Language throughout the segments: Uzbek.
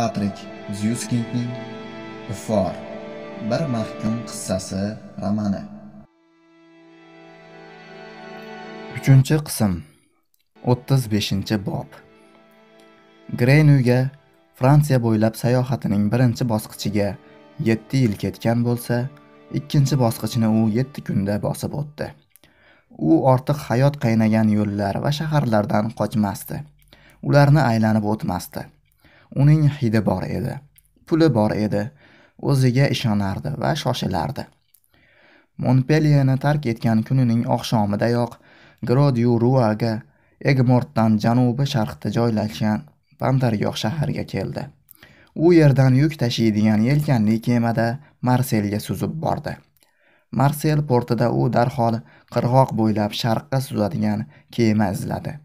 patrik zyuskindning ifor bir mahkum qissasi romani. Uchinchi qism o'ttiz beshinchi bob. Grenuga fransiya bo'ylab sayohatining birinchi bosqichiga yetti yil ketgan bo'lsa ikkinchi bosqichni u yetti kunda bosib o'tdi. U ortiq hayot qaynagan yo'llar va shaharlardan qochmasdi. Ularni aylanib o'tmasdi. Uning hidi bor edi. Puli bor edi. O'ziga ishonardi va shoshilardi. Monpelyeni tark etgan kunining oqshomidayoq grodyu ruaga egmortdan janubi sharqda joylashgan bandargoh shaharga keldi. U yerdan yuk tashiydigan yelkanli kemada marselga suzib bordi. Marsel portida u darhol qirg'oq bo'ylab sharqqa suzadigan kema izladi.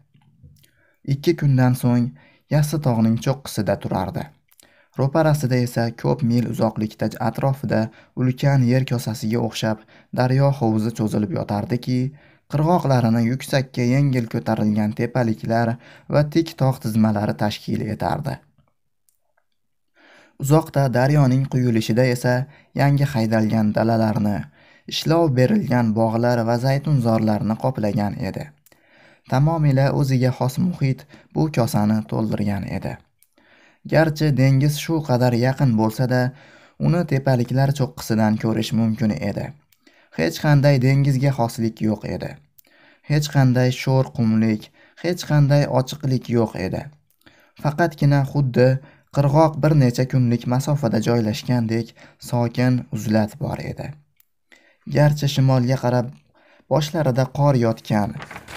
Ikki kundan so'ng yassi tog'ning cho'qqisida turardi. Ro'parasida esa ko'p mil uzoqlikda atrofida ulkan yer kosasiga o'xshab daryo hovuzi cho'zilib yotardiki qirg'oqlarini yuksakka yengil ko'tarilgan tepaliklar va tik tog' tizmalari tashkil etardi. Uzoqda daryoning quyilishida esa yangi haydalgan dalalarni ishlov berilgan bog'lar va zaytunzorlarni qoplagan edi. Tamomila o'ziga xos muhit bu kosani to'ldirgan edi. Garchi dengiz shu qadar yaqin bo'lsa-da, uni tepaliklar cho'qqisidan ko'rish mumkin edi. Hech qanday dengizga xoslik yo'q edi. Hech qanday sho'r qumlik hech qanday ochiqlik yo'q edi. Faqatgina xuddi qirg'oq bir necha kunlik masofada joylashgandek sokin uzlat bor edi. Garchi shimolga qarab boshlarida qor yotgan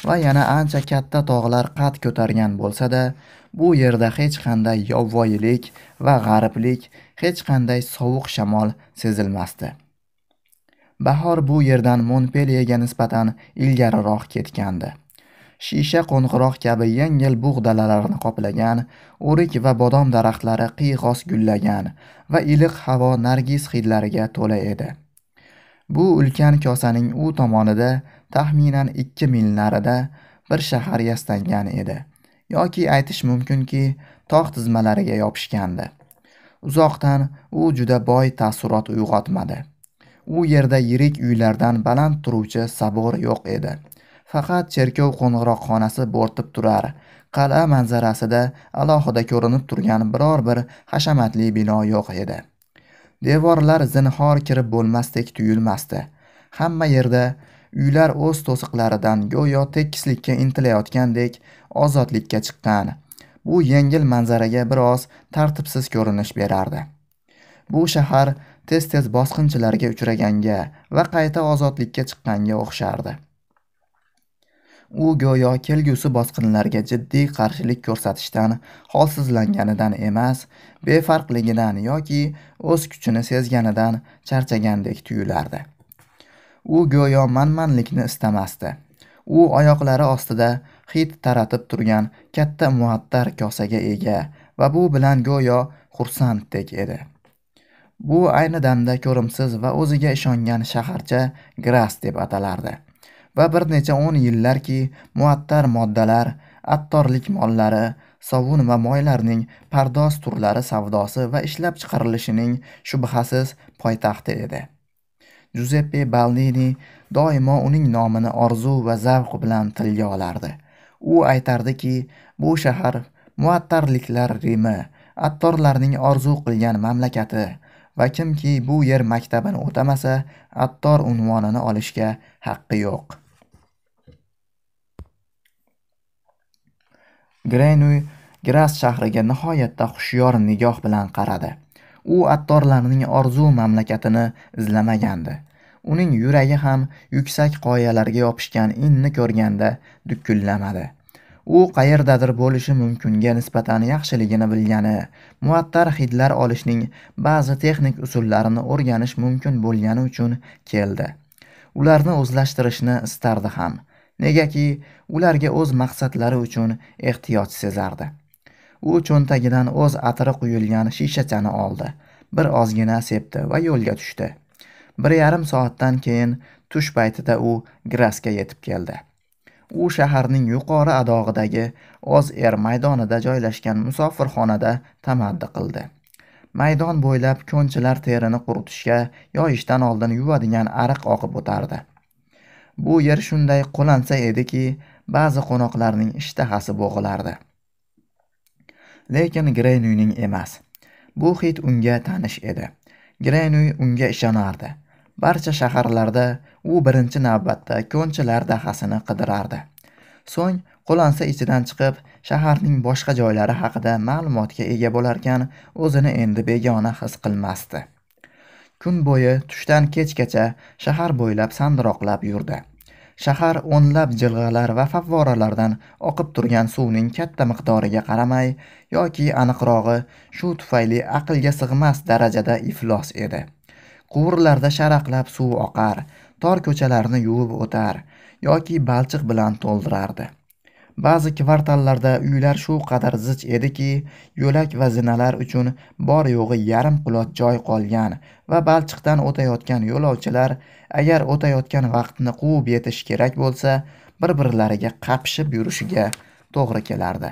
va yana ancha katta tog'lar qad ko'targan bo'lsa-da, bu yerda hech qanday yovvoyilik va g'ariblik, hech qanday sovuq shamol sezilmasdi. Bahor bu yerdan Montpellierga nisbatan ilgariroq ketgandi. Shisha qo'ng'iroq kabi yengil bug'dalalarni qoplagan, o'rik va bodom daraxtlari qiyg'os gullagan va iliq havo nargis hidlariga to'la edi. Bu ulkan kosaning u tomonida taxminan ikki mil narida bir shahar yastangan edi yoki aytish mumkinki tog' tizmalariga yopishgandi. Uzoqdan u juda boy taassurot uyg'otmadi. U yerda yirik uylardan baland turuvchi sabor yo'q edi. Faqat cherkov qo'ng'iroqxonasi bo'rtib turar qal'a manzarasida alohida ko'rinib turgan biror bir hashamatli bino yo'q edi. Devorlar zinhor kirib bo'lmasdek tuyulmasdi. Hamma yerda uylar o'z to'siqlaridan go'yo tekislikka intilayotgandek ozodlikka chiqqan. Bu yengil manzaraga biroz tartibsiz ko'rinish berardi. Bu shahar tez tez bosqinchilarga uchraganga va qayta ozodlikka chiqqanga o'xshardi. U go'yo kelgusi bosqinlarga jiddiy qarshilik ko'rsatishdan holsizlanganidan emas befarqligidan yoki o'z kuchini sezganidan charchagandek tuyulardi. U go'yo manmanlikni istamasdi. U oyoqlari ostida hid taratib turgan katta muattar kosaga ega va bu bilan go'yo xursanddek edi. Bu ayni damda ko'rimsiz va o'ziga ishongan shaharcha gras deb atalardi. Va bir necha o'n yillarki muattar moddalar attorlik mollari sovun va moylarning pardoz turlari savdosi va ishlab chiqarilishining shubhasiz poytaxti edi. Juzeppe baldini doimo uning nomini orzu va zavq bilan tilga olardi. U aytardiki bu shahar muattarliklar rimi attorlarning orzu qilgan mamlakati va kimki bu yer maktabini o'tamasa attor unvonini olishga haqqi yo'q. Grenuy gras shahriga nihoyatda hushyor nigoh bilan qaradi. U attorlarning orzu mamlakatini izlamagandi. Uning yuragi ham yuksak qoyalarga yopishgan inni ko'rganda dukkullamadi. U qayerdadir bo'lishi mumkinga nisbatan yaxshiligini bilgani muattar hidlar olishning ba'zi texnik usullarini o'rganish mumkin bo'lgani uchun keldi. Ularni o'zlashtirishni istardi ham negaki ularga o'z maqsadlari uchun ehtiyoj sezardi. U cho'ntagidan o'z atiri quyilgan shishachani oldi bir ozgina sepdi va yo'lga tushdi. Bir yarim soatdan keyin tush paytida u grasga yetib keldi. U shaharning yuqori adog'idagi oz er maydonida joylashgan musofirxonada tamaddi qildi. Maydon bo'ylab ko'nchilar terini quritishga yoyishdan oldin yuvadigan ariq oqib o'tardi. Bu yer shunday qo'lansa ediki ba'zi qo'noqlarning ishtahasi bo'g'ilardi. Lekin greynuyning emas. Bu hid unga tanish edi. Grenuy unga ishonardi. Barcha shaharlarda u birinchi navbatda ko'nchilar dahasini qidirardi. So'ng qo'lansa ichidan chiqib shaharning boshqa joylari haqida ma'lumotga ega bo'larkan o'zini endi begona his qilmasdi. Kun bo'yi tushdan kechgacha shahar bo'ylab sandiroqlab yurdi. Shahar o'nlab jilg'alar va favvoralardan oqib turgan suvning katta miqdoriga qaramay yoki aniqrog'i shu tufayli aqlga sig'mas darajada iflos edi. Quvurlarda sharaqlab suv oqar tor ko'chalarni yuvib o'tar yoki balchiq bilan to'ldirardi. Ba'zi kvartallarda uylar shu qadar zich ediki yo'lak va zinalar uchun bor yo'g'i yarim quloch joy qolgan va balchiqdan o'tayotgan yo'lovchilar agar o'tayotgan vaqtni quvib yetish kerak bo'lsa bir birlariga qapishib yurishiga to'g'ri kelardi.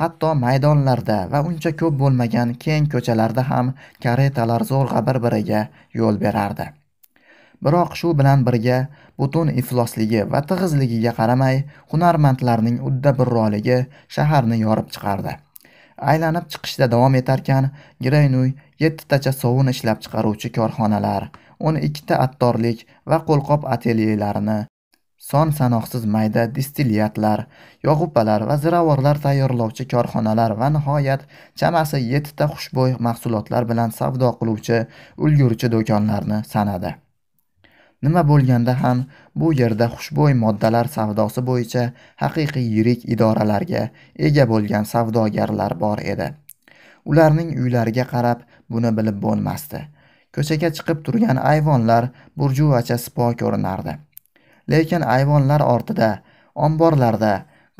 Hatto maydonlarda va uncha ko'p bo'lmagan keng ko'chalarda ham karetalar zo'rg'a bir biriga yo'l berardi. Biroq shu bilan birga butun iflosligi va tig'izligiga qaramay hunarmandlarning uddaburroligi shaharni yorib chiqardi. Aylanib chiqishda davom etarkan greynuy yettitacha sovun ishlab chiqaruvchi korxonalar o'n ikkita attorlik va qo'lqop atelyelarini son sanoqsiz mayda distillyatlar yog'upalar va ziravorlar tayyorlovchi korxonalar va nihoyat chamasi yettita xushbo'y mahsulotlar bilan savdo qiluvchi ulgurji do'konlarni sanadi. Nima bo'lganda ham bu yerda xushbo'y moddalar savdosi bo'yicha haqiqiy yirik idoralarga ega bo'lgan savdogarlar bor edi. Ularning uylariga qarab buni bilib bo'lmasdi. Ko'chaga chiqib turgan ayvonlar burjuvacha sipo ko'rinardi lekin ayvonlar ortida omborlarda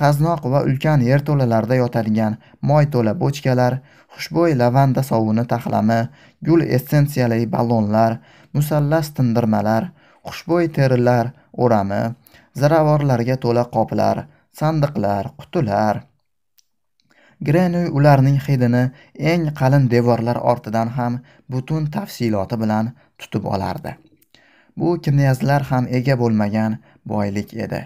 qaznoq va ulkan yerto'lalarda yotadigan moy to'la bochkalar xushbo'y lavanda sovuni taxlami gul essensiyali ballonlar musallas tindirmalar xushbo'y terilar o'rami ziravorlarga to'la qoplar sandiqlar qutilar grenuy ularning hidini eng qalin devorlar ortidan ham butun tafsiloti bilan tutib olardi. Bu knyazlar ham ega bo'lmagan boylik edi.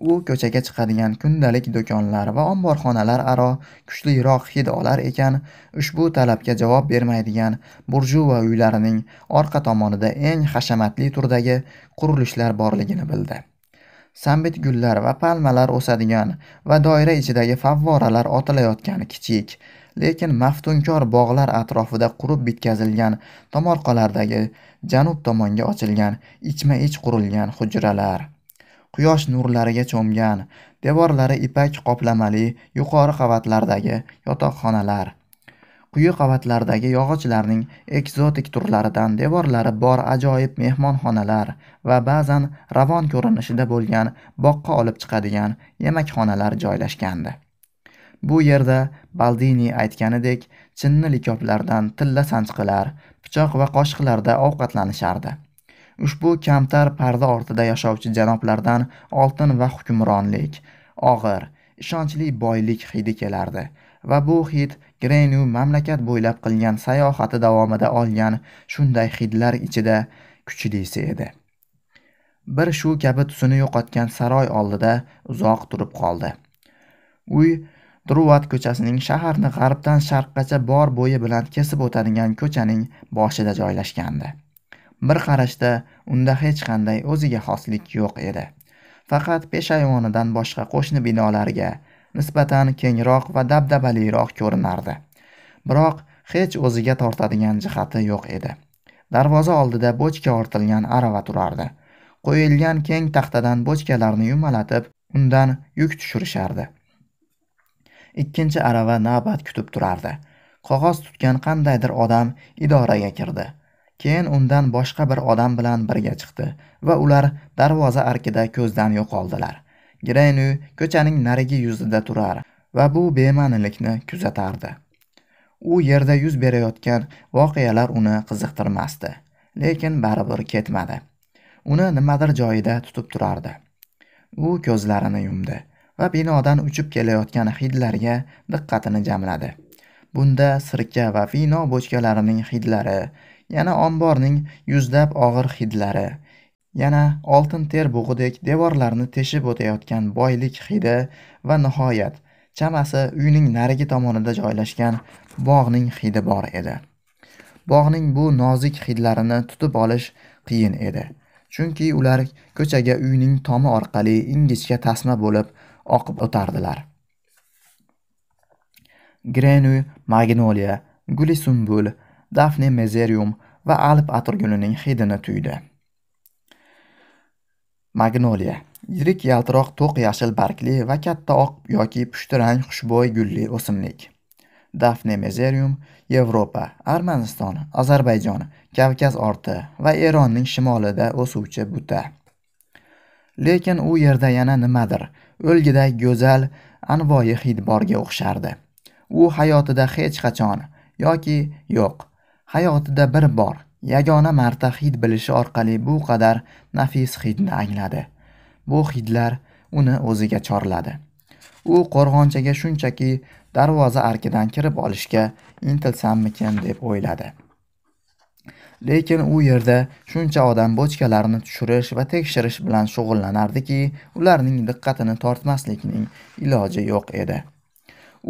U ko'chaga chiqadigan kundalik do'konlar va omborxonalar aro kuchliroq hid olar ekan. Ushbu talabga javob bermaydigan burjuva uylarining orqa tomonida eng hashamatli turdagi qurilishlar borligini bildi. Sambit gullar va palmalar o'sadigan va doira ichidagi favvoralar otilayotgan kichik lekin maftunkor bog'lar atrofida qurib bitkazilgan tomorqalardagi janub tomonga ochilgan ichma ich qurilgan hujralar. Quyosh nurlariga cho'mgan devorlari ipak qoplamali yuqori qavatlardagi yotoqxonalar. Quyi qavatlardagi yog'ochlarning ekzotik turlaridan devorlari bor ajoyib mehmonxonalar va ba'zan ravon ko'rinishida bo'lgan boqqa olib chiqadigan yemakxonalar joylashgandi. Bu yerda baldini aytganidek chinni likoplardan tilla sanchqilar pichoq va qoshiqlarda ovqatlanishardi. Ushbu kamtar parda ortida yashovchi janoblardan oltin va hukmronlik og'ir ishonchli boylik hidi kelardi va bu hid grenu mamlakat bo'ylab qilgan sayohati davomida olgan shunday hidlar ichida kuchlisi edi. Bir shu kabi tusini yo'qotgan saroy oldida uzoq turib qoldi. Uy druvat ko'chasining shaharni g'arbdan sharqqacha bor bo'yi bilan kesib o'tadigan ko'chaning boshida joylashgandi. Bir qarashda unda hech qanday o'ziga xoslik yo'q edi. Faqat peshayvonidan boshqa qo'shni binolarga nisbatan kengroq va dabdabaliroq ko'rinardi. Biroq hech o'ziga tortadigan jihati yo'q edi. Darvoza oldida bochka ortilgan arava turardi. Qo'yilgan keng taxtadan bochkalarni yumalatib undan yuk tushirishardi. Ikkinchi arava navbat kutib turardi. Qog'oz tutgan qandaydir odam idoraga kirdi. Keyin undan boshqa bir odam bilan birga chiqdi va ular darvoza arkida ko'zdan yo'qoldilar. Greynu ko'chaning narigi yuzida turar va bu bema'nilikni kuzatardi. U yerda yuz berayotgan voqealar uni qiziqtirmasdi lekin baribir ketmadi. Uni nimadir joyida tutib turardi. U ko'zlarini yumdi va binodan uchib kelayotgan hidlarga diqqatini jamladi. Bunda sirka va vino bochkalarining hidlari yana omborning yuzlab og'ir hidlari. Yana oltin ter bug'idek devorlarni teshib o'tayotgan boylik hidi va nihoyat chamasi uyning narigi tomonida joylashgan bog'ning hidi bor edi. Bog'ning bu nozik hidlarini tutib olish qiyin edi chunki ular ko'chaga uyning tomi orqali ingichka tasma bo'lib oqib o'tardilar. Grenu magnoliya guli sumbul dafne mezerium va alp atirgulining hidini tuydi. Magnoliya yirik yaltiroq to'q yashil bargli va katta oq yoki pushtirang xushbo'y gulli o'simlik. Dafne mezerium yevropa armaniston ozarbayjon kavkaz orti va eronning shimolida o'suvchi buta. Lekin u yerda yana nimadir o'lgiday go'zal anvoyi hid borga o'xshardi. U hayotida hech qachon yoki yo'q hayotida bir bor. Yagona marta hid bilishi orqali bu qadar nafis hidni angladi. Bu hidlar uni o'ziga chorladi. U qo'rg'onchaga shunchaki darvoza arkidan kirib olishga intilsammikin deb o'yladi. Lekin u yerda shuncha odam bochkalarni tushirish va tekshirish bilan shug'ullanardiki ularning diqqatini tortmaslikning iloji yo'q edi.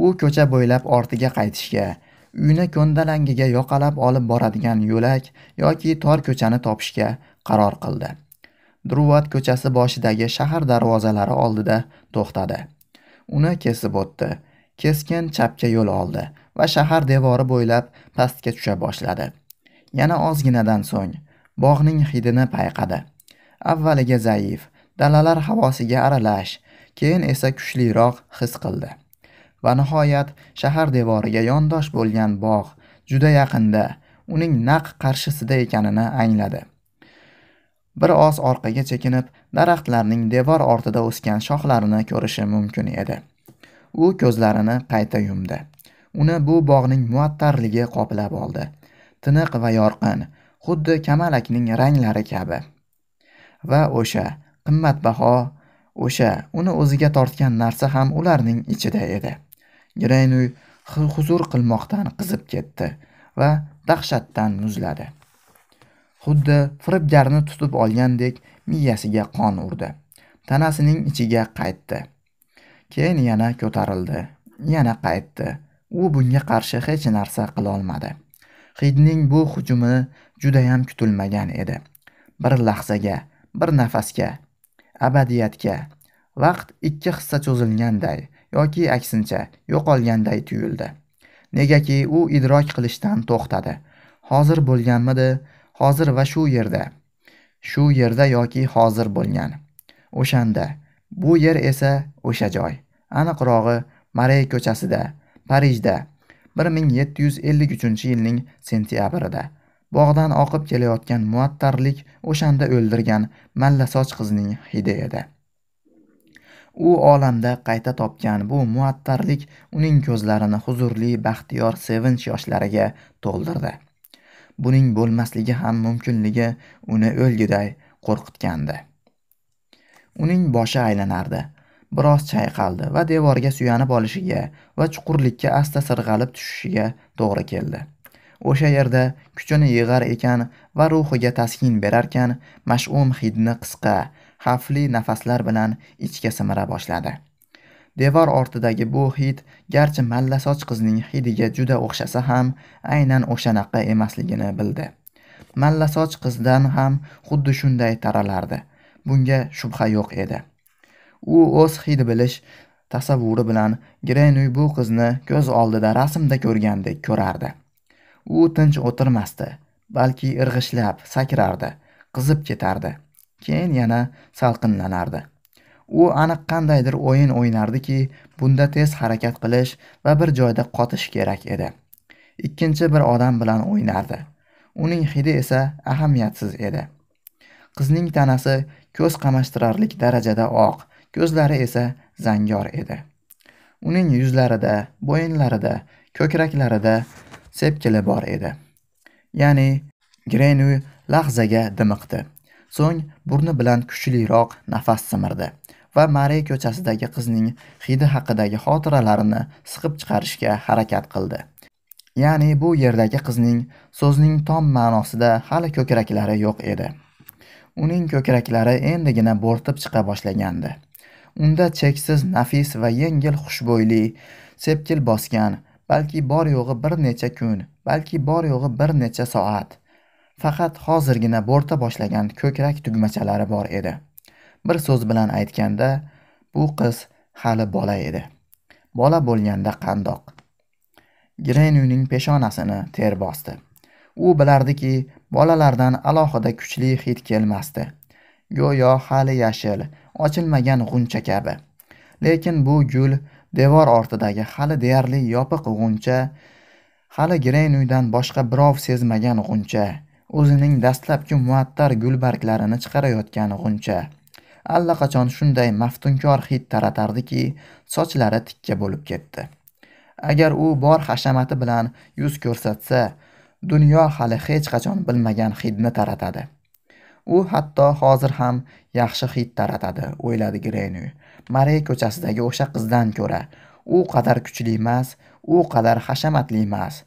U ko'cha bo'ylab ortiga qaytishga uyni ko'ndalangiga yoqalab olib boradigan yo'lak yoki tor ko'chani topishga qaror qildi. Druvat ko'chasi boshidagi shahar darvozalari oldida to'xtadi. Uni kesib o'tdi. Keskin chapga yo'l oldi va shahar devori bo'ylab pastga tusha boshladi. Yana ozginadan so'ng bog'ning hidini payqadi. Avvaliga zaif dalalar havosiga aralash keyin esa kuchliroq his qildi. Va nihoyat shahar devoriga yondosh bo'lgan bog' juda yaqinda uning naq qarshisida ekanini angladi. Bir oz orqaga chekinib daraxtlarning devor ortida o'sgan shoxlarini ko'rishi mumkin edi. U ko'zlarini qayta yumdi. Uni bu bog'ning muattarligi qoplab oldi. Tiniq va yorqin xuddi kamalakning ranglari kabi. Va o'sha qimmatbaho o'sha uni o'ziga tortgan narsa ham ularning ichida edi. Greynuy huzur qilmoqdan qizib ketdi va dahshatdan muzladi. Xuddi firibgarni tutib olgandek miyasiga qon urdi. Tanasining ichiga qaytdi. Keyin yana ko'tarildi yana qaytdi. U bunga qarshi hech narsa qila olmadi. hidning bu hujumi juda ham kutilmagan edi. Bir lahzaga bir nafasga abadiyatga vaqt ikki hissa cho'zilganday yoki aksincha yo'qolganday tuyuldi. Negaki u idrok qilishdan to'xtadi. Hozir bo'lganmidi? Hozir va shu yerda. Shu yerda yoki hozir bo'lgan. O'shanda. Bu yer esa o'sha joy. Aniqrog'i marey ko'chasida parijda 1753 yilning sentyabrida. Bog'dan oqib kelayotgan muattarlik o'shanda o'ldirgan mallasoch qizning hidi edi. U olamda qayta topgan bu muattarlik uning ko'zlarini huzurli baxtiyor sevinch yoshlariga to'ldirdi. Buning bo'lmasligi ham mumkinligi uni o'lguday qo'rqitgandi. Uning boshi aylanardi biroz chayqaldi va devorga suyanib olishiga va chuqurlikka asta sirg'alib tushishiga to'g'ri keldi. O'sha yerda kuchini yig'ar ekan va ruhiga taskin berarkan mash'um hidni qisqa xavfli nafaslar bilan ichga simira boshladi. Devor ortidagi bu hid garchi mallasoch qizning hidiga juda o'xshasa ham aynan o'shanaqa emasligini bildi. Mallasoch qizdan ham xuddi shunday taralardi. Bunga shubha yo'q edi. U o'z hid bilish tasavvuri bilan grenuy bu qizni ko'z oldida rasmda ko'rgandek ko'rardi. U tinch o'tirmasdi balki irg'ishlab sakrardi qizib ketardi. Keyin yana salqinlanardi. U aniq qandaydir o'yin o'ynardiki bunda tez harakat qilish va bir joyda qotish kerak edi. Ikkinchi bir odam bilan o'ynardi. Uning hidi esa ahamiyatsiz edi. Qizning tanasi ko'z qamashtirarlik darajada oq ko'zlari esa zangor edi. Uning yuzlarida bo'yinlarida ko'kraklarida sepkili bor edi. Ya'ni grenu lahzaga dimiqdi. So'ng burni bilan kuchliroq nafas simirdi va Mare ko'chasidagi qizning hidi haqidagi xotiralarini siqib chiqarishga harakat qildi. Ya'ni bu yerdagi qizning so'zning tom ma'nosida hali ko'kraklari yo'q edi. Uning ko'kraklari endigina bo'rtib chiqa boshlagandi. Unda cheksiz nafis va yengil xushbo'yli sepkil bosgan balki bor yo'g'i bir necha kun balki bor yo'g'i bir necha soat faqat hozirgina bo'rta boshlagan ko'krak tugmachalari bor edi. Bir so'z bilan aytganda bu qiz hali bola edi. Bola bo'lganda qandoq? Grenyuning peshonasini ter bosdi. U bilardiki bolalardan alohida kuchli hid kelmasdi. Go'yo hali yashil ochilmagan g'uncha kabi. Lekin bu gul devor ortidagi hali deyarli yopiq g'uncha hali grenuydan boshqa birov sezmagan g'uncha o'zining dastlabki muattar gulbarglarini chiqarayotgan g'uncha. Allaqachon shunday maftunkor hid taratardiki sochlari tikka bo'lib ketdi. Agar u bor hashamati bilan yuz ko'rsatsa dunyo hali hech qachon bilmagan hidni taratadi. U hatto hozir ham yaxshi hid taratadi o'yladi grenu. Mare ko'chasidagi o'sha qizdan ko'ra u qadar kuchli emas u qadar hashamatli emas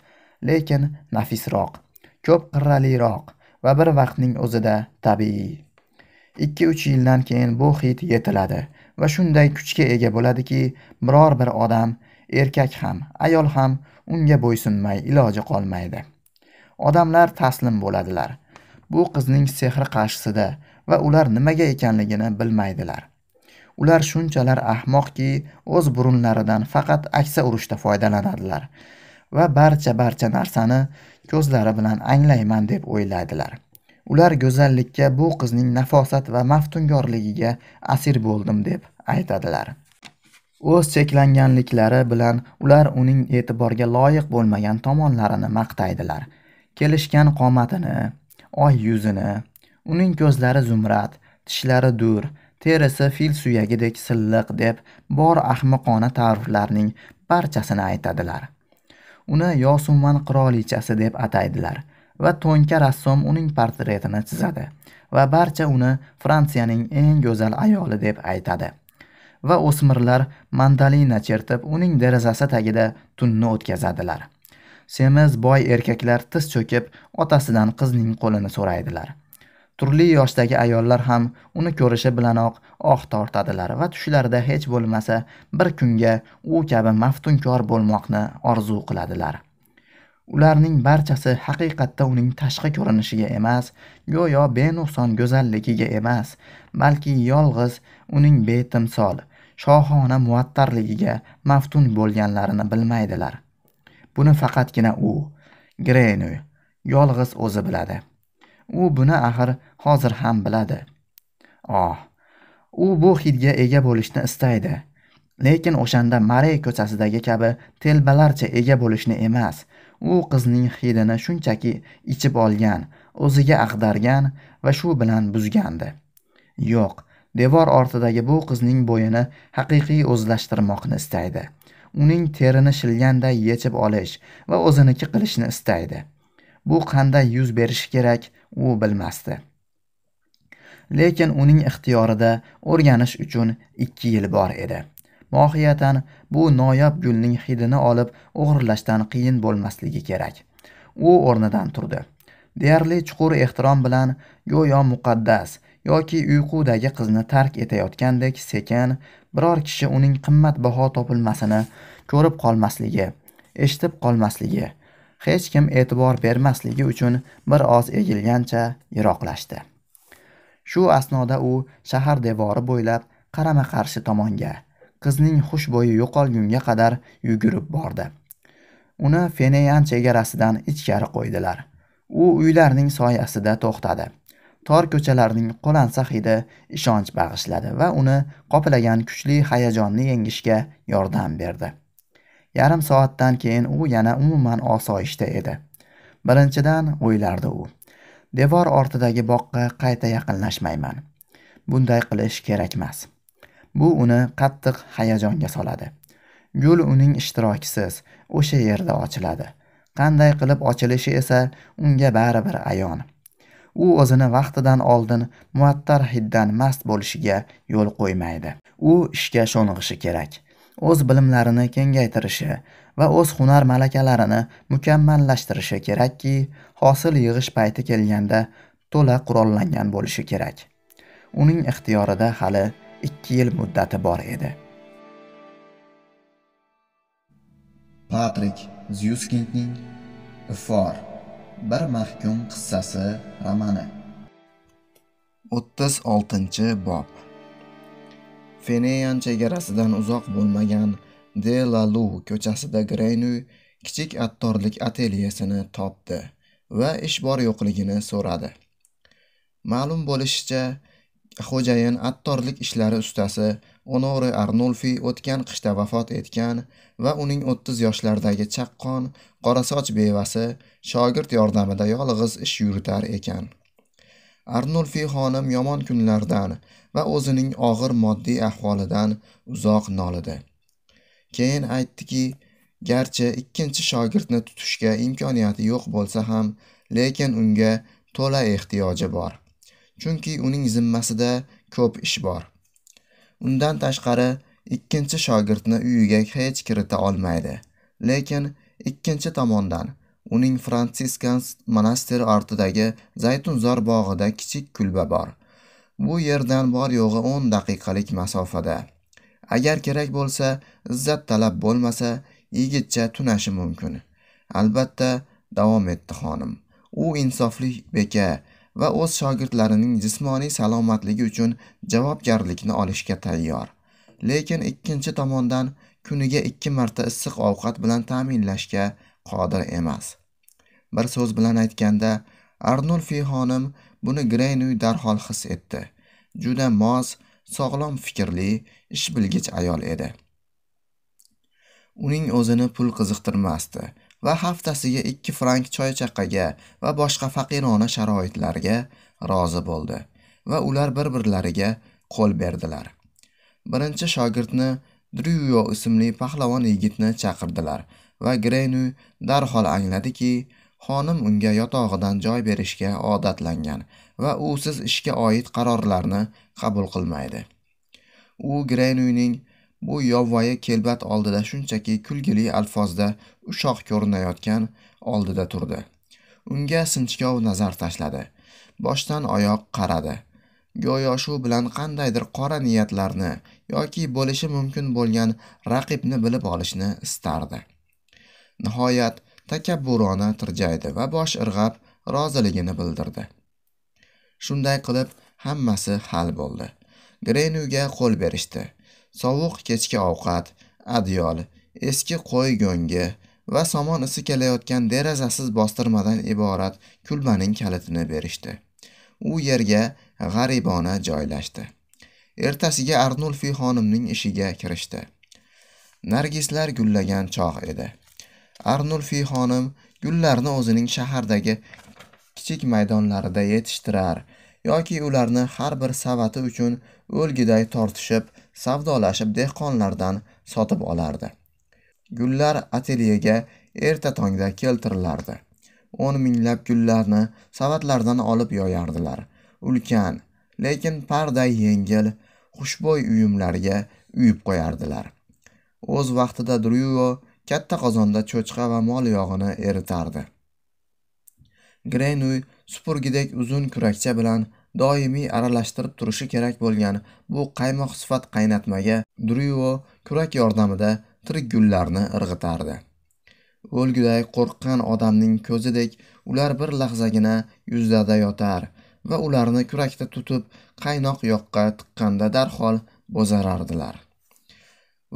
lekin nafisroq. Ko'p qirraliroq va bir vaqtning o'zida tabiiy. Ikki uch yildan keyin bu hid yetiladi va shunday kuchga ega bo'ladiki biror bir odam erkak ham ayol ham unga bo'ysunmay iloji qolmaydi. Odamlar taslim bo'ladilar. Bu qizning sehri qarshisida va ular nimaga ekanligini bilmaydilar. Ular shunchalar ahmoqki o'z burunlaridan faqat aksa urushda foydalanadilar va barcha barcha narsani ko'zlari bilan anglayman deb o'yladilar. Ular go'zallikka bu qizning nafosat va maftungorligiga asir bo'ldim deb aytadilar. O'z cheklanganliklari bilan ular uning e'tiborga loyiq bo'lmagan tomonlarini maqtaydilar. Kelishgan qomatini oy yuzini uning ko'zlari zumrad tishlari dur terisi fil suyagidek silliq deb bor ahmoqona ta'riflarning barchasini aytadilar. Uni yosuman qirolichasi deb ataydilar va to'nka rassom uning portretini chizadi va barcha uni Fransiyaning eng go'zal ayoli deb aytadi. Va o'smirlar mandalina chertib uning derazasi tagida tunni o'tkazadilar. Semiz boy erkaklar tiz cho'kib otasidan qizning qo'lini so'raydilar. Turli yoshdagi ayollar ham uni ko'rishi bilanoq oh tortadilar va tushlarida hech bo'lmasa bir kunga u kabi maftunkor bo'lmoqni orzu qiladilar. ularning barchasi haqiqatda uning tashqi ko'rinishiga emas go'yo benuqson go'zalligiga emas balki yolg'iz uning betimsol shohona muattarligiga maftun bo'lganlarini bilmaydilar. Buni faqatgina u grenu yolg'iz o'zi biladi. U buni axir hozir ham biladi. Oh u bu hidga ega bo'lishni istaydi. Lekin o'shanda marey ko'chasidagi kabi telbalarcha ega bo'lishni emas. U qizning hidini shunchaki ichib olgan o'ziga ag'dargan va shu bilan buzgandi. Yo'q devor ortidagi bu qizning bo'yini haqiqiy o'zlashtirmoqni istaydi. Uning terini shilganday yechib olish va o'ziniki qilishni istaydi. Bu qanday yuz berishi kerak u bilmasdi. Lekin uning ixtiyorida o'rganish uchun ikki yil bor edi. Mohiyatan bu noyob gulning hidini olib o'g'irlashdan qiyin bo'lmasligi kerak. U o'rnidan turdi. Deyarli chuqur ehtirom bilan go'yo muqaddas yoki uyqudagi qizni tark etayotgandek sekin biror kishi uning qimmatbaho topilmasini ko'rib qolmasligi eshitib qolmasligi hech kim e'tibor bermasligi uchun bir oz egilgancha yiroqlashdi. Shu asnoda u shahar devori bo'ylab qarama qarshi tomonga qizning xushbo'yi yo'qolgunga qadar yugurib bordi. Uni feneyan chegarasidan ichkari qo'ydilar. U uylarning soyasida to'xtadi. Tor ko'chalarning qo'lansa hidi ishonch bag'ishladi va uni qoplagan kuchli hayajonni yengishga yordam berdi. Yarim soatdan keyin u yana umuman osoyishta edi. Birinchidan o'ylardi u. devor ortidagi boqqa qayta yaqinlashmayman. Bunday qilish kerakmas bu uni qattiq hayajonga soladi. Gul uning ishtirokisiz o'sha yerda ochiladi. Qanday qilib ochilishi esa unga baribir ayon. U o'zini vaqtidan oldin muattar hiddan mast bo'lishiga yo'l qo'ymaydi. U ishga sho'ng'ishi kerak. O'z bilimlarini kengaytirishi va o'z hunar malakalarini mukammallashtirishi kerakki hosil yig'ish payti kelganda to'la qurollangan bo'lishi kerak. Uning ixtiyorida hali ikki yil muddati bor edi. Patrik zyuskindning ifor bir mahkum qissasi romani. O'ttiz oltinchi bob. Feneyan chegarasidan uzoq bo'lmagan de la lu ko'chasida greynuy kichik attorlik atelyesini topdi. Va ish bor yo'qligini so'radi. Ma'lum bo'lishicha xo'jayin attorlik ishlari ustasi onore arnulfi o'tgan qishda vafot etgan va uning o'ttiz yoshlardagi chaqqon qorasoch bevasi shogird yordamida yolg'iz ish yuritar ekan. Arnulfi xonim yomon kunlardan va o'zining og'ir moddiy ahvolidan uzoq nolidi. Keyin aytdiki garchi ikkinchi shogirdni tutishga imkoniyati yo'q bo'lsa ham lekin unga to'la ehtiyoji bor chunki uning zimmasida ko'p ish bor. Undan tashqari ikkinchi shogirdni uyiga hech kirita olmaydi lekin ikkinchi tomondan uning fransiskan monastiri ortidagi zaytunzor bog'ida kichik kulba bor. Bu yerdan bor yo'g'i o'n daqiqalik masofada. Agar kerak bo'lsa izzat talab bo'lmasa yigitcha tunashi mumkin. Albatta davom etdi xonim. U insofli beka va o'z shogirdlarining jismoniy salomatligi uchun javobgarlikni olishga tayyor. Lekin ikkinchi tomondan kuniga ikki marta issiq ovqat bilan ta'minlashga qodir emas. Bir so'z bilan aytganda arnulfi xonim buni greynuy darhol his etdi. Juda mos sog'lom fikrli ishbilgich ayol edi. Uning o'zini pul qiziqtirmasdi va haftasiga ikki frank choy chaqaga va boshqa faqirona sharoitlarga rozi bo'ldi va ular bir birlariga qo'l berdilar. Birinchi shogirdni Druyo ismli pahlavon yigitni chaqirdilar va greynuy darhol angladiki xonim unga yotog'idan joy berishga odatlangan va usiz ishga oid qarorlarni qabul qilmaydi. U greynuyning bu yovvoyi kelbat oldida shunchaki kulgili alfozda ushoq ko'rinayotgan oldida turdi. Unga sinchkov nazar tashladi. Boshdan oyoq qaradi. Go'yo shu bilan qandaydir qora niyatlarni yoki bo'lishi mumkin bo'lgan raqibni bilib olishni istardi. Nihoyat takabburona tirjaydi va bosh irg'ab roziligini bildirdi. Shunday qilib hammasi hal bo'ldi. Grenuga qo'l berishdi. Sovuq kechki ovqat adyol eski qo'y go'ngi va somon isi kelayotgan derazasiz bostirmadan iborat kulbaning kalitini berishdi. U yerga g'aribona joylashdi. Ertasiga arnulfi xonimning ishiga kirishdi. Nargislar gullagan chog' edi. Arnulfi xonim gullarni o'zining shahardagi kichik maydonlarida yetishtirar yoki ularni har bir savati uchun o'lgiday tortishib savdolashib dehqonlardan sotib olardi. Gullar ateliyega erta tongda keltirilardi. O'n minglab gullarni savatlardan olib yoyardilar. Ulkan lekin parday yengil xushbo'y uyumlarga uyib qo'yardilar. O'z vaqtida druyo katta qozonda cho'chqa va mol yog'ini eritardi. Grenuy supurgidek uzun kurakcha bilan doimiy aralashtirib turishi kerak bo'lgan bu qaymoq sifat qaynatmaga druvo kurak yordamida tirik gullarni irg'itardi. O'lguday qo'rqqan odamning ko'zidek ular bir lahzagina yuzlarda yotar va ularni kurakda tutib qaynoq yoqqa tiqqanda darhol bo'zarardilar.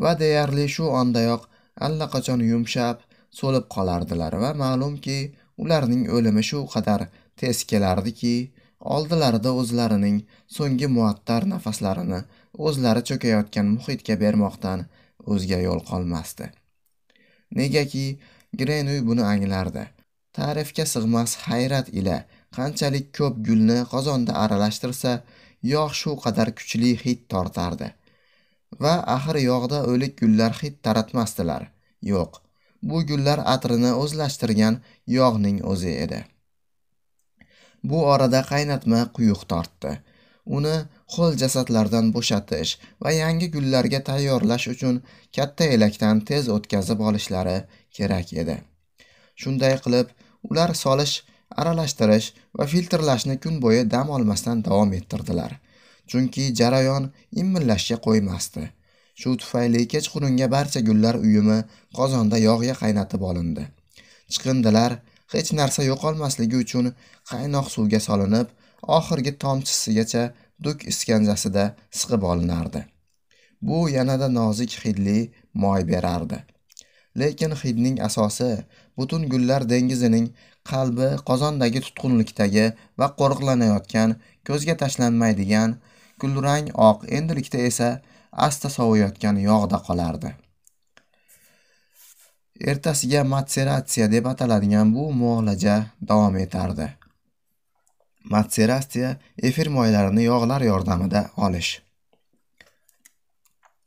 Va deyarli shu ondayoq allaqachon yumshab so'lib qolardilar va ma'lumki ularning o'limi shu qadar tez kelardiki oldilarida o'zlarining so'nggi muattar nafaslarini o'zlari cho'kayotgan muhitga bermoqdan o'zga yo'l qolmasdi. Negaki grenuy buni anglardi. Ta'rifga sig'mas hayrat ila qanchalik ko'p gulni qozonda aralashtirsa yog' shu qadar kuchli hid tortardi. Va axir yog'da o'lik gullar hid taratmasdilar. Yo'q bu gullar atrini o'zlashtirgan yog'ning o'zi edi. Bu orada qaynatma quyuq tortdi. Uni ho'l jasadlardan bo'shatish va yangi gullarga tayyorlash uchun katta elakdan tez o'tkazib olishlari kerak edi. Shunday qilib ular solish aralashtirish va filtrlashni kun bo'yi dam olmasdan davom ettirdilar. Chunki jarayon immillashga qo'ymasdi. Shu tufayli kechqurunga barcha gullar uyumi qozonda yog'ga qaynatib olindi. Chiqindilar hech narsa yo'qolmasligi uchun qaynoq suvga solinib oxirgi tomchisigacha duk iskanjasida siqib olinardi. Bu yanada nozik hidli moy berardi. Lekin hidning asosi butun gullar dengizining qalbi qozondagi tutqunlikdagi va qo'riqlanayotgan ko'zga tashlanmaydigan kulrang oq endilikda esa asta soviyotgan yog'da qolardi. Ertasiga matseratsiya deb ataladigan bu muolaja davom etardi. Matseratsiya efir moylarini yog'lar yordamida olish.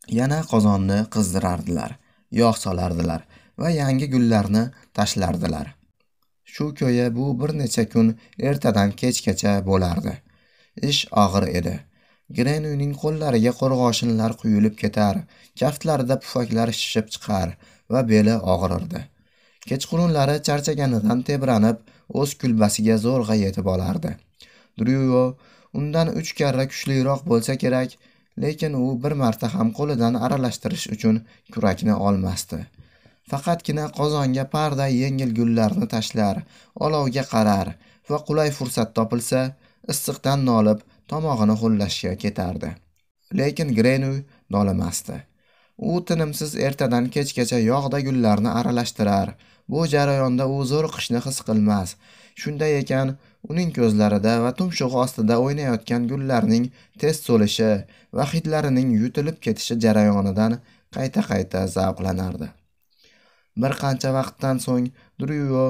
Yana qozonni qizdirardilar yog' solardilar va yangi gullarni tashlardilar. Shu ko'ya bu bir necha kun ertadan kechgacha bo'lardi. Ish og'ir edi. Grenuyning qo'llariga qo'rg'oshinlar quyilib ketar kaftlarida pufaklar shishib chiqar va beli og'rirdi. Kechqurunlari charchaganidan tebranib o'z kulbasiga zo'rg'a yetib olardi. Druyo undan uch karra kuchliroq bo'lsa kerak lekin u bir marta ham qo'lidan aralashtirish uchun kurakni olmasdi. Faqatgina qozonga parda yengil gullarni tashlar olovga qarar va qulay fursat topilsa issiqdan nolib tomog'ini xullashga ketardi. Lekin grenuy nolimasdi. U tinimsiz ertadan kechgacha yog'da gullarni aralashtirar. Bu jarayonda u zo'riqishni his qilmas. Shunday ekan uning ko'zlarida va tumshug'i ostida o'ynayotgan gullarning tez so'lishi va hidlarining yutilib ketishi jarayonidan qayta qayta zavqlanardi. Bir qancha vaqtdan so'ng Druyo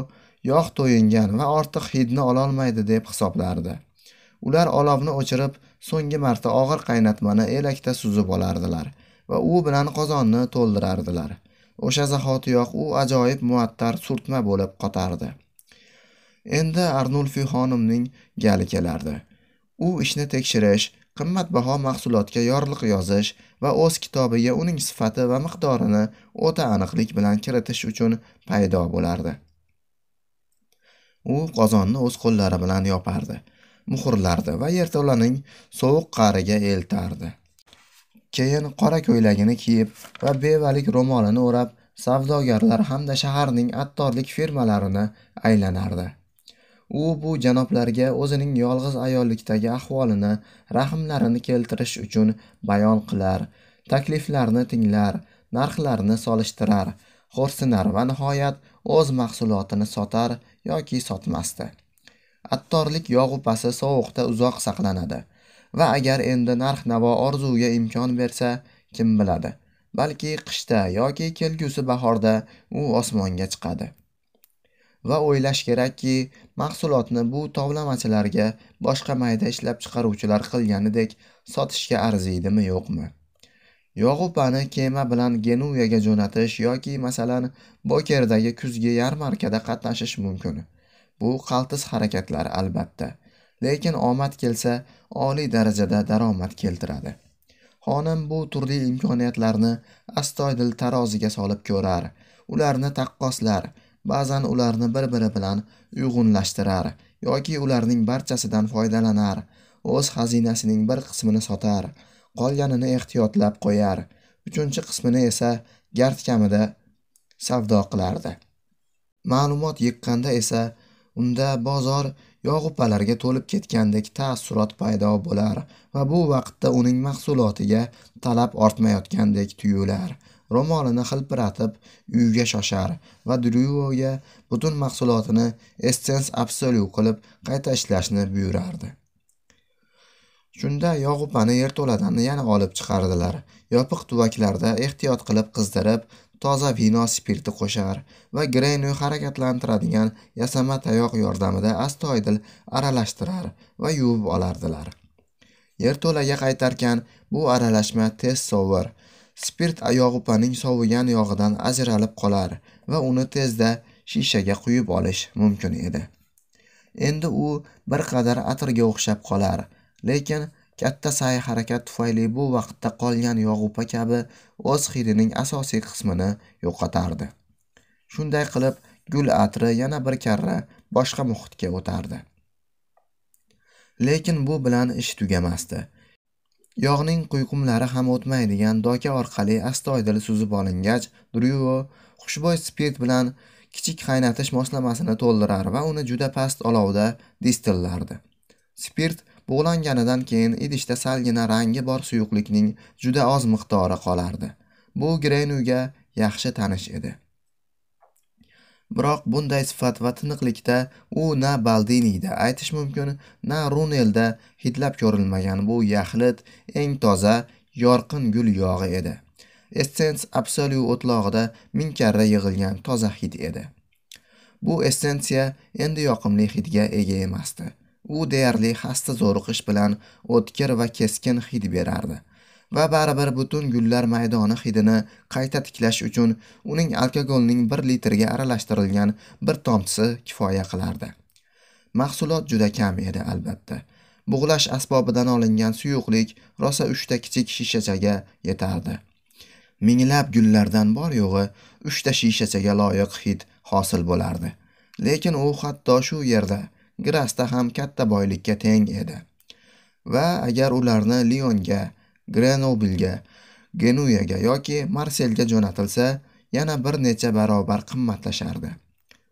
yog' to'yingan va ortiq hidni ololmaydi deb hisoblardi. Ular olovni o'chirib so'nggi marta og'ir qaynatmani elakda suzib olardilar. Va u bilan qozonni to'ldirardilar. O'sha zahotiyoq u ajoyib muattar surtma bo'lib qotardi. Endi arnulfi xonimning gali kelardi. U ishni tekshirish qimmatbaho mahsulotga yorliq yozish va o'z kitobiga uning sifati va miqdorini o'ta aniqlik bilan kiritish uchun paydo bo'lardi. U qozonni o'z qo'llari bilan yopardi muhrlardi va yerto'laning sovuq qa'riga eltardi. Keyin qora ko'ylagini kiyib va bevalik ro'molini o'rab savdogarlar hamda shaharning attorlik firmalarini aylanardi. U bu janoblarga o'zining yolg'iz ayollikdagi ahvolini rahmlarini keltirish uchun bayon qilar takliflarni tinglar narxlarni solishtirar xo'rsinar va nihoyat o'z mahsulotini sotar yoki sotmasdi. Attorlik yog'upasi sovuqda uzoq saqlanadi. Va agar endi narx navo orzuga imkon bersa kim biladi? Balki qishda yoki kelgusi bahorda u osmonga chiqadi. Va o'ylash kerakki mahsulotni bu tovlamachilarga boshqa mayda ishlab chiqaruvchilar qilganidek sotishga arziydimi yo'qmi? Yog'upani kema bilan genuyaga jo'natish yoki masalan bokerdagi kuzgi yarmarkada qatnashish mumkin. Bu qaltis harakatlar albatta. Lekin omad kelsa oliy darajada daromad keltiradi. Xonim bu turli imkoniyatlarni astoydil taroziga solib ko'rar. Ularni taqqoslar ba'zan ularni bir biri bilan uyg'unlashtirar yoki ularning barchasidan foydalanar. O'z xazinasining bir qismini sotar qolganini ehtiyotlab qo'yar. Uchinchi qismini esa gard kamida savdo qilardi. Ma'lumot yiqqanda esa unda bozor yog'upalarga to'lib ketgandek taassurot paydo bo'lar va bu vaqtda uning mahsulotiga talab ortmayotgandek tuyular. Ro'molini hilpiratib uyga shoshar va druyoga butun mahsulotini essens absolu qilib qayta ishlashni buyurardi. Shunda yog'upani yerto'ladan yana olib chiqardilar. Yopiq tuvaklarda ehtiyot qilib qizdirib toza vino spirti qo'shar va grenu harakatlantiradigan yasama tayoq yordamida astoydil aralashtirar va yuvib olardilar. Yerto'laga qaytarkan bu aralashma tez sovir. Spirt yog'upaning sovigan yog'idan ajralib qolar va uni tezda shishaga quyib olish mumkin edi. Endi u bir qadar atirga o'xshab qolar lekin katta sa'y harakat tufayli bu vaqtda qolgan yog'upa kabi o'z hidining asosiy qismini yo'qotardi. Shunday qilib gul atri yana bir karra boshqa muhitga o'tardi. Lekin bu bilan ish tugamasdi. Yog'ning quyqumlari ham o'tmaydigan doka orqali astoydil suzib olingach druvo xushbo'y spirt bilan kichik qaynatish moslamasini to'ldirar va uni juda past olovda distillardi. Spirt bug'langanidan keyin idishda salgina rangi bor suyuqlikning juda oz miqdori qolardi. Bu grenuga yaxshi tanish edi. Biroq bunday sifat va tiniqlikda u na baldiniyda aytish mumkin na runelda hidlab ko'rilmagan bu yaxlit eng toza yorqin gul yog'i edi. Essens absolyu o'tlog'ida ming karra yig'ilgan toza hid edi. Bu essensiya endi yoqimli hidga ega emasdi. U deyarli xasta zo'riqish bilan o'tkir va keskin hid berardi. Va baribir butun gullar maydoni hidini qayta tiklash uchun uning alkogolning bir litrga aralashtirilgan bir tomchisi kifoya qilardi. Mahsulot juda kam edi albatta. Bug'lash asbobidan olingan suyuqlik rosa uchta kichik shishachaga yetardi. Minglab gullardan bor yo'g'i uchta shishachaga loyiq hid hosil bo'lardi. Lekin u hatto shu yerda grasda ham katta boylikka teng edi. Va agar ularni Lyonga, grenoblga genuyaga yoki marselga jo'natilsa yana bir necha barobar qimmatlashardi.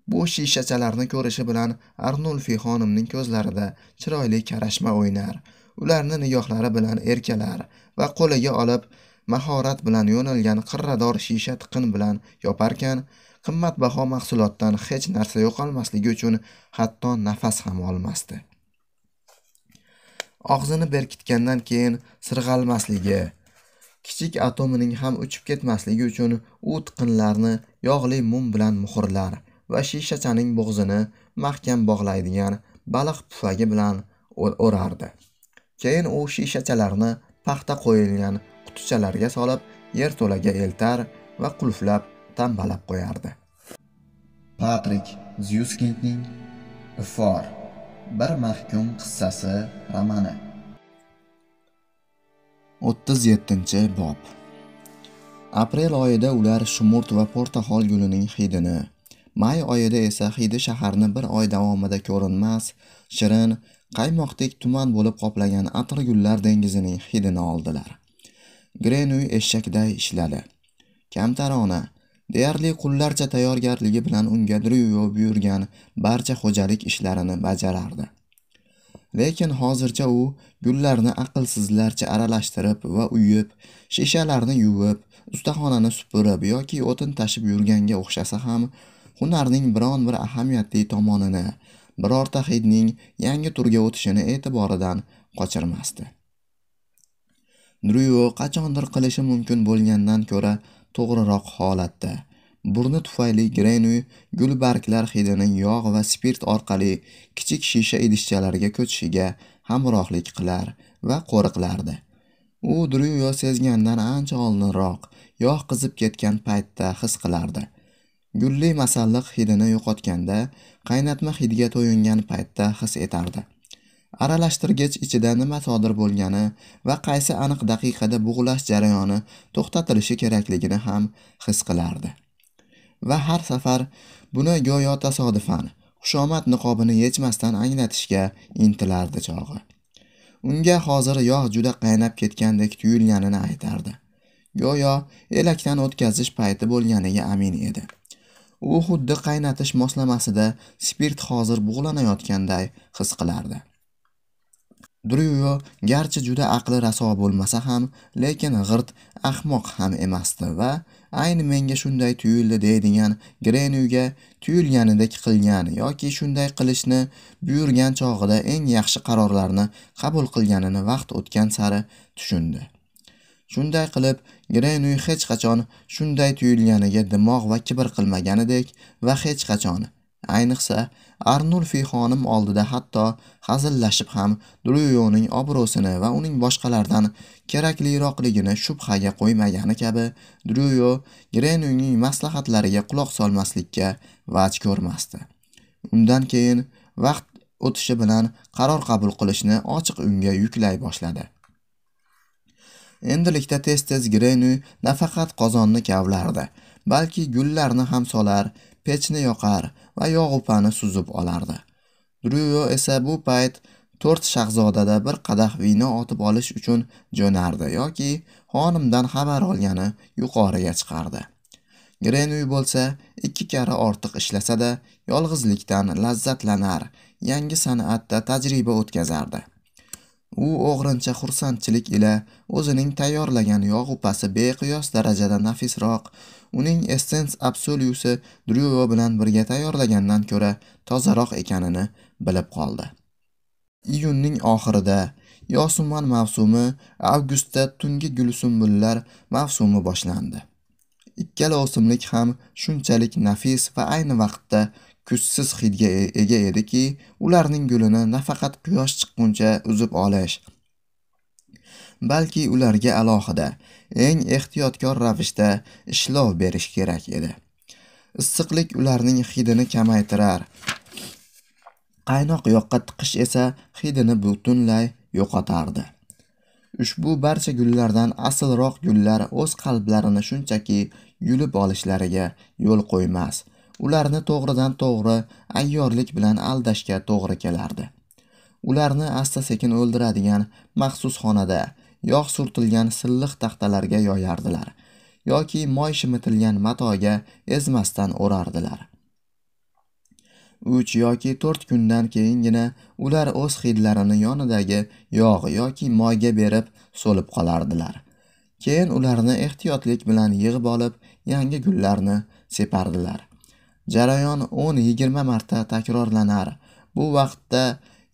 Bu shishachalarni ko'rishi bilan arnulfi xonimning ko'zlarida chiroyli qarashma o'ynar. Ularni nigohlari bilan erkalar va qo'liga olib mahorat bilan yo'nilgan qirrador shisha tiqin bilan yoparkan qimmatbaho mahsulotdan hech narsa yo'qolmasligi uchun hatto nafas ham olmasdi. Og'zini berkitgandan keyin sirg'almasligi kichik atomining ham uchib ketmasligi uchun u tiqinlarni yog'li mum bilan muhrlar va shishachaning bo'g'zini mahkam bog'laydigan baliq pufagi bilan o'rardi. Keyin u shishachalarni paxta qo'yilgan qutichalarga solib yerto'laga eltar va qulflab tambalab qo'yardi. Patrik zyuskindning ifor bir mahkum qissasi romani. O'ttiz yettinchi bob. Aprel oyida ular shumurt va portaxol gulining hidini may oyida esa hidi shaharni bir oy davomida ko'rinmas shirin qaymoqdek tuman bo'lib qoplagan atirgullar dengizining hidini oldilar. Grenuy eshakday ishladi. Kamtarona deyarli qullarcha tayyorgarligi bilan unga Dryu buyurgan barcha xo'jalik ishlarini bajarardi. Lekin hozircha u gullarni aqlsizlarcha aralashtirib va uyib, shishalarni yuvib, ustaxonani supurib yoki o'tin tashib yurganga o'xshasa ham, hunarning biron bir ahamiyatli tomonini, birorta hidning yangi turga o'tishini e'tiboridan qochirmasdi. Druyo qachondir qilishi mumkin bo'lgandan ko'ra to'g'riroq holatda. Burni tufayli Grenuy gulbarglar hidini yog' va spirt orqali kichik shisha idishchalarga ko'chishiga hamrohlik qilar va qo'riqlardi. U Druyo sezgandan ancha oldinroq yog' qizib ketgan paytda his qilardi. Gulli masalliq hidini yo'qotganda qaynatma hidga to'yingan paytda his etardi. Aralashtirgich ichida nima sodir bo'lgani va qaysi aniq daqiqada bug'lash jarayoni to'xtatilishi kerakligini ham his qilardi. Va har safar buni go'yo tasodifan xushomad niqobini yechmasdan anglatishga intilardi chog'i. Unga hozir yog' juda qaynab ketgandek tuyulganini aytardi. Go'yo elakdan o'tkazish payti bo'lganiga amin edi. U xuddi qaynatish moslamasida spirt hozir bug'lanayotganday his qilardi. Druyo garchi juda aqli raso bo'lmasa ham, lekin g'irt ahmoq ham emasdi va ayni menga shunday tuyuldi deydigan Grenuyga tuyulganidek qilgan yoki shunday qilishni buyurgan chog'ida eng yaxshi qarorlarni qabul qilganini vaqt o'tgan sari tushundi. Shunday qilib, Grenuy hech qachon shunday tuyulganiga dimoq va kibr qilmaganidek va hech qachon ayniqsa arnulfi xonim oldida hatto hazillashib ham dryoning obro'sini va uning boshqalardan kerakliroqligini shubhaga qo'ymagani kabi Druyo grenuyning maslahatlariga quloq solmaslikka vaj ko'rmasdi. Undan keyin vaqt o'tishi bilan qaror qabul qilishni ochiq unga yuklay boshladi. Endilikda tez tez grenu nafaqat qozonni kavlardi balki gullarni ham solar pechni yoqar va yog'upani suzib olardi. Druyo esa bu payt to'rt shahzodada bir qadah vino otib olish uchun jo'nardi yoki xonimdan xabar olgani yuqoriga chiqardi. Grenuy bo'lsa ikki karra ortiq ishlasada yolg'izlikdan lazzatlanar yangi san'atda tajriba o'tkazardi. U o'g'rincha xursandchilik ila o'zining tayyorlagan yog'upasi beqiyos darajada nafisroq uning essens absolyusi dryo bilan birga tayyorlagandan ko'ra tozaroq ekanini bilib qoldi. Iyunning oxirida yosuman mavsumi avgustda tungi gulsumbullar mavsumi boshlandi. Ikkala o'simlik ham shunchalik nafis va ayni vaqtda kuchsiz hidga e-, ega ediki ularning gulini nafaqat quyosh chiqquncha uzib olish balki ularga alohida eng ehtiyotkor ravishda ishlov berish kerak edi. Issiqlik ularning hidini kamaytirar. Qaynoq yoqqa tiqish esa hidini butunlay yo'qotardi. Ushbu barcha gullardan aslroq gullar o'z qalblarini shunchaki yulib olishlariga yo'l qo'ymas. Ularni to'g'ridan to'g'ri ayyorlik bilan aldashga to'g'ri kelardi. Ularni asta sekin o'ldiradigan maxsus xonada yog' surtilgan silliq taxtalarga yoyardilar yoki moy shimitilgan matoga ezmasdan o'rardilar. Uch yoki to'rt kundan keyingina ular o'z hidlarini yonidagi yog' yoki moyga berib so'lib qolardilar. Keyin ularni ehtiyotlik bilan yig'ib olib yangi gullarni separdilar. Jarayon o'n yigirma marta takrorlanar. Bu vaqtda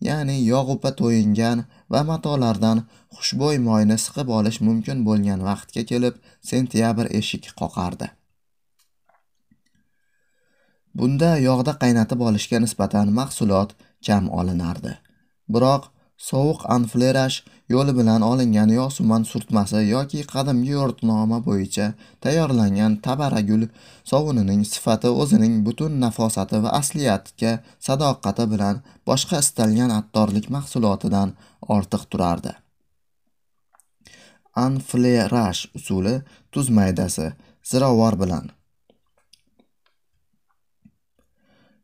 ya'ni yog'upa to'yingan va matolardan xushbo'y moyni siqib olish mumkin bo'lgan vaqtga kelib sentyabr eshik qoqardi. Bunda yog'da qaynatib olishga nisbatan mahsulot kam olinardi. Biroq sovuq anflerash yo'li bilan olingan yosuman surtmasi yoki qadimgi yo'rtnoma bo'yicha tayyorlangan tabaragul sovunining sifati o'zining butun nafosati va asliyatga sadoqati bilan boshqa istalgan attorlik mahsulotidan ortiq turardi. Anflerash usuli tuz maydasi ziravor bilan.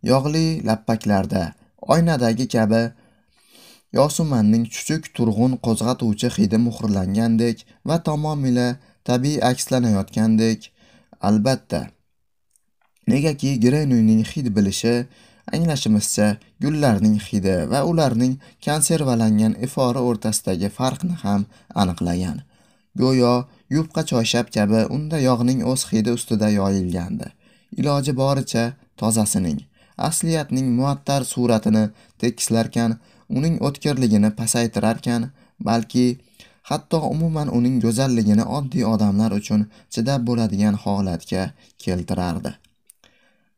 Yog'li lappaklarda oynadagi kabi yosumanning chuchuk turg'un qo'zg'atuvchi hidi muhrlangandek va tamomila tabiiy akslanayotgandek. Albatta negaki grenuyning hid bilishi anglashimizcha gullarning hidi va ularning konservalangan ifori o'rtasidagi farqni ham aniqlagan. Go'yo yupqa choyshab kabi unda yog'ning o'z hidi ustida yoyilgandi. Iloji boricha tozasining asliyatning muattar suratini tekislarkan uning o'tkirligini pasaytirarkan balki hatto umuman uning go'zalligini oddiy odamlar uchun chidab bo'ladigan holatga keltirardi.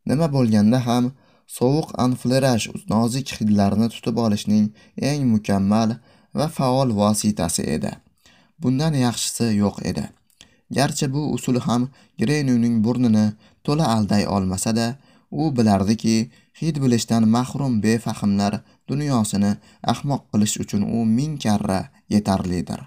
Nima bo'lganda ham sovuq anflerash nozik hidlarni tutib olishning eng mukammal va faol vositasi edi. Bundan yaxshisi yo'q edi. Garchi bu usul ham grenuning burnini to'la alday olmasa-da u bilardiki hid bilishdan mahrum befahmlar dunyosini ahmoq qilish uchun u ming karra yetarlidir.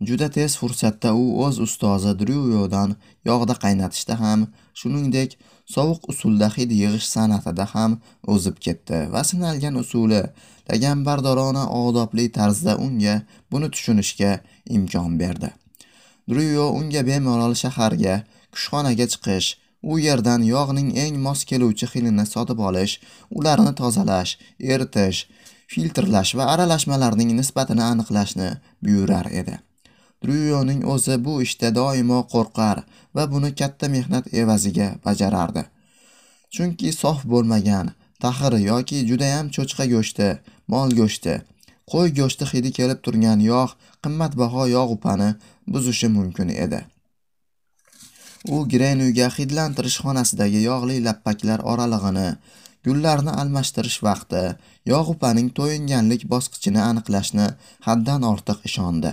Juda tez fursatda u o'z ustozi Druyodan yog'da qaynatishda ham shuningdek sovuq usulda hid yig'ish san'atida ham o'zib ketdi va sinalgan usuli lagambardorona odobli tarzda unga buni tushunishga imkon berdi. Druyo unga bemalol shaharga kushxonaga chiqish u yerdan yog'ning eng mos keluvchi xilini sotib olish ularni tozalash eritish filtrlash va aralashmalarning nisbatini aniqlashni buyurar edi. Druyoning o'zi bu ishda doimo qo'rqar va buni katta mehnat evaziga bajarardi. Chunki sof bo'lmagan taxir yoki judayam cho'chqa go'shti mol go'shti. Qo'y go'shti hidi kelib turgan yog' qimmatbaho yog' upani buzishi mumkin edi. U grenuyga hidlantirish xonasidagi yog'li lappaklar oralig'ini gullarni almashtirish vaqti yog' upaning to'yinganlik bosqichini aniqlashni haddan ortiq ishondi.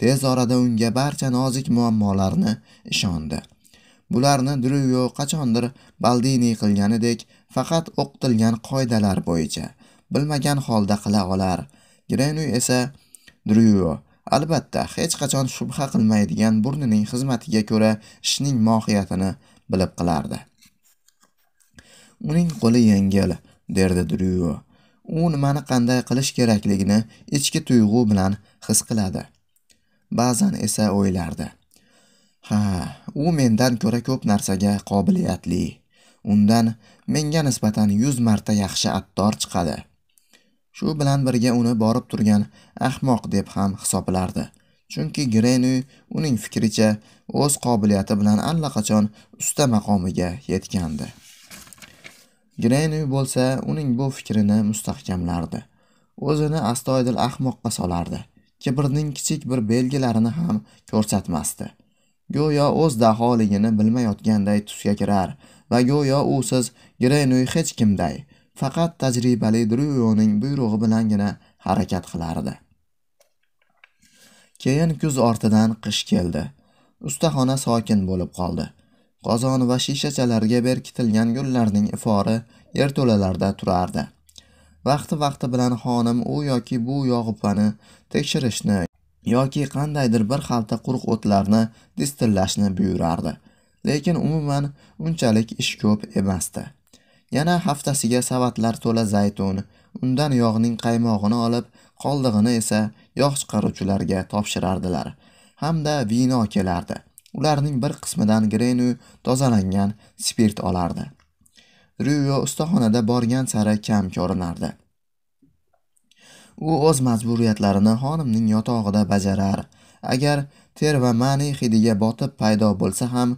Tez orada unga barcha nozik muammolarni ishondi. Bularni Druyo qachondir baldini qilganidek faqat o'qitilgan qoidalar bo'yicha bilmagan holda qila olar. Grenu esa Druyo albatta hech qachon shubha qilmaydigan burnining xizmatiga ko'ra ishning mohiyatini bilib qilardi. Uning qo'li yengil derdi Druyo. u nimani qanday qilish kerakligini ichki tuyg'u bilan his qiladi. Ba'zan esa o'ylardi. Ha u mendan ko'ra ko'p narsaga qobiliyatli. Undan menga nisbatan yuz marta yaxshi attor chiqadi. Shu bilan birga uni borib turgan ahmoq deb ham hisoblardi. Chunki grenu uning fikricha o'z qobiliyati bilan allaqachon usta maqomiga yetgandi. Grenu bo'lsa uning bu fikrini mustahkamlardi. O'zini astoydil ahmoqqa solardi. Kibrning kichik bir belgilarini ham ko'rsatmasdi. Go'yo o'z daholigini bilmayotganday tusga kirar va go'yo usiz grenu hech kimday faqat tajribali Druyoning buyrug'i bilangina harakat qilardi. Keyin kuz ortidan qish keldi. Ustaxona sokin bo'lib qoldi. Qozon va shishachalarga berkitilgan gullarning ifori yerto'lalarda turardi. Vaqti-vaqti bilan xonim u yoki bu yog'upani tekshirishni yoki qandaydir bir xalta quruq o'tlarni distillashni buyurardi. Lekin umuman unchalik ish ko'p emasdi. Yana haftasiga savatlar to'la zaytun, undan yog'ning qaymog'ini olib, qoldig'ini esa yog' chiqaruvchilarga topshirardilar. Hamda vino kelardi. Ularning bir qismidan Grenu tozalangan spirt olardi. Ryo ustaxonada borgan sari kam ko'rinardi. U o'z majburiyatlarini xonimning yotog'ida bajarar. Agar ter va ma'ni hidiga botib paydo bo'lsa ham,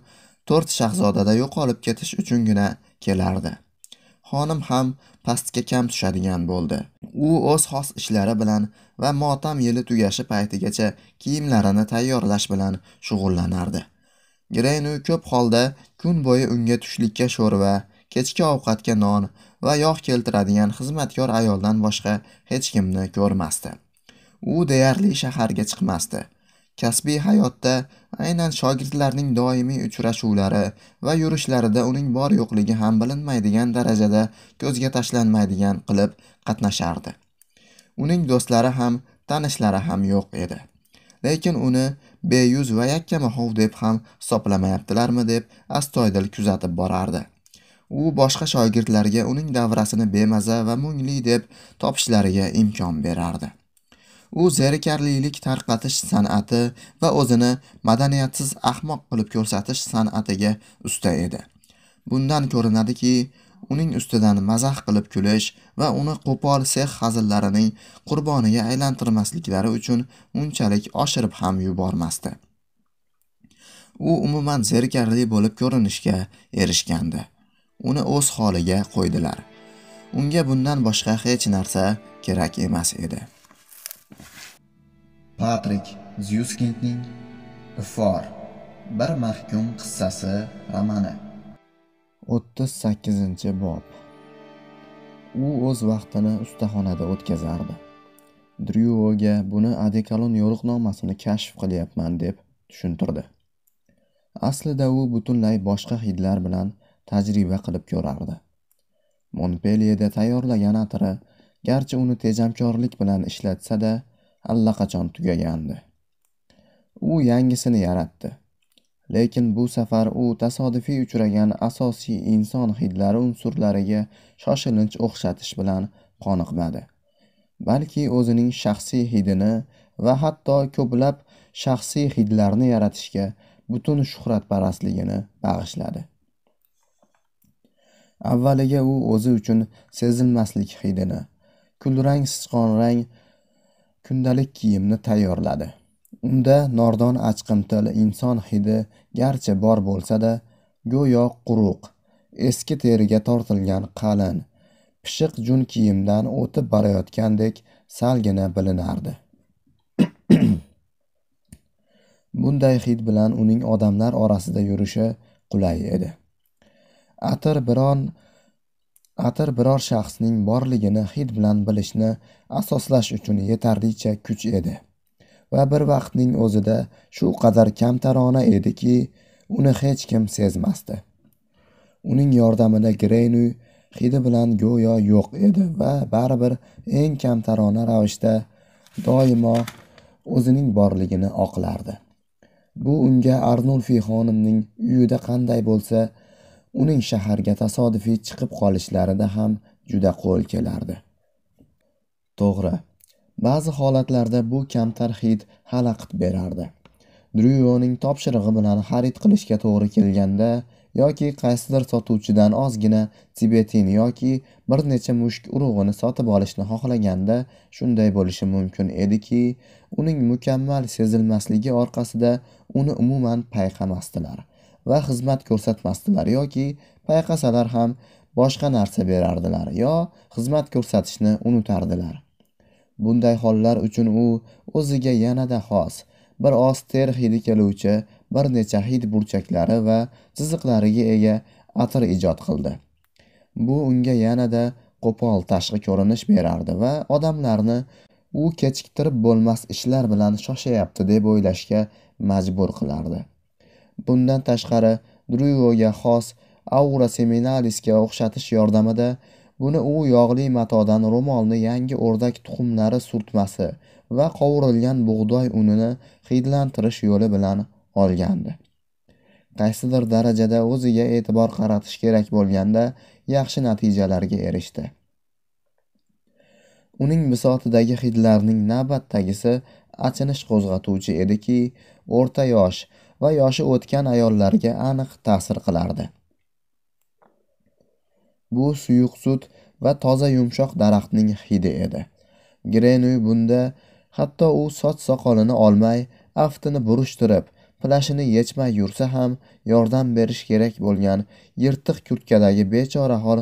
to'rt shahzodada yo'qolib ketish uchungina kelardi. Xonim ham pastga kam tushadigan bo'ldi. U o'z xos ishlari bilan va motam yili tugashi paytigacha kiyimlarini tayyorlash bilan shug'ullanardi. Greynu ko'p holda kun bo'yi unga tushlikka sho'rva kechki ovqatga non va yog' keltiradigan xizmatkor ayoldan boshqa hech kimni ko'rmasdi. U deyarli shaharga chiqmasdi. Kasbiy hayotda aynan shogirdlarning doimiy uchrashuvlari va yurishlarida uning bor yo'qligi ham bilinmaydigan darajada ko'zga tashlanmaydigan qilib qatnashardi. Uning do'stlari ham tanishlari ham yo'q edi. Lekin uni beyuz va yakkamahov deb ham hisoblamayaptilarmi deb astoydil kuzatib borardi. U boshqa shogirdlarga uning davrasini bemaza va mungli deb topishlariga imkon berardi. U zerikarlilik tarqatish san'ati va o'zini madaniyatsiz ahmoq qilib ko'rsatish san'atiga usta edi. Bundan ko'rinadiki uning ustidan mazax qilib kulish va uni qo'pol sex hazillarining qurboniga aylantirmasliklari uchun unchalik oshirib ham yubormasdi. U umuman zerikarli bo'lib ko'rinishga erishgandi. Uni o'z holiga qo'ydilar. Unga bundan boshqa hech narsa kerak emas edi. Patrik zyuskindning ifor bir mahkum qissasi romani. O'ttiz sakkizinchi bob. U o'z vaqtini ustaxonada o'tkazardi. Dryuoga buni adekalon yo'riqnomasini kashf qilyapman deb tushuntirdi. Aslida u butunlay boshqa hidlar bilan tajriba qilib ko'rardi. Monpelyeda tayyorlagan atiri garchi uni tejamkorlik bilan ishlatsa-da allaqachon tugagandi. U yangisini yaratdi. Lekin bu safar u tasodifiy uchragan asosiy inson hidlari unsurlariga shoshilinch o'xshatish bilan qoniqmadi. Balki o'zining shaxsiy hidini va hatto ko'plab shaxsiy hidlarni yaratishga butun shuhratparastligini bag'ishladi. Avvaliga u o'zi uchun sezilmaslik hidini kulrang sichqonrang kundalik kiyimni tayyorladi. Unda nordon achqimtil inson hidi garchi bor bo'lsa-da go'yo quruq eski teriga tortilgan qalin pishiq jun kiyimdan o'tib borayotgandek salgina bilinardi. Bunday hid bilan uning odamlar orasida yurishi qulay edi. Atir biron atir biror shaxsning borligini hid bilan bilishni asoslash uchun yetarlicha kuch edi. Va bir vaqtning o'zida shu qadar kamtarona ediki uni hech kim sezmasdi. Uning yordamida greynuy hidi bilan go'yo yo'q edi va baribir eng kamtarona ravishda doimo o'zining borligini oqlardi. Bu unga arnulfi xonimning uyida qanday bo'lsa uning shaharga tasodifiy chiqib qolishlarida ham juda qo'l kelardi. To'g'ri ba'zi holatlarda bu kamtar hid xalaqit berardi. Druyoning topshirig'i bilan xarid qilishga to'g'ri kelganda yoki qaysidir sotuvchidan ozgina tibetin yoki bir necha mushuk urug'ini sotib olishni xohlaganda shunday bo'lishi mumkin ediki uning mukammal sezilmasligi orqasida uni umuman payqamasdilar. Va xizmat ko'rsatmasdilar yoki payqasalar ham boshqa narsa berardilar yo xizmat ko'rsatishni unutardilar. Bunday hollar uchun u o'ziga yanada xos bir oz ter hidi keluvchi bir necha hid burchaklari va chiziqlariga ega atir ijod qildi. Bu unga yanada qo'pol tashqi ko'rinish berardi va odamlarni u kechiktirib bo'lmas ishlar bilan shoshayapti deb o'ylashga majbur qilardi. Bundan tashqari druyoga xos aura seminalisga o'xshatish yordamida buni u yog'li matodan ro'molni yangi o'rdak tuxumlari surtmasi va qovurilgan bug'doy unini hidlantirish yo'li bilan olgandi. Qaysidir darajada o'ziga e'tibor qaratish kerak bo'lganda yaxshi natijalarga erishdi. Uning bisotidagi hidlarning navbatdagisi achinish qo'zg'atuvchi ediki o'rta yosh va yoshi o'tgan ayollarga aniq ta'sir qilardi. Bu suyuq sut va toza yumshoq daraxtning hidi edi. Grenuy bunda hatto u soch soqolini olmay aftini burishtirib plashini yechmay yursa ham yordam berish kerak bo'lgan yirtiq kurtkadagi bechora hol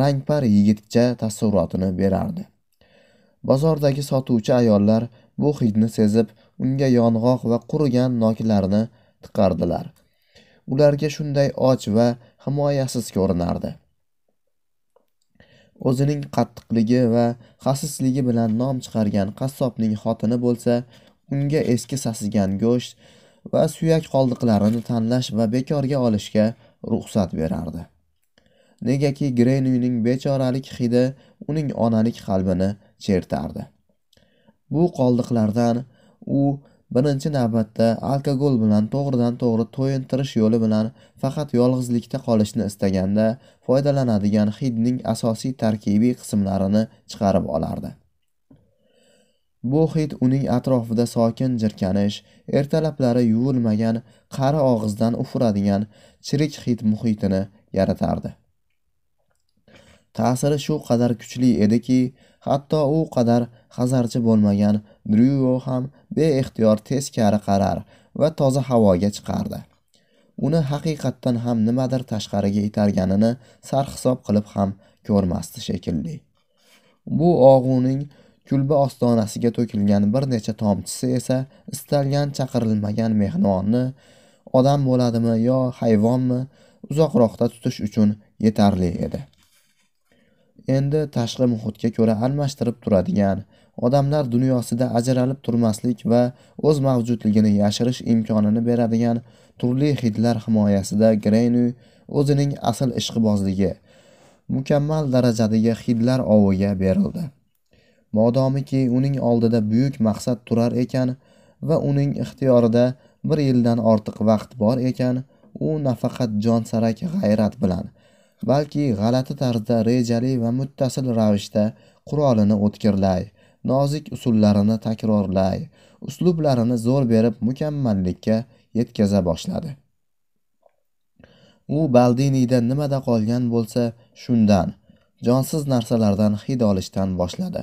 rangpar yigitcha taassurotini berardi. Bozordagi sotuvchi ayollar bu hidni sezib unga yong'oq va qurigan noklarni tiqardilar ularga shunday och va himoyasiz ko'rinardi. O'zining qattiqligi va xasisligi bilan nom chiqargan qassobning xotini bo'lsa unga eski sasigan go'sht va suyak qoldiqlarini tanlash va bekorga olishga ruxsat berardi. Negaki grenuyning bechoralik hidi uning onalik qalbini chertardi. Bu qoldiqlardan u birinchi navbatda alkogol bilan to'g'ridan to'g'ri to'yintirish yo'li bilan faqat yolg'izlikda qolishni istaganda foydalanadigan hidning asosiy tarkibiy qismlarini chiqarib olardi. Bu hid uning atrofida sokin jirkanish ertalablari yuvilmagan qari og'izdan ufuradigan chirik hid muhitini yaratardi. Ta'siri shu qadar kuchli ediki hatto u qadar hazarchi bo'lmagan dryu ham beixtiyor teskari qarar va toza havoga chiqardi. Uni haqiqatdan ham nimadir tashqariga itarganini sarhisob qilib ham ko'rmasdi shekilli. Bu og'uning kulba ostonasiga to'kilgan bir necha tomchisi esa istalgan chaqirilmagan mehmonni odam bo'ladimi yo hayvonmi? uzoqroqda tutish uchun yetarli edi. Endi tashqi muhitga ko'ra almashtirib turadigan odamlar dunyosida ajralib turmaslik va o'z mavjudligini yashirish imkonini beradigan turli hidlar himoyasida greynu o'zining asl ishqibozligi mukammal darajadagi hidlar oviga berildi. Modomiki uning oldida buyuk maqsad turar ekan va uning ixtiyorida bir yildan ortiq vaqt bor ekan u nafaqat jonsarak g'ayrat bilan balki g'alati tarzda rejali va muttasil ravishda qurolini o'tkirlay. Nozik usullarini takrorlay uslublarini zo'r berib mukammallikka yetkaza boshladi. U baldiniyda nimada qolgan bo'lsa shundan jonsiz narsalardan hid olishdan boshladi.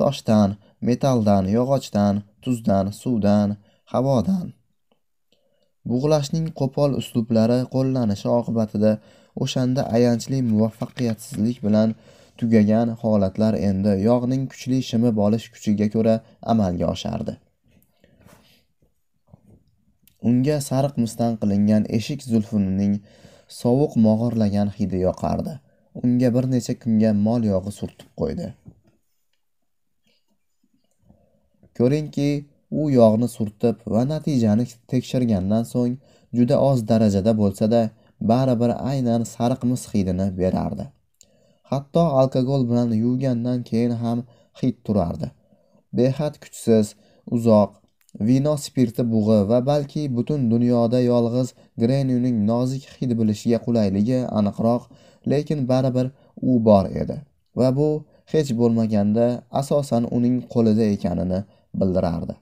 Toshdan metalldan yog'ochdan tuzdan suvdan havodan. Bug'lashning qo'pol uslublari qo'llanishi oqibatida o'shanda ayanchli muvaffaqiyatsizlik bilan tugagan holatlar endi yog'ning kuchli shimib olish kuchiga ko'ra amalga oshardi. Unga sariq misdan qilingan eshik zulfunining sovuq mog'orlagan hidi yoqardi. Unga bir necha kunga mol yog'i surtib qo'ydi. Ko'ringki u yog'ni surtib va natijani tekshirgandan so'ng juda oz darajada bo'lsa-da baribir aynan sariq mis hidini berardi. Hatto alkogol bilan yuvgandan keyin ham hid turardi. Behad kuchsiz uzoq vino spirti bug'i va balki butun dunyoda yolg'iz grenyuning nozik hid bilishiga qulayligi aniqroq lekin baribir u bor edi va bu hech bo'lmaganda asosan uning qo'lida ekanini bildirardi.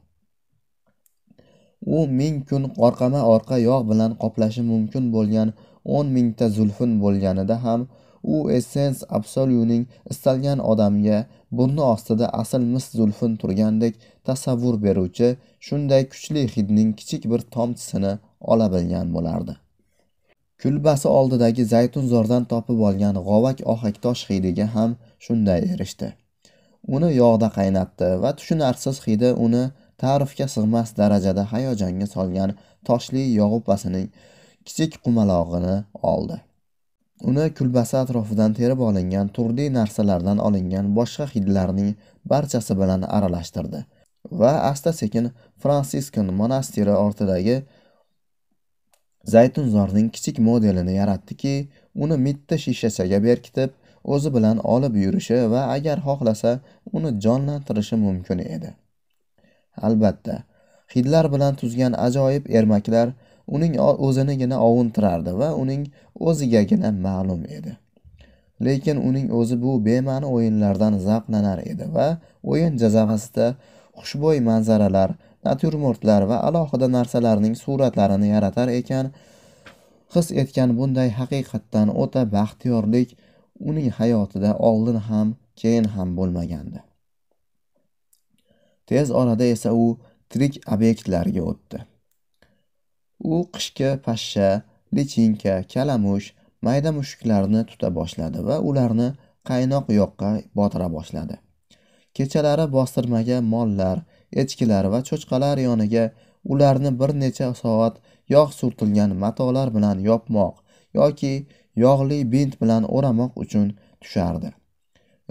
U ming kun orqama orqa yog' bilan qoplashi mumkin bo'lgan o'n mingta zulfin bo'lganida ham u essens absolyuning istalgan odamga burni ostida asl mis zulfin turgandek tasavvur beruvchi shunday kuchli hidning kichik bir tomchisini ola bilgan bo'lardi. Kulbasi oldidagi zaytunzordan topib olgan g'ovak ohaktosh hidiga ham shunday erishdi. Uni yog'da qaynatdi va tushunarsiz hidi uni ta'rifga sig'mas darajada hayajonga solgan toshli yog'upasining kichik qumalog'ini oldi. Uni kulbasi atrofidan terib olingan turli narsalardan olingan boshqa hidlarning barchasi bilan aralashtirdi va asta sekin fransiskan monastiri ortidagi zaytunzorning kichik modelini yaratdiki uni mitti shishachaga berkitib o'zi bilan olib yurishi va agar xohlasa uni jonlantirishi mumkin edi. Albatta hidlar bilan tuzgan ajoyib ermaklar uning o'zinigina ovuntirardi va uning o'zigagina ma'lum edi. Lekin uning o'zi bu bema'ni o'yinlardan zavqlanar edi va o'yin jazavasida xushbo'y manzaralar natyurmortlar va alohida narsalarning suratlarini yaratar ekan his etgan bunday haqiqatdan o'ta baxtiyorlik uning hayotida oldin ham keyin ham bo'lmagandi. Tez orada esa u tirik obyektlarga o'tdi. U qishki pashsha lichinka kalamush mayda mushuklarni tuta boshladi va ularni qaynoq yoqqa botira boshladi. Kechalari bostirmaga mollar echkilar va cho'chqalar yoniga ularni bir necha soat yog' surtilgan matolar bilan yopmoq yoki yog'li bint bilan o'ramoq uchun tushardi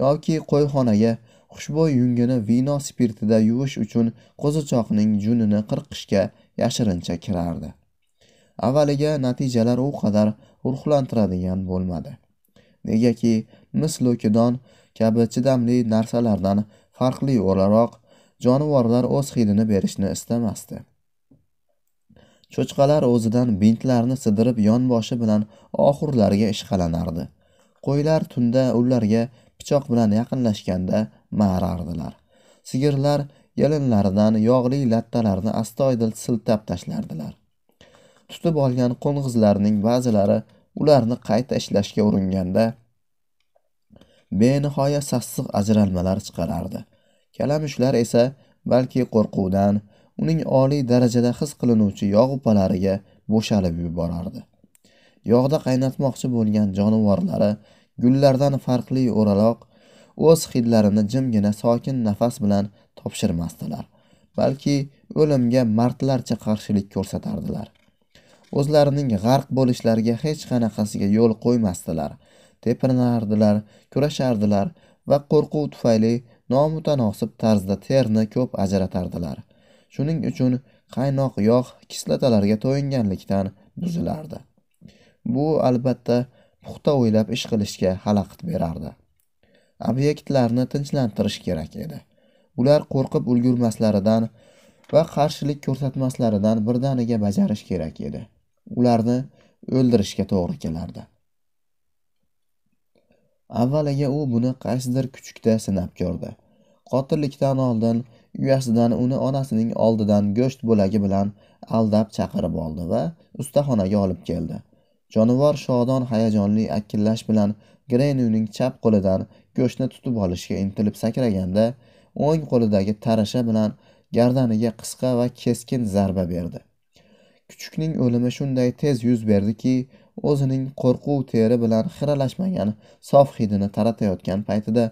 yoki qo'yxonaga xushbo'y yungini vino spirtida yuvish uchun qo'zichoqning junini qirqishga yashirincha kirardi. Avvaliga natijalar u qadar ruhlantiradigan bo'lmadi. Negaki mis lo'kidon kabi chidamli narsalardan farqli o'laroq jonivorlar o'z hidini berishni istamasdi. Cho'chqalar o'zidan bintlarni sidirib yonboshi bilan oxurlariga ishqalanardi. Qo'ylar tunda ularga pichoq bilan yaqinlashganda ma'rardilar sigirlar yelinlaridan yog'li lattalarni astoydil siltab tashlardilar. Tutib olgan qo'ng'izlarning ba'zilari ularni qayta ishlashga uringanda benihoya sassiq ajralmalar chiqarardi. Kalamushlar esa balki qo'rquvdan uning oliy darajada his qilinuvchi yog' upalariga bo'shalib yuborardi. Yog'da qaynatmoqchi bo'lgan jonivorlari gullardan farqli o'raloq o'z hidlarini jimgina sokin nafas bilan topshirmasdilar balki o'limga mardlarcha qarshilik ko'rsatardilar. O'zlarining g'arq bo'lishlariga hech qanaqasiga yo'l qo'ymasdilar tepinardilar kurashardilar va qo'rquv tufayli nomutanosib tarzda terni ko'p ajratardilar. Shuning uchun qaynoq yog' kislotalarga to'yinganlikdan buzilardi. Bu albatta puxta o'ylab ish qilishga xalaqit berardi. Obyektlarni tinchlantirish kerak edi. Ular qo'rqib ulgurmaslaridan va qarshilik ko'rsatmaslaridan birdaniga bajarish kerak edi. Ularni o'ldirishga to'g'ri kelardi. Avvaliga u buni qaysidir kuchukda sinab ko'rdi. Qotillikdan oldin uyasidan uni onasining oldidan go'sht bo'lagi bilan aldab chaqirib oldi va ustaxonaga olib keldi. Jonivor shodon hayajonli akillash bilan grenyuning chap qo'lidan go'shtni tutib olishga intilib sakraganda o'ng qo'lidagi tarasha bilan gardaniga qisqa va keskin zarba berdi. Kuchukning o'limi shunday tez yuz berdiki o'zining qo'rquv teri bilan xiralashmagan sof hidini taratayotgan paytida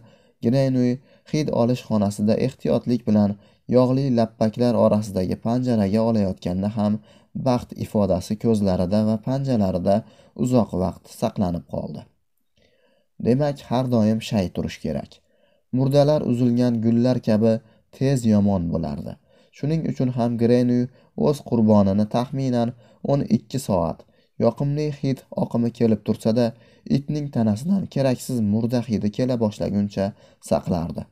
grenui hid olish xonasida ehtiyotlik bilan yog'li lappaklar orasidagi panjaraga olayotganda ham baxt ifodasi ko'zlarida va panjalarida uzoq vaqt saqlanib qoldi. Demak har doim shay turish kerak. Murdalar uzilgan gullar kabi tez yomon bo'lardi. Shuning uchun ham grenu o'z qurbonini taxminan o'n ikki soat yoqimli hid oqimi kelib tursa-da itning tanasidan keraksiz murda hidi kela boshlaguncha saqlardi.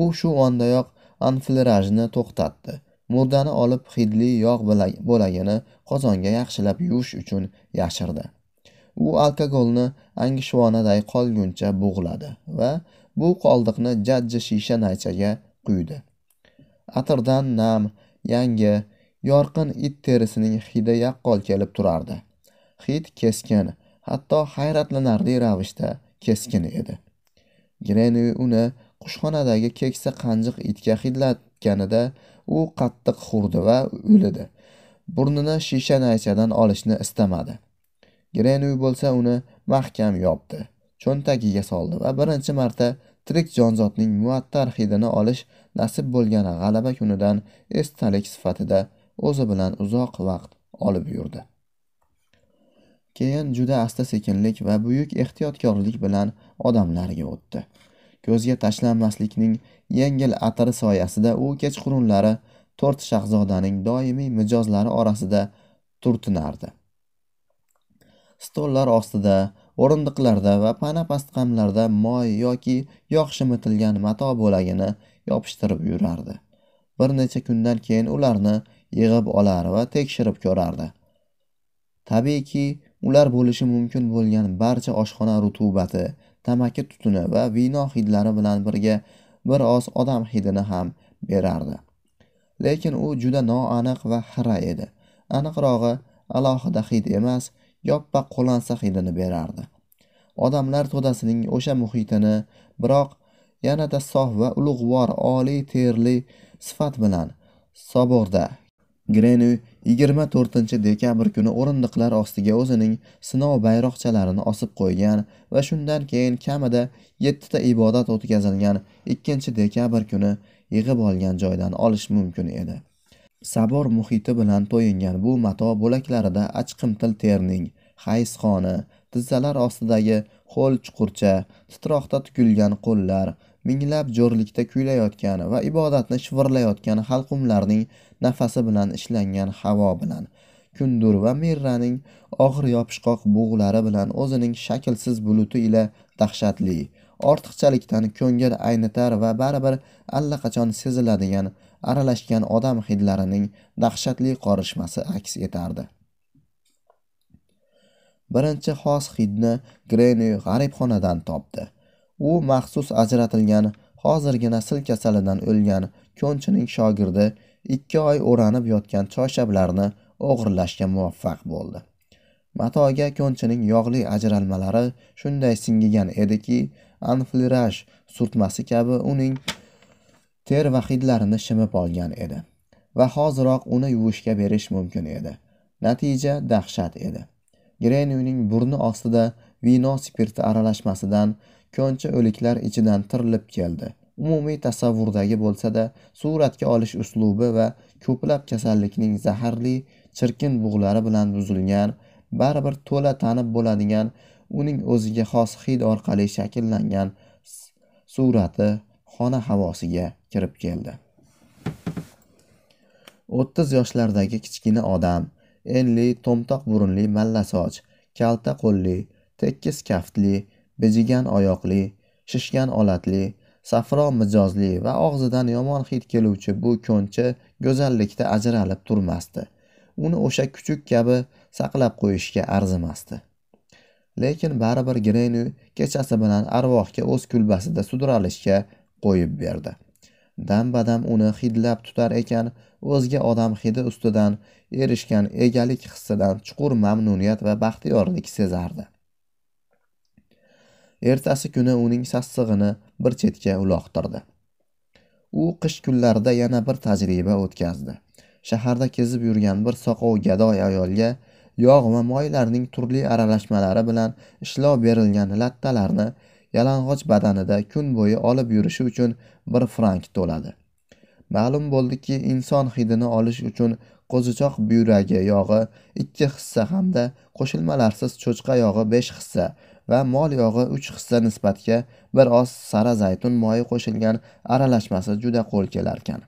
U shu ondayoq anfilirajni to'xtatdi. Murdani olib hidli yog' bo'lagini qozonga yaxshilab yuvish uchun yashirdi. U alkogolni angishvonaday qolguncha bug'ladi va bu qoldiqni jajji shisha naychaga quydi. Atirdan nam yangi yorqin it terisining hidi yaqqol kelib turardi. Hid keskin hatto hayratlanarli ravishda keskin edi. Greni uni qushxonadagi keksa qanjiq itga hidlatganida u qattiq hurdi va o'lidi. Burnini shisha naychadan olishni istamadi. Grenuy bo'lsa uni mahkam yopdi. Cho'ntagiga soldi va birinchi marta tirik jonzotning muattar hidini olish nasib bo'lgan g'alaba kunidan esdalik sifatida o'zi bilan uzoq vaqt olib yurdi. Keyin juda asta sekinlik va buyuk ehtiyotkorlik bilan odamlarga o'tdi. Ko'zga tashlanmaslikning yengil atiri soyasida u kechqurunlari to'rt shahzodaning doimiy mijozlari orasida turtinardi. Stollar ostida o'rindiqlarda va pana pastqamlarda moy yoki yog' shimitilgan mato bo'lagini yopishtirib yurardi. Bir necha kundan keyin ularni yig'ib olar va tekshirib ko'rardi. Tabiiyki ular bo'lishi mumkin bo'lgan barcha oshxona rutubati tamaki tutuni va vino hidlari bilan birga bir oz odam hidini ham berardi. Lekin u juda noaniq va xira edi. Aniqrog'i alohida hid emas yoppa qo'lansa hidini berardi. Odamlar to'dasining o'sha muhitini biroq yanada sof va ulug'vor oliy terli sifat bilan soborda grenu yigirma to'rtinchi dekabr kuni o'rindiqlar ostiga o'zining sinov bayroqchalarini osib qo'ygan va shundan keyin kamida yettita ibodat o'tkazilgan ikkinchi dekabr kuni yig'ib olgan joydan olish mumkin edi. Sabor muhiti bilan to'yingan bu mato bo'laklarida achqimtil terning hayz qoni tizzalar ostidagi ho'l chuqurcha titroqda tukilgan qo'llar minglab jo'rlikda kuylayotgan va ibodatni shivirlayotgan halqumlarning nafasi bilan ishlangan havo bilan kundur va mirraning og'ir yopishqoq bug'lari bilan o'zining shaklsiz buluti ila dahshatli ortiqchalikdan ko'ngil aynitar va baribir allaqachon seziladigan aralashgan odam hidlarining dahshatli qorishmasi aks etardi. Birinchi xos hidni greni g'aribxonadan topdi. U maxsus ajratilgan hozirgina sil kasalidan o'lgan ko'nchining shogirdi ikki oy o'ranib yotgan choyshablarni o'g'irlashga muvaffaq bo'ldi. Matoga ko'nchining yog'li ajralmalari shunday singigan ediki anfliraj surtmasi kabi uning ter va hidlarini shimib olgan edi va hoziroq uni yuvishga berish mumkin edi natija dahshat edi Greniuning burni ostida vino spirti aralashmasidan ko'ncha o'liklar ichidan tirilib keldi. Umumiy tasavvurdagi bo'lsa-da, suratga olish uslubi va ko'plab kasallikning zaharli, chirkin bug'lari bilan buzilgan, baribir to'la tanib bo'ladigan uning o'ziga xos hid orqali shakllangan surati xona havosiga kirib keldi. 30 yoshlardagi kichkina odam enli to'mtoq burunli malla soch kalta qo'lli tekis kaftli bijigan oyoqli shishgan olatli safro mijozli va og'zidan yomon hid keluvchi bu ko'nchi go'zallikda ajralib turmasdi uni o'sha kuchuk kabi saqlab qo'yishga arzimasdi lekin baribir grenu kechasi bilan arvohga o'z kulbasida sudralishga qo'yib berdi. Dam badam uni hidlab tutar ekan o'zga odam hidi ustidan erishgan egalik hissidan chuqur mamnuniyat va baxtiyorlik sezardi. Ertasi kuni uning sassig'ini bir chetga uloqtirdi. U qish kunlarida yana bir tajriba o'tkazdi. Shaharda kezib yurgan bir soqov gadoy ayolga yog' va moylarning turli aralashmalari bilan ishlov berilgan lattalarni yalang'och badanida kun bo'yi olib yurishi uchun bir frank to'ladi. Ma'lum bo'ldiki inson hidini olish uchun qo'zichoq buyragi yog'i ikki hissa hamda qo'shilmalarsiz cho'chqa yog'i besh hissa va mol yog'i uch hissa nisbatga bir oz sara zaytun moyi qo'shilgan aralashmasi juda qo'l kelarkan.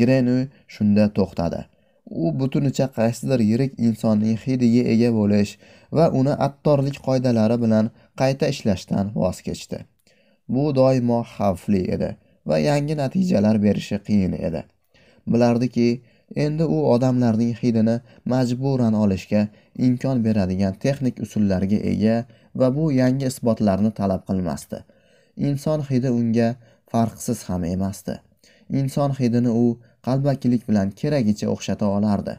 Grenu shunda to'xtadi. U butunicha qaysidir yirik insonning hidiga ega bo'lish va uni attorlik qoidalari bilan qayta ishlashdan voz kechdi. Bu doimo xavfli edi va yangi natijalar berishi qiyin edi. Bilardiki endi u odamlarning hidini majburan olishga imkon beradigan texnik usullarga ega va bu yangi isbotlarni talab qilmasdi. Inson hidi unga farqsiz ham emasdi. Inson hidini u qalbakilik bilan keragicha o'xshata olardi.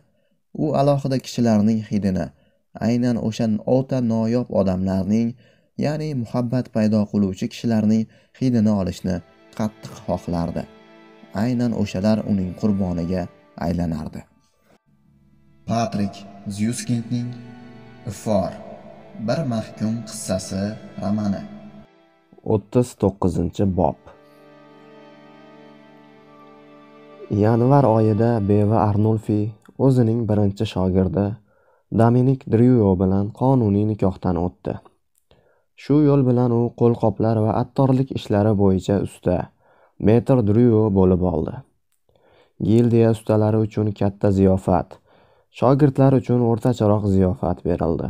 U alohida kishilarning hidini aynan o'sha o'ta noyob odamlarning ya'ni muhabbat paydo qiluvchi kishilarning hidini olishni qattiq xohlardi. Aynan o'shalar uning qurboniga aylanardi. Patrik zyuskindning ifor bir mahkum qissasi romani. o'ttiz to'qqizinchi bob. Yanvar oyida beva arnulfi o'zining birinchi shogirdi dominik dryuo bilan qonuniy nikohdan o'tdi. Shu yo'l bilan u qo'lqoplar va attorlik ishlari bo'yicha usta metr dryuo bo'lib oldi. Gildiya ustalari uchun katta ziyofat shogirdlar uchun o'rtacharoq ziyofat berildi.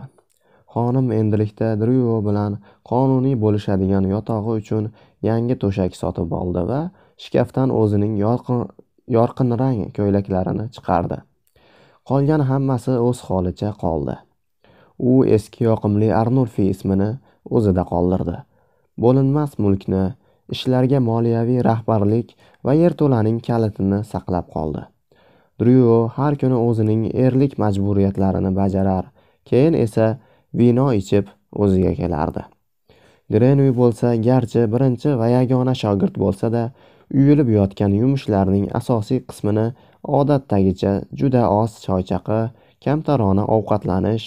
Xonim endilikda dryuo bilan qonuniy bo'lishadigan yotog'i uchun yangi to'shak sotib oldi va shkafdan o'zining yorqin yorqin rang ko'ylaklarini chiqardi. Qolgan hammasi o'z holicha qoldi. U eski yoqimli arnulfi ismini o'zida qoldirdi. Bo'linmas mulkni ishlarga moliyaviy rahbarlik va yerto'laning kalitini saqlab qoldi. Dryo har kuni o'zining erlik majburiyatlarini bajarar keyin esa vino ichib o'ziga kelardi. Grenuy bo'lsa garchi birinchi va yagona shogird bo'lsa-da uyilib yotgan yumushlarning asosiy qismini odatdagicha juda oz choychaqa kamtarona ovqatlanish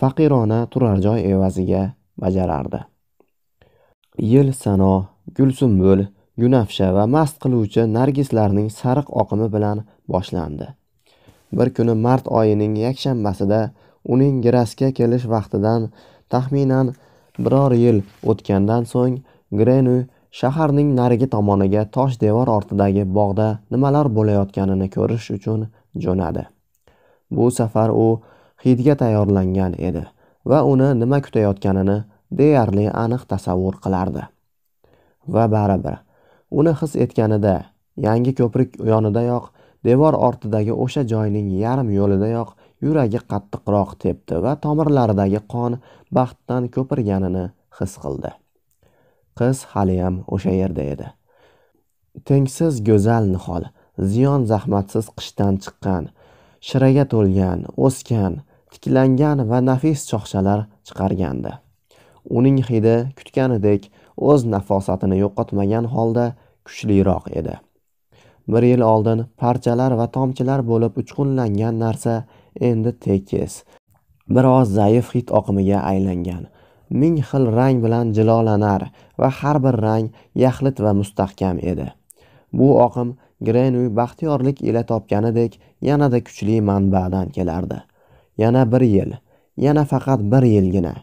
faqirona turar joy evaziga bajarardi. Yil sano gulsumbul gunafsha va mast qiluvchi nargislarning sariq oqimi bilan boshlandi. Bir kuni mart oyining yakshanbasida uning Grasga kelish vaqtidan taxminan biror yil o'tgandan so'ng grenu shaharning narigi tomoniga tosh devor ortidagi bog'da nimalar bo'layotganini ko'rish uchun jo'nadi. Bu safar u hidga tayyorlangan edi va uni nima kutayotganini deyarli aniq tasavvur qilardi. Va baribir uni his etganida yangi ko'prik yonidayoq devor ortidagi o'sha joyning yarim yo'lidayoq yuragi qattiqroq tepdi va tomirlaridagi qon baxtdan ko'pirganini his qildi. Qiz haliyam o'sha yerda edi. Tengsiz go'zal nihol ziyon zahmatsiz qishdan chiqqan shiraga to'lgan o'sgan tiklangan va nafis cho'xchalar chiqargandi. Uning hidi kutganidek o'z nafosatini yo'qotmagan holda kuchliroq edi. Bir yil oldin parchalar va tomchilar bo'lib uchqunlangan narsa endi tekis biroz zaif hid oqimiga aylangan. Ming xil rang bilan jilolanar va har bir rang yaxlit va mustahkam edi. Bu oqim grenuy baxtiyorlik ila topganidek yanada kuchli manbadan kelardi. Yana bir yil yana faqat bir yilgina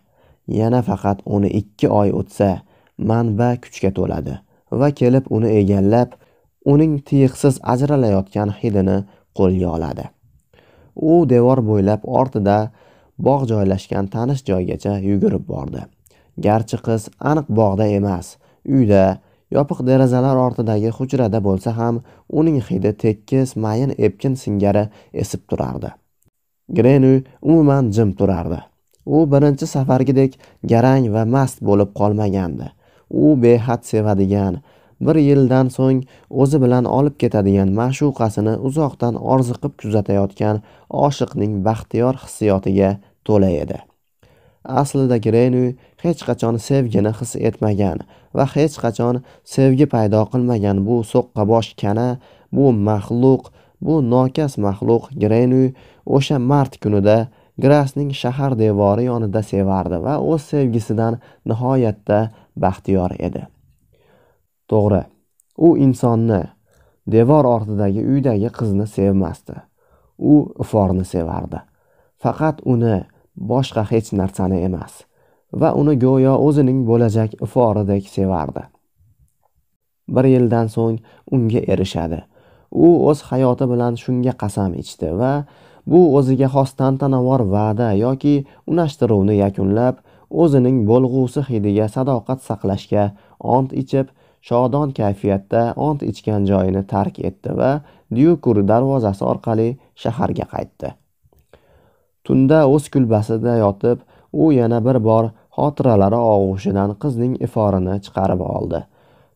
yana faqat o'n ikki oy o'tsa manba kuchga to'ladi va kelib uni egallab uning tiyiqsiz ajralayotgan hidini qo'lga oladi. U devor bo'ylab ortida bog' joylashgan tanish joygacha yugurib bordi. Garchi qiz aniq bog'da emas uyda yopiq derazalar ortidagi hujrada bo'lsa ham uning hidi tekis mayin epkin singari esib turardi. Grenu umuman jim turardi. U birinchi safargidek garang va mast bo'lib qolmagandi. U behad sevadigan bir yildan so'ng o'zi bilan olib ketadigan ma'shuqasini uzoqdan orziqib kuzatayotgan oshiqning baxtiyor hissiyotiga to'la edi. Aslida grenu hech qachon sevgini his etmagan va hech qachon sevgi paydo qilmagan bu so'qqabosh kana bu maxluq bu nokas maxluq grenu o'sha mart kunida grasning shahar devori yonida sevardi va o'z sevgisidan nihoyatda baxtiyor edi. To'g'ri u insonni devor ortidagi uydagi qizni sevmasdi. U iforni sevardi. Faqat uni boshqa hech narsani emas va uni go'yo o'zining bo'lajak iforidek sevardi. Bir yildan so'ng unga erishadi. U o'z hayoti bilan shunga qasam ichdi va bu o'ziga xos tantanavor va'da yoki unashtiruvni yakunlab o'zining bo'lg'usi hidiga sadoqat saqlashga ont ichib shodon kayfiyatda ont ichgan joyini tark etdi va dyukur darvozasi orqali shaharga qaytdi. Tunda o'z kulbasida yotib u yana bir bor xotiralari og'ushidan qizning iforini chiqarib oldi.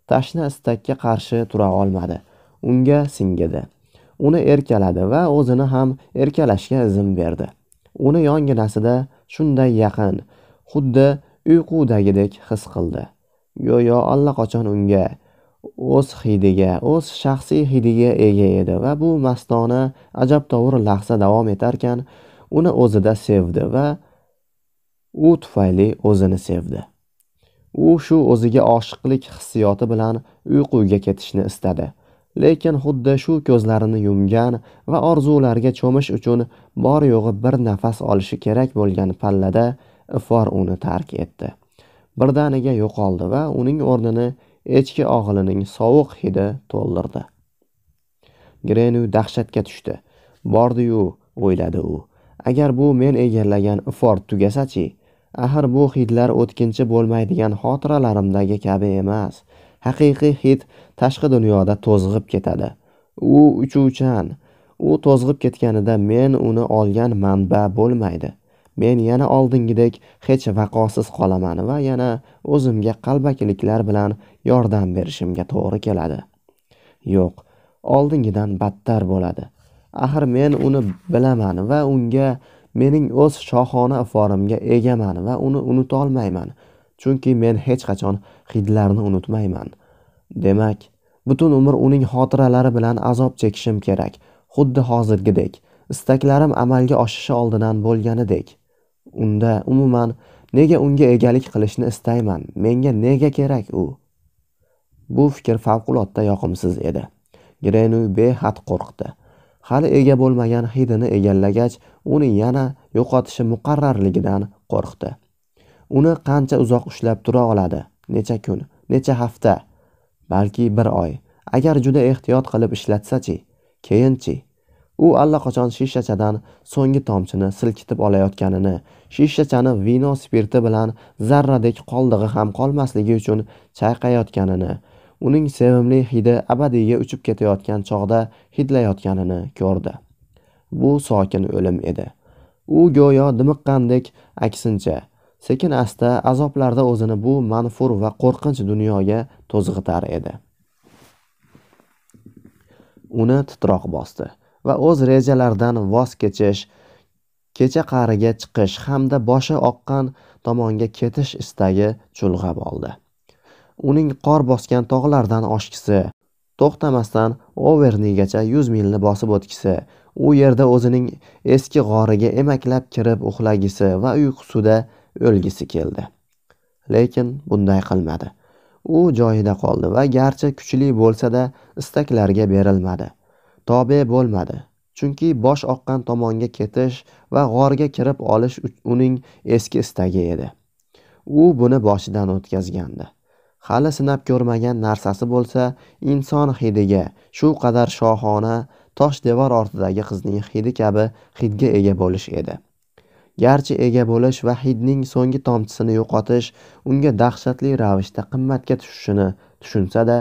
Tashna istakka qarshi tura olmadi. Unga singidi. Uni erkaladi va o'zini ham erkalashga izn berdi. Uni yonginasida shunday yaqin xuddi uyqudagidek his qildi. Go'yo allaqachon unga o'z hidiga o'z shaxsiy hidiga ega edi va bu mastona ajabtovur lahza davom etarkan uni o'zida sevdi va u tufayli o'zini sevdi. U shu o'ziga oshiqlik hissiyoti bilan uyquga ketishni istadi. Lekin xuddi shu ko'zlarini yumgan va orzularga cho'mish uchun bor yo'g'i bir nafas olishi kerak bo'lgan pallada ifor uni tark etdi. Birdaniga yo'qoldi va uning o'rnini echki og'ilining sovuq hidi to'ldirdi. Grenu dahshatga tushdi. Bordiyu o'yladi u. agar bu men egallagan ifor tugasachi axir bu hidlar o'tkinchi bo'lmaydigan xotiralarimdagi kabi emas. Haqiqiy hid tashqi dunyoda to'zg'ib ketadi. U uchuvchan. U to'zg'ib ketganida men uni olgan manba bo'lmaydi. Men yana oldingidek hech vaqosiz qolaman va yana o'zimga qalbakiliklar bilan yordam berishimga to'g'ri keladi. Yo'q oldingidan battar bo'ladi. Axir men uni bilaman va unga mening o'z shohona iforimga egaman va uni unutolmayman. Chunki men hech qachon hidlarni unutmayman. Demak butun umr uning xotiralari bilan azob chekishim kerak. Xuddi hozirgidek. Istaklarim amalga oshishi oldidan bo'lganidek. Unda umuman nega unga egalik qilishni istayman? Menga nega kerak u? Bu fikr favqulodda yoqimsiz edi. Grenu behad qo'rqdi. Hali ega bo'lmagan hidini egallagach uni yana yo'qotishi muqarrarligidan qo'rqdi. Uni qancha uzoq ushlab tura oladi? Necha kun necha hafta? Balki bir oy. Agar juda ehtiyot qilib ishlatsachi keyinchi? U allaqachon shishachadan so'nggi tomchini silkitib olayotganini shishachani vino spirti bilan zarradek qoldig'i ham qolmasligi uchun chayqayotganini uning sevimli hidi abadiyga uchib ketayotgan chog'da hidlayotganini ko'rdi. Bu sokin o'lim edi. U go'yo dimiqqandek aksincha sekin asta azoblarda o'zini bu manfur va qo'rqinch dunyoga to'zg'itar edi. Uni titroq bosdi va o'z rejalaridan voz kechish kecha qa'riga chiqish hamda boshi oqqan tomonga ketish istagi chulg'ab oldi. Uning qor bosgan tog'lardan oshgisi. To'xtamasdan overnigacha yuz milni bosib o'tgisi u yerda o'zining eski g'origa emaklab kirib uxlagisi va uyqusida o'lgisi keldi. Lekin bunday qilmadi. U joyida qoldi va garchi kuchli bo'lsa-da istaklarga berilmadi. Tobe bo'lmadi chunki bosh oqqan tomonga ketish va g'orga kirib olish uning eski istagi edi. U buni boshidan o'tkazgandi. Hali sinab ko'rmagan narsasi bo'lsa inson hidiga shu qadar shohona tosh devor ortidagi qizning hidi kabi hidga ega bo'lish edi. Garchi ega bo'lish va hidning so'nggi tomchisini yo'qotish unga dahshatli ravishda qimmatga tushishini tushunsa-da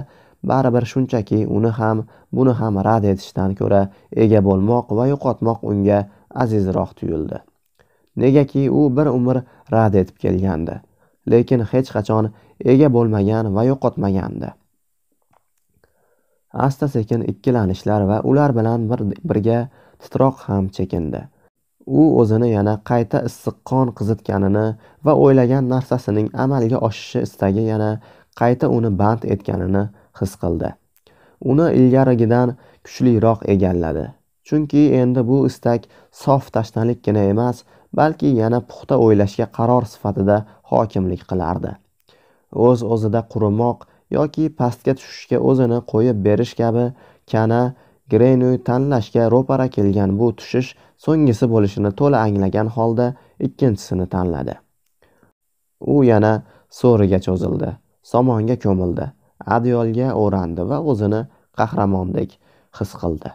baribir shunchaki uni ham buni ham rad etishdan ko'ra ega bo'lmoq va yo'qotmoq unga azizroq tuyuldi. Negaki u bir umr rad etib kelgandi lekin hech qachon ega bo'lmagan va yo'qotmagandi. Asta sekin ikkilanishlar va ular bilan bir birga titroq ham chekindi. U o'zini yana qayta issiq qon qizitganini va o'ylagan narsasining amalga oshishi istagi yana qayta uni band etganini his qildi. Uni ilgarigidan kuchliroq egalladi. Chunki endi bu istak sof tashnalikkina emas balki yana puxta o'ylashga qaror sifatida hokimlik qilardi. O'z o'zida qurimoq yoki pastga tushishga o'zini qo'yib berish kabi kana grenu tanlashga ro'para kelgan bu tushish so'nggisi bo'lishini to'la anglagan holda ikkinchisini tanladi. U yana so'riga cho'zildi somonga ko'mildi adyolga o'randi va o'zini qahramondek his qildi.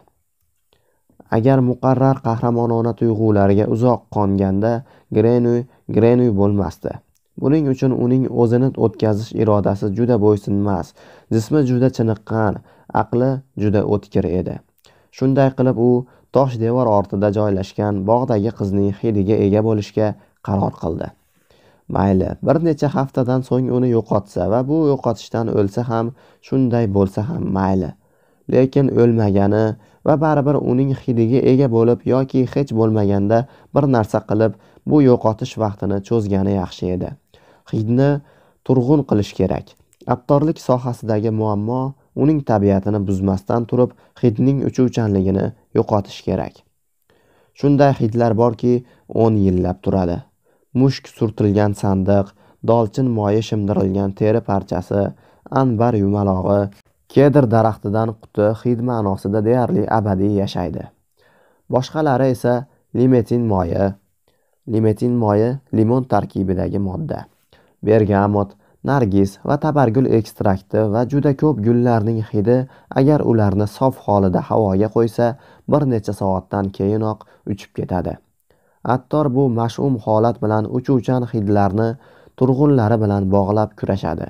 Agar muqarrar qahramonona tuyg'ularga uzoq qonganda Grenoy Grenoy bo'lmasdi. Buning uchun uning o'zini o'tkazish irodasi juda bo'ysunmas jismi juda chiniqqan aqli juda o'tkir edi. Shunday qilib u tosh devor ortida joylashgan bog'dagi qizning hidiga ega bo'lishga qaror qildi. Mayli bir necha haftadan so'ng uni yo'qotsa va bu yo'qotishdan o'lsa ham shunday bo'lsa ham mayli. Lekin o'lmagani va baribir uning hidiga ega bo'lib yoki hech bo'lmaganda bir narsa qilib bu yo'qotish vaqtini cho'zgani yaxshi edi. Hidni turg'un qilish kerak. Attorlik sohasidagi muammo uning tabiatini buzmasdan turib hidning uchuvchanligini yo'qotish kerak. Shunday hidlar borki o'n yillab turadi. Mushk surtilgan sandiq dolchin moyi shimdirilgan teri parchasi anbar yumalog'i kedr daraxtidan quti hid ma'nosida deyarli abadiy yashaydi. Boshqalari esa limetin moyi limetin moyi limon tarkibidagi modda. Bergamot nargis va tabargul ekstrakti va juda ko'p gullarning hidi agar ularni sof holida havoga qo'ysa bir necha soatdan keyinoq uchib ketadi. Attor bu mash'um holat bilan uchuvchan hidlarni turg'unlari bilan bog'lab kurashadi.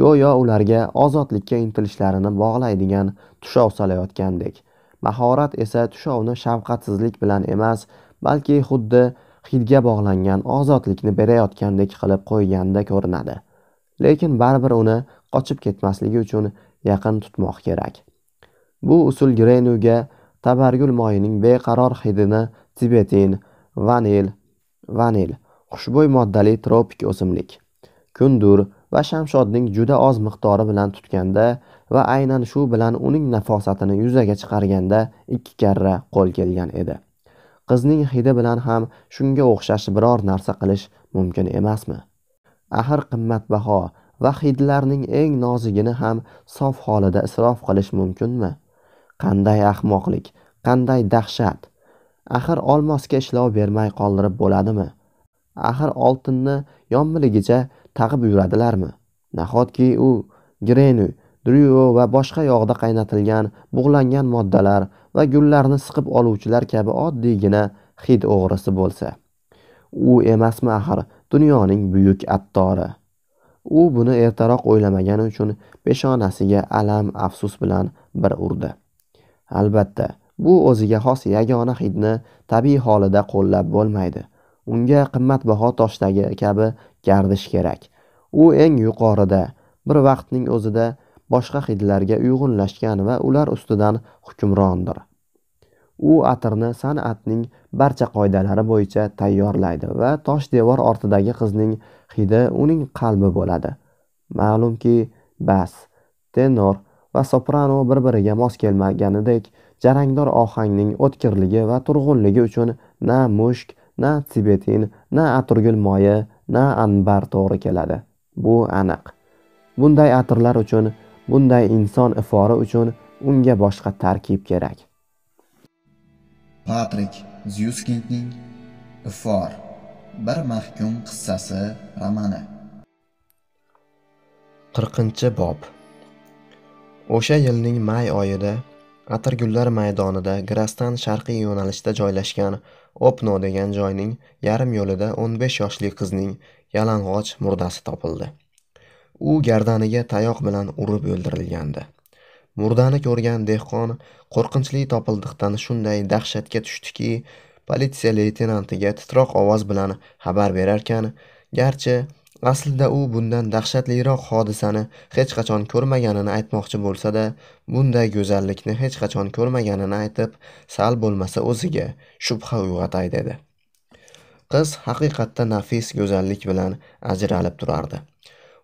Go'yo ularga ozodlikka intilishlarini bog'laydigan tushov solayotgandek. Mahorat esa tushovni shafqatsizlik bilan emas balki xuddi hidga bog'langan ozodlikni berayotgandek qilib qo'yganda ko'rinadi. Lekin baribir uni qochib ketmasligi uchun yaqin tutmoq kerak. Bu usul grenuga tabargul moyining beqaror hidini tibetin vanil vanil xushbo'y moddali tropik o'simlik kundur va shamshodning juda oz miqdori bilan tutganda va aynan shu bilan uning nafosatini yuzaga chiqarganda ikki karra qo'l kelgan edi. Qizning hidi bilan ham shunga o'xshash biror narsa qilish mumkin emasmi? Axir qimmatbaho va hidlarning eng nozigini ham sof holida isrof qilish mumkinmi? Qanday ahmoqlik qanday dahshat? Axir olmosga ishlov bermay qoldirib bo'ladimi? Axir oltinni yonmiligicha taqib yuradilarmi? Nahotki u grenu dryo va boshqa yog'da qaynatilgan bug'langan moddalar va gullarni siqib oluvchilar kabi oddiygina hid o'g'risi bo'lsa. U emasmi axir? Dunyoning buyuk attori. U buni ertaroq o'ylamagani uchun peshonasiga alam afsus bilan bir urdi. Albatta bu o'ziga xos yagona hidni tabiiy holida qo'llab bo'lmaydi. Unga qimmatbaho toshdagi kabi gardish kerak. U eng yuqorida bir vaqtning o'zida boshqa hidlarga uyg'unlashgan va ular ustidan hukmrondir. U atirni san'atning barcha qoidalari bo'yicha tayyorlaydi va tosh devor ortidagi qizning hidi uning qalbi bo'ladi. Ma'lumki bas tenor va soprano bir biriga mos kelmaganidek jarangdor ohangning o'tkirligi va turg'unligi uchun na mushk na tibetin na atirgul moyi na anbar to'g'ri keladi. Bu aniq. Bunday atirlar uchun bunday inson ifori uchun unga boshqa tarkib kerak. Patrik zyuskindning ifor bir mahkum qissasi romani. Qirqinchi bob. O'sha yilning may oyida atirgullar maydonida grasdan sharqiy yo'nalishda joylashgan opno degan joyning yarim yo'lida o'n besh yoshli qizning yalang'och murdasi topildi u gardaniga tayoq bilan urib o'ldirilgandi murdani ko'rgan dehqon qo'rqinchli topildiqdan shunday dahshatga tushdiki politsiya leytenantiga titroq ovoz bilan xabar berarkan garchi aslida u bundan dahshatliroq hodisani hech qachon ko'rmaganini aytmoqchi bo'lsa-da, bunday go'zallikni hech qachon ko'rmaganini aytib, sal bo'lmasa o'ziga shubha uyg'otay dedi. Qiz haqiqatda nafis go'zallik bilan ajralib turardi.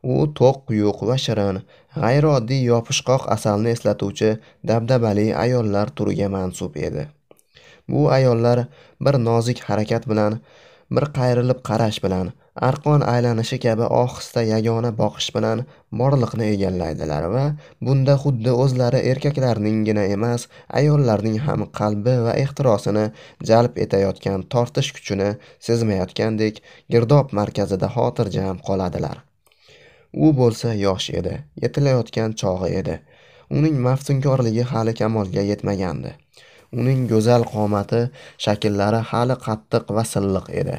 U to'q, quyuq va shirin, g'ayrioddiy yopishqoq asalni eslatuvchi dabdabali ayollar turiga mansub edi. Bu ayollar bir nozik harakat bilan, bir qayrilib qarash bilan arqon aylanishi kabi ohista yagona boqish bilan borliqni egallaydilar va bunda xuddi o'zlari erkaklarninggina emas ayollarning ham qalbi va ehtirosini jalb etayotgan tortish kuchini sezmayotgandek girdob markazida xotirjam qoladilar u bo'lsa yosh edi yetilayotgan chog'i edi uning maftunkorligi hali kamolga yetmagandi Uning go'zal qomati, shakllari hali qattiq va silliq edi.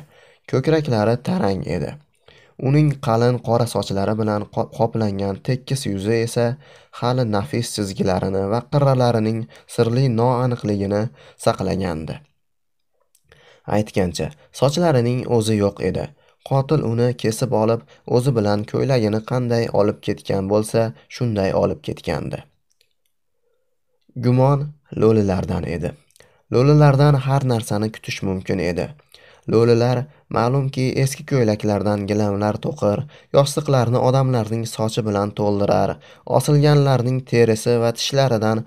Ko'kraklari tarang edi. Uning qalin qora sochlari bilan qoplangan tekis yuzi esa hali nafis chizgilarini va qirralarining sirli noaniqligini saqlagandi. Aytgancha, sochlarining o'zi yo'q edi. Qotil uni kesib olib, o'zi bilan ko'ylagini qanday olib ketgan bo'lsa, shunday olib ketgandi. Gumon lo'lilardan edi. Lo'lilardan har narsani kutish mumkin edi. Lo'lilar ma'lumki eski ko'ylaklardan gilamlar to'qir, yostiqlarni odamlarning sochi bilan to'ldirar, osilganlarning terisi va tishlaridan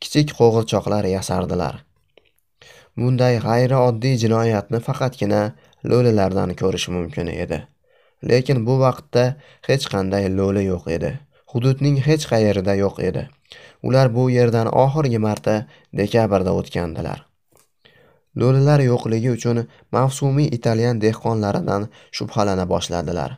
kichik qo'g'irchoqlar yasardilar. Bunday g'ayrioddiy jinoyatni faqatgina lo'lilardan ko'rish mumkin edi. Lekin bu vaqtda hech qanday lo'li yo'q edi. Hududning hech qayerida yo'q edi. Ular bu yerdan oxirgi marta dekabrda o'tgandilar. Lo'lilar yo'qligi uchun mavsumiy italyan dehqonlaridan shubhalana boshladilar.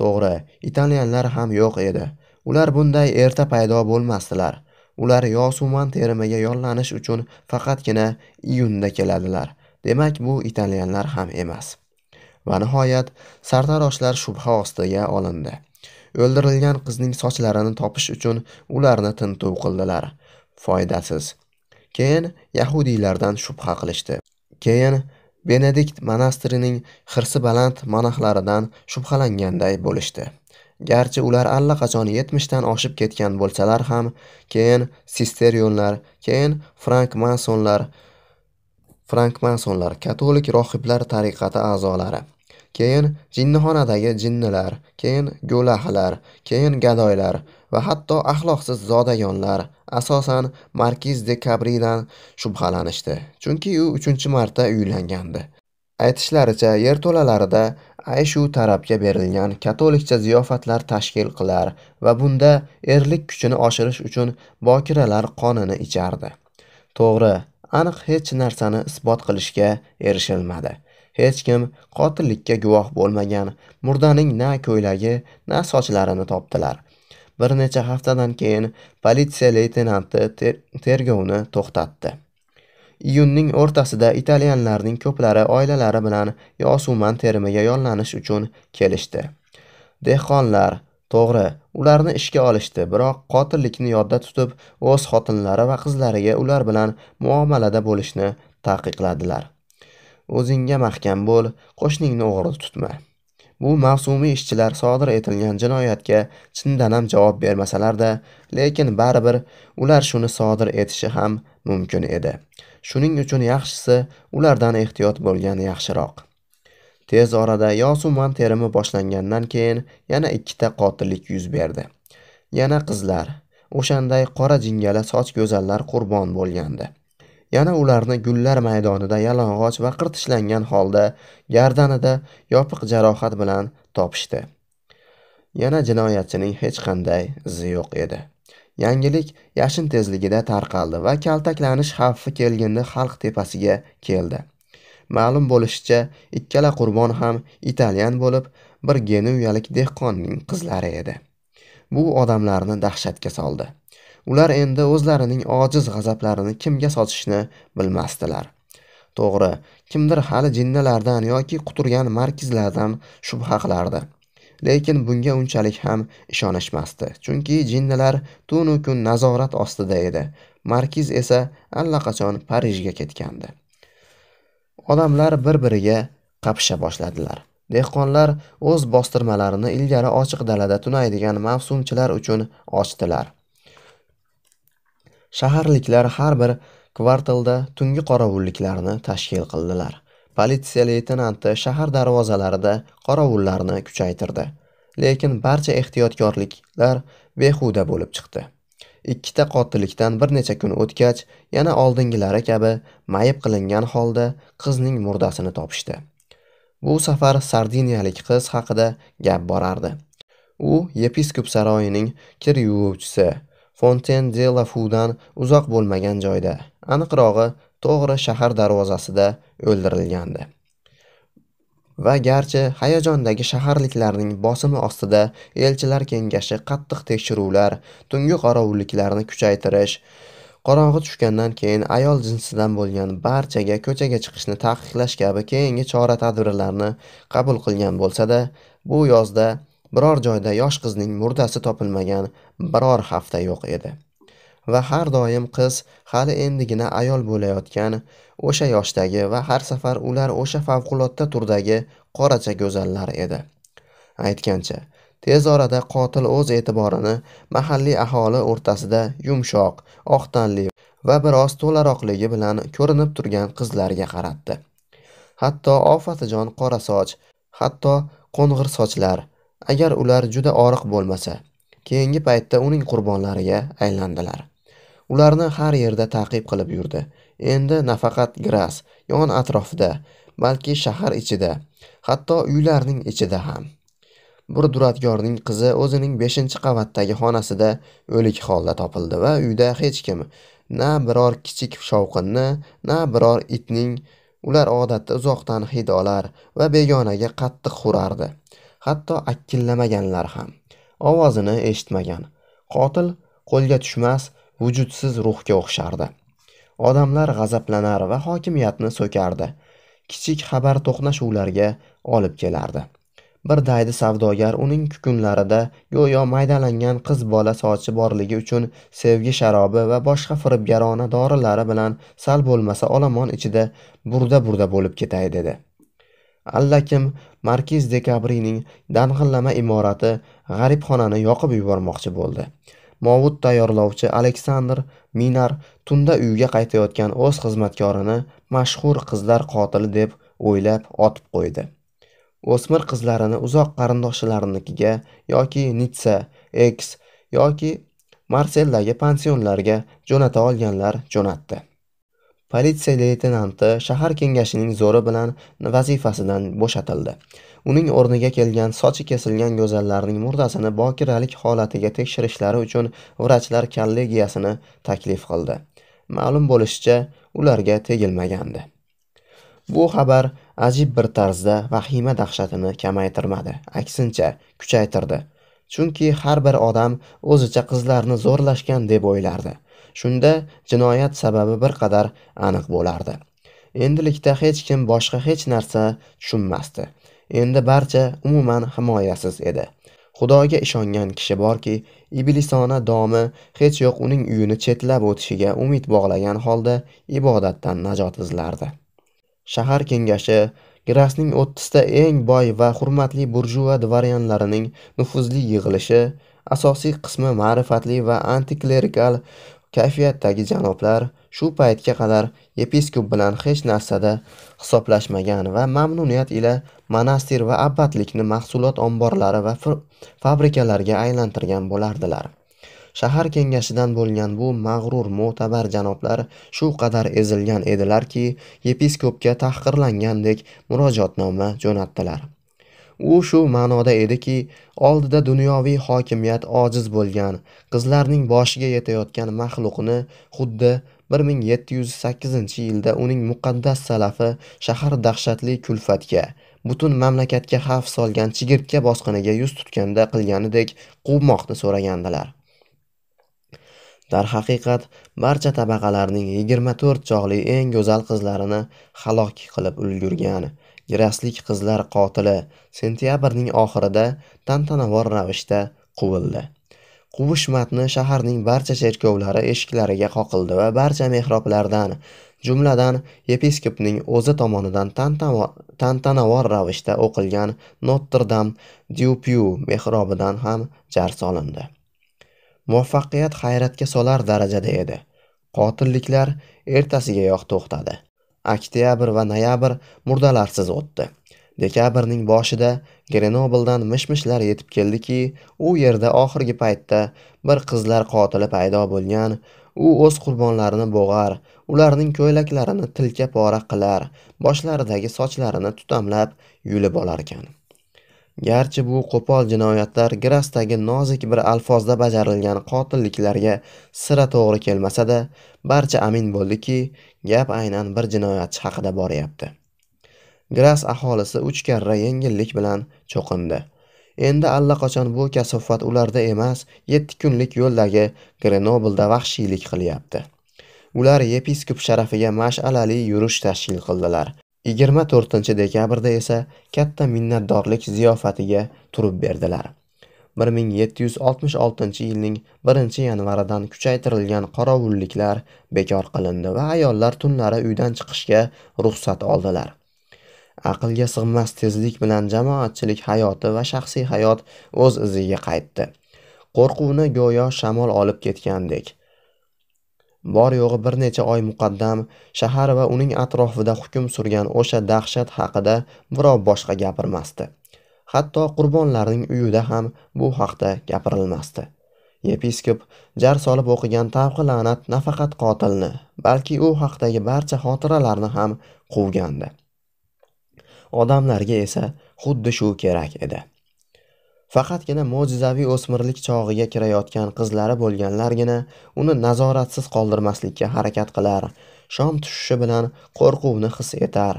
To'g'ri, italyanlar ham yo'q edi. Ular bunday erta paydo bo'lmasdilar. Ular yosuman terimiga yollanish uchun faqatgina iyunda keladilar. Demak, bu italyanlar ham emas. Va nihoyat sartaroshlar shubha ostiga olindi. O'ldirilgan qizning sochlarini topish uchun ularni tintuv qildilar. Foydasiz. Keyin yahudiylardan shubha qilishdi. Keyin Benedikt monastirining xirsi baland monaxlaridan shubhalanganday bo'lishdi. Garchi ular allaqachon 70 dan oshib ketgan bo'lsalar ham, keyin sisterionlar, keyin frank masonlar frankmasonlar katolik rohiblar tariqati a'zolari. Keyin jinnixonadagi jinnilar keyin go'lahlar keyin gadoylar va hatto axloqsiz zodagonlar asosan markiz de kabridan shubhalanishdi chunki u uchinchi marta uylangandi. Aytishlaricha yerto'lalarida ayshu tarafga berilgan katolikcha ziyofatlar tashkil qilar va bunda erlik kuchini oshirish uchun bokiralar qonini ichardi. To'g'ri aniq hech narsani isbot qilishga erishilmadi. Hech kim qotillikka guvoh bo'lmagan murdaning na ko'ylagi, na sochlarini topdilar. Bir necha haftadan keyin politsiya leytenanti ter tergovni to'xtatdi. Iyunning o'rtasida italyanlarning ko'plari oilalari bilan Yosuman terimiga yollanish uchun kelishdi. Dehqonlar, To'g'ri, ularni ishga olishdi, biroq qotillikni yodda tutib, o'z xotinlari va qizlariga ular bilan muomalada bo'lishni taqiqladilar. O'zingga mahkam bo'l, qo'shningni o'g'ri tutma. Bu mavsumiy ishchilar sodir etilgan jinoyatga chindanam javob bermasalarda, lekin baribir ular shuni sodir etishi ham mumkin edi. Shuning uchun yaxshisi ulardan ehtiyot bo'lgan yaxshiroq. Tez orada Yosuman terimi boshlangandan keyin yana ikkita qotillik yuz berdi. Yana qizlar, o'shanday qora jingala soch go'zallar qurbon bo'lgandi. Yana ularni gullar maydonida yalang'och va qirtishlangan holda gardanida yopiq jarohat bilan topishdi. Yana jinoyatchining hech qanday izi yo'q edi. Yangilik yashin tezligida tarqaldi va kaltaklanish xavfi kelgindi xalq tepasiga keldi. Ma'lum bo'lishicha, ikkala qurbon ham italyan bo'lib, bir genuyalik dehqonning qizlari edi. Bu odamlarni dahshatga soldi. Ular endi o'zlarining ojiz g'azablarini kimga sotishni bilmasdilar. To'g'ri, kimdir hali jinnalardan yoki quturgan markizlardan shubha qilardi. Lekin bunga unchalik ham ishonishmasdi, chunki jinnalar tunu kun nazorat ostida edi. Markiz esa allaqachon Parijga ketgandi. Odamlar bir-biriga qapisha boshladilar. Dehqonlar o'z bostirmalarini ilgari ochiq dalada tunaydigan mavsumchilar uchun ochdilar. Shaharliklar har bir kvartalda tungi qorovulliklarni tashkil qildilar. Politsiya leytenanti shahar darvozalarida qorovullarni kuchaytirdi. Lekin barcha ehtiyotkorliklar behuda bo'lib chiqdi. Ikkita qotillikdan bir necha kun o'tgach yana oldingilari kabi mayib qilingan holda qizning murdasini topishdi. Bu safar sardiniyalik qiz haqida gap borardi. U yepiskop saroyining kir yuvuvchisi fonten de la fudan uzoq bo'lmagan joyda aniqrog'i to'g'ri shahar darvozasida o'ldirilgandi. Va garchi hayajondagi shaharliklarning bosimi ostida elchilar kengashi qattiq tekshiruvlar tungi qorovulliklarni kuchaytirish qorong'i tushgandan keyin ayol jinsidan bo'lgan barchaga ko'chaga chiqishni taqiqlash kabi keyingi chora tadbirlarni qabul qilgan bo'lsa-da, bu yozda biror joyda yosh qizning murdasi topilmagan biror hafta yo'q edi. Va har doim qiz hali endigina ayol bo'layotgan o'sha yoshdagi va har safar ular o'sha favqulodda turdagi qoracha go'zallar edi. Aytgancha, tez orada qotil o'z e'tiborini mahalliy aholi o'rtasida yumshoq, oq tanli va biroz to'laroqligi bilan ko'rinib turgan qizlarga qaratdi. Hatto ofatijon qora soch, hatto qo'ng'ir sochlar, agar ular juda oriq bo'lmasa, keyingi paytda uning qurbonlariga aylandilar. Ularni har yerda ta'qib qilib yurdi. Endi nafaqat Gras, yon atrofida, balki shahar ichida, hatto uylarning ichida ham. Bir duradgorning qizi o'zining 5-qavatdagi xonasida o'lik holda topildi va uyda hech kim, na biror kichik shovqinni, na biror itning ular odatda uzoqdan hid olar va begonaga qattiq hurardi. Hatto akkillamaganlar ham. Ovozini eshitmagan. Qotil qo'lga tushmas, vujudsiz ruhga o'xshardi. Odamlar g'azablanar va hokimiyatni so'kardi. Kichik xabar to'qnashuvlarga olib kelardi. Bir daydi savdogar uning kukunlarida go'yo maydalangan qiz bola sochi borligi uchun sevgi sharobi va boshqa firibgarona dorilari bilan sal bo'lmasa olomon ichida burda-burda bo'lib ketay dedi. Allakim Markiz Dekabrining dang'illama imorati g'aribxonani yoqib yubormoqchi bo'ldi. Movut tayyorlovchi Aleksandr Minar tunda uyga qaytayotgan o'z xizmatkorini mashhur qizlar qotili deb o'ylab otib qo'ydi. O'smir qizlarini uzoq qarindoshlarinikiga yoki Nitsa, X yoki Marseldagi pansionlarga jo'nata olganlar jo'natdi. Politsiya leytenanti shahar kengashining zo'ri bilan vazifasidan bo'shatildi. Uning o'rniga kelgan sochi kesilgan go'zallarning murdasini bokiralik holatiga tekshirishlari uchun vrachlar kollegiyasini taklif qildi. Ma'lum bo'lishicha, ularga tegilmagandi. Bu xabar ajib bir tarzda vahima dahshatini kamaytirmadi, aksincha kuchaytirdi. Chunki har bir odam o'zicha qizlarni zo'rlashgan deb o'ylardi. Shunda jinoyat sababi bir qadar aniq bo'lardi. Endilikda hech kim boshqa hech narsa tushunmasdi. Endi barcha umuman himoyasiz edi. Xudoga ishongan kishi borki, iblisona domi hech yo'q uning uyini chetlab o'tishiga umid bog'lagan holda ibodatdan najot izlardi. Shahar kengashi Grasning 30 ta eng boy va hurmatli burjua dvoryanlarining nufuzli yig'ilishi, asosiy qismi ma'rifatli va antiklerikal kayfiyatdagi janoblar shu paytga qadar yepiskop bilan hech narsada hisoblashmagan va mamnuniyat ila monastir va abbatlikni mahsulot omborlari va fabrikalarga aylantirgan bo'lardilar. Shahar kengashidan bo'lgan bu mag'rur mo'tabar janoblar shu qadar ezilgan edilarki, yepiskopga tahqirlangandek murojaatnoma jo'natdilar. U shu ma'noda ediki, oldida dunyoviy hokimiyat ojiz bo'lgan, qizlarning boshiga yetayotgan maxluqni xuddi 1708-yilda uning muqaddas salafi shahar dahshatli kulfatga, butun mamlakatga xavf solgan chigirtka bosqiniga yuz tutganda qilganidek quvmoqni so'ragandilar. Darhaqiqat, barcha tabaqalarning 24 chog'li eng go'zal qizlarini halok qilib ulgurgan Graslik qizlar qotili sentyabrning oxirida tantanavor ravishda quvildi. Quvish matni shaharning barcha cherkovlari eshiklariga qoqildi va barcha mehroblardan, jumladan yepiskopning o'zi tomonidan tantanavor ravishda o'qilgan Notre-Dame-du-Piu mehrobidan ham jar solindi. Muvaffaqiyat hayratga solar darajada edi. Qotilliklar ertasigayoq to'xtadi. Oktyabr va noyabr murdalarsiz o'tdi. Dekabrning boshida Grenobldan mish-mishlar yetib keldiki, u yerda oxirgi paytda bir qizlar qotili paydo bo'lgan. U o'z qurbonlarini bo'g'ar, ularning ko'ylaklarini tilka pora qilar, boshlaridagi sochlarini tutamlab yulib olarkan. Garchi bu qo'pol jinoyatlar Grasdagi nozik bir alfozda bajarilgan qotilliklarga sira to'g'ri kelmasa-da, barcha amin bo'ldiki, gap aynan bir jinoyatchi haqida boryapti. Gras aholisi uch karra yengillik bilan cho'qindi. Endi allaqachon bu kasofat ularda emas, 7 kunlik yo'ldagi Grenoblda vahshiylik qilyapti. ular yepiskop sharafiga mash'alali yurish tashkil qildilar 24 dekabrda esa katta minnatdorlik ziyofatiga turib berdilar 1766 yilning 1 yanvaridan kuchaytirilgan qorovulliklar bekor qilindi va ayollar tunlari uydan chiqishga ruxsat oldilar aqlga sig'mas tezlik bilan jamoatchilik hayoti va shaxsiy hayot o'z iziga qaytdi. Qo'rquvni go'yo shamol olib ketgandek. Bor yo'g'i bir necha oy muqaddam shahar va uning atrofida hukm surgan o'sha dahshat haqida birov boshqa gapirmasdi. Hatto qurbonlarning uyida ham bu haqda gapirilmasdi. Yepiskop jar solib o'qigan tavqi la'nat nafaqat qotilni balki u haqdagi barcha xotiralarni ham quvgandi. Odamlarga esa xuddi shu kerak edi. Faqatgina mo'jizaviy o'smirlik chog'iga kirayotgan qizlari bo'lganlargina uni nazoratsiz qoldirmaslikka harakat qilar shom tushishi bilan qo'rquvni his etar.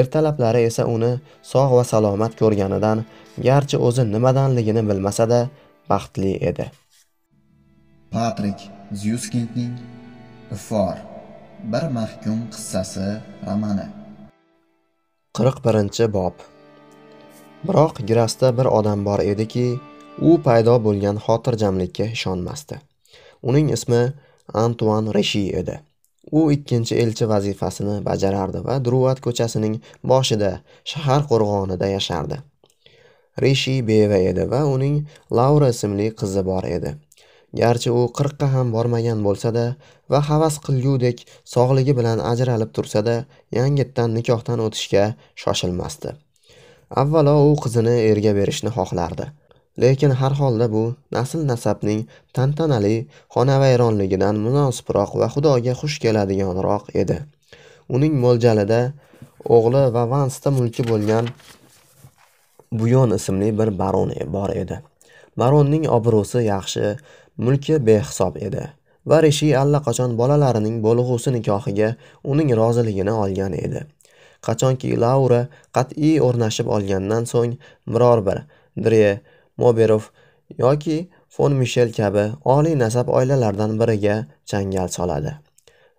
Ertalablari esa uni sog' va salomat ko'rganidan garchi o'zi nimadanligini bilmasa-da baxtli edi. Patrik zyuskindning ifor bir mahkum qissasi romani. Qirq birinchi bob. Biroq grasda bir odam bor ediki u paydo bo'lgan xotirjamlikka ishonmasdi. Uning ismi antuan reshi edi. U ikkinchi elchi vazifasini bajarardi va druvat ko'chasining boshida shahar qo'rg'onida yashardi. Reshi beva edi va uning laura ismli qizi bor edi. Garchi u qirqqa ham bormagan bo'lsa-da va havas qilgudek sog'ligi bilan ajralib tursa-da yangitdan nikohdan o'tishga shoshilmasdi. Avvalo u qizini erga berishni xohlardi. Lekin har holda bu nasl nasabning tantanali xonavayronligidan munosibroq va xudoga xush keladiganroq edi. Uning mo'ljalida o'g'li va vansda mulki bo'lgan buyon ismli bir baron e-, bor edi. Baronning obro'si yaxshi mulki behisob edi. Va rishi allaqachon bolalarining bo'lg'usi nikohiga uning roziligini olgan edi. Qachonki laura qat'iy o'rnashib olgandan so'ng biror bir dre moberov yoki fon mishel kabi oliy nasab oilalardan biriga changal soladi.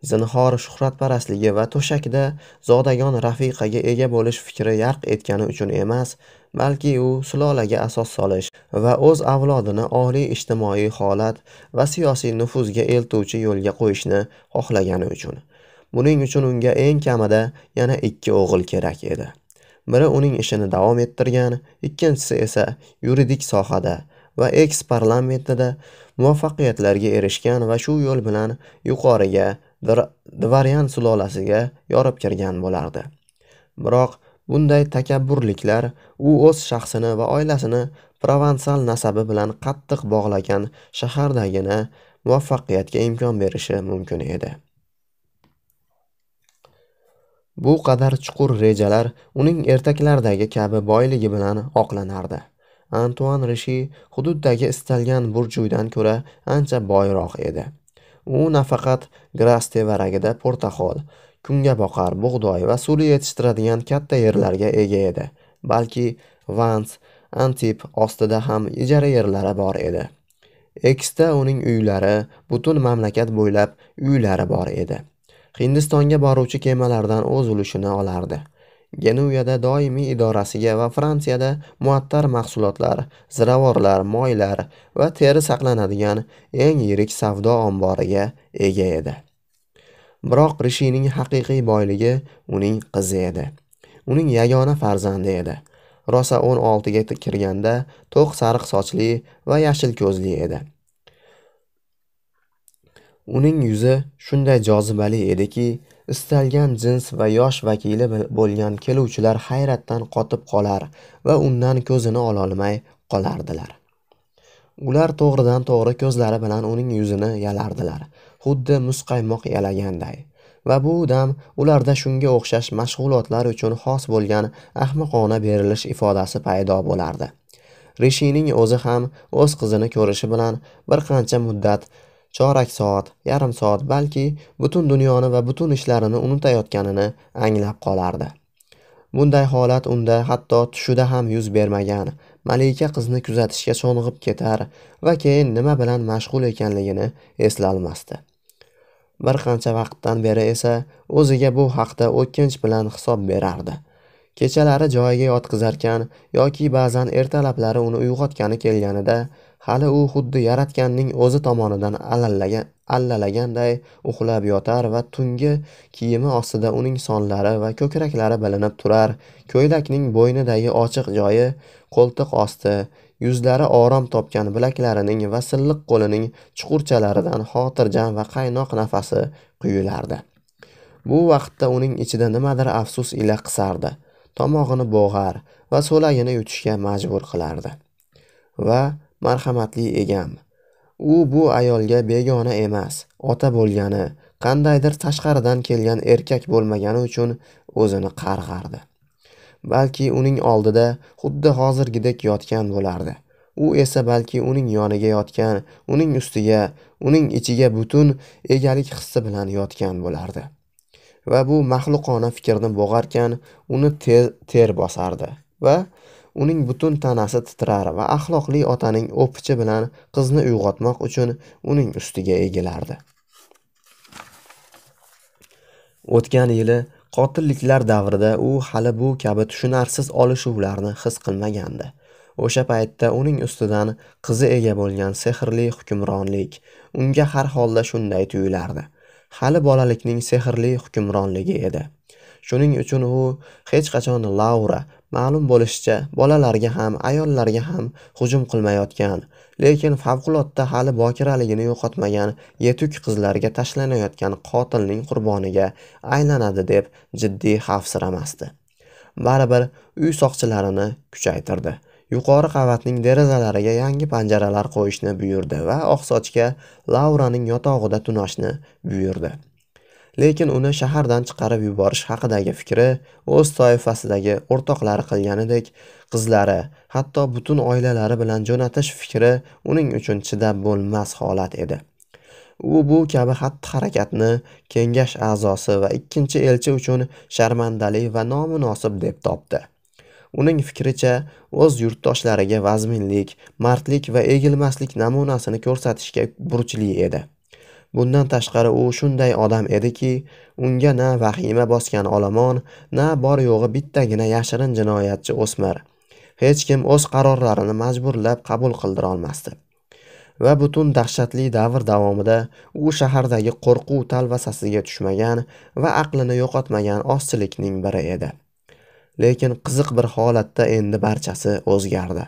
Zinhor shuhratparastligi va to'shakda zodagon rafiqaga ega bo'lish fikri yarq etgani uchun emas balki u sulolaga asos solish va o'z avlodini oliy ijtimoiy holat va siyosiy nufuzga eltuvchi yo'lga qo'yishni xohlagani uchun. Buning uchun unga eng kamida yana ikki o'g'il kerak edi. Biri uning ishini davom ettirgan ikkinchisi esa yuridik sohada va eks parlamentida muvaffaqiyatlarga erishgan va shu yo'l bilan yuqoriga dvaryan sulolasiga yorib kirgan bo'lardi. Biroq bunday takabburliklar u o'z shaxsini va oilasini provansal nasabi bilan qattiq bog'lagan shahardagina muvaffaqiyatga imkon berishi mumkin edi. Bu qadar chuqur rejalar uning ertaklardagi kabi boyligi bilan oqlanardi. Antuan rishi hududdagi istalgan burjuydan ko'ra ancha boyroq edi. U nafaqat gras tevaragida portaxol kungaboqar bug'doy va suli yetishtiradigan katta yerlarga ega edi balki vans antip ostida ham ijara yerlari bor edi. Eksda uning uylari butun mamlakat bo'ylab uylari bor edi. Hindistonga boruvchi kemalardan o'z ulushini olardi. Genuyada doimiy idorasiga va fransiyada muattar mahsulotlar ziravorlar moylar va teri saqlanadigan eng yirik savdo omboriga ega edi. Biroq rishining haqiqiy boyligi uning qizi edi. Uning yagona farzandi edi. Rosa o'n oltiga kirganda to'q sariq sochli va yashil ko'zli edi. Uning yuzi shunday jozibali ediki istalgan jins va yosh vakili bo'lgan keluvchilar hayratdan qotib qolar va undan ko'zini ololmay qolardilar. Ular to'g'ridan to'g'ri ko'zlari bilan uning yuzini yalardilar. Xuddi muzqaymoq yalaganday. Va bu dam ularda shunga o'xshash mashg'ulotlar uchun xos bo'lgan ahmoqona berilish ifodasi paydo bo'lardi. Rishining o'zi ham o'z qizini ko'rishi bilan bir qancha muddat chorak soat yarim soat balki butun dunyoni va butun ishlarini unutayotganini anglab qolardi. Bunday holat unda hatto tushida ham yuz bermagan malika qizni kuzatishga sho'ng'ib ketar va keyin nima bilan mashg'ul ekanligini eslolmasdi bir qancha vaqtdan beri esa o'ziga bu haqda o'kinch bilan hisob berardi. Kechalari joyiga yotqizarkan yoki ba'zan ertalablari uni uyg'otgani kelganida hali u xuddi yaratganning o'zi tomonidan allalaganday uxlab yotar va tungi kiyimi ostida uning sonlari va ko'kraklari bilinib turar. Ko'ylakning bo'ynidagi ochiq joyi qo'ltiq osti yuzlari orom topgan bilaklarining va silliq qo'lining chuqurchalaridan xotirjam va qaynoq nafasi quyulardi. Bu vaqtda uning ichida nimadir afsus ila qisardi tomog'ini bo'g'ar va so'lagini yutishga majbur qilardi. Va marhamatli egam u bu ayolga begona emas ota bo'lgani qandaydir tashqaridan kelgan erkak bo'lmagani uchun o'zini qarg'ardi. Balki uning oldida xuddi hozirgidek yotgan bo'lardi. U esa balki uning yoniga yotgan uning ustiga uning ichiga butun egalik hissi bilan yotgan bo'lardi. Va bu maxluqona fikrni bo'g'arkan uni ter bosardi va uning butun tanasi titrar va axloqli otaning o'pichi bilan qizni uyg'otmoq uchun uning ustiga egilardi. O'tgan yili qotilliklar davrida u hali bu kabi tushunarsiz olishuvlarni his qilmagandi. O'sha paytda uning ustidan qizi ega bo'lgan sehrli hukmronlik unga har holda shunday tuyulardi. Hali bolalikning sehrli hukmronligi edi. Shuning uchun u hech qachon laura ma'lum bo'lishicha bolalarga ham ayollarga ham hujum qilmayotgan. Lekin favqulodda hali bokiraligini yo'qotmagan yetuk qizlarga tashlanayotgan qotilning qurboniga aylanadi deb jiddiy xavfsiramasdi. Baribir uy soqchilarini kuchaytirdi. Yuqori qavatning derazalariga yangi panjaralar qo'yishni buyurdi va oqsochga lauraning yotog'ida tunashni buyurdi. Lekin uni shahardan chiqarib yuborish haqidagi fikri o'z toifasidagi o'rtoqlari qilganidek qizlari hatto butun oilalari bilan jo'natish fikri uning uchun chidab bo'lmas holat edi. U bu kabi xatti harakatni kengash a'zosi va ikkinchi elchi uchun sharmandali va nomunosib deb topdi. Uning fikricha o'z yurtdoshlariga vazminlik mardlik va egilmaslik namunasini ko'rsatishga burchli edi. Bundan tashqari u shunday odam ediki unga na vahima bosgan olomon na bor yo'g'i bittagina yashirin jinoyatchi o'smir. Hech kim o'z qarorlarini majburlab qabul qildirolmasdi va butun dahshatli davr davomida u shahardagi qo'rquv talvasasiga tushmagan va aqlini yo'qotmagan ozchilikning biri edi. Lekin qiziq bir holatda endi barchasi o'zgardi.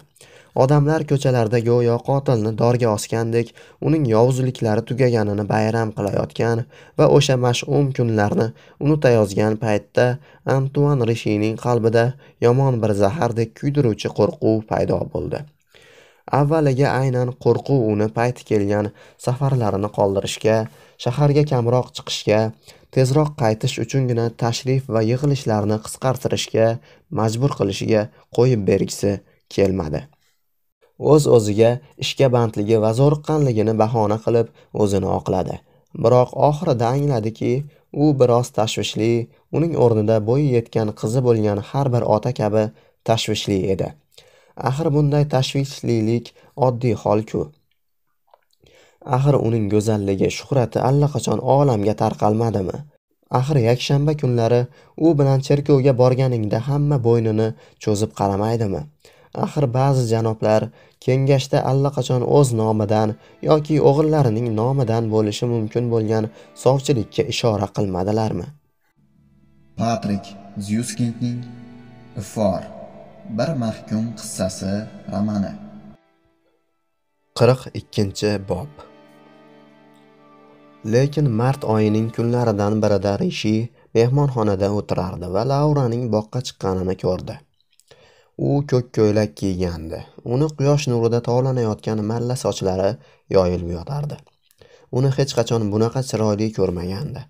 Odamlar ko'chalarda go'yo qotilni dorga osgandek uning yovuzliklari tugaganini bayram qilayotgan va o'sha mash'um kunlarni unutayozgan paytda antuan rishining qalbida yomon bir zahardek kuydiruvchi qo'rquv paydo bo'ldi. Avvaliga aynan qo'rquv uni payti kelgan safarlarini qoldirishga shaharga kamroq chiqishga tezroq qaytish uchungina tashrif va yig'ilishlarni qisqartirishga majbur qilishiga qo'yib bergisi kelmadi. O'z o'ziga ishga bandligi va zo'riqqanligini bahona qilib o'zini oqladi. Biroq oxirida angladiki u biroz tashvishli uning o'rnida bo'yi yetgan qizi bo'lgan har bir ota kabi tashvishli edi. Axir bunday tashvishlilik oddiy holku axir uning go'zalligi shuhrati allaqachon olamga tarqalmadimi? Axir yakshanba kunlari u bilan cherkovga borganingda hamma bo'ynini cho'zib qaramaydimi? Axir ba'zi janoblar kengashda allaqachon o'z nomidan yoki o'g'illarining nomidan bo'lishi mumkin bo'lgan sovchilikka ishora qilmadilarmi? Patrik zyuskindning ifor bir mahkum qissasi romani. Qirq ikkinchi bob. Lekin mart oyining kunlaridan birida rishi mehmonxonada o'tirardi va lauraning boqqa chiqqanini ko'rdi u ko'k ko'ylak kiygandi. Uni quyosh nurida tovlanayotgan malla sochlari yoyilib yotardi. Uni hech qachon bunaqa chiroyli ko'rmagandi.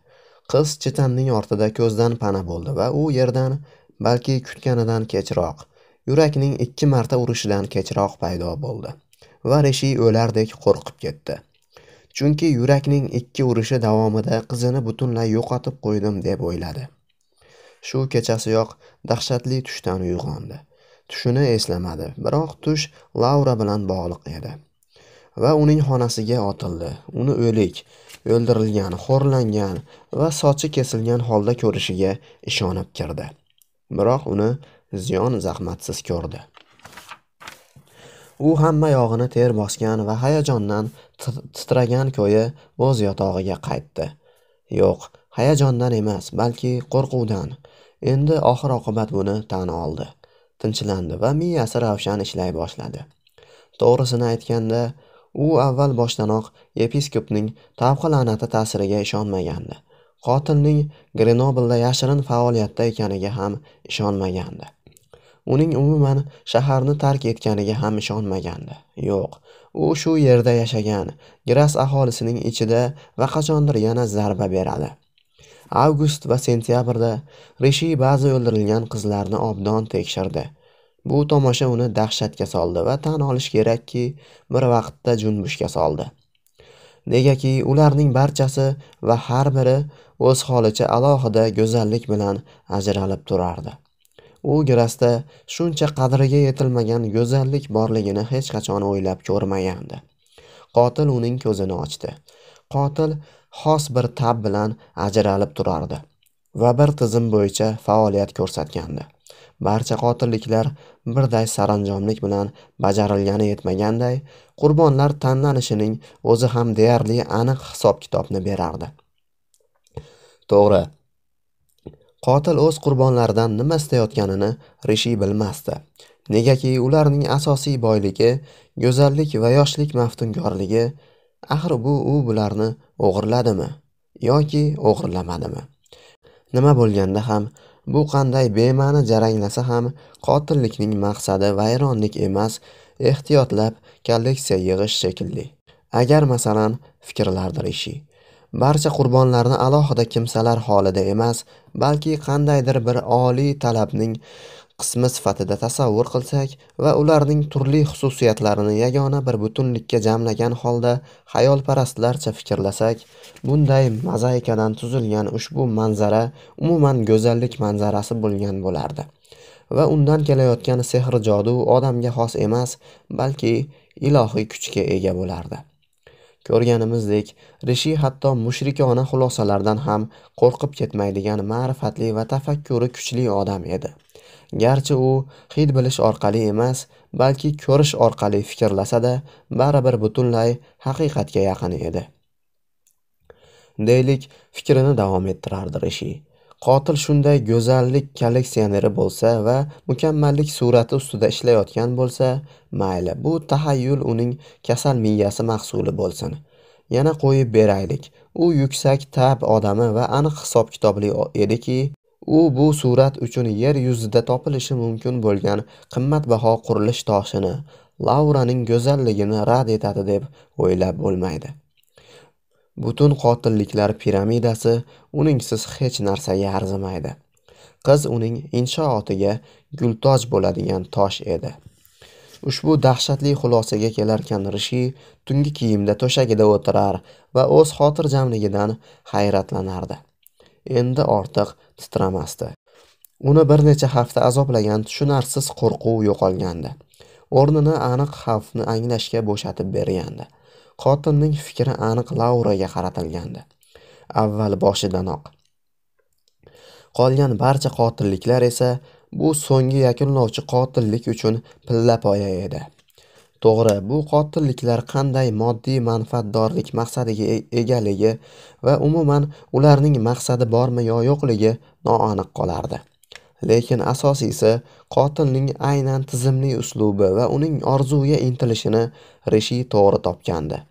Qiz chetanning ortida ko'zdan pana bo'ldi va u yerdan balki kutganidan kechroq yurakning ikki marta urishidan kechroq paydo bo'ldi va rishi o'lardek qo'rqib ketdi. Chunki yurakning ikki urishi davomida qizini butunlay yo'qotib qo'ydim deb o'yladi. Shu kechasiyoq dahshatli tushdan uyg'ondi. Tushini eslamadi. Biroq tush laura bilan bog'liq edi. Va uning xonasiga otildi. Uni o'lik o'ldirilgan xo'rlangan va sochi kesilgan holda ko'rishiga ishonib kirdi. Biroq uni ziyon zahmatsiz ko'rdi. U hamma yog'ini ter bosgan va hayajondan titragan ko'yi o'z yotog'iga qaytdi. Yo'q hayajondan emas balki qo'rquvdan. Endi oxir oqibat buni tan oldi. Tinchlandi va miyasi ravshan ishlay boshladi. To'g'risini aytganda u avval boshdanoq yepiskopning tavqi la'nati ta'siriga ishonmagandi. Qotilning grenoblda yashirin faoliyatda ekaniga ham ishonmagandi. Uning umuman shaharni tark etganiga ham ishonmagandi. Yo'q u shu yerda yashagan gras aholisining ichida va qachondir yana zarba beradi. Avgust va sentyabrda rishi ba'zi o'ldirilgan qizlarni obdon tekshirdi. Bu tomosha uni dahshatga soldi va tan olish kerakki bir vaqtda junbushga soldi. Negaki ularning barchasi va har biri o'z holicha alohida go'zallik bilan ajralib turardi. U grasda shuncha qadriga yetilmagan go'zallik borligini hech qachon o'ylab ko'rmagandi. Qotil uning ko'zini ochdi. Qotil xos bir tab bilan ajralib turardi va bir tizim bo'yicha faoliyat ko'rsatgandi. Barcha qotilliklar birday saranjomlik bilan bajarilgani yetmaganday qurbonlar tanlanishining o'zi ham deyarli aniq hisob kitobni berardi. To'g'ri qotil o'z qurbonlaridan nima istayotganini rishi bilmasdi. Negaki ularning asosiy boyligi go'zallik va yoshlik maftunkorligi axir bu u bularni o'g'irladimi yoki o'g'irlamadimi? Nima bo'lganda ham bu qanday bema'ni jaranglasa ham qotillikning maqsadi vayronlik emas ehtiyotlab kolleksiya yig'ish shekilli. Agar masalan fikrlardir ishi. Barcha qurbonlarni alohida kimsalar holida emas balki qandaydir bir oliy talabning qismi sifatida tasavvur qilsak va ularning turli xususiyatlarini yagona bir butunlikka jamlagan holda xayolparastlarcha fikrlasak bunday mozaikadan tuzilgan ushbu manzara umuman go'zallik manzarasi bo'lgan bo'lardi. Va undan kelayotgan sehr jodu odamga xos emas balki ilohiy kuchga ega bo'lardi. Ko'rganimizdek rishi hatto mushrikona xulosalardan ham qo'rqib ketmaydigan ma'rifatli va tafakkuri kuchli odam edi. Garchi u hid bilish orqali emas balki ko'rish orqali fikrlasada baribir butunlay haqiqatga yaqin edi. Deylik fikrini davom ettirardi rishi qotil shunday go'zallik kolleksioneri bo'lsa va mukammallik surati ustida ishlayotgan bo'lsa mayli bu tahayyul uning kasal miyasi mahsuli bo'lsin. Yana qo'yib beraylik u yuksak tab odami va aniq hisob kitobli ediki u bu surat uchun yer yuzida topilishi mumkin bo'lgan qimmatbaho qurilish toshini lauraning go'zalligini rad etadi deb o'ylab bo'lmaydi. Butun qotilliklar piramidasi uningsiz hech narsaga arzimaydi. Qiz uning inshootiga gultoj bo'ladigan tosh edi. Ushbu dahshatli xulosaga kelarkan rishi tungi kiyimda to'shagida o'tirar va o'z xotirjamligidan hayratlanardi. Endi ortiq titramasdi. Uni bir necha hafta azoblagan tushunarsiz qo'rquv yo'qolgandi. O'rnini aniq xavfni anglashga bo'shatib bergandi. Qotilning fikri aniq lauraga qaratilgandi. Avval boshidanoq. Qolgan barcha qotilliklar esa bu so'nggi yakunlovchi qotillik uchun pillapoya edi. To'g'ri bu qotilliklar qanday moddiy manfaatdorlik maqsadiga e-, egaligi va umuman ularning maqsadi bormi yo yo'qligi noaniq qolardi. Lekin asosiysi qotilning aynan tizimli uslubi va uning orzuga intilishini rishi to'g'ri topgandi.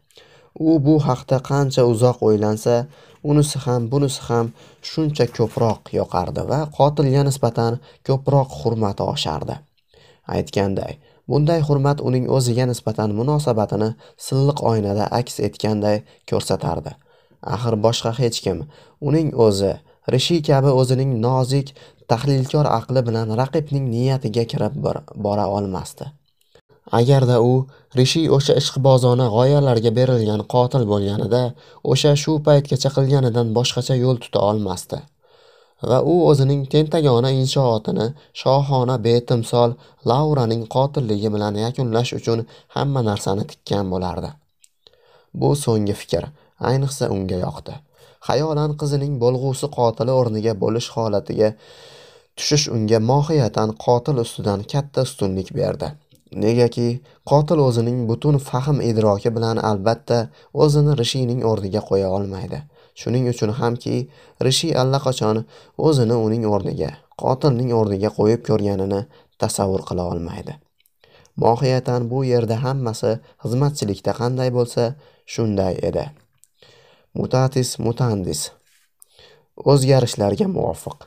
U bu haqda qancha uzoq o'ylansa unisi ham bunisi ham shuncha ko'proq yoqardi va qotilga nisbatan ko'proq hurmati oshardi. Aytganday bunday hurmat uning o'ziga nisbatan munosabatini silliq oynada aks etganday ko'rsatardi. Axir boshqa hech kim uning o'zi rishi kabi o'zining nozik tahlilkor aqli bilan raqibning niyatiga kirib bora olmasdi. Agarda u rishi o'sha ishqibozona g'oyalarga berilgan qotil bo'lganida o'sha shu paytgacha qilganidan boshqacha yo'l tuta olmasdi. Va u o'zining tentagona inshootini shohona betimsol lauraning qotilligi bilan yakunlash uchun hamma narsani tikkan bo'lardi. Bu so'nggi fikr ayniqsa unga yoqdi. Xayolan qizining bo'lg'usi qotili o'rniga bo'lish holatiga tushish unga mohiyatan qotil ustidan katta ustunlik berdi. Negaki qotil o'zining butun fahm idroki bilan albatta o'zini rishining o'rniga qo'ya olmaydi. Shuning uchun hamki rishi allaqachon o'zini uning o'rniga qotilning o'rniga qo'yib ko'rganini tasavvur qila olmaydi. Mohiyatan bu yerda hammasi xizmatchilikda qanday bo'lsa shunday edi. Mutatis mutandis. O'zgarishlarga muvofiq.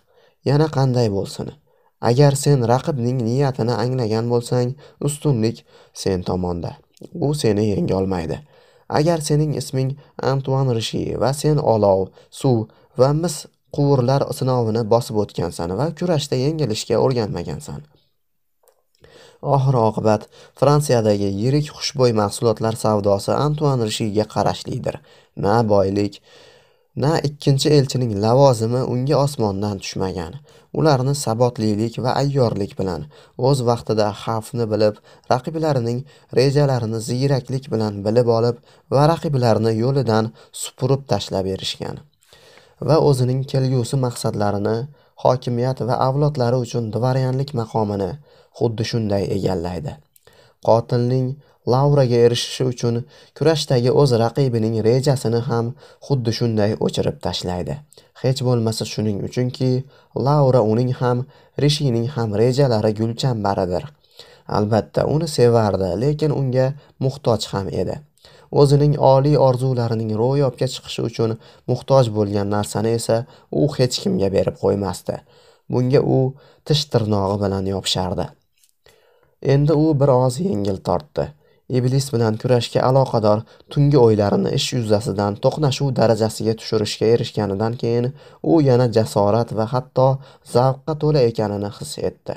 Yana qanday bo'lsin? Agar sen raqibning niyatini anglagan bo'lsang ustunlik sen tomonda. U seni yengolmaydi agar sening isming antuan rishi va sen olov suv va mis quvurlar sinovini bosib o'tgansan va kurashda yengilishga o'rganmagansan. Oxir oqibat fransiyadagi yirik xushbo'y mahsulotlar savdosi antuan rishiga qarashlidir. Na boylik na ikkinchi elchining lavozimi unga osmondan tushmagan ularni sabotlilik va ayyorlik bilan o'z vaqtida xavfni bilib raqiblarining rejalarini ziyraklik bilan bilib olib va raqiblarni yo'lidan supurib tashlab berishgan va o'zining kelgusi maqsadlarini hokimiyat va avlodlari uchun dvoryanlik maqomini xuddi shunday egallaydi. Qotilning lavraga erishishi uchun kurashdagi o'z raqibining rejasini ham xuddi shunday o'chirib tashlaydi. Hech bo'lmasa shuning uchunki Laura uning ham rishining ham rejalari gulchanbaridir. Albatta uni sevardi lekin unga muhtoj ham edi. O'zining oliy orzularining ro'yobga chiqishi uchun muhtoj bo'lgan narsani esa u hech kimga berib qo'ymasdi. Bunga u tish tirnog'i bilan yopishardi. Endi u bir oz yengil tortdi. Iblis bilan kurashga aloqador tungi o'ylarini ish yuzasidan to'qnashuv darajasiga tushirishga erishganidan keyin u yana jasorat va hatto zavqqa to'la ekanini his etdi.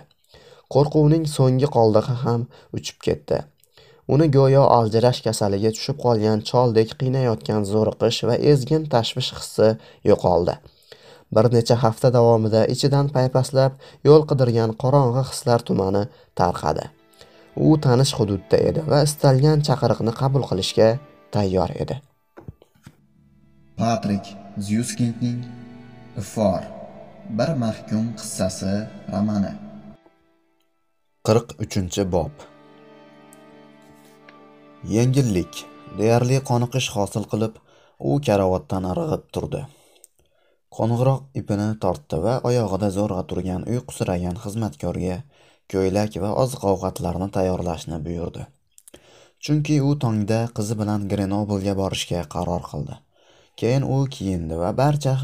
Qo'rquvning so'nggi qoldig'i ham uchib ketdi. Uni go'yo aljirash kasaliga tushib qolgan choldek qiynayotgan zo'riqish va ezgin tashvish hissi yo'qoldi. Bir necha hafta davomida ichidan paypaslab yo'l qidirgan qorong'i hislar tumani tarqadi. U tanish hududda edi va istalgan chaqiriqni qabul qilishga tayyor edi. Patrik zyuskindning ifor bir mahkum qissasi romani. qirq uchinchi bob. Yengillik deyarli qoniqish hosil qilib u karavotdan irg'ib turdi. Qo'ng'iroq ipini tortdi va oyog'ida zo'rg'a turgan uyqusiragan xizmatkorga ko'ylak va oziq ovqatlarni tayyorlashni buyurdi. Chunki u tongda qizi bilan grenobelga borishga qaror qildi. Keyin u kiyindi va barcha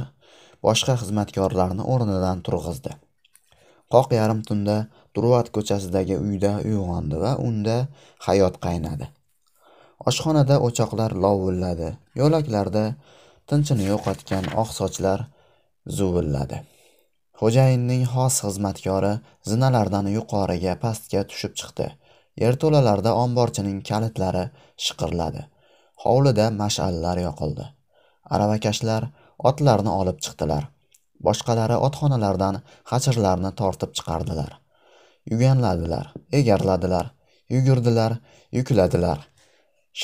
boshqa xizmatkorlarni o'rnidan turg'izdi. Qoq yarim tunda druat ko'chasidagi uyda uyg'ondi va unda hayot qaynadi. Oshxonada o'choqlar lovulladi yo'laklarda tinchini yo'qotgan oq sochlar zuvilladi. Xo'jayinning xos xizmatkori zinalardan yuqoriga pastga tushib chiqdi. Yerto'lalarda omborchining kalitlari shiqirladi. Hovlida mash'allar yoqildi. Aravakashlar otlarni olib chiqdilar. Boshqalari otxonalardan hachirlarni tortib chiqardilar. Yuganladilar egarladilar yugurdilar yukladilar.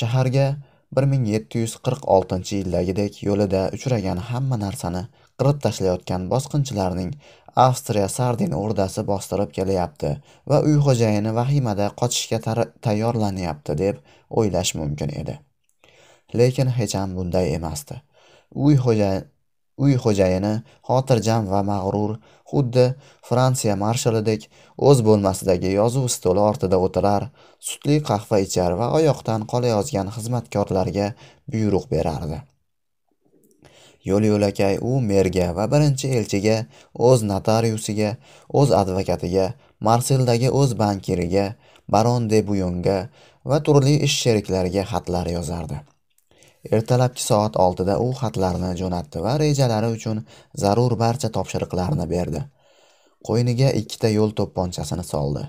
Shaharga bir ming yetti yuz qirq oltinchi yildagidek yo'lida uchragan hamma narsani qirib tashlayotgan bosqinchilarning avstriya sardin o'rdasi bostirib kelyapti va uy xo'jayini vahimada qochishga tayyorlanyapti deb o'ylash mumkin edi. Lekin hech ham bunday emasdi. Uy xo'jayini uy xo'jayini xotirjam va mag'rur xuddi fransiya marshalidek o'z bo'lmasidagi yozuv stoli ortida o'tirar sutli qahva ichar va oyoqdan qolayozgan xizmatkorlarga buyruq berardi. Yo'l yo'lakay u merga va birinchi elchiga o'z notariusiga o'z advokatiga marseldagi o'z bankiriga baron de buyonga va turli ish sheriklariga xatlar yozardi. Ertalabki soat oltida u xatlarni jo'natdi va rejalari uchun zarur barcha topshiriqlarni berdi. Qo'yniga ikkita yo'l to'pponchasini soldi.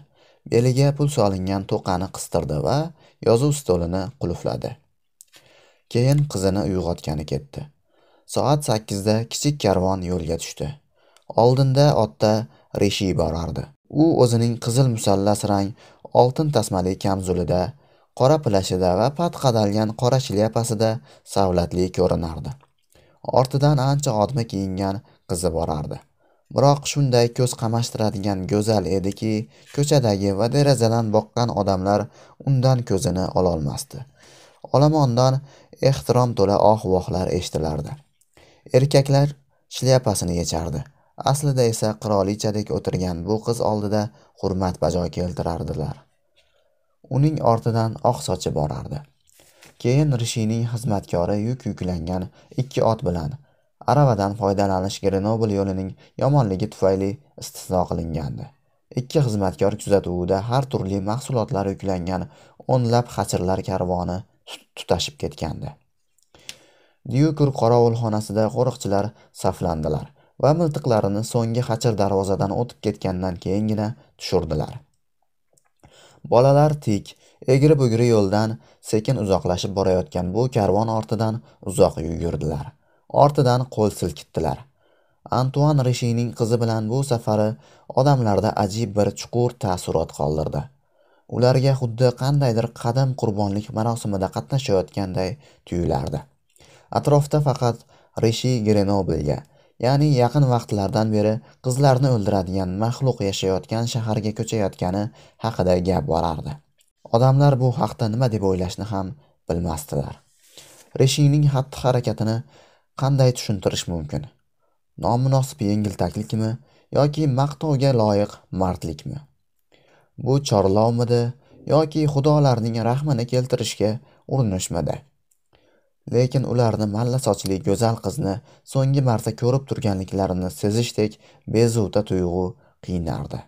Beliga pul solingan to'qani qistirdi va yozuv stolini qulfladi. Keyin qizini uyg'otgani ketdi. Soat sakkizda kichik karvon yo'lga tushdi. Oldinda otda rishi borardi. U o'zining qizil musallas rang oltin tasmali kamzulida qora plashida va pat qadalgan qora shlyapasida savlatli ko'rinardi. Ortidan ancha odmi kiyingan qizi borardi. Biroq shunday ko'z qamashtiradigan go'zal ediki ko'chadagi va derazadan boqqan odamlar undan ko'zini ololmasdi. Olomondan ehtirom to'la oh vohlar eshitilardi. Erkaklar shlyapasini yechardi. Aslida esa qirolichadek o'tirgan bu qiz oldida hurmat bajo keltirardilar. Uning ortidan oq sochi borardi. Keyin rishining xizmatkori yuk yuklangan ikki ot bilan aravadan foydalanish grenobl yo'lining yomonligi tufayli istisno qilingandi. Ikki xizmatkor kuzatuvida har turli mahsulotlar yuklangan o'nlab xachirlar karvoni tutashib ketgandi. Dyukur qorovulxonasida qo'riqchilar saflandilar va miltiqlarini so'nggi xachir darvozadan o'tib ketgandan keyingina tushirdilar. Bolalar tik egri bugri yo'ldan sekin uzoqlashib borayotgan bu karvon ortidan uzoq yugurdilar. Ortidan qo'l silkitdilar. Antuan rishining qizi bilan bu safari odamlarda ajib bir chuqur taassurot qoldirdi. Ularga xuddi qandaydir qadim qurbonlik marosimida qatnashayotganday tuyulardi. Atrofda faqat rishi grenoblga ya'ni yaqin vaqtlardan beri qizlarni o'ldiradigan maxluq yashayotgan shaharga ko'chayotgani haqida gap borardi. Odamlar bu haqda nima deb o'ylashni ham bilmasdilar. Rishining xatti harakatini qanday tushuntirish mumkin? Nomunosib yengiltaklikmi yoki maqtovga loyiq mardlikmi? Bu chorlovmidi yoki xudolarning rahmini keltirishga urinishmidi? Lekin ularni malla sochli go'zal qizni so'nggi marta ko'rib turganliklarini sezishdek bezovta tuyg'u qiynardi.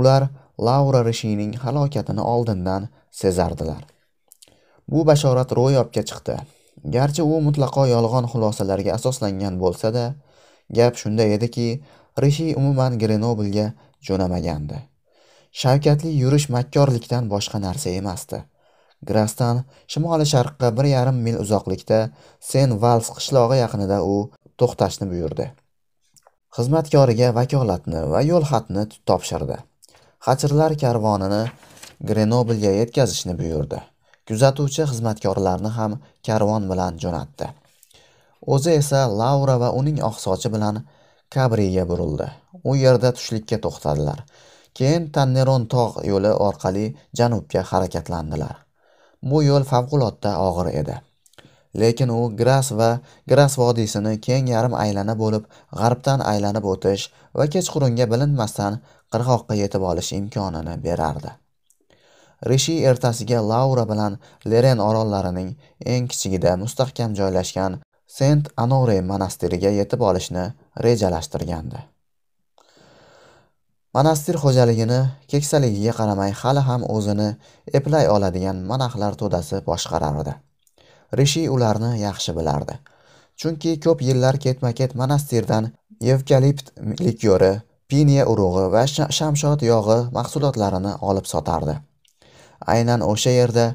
Ular laura rishining halokatini oldindan sezardilar. Bu bashorat ro'yobga chiqdi. Garchi u mutlaqo yolg'on xulosalarga asoslangan bo'lsa-da gap shunda ediki rishi umuman grenoblga jo'namagandi. Shavkatli yurish makkorlikdan boshqa narsa emasdi. Grasdan shimoli sharqqa bir yarim mil uzoqlikda sen vals qishlog'i yaqinida u to'xtashni buyurdi. Xizmatkoriga vakolatni va yo'l xatni topshirdi. Xachirlar karvonini grenoblga yetkazishni buyurdi. Kuzatuvchi xizmatkorlarni ham karvon bilan jo'natdi. O'zi esa laura va uning oqsochi bilan kabriga burildi. U yerda tushlikka to'xtadilar. Keyin tanneron tog' yo'li orqali janubga harakatlandilar. Bu yo'l favqulodda og'ir edi. Lekin u gras va gras vodiysini keng yarim aylana bo'lib g'arbdan aylanib o'tish va kechqurunga bilinmasdan qirg'oqqa yetib olish imkonini berardi. Rishi ertasiga laura bilan leren orollarining eng kichigida mustahkam joylashgan sent anore monastiriga yetib olishni rejalashtirgandi. Monastir xo'jaligini keksaligiga qaramay hali ham o'zini eplay oladigan monahlar to'dasi boshqarardi. Rishi ularni yaxshi bilardi. Chunki ko'p yillar ketma ket monastirdan evkalipt likyori piniya urug'i va shamshod yog'i mahsulotlarini olib sotardi. Aynan o'sha yerda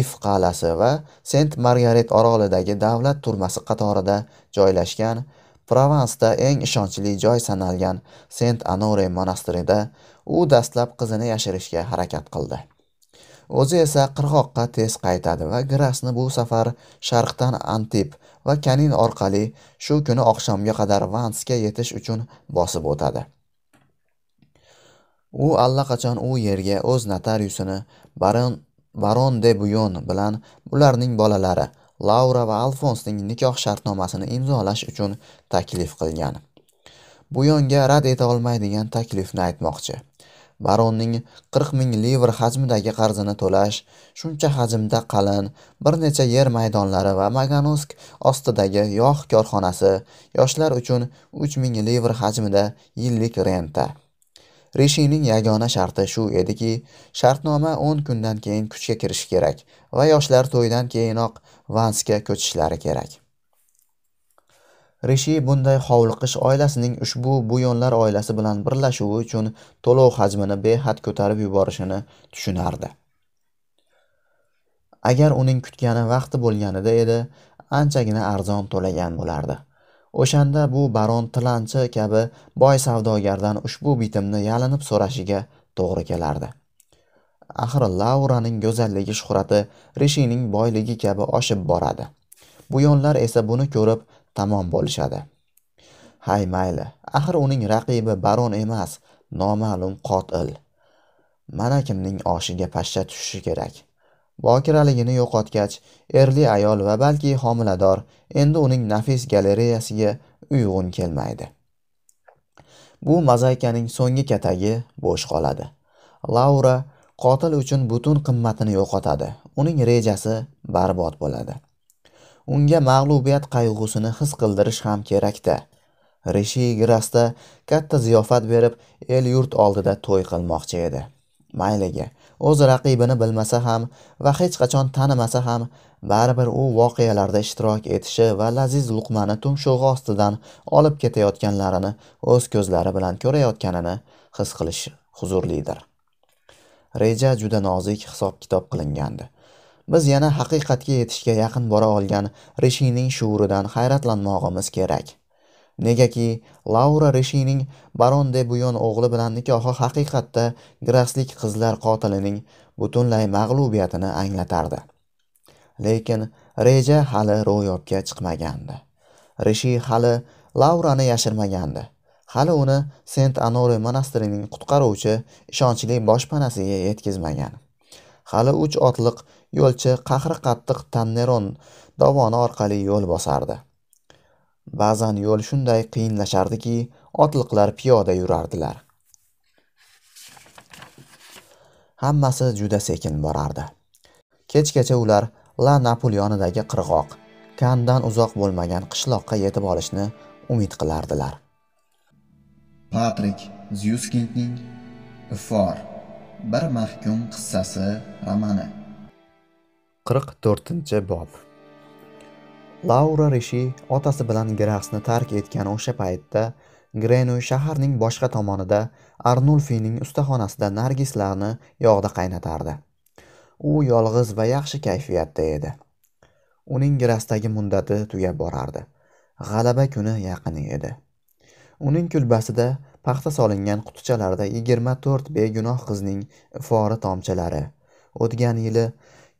if qal'asi va sent margaret orolidagi davlat turmasi qatorida joylashgan provansda eng ishonchli joy sanalgan sent anore monastirida u dastlab qizini yashirishga harakat qildi. O'zi esa qirg'oqqa tez qaytadi va grasni bu safar sharqdan antip va kanin orqali shu kuni oqshomga qadar vansga yetish uchun bosib o'tadi. U allaqachon u yerga o'z notariusini baron baron de buyon bilan ularning bolalari laura va alfonsning nikoh shartnomasini imzolash uchun taklif qilgan bu yonga rad eta olmaydigan taklifni aytmoqchi. Baronning qirq ming livr hajmidagi qarzini to'lash shuncha hajmda qalin bir necha yer maydonlari va maganusk ostidagi yog' korxonasi yoshlar uchun 3 ming livr hajmida yillik renta. Rishining yagona sharti shu ediki shartnoma 10 kundan keyin kuchga kirishi kerak va yoshlar to'ydan keyinoq vansga ko'chishlari kerak. Rishi bunday hovliqish oilasining ushbu buyonlar oilasi bilan birlashuvi uchun to'lov hajmini behad ko'tarib yuborishini tushunardi. Agar uning kutgani vaqti bo'lganida edi anchagina arzon to'lagan bo'lardi. O'shanda bu baron tilanchi kabi boy savdogardan ushbu bitimni yalinib so'rashiga to'g'ri kelardi. Axir lauraning go'zalligi shuhrati rishining boyligi kabi oshib boradi. Buyonlar esa buni ko'rib tamom bo'lishadi. Hay mayli axir uning raqibi baron emas noma'lum qotil. Mana kimning oshiga pashsha tushishi kerak. Bokiraligini yo'qotgach erli ayol va balki homilador endi uning nafis galereyasiga uyg'un kelmaydi. Bu mozaikaning so'nggi katagi bo'sh qoladi. Laura qotil uchun butun qimmatini yo'qotadi. Uning rejasi barbod bo'ladi. Unga mag'lubiyat qayg'usini his qildirish ham kerakda. Rishi grasda katta ziyofat berib el yurt oldida to'y qilmoqchi edi. Mayliga o'z raqibini bilmasa ham va hech qachon tanimasa ham baribir u voqealarda ishtirok etishi va laziz luqmani tumshug'i ostidan olib ketayotganlarini o'z ko'zlari bilan ko'rayotganini his qilish huzurlidir. Reja juda nozik hisob kitob qilingandi. Biz yana haqiqatga yetishga yaqin bora olgan rishining shuuridan hayratlanmog'imiz kerak. Negaki laura rishining baron de buyon o'g'li bilan nikohi haqiqatda graslik qizlar qotilining butunlay mag'lubiyatini anglatardi. Lekin reja hali ro'yobga chiqmagandi. Rishi hali laurani yashirmagandi. Hali uni sent anore monastirining qutqaruvchi ishonchli boshpanasiga yetkazmagan. Hali uch otliq yo'lchi qahri qattiq tanneron dovoni orqali yo'l bosardi. Ba'zan yo'l shunday qiyinlashardiki otliqlar piyoda yurardilar. Hammasi juda sekin borardi. Kechgacha ular la napul yonidagi qirg'oq kandan uzoq bo'lmagan qishloqqa yetib olishni umid qilardilar. Patrik zyuskindning ifor bir mahkum qissasi romani. Qirq to'rtinchi bob. Laura rishi otasi bilan graxsni tark etgan o'sha paytda grenoy shaharning boshqa tomonida arnulfining ustaxonasida nargislarni yog'da qaynatardi. U yolg'iz va yaxshi kayfiyatda edi. Uning grasdagi muddati tugab borardi. G'alaba kuni yaqin edi. Uning kulbasida paxta solingan qutichalarda yigirma to'rt begunoh qizning ifori tomchilari o'tgan yili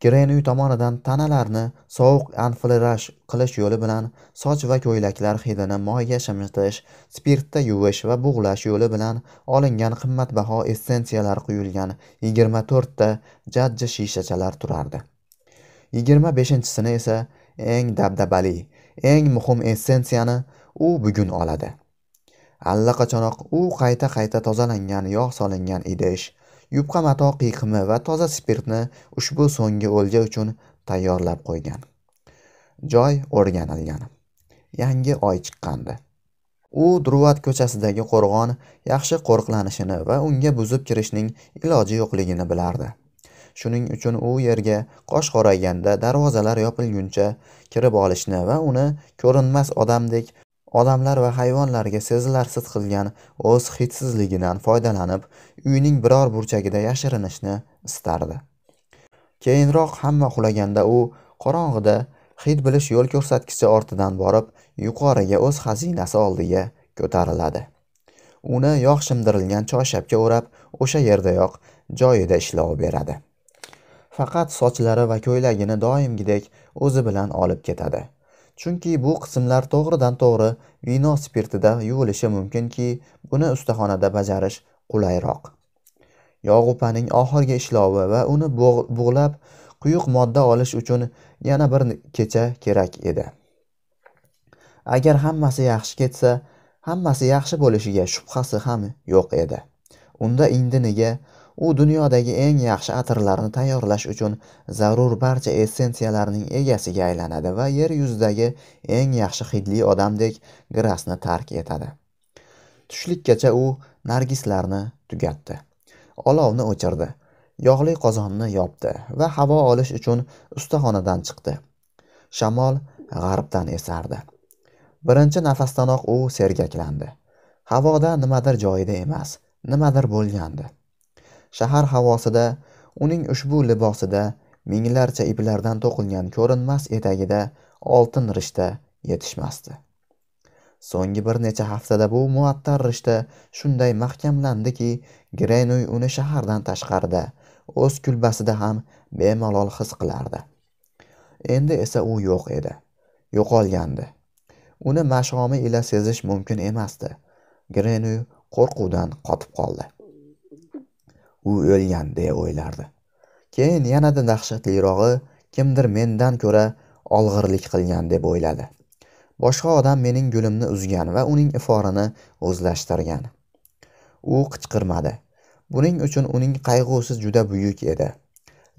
Grenoy tomonidan tanalarni sovuq anfilirash qilish yo'li bilan soch va ko'ylaklar hidini moyga shimitish, spirtda yuvish va bug'lash yo'li bilan olingan qimmatbaho essensiyalar quyilgan 24 ta jajji shishachalar turardi. 25-sini esa eng dabdabali, eng muhim essensiyani u bugun oladi. Allaqachonoq u qayta-qayta tozalangan yog' solingan idish, yupqa mato qiyqimi va toza spirtni ushbu so'nggi o'lja uchun tayyorlab qo'ygan. Joy o'rganilgan. Yangi oy chiqqandi. U druvat ko'chasidagi qo'rg'on yaxshi qo'riqlanishini va unga buzib kirishning iloji yo'qligini bilardi. Shuning uchun u yerga qosh qorayganda darvozalar yopilguncha kirib olishni va uni ko'rinmas odamdek odamlar va hayvonlarga sezilarsiz qilgan o'z hidsizligidan foydalanib uyning biror burchagida yashirinishni istardi. Keyinroq hamma uxlaganda u qorong'ida hid bilish yo'l ko'rsatkichi ortidan borib yuqoriga o'z xazinasi oldiga ko'tariladi. Uni yog' shimdirilgan choyshabga o'rab o'sha yerdayoq joyida ishlov beradi. Faqat sochlari va ko'ylagini doimgidek o'zi bilan olib ketadi. Chunki bu qismlar to'g'ridan to'g'ri vino spirtida yuvilishi mumkinki buni ustaxonada bajarish qulayroq. Yog'upaning oxirgi ishlovi va uni bug'lab quyuq modda olish uchun yana bir kecha kerak edi. Agar hammasi yaxshi ketsa hammasi yaxshi bo'lishiga shubhasi ham yo'q edi. Unda indiniga u dunyodagi eng yaxshi atirlarni tayyorlash uchun zarur barcha essensiyalarning egasiga aylanadi va yer yuzidagi eng yaxshi hidli odamdek grasni tark etadi. Tushlikkacha u nargislarni tugatdi. Olovni o'chirdi yog'li qozonni yopdi va havo olish uchun ustaxonadan chiqdi. Shamol g'arbdan esardi. Birinchi nafasdanoq u sergaklandi. Havoda nimadir joyida emas nimadir bo'lgandi. Shahar havosida uning ushbu libosida minglarcha iplardan to'qilgan ko'rinmas etagida oltin rishta yetishmasdi. So'nggi bir necha haftada bu muattar rishta shunday mahkamlandiki grenuy uni shahardan tashqarida o'z kulbasida ham bemalol his qilardi. Endi esa u yo'q edi yo'qolgandi. Uni mashomi ila sezish mumkin emasdi. Grenuy qo'rquvdan qotib qoldi. U o'lgan deya o'ylardi. Keyin yanada dahshatlirog'i kimdir mendan ko'ra olg'irlik qilgan deb o'yladi. Boshqa odam mening gulimni uzgan va uning iforini o'zlashtirgan. U qichqirmadi. Buning uchun uning qayg'usi juda buyuk edi.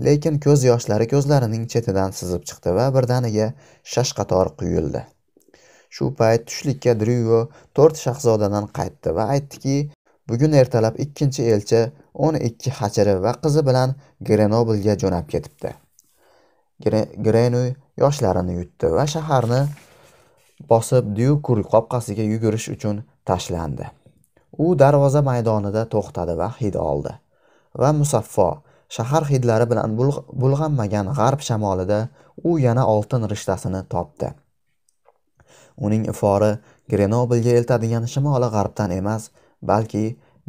Lekin ko'z yoshlari ko'zlarining chetidan sizib chiqdi va birdaniga shashqator quyildi. Shu payt tushlikka dryu to'rt shahzodadan qaytdi va aytdiki bugun ertalab ikkinchi elchi o'n ikki hachiri va qizi bilan grenoblga jo'nab ketibdi. Grenu yoshlarini yutdi va shaharni bosib dyukur qopqasiga yugurish uchun tashlandi. U darvoza maydonida to'xtadi va hid oldi va musaffo shahar hidlari bilan bulg'anmagan g'arb shamolida u yana oltin rishtasini topdi. Uning ifori grenoblga eltadigan shimoli g'arbdan emas balki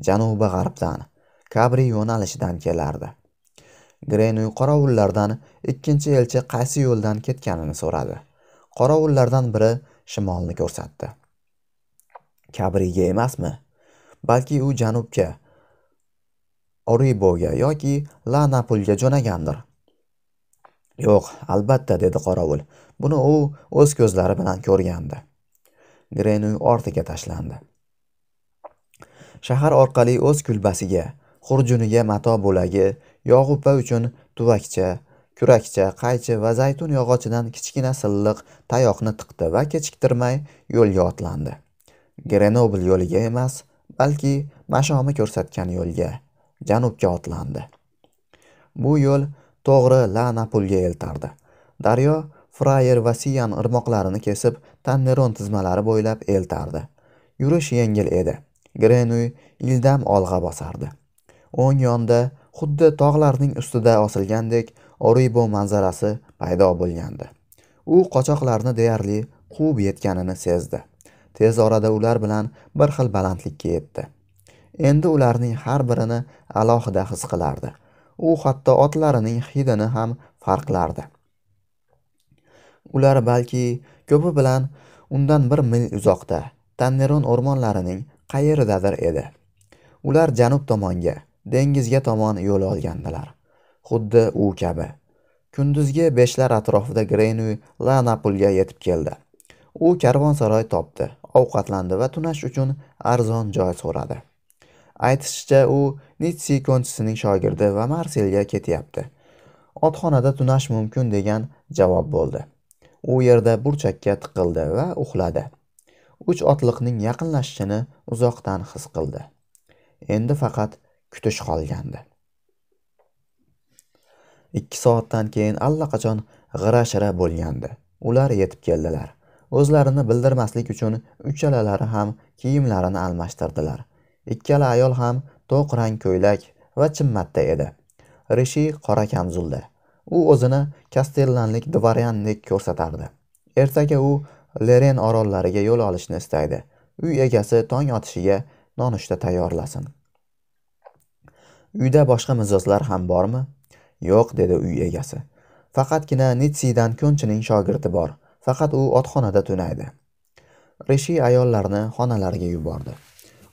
janubi g'arbdan kabri yo'nalishidan kelardi. Grenuy qorovullardan ikkinchi elchi qaysi yo'ldan ketganini so'radi. Qorovullardan biri shimolni ko'rsatdi. Kabriga emasmi? Balki u janubga oriboga yoki la napulga jo'nagandir? Yo'q albatta dedi qorovul. Buni u o'z ko'zlari bilan ko'rgandi. Grenu ortiga tashlandi. Shahar orqali o'z kulbasiga xurjuniga mato bo'lagi yog'upa uchun tuvakcha kurakcha qaychi va zaytun yog'ochidan kichkina silliq tayoqni tiqdi va kechiktirmay yo'lga otlandi. Grenobl yo'liga emas balki mashomi ko'rsatgan yo'lga janubga otlandi. Bu yo'l to'g'ri la napulga eltardi. Daryo frayer va siyan irmoqlarini kesib tanneron tizmalari bo'ylab eltardi. Yurish yengil edi. Grenuy ildam olg'a bosardi. O'ng yonda xuddi tog'larning ustida osilgandek Oribo manzarasi paydo bo'lgandi. U qochoqlarni deyarli quvib yetganini sezdi. Tez orada ular bilan bir xil balandlikka yetdi. Endi ularning har birini alohida his qilardi. U hatto otlarining hidini ham farqlardi. Ular balki ko'pi bilan undan bir mil uzoqda, Tanneron o'rmonlarining qayeridadir edi. Ular janub tomonga dengizga tomon yo'l olgandilar. Xuddi u kabi. Kunduzgi beshlar atrofida grenu la napulga yetib keldi. U karvonsaroy topdi ovqatlandi va tunash uchun arzon joy so'radi. Aytishicha u nitsi konchisining shogirdi va marselga ketyapti. Otxonada tunash mumkin degan javob bo'ldi. U yerda burchakka tiqildi va uxladi. Uch otliqning yaqinlashishini uzoqdan his qildi. Endi faqat kutish qolgandi. Ikki soatdan keyin allaqachon g'ira shira bo'lgandi. Ular yetib keldilar. O'zlarini bildirmaslik uchun uchalalari ham kiyimlarini almashtirdilar. Ikkala ayol ham to'q rang ko'ylak va chimmatda edi. Rishi qora kamzulda u o'zini kastellanlik dvoryandek ko'rsatardi. Ertaga u leren orollariga yo'l olishni istaydi. Uy egasi tong otishiga nonushta tayyorlasin. Uyda boshqa mijozlar ham bormi? Yo'q dedi uy egasi. Faqatgina nitsidan ko'nchining shogirdi bor. Faqat u otxonada tunaydi rishi ayollarni xonalariga yubordi.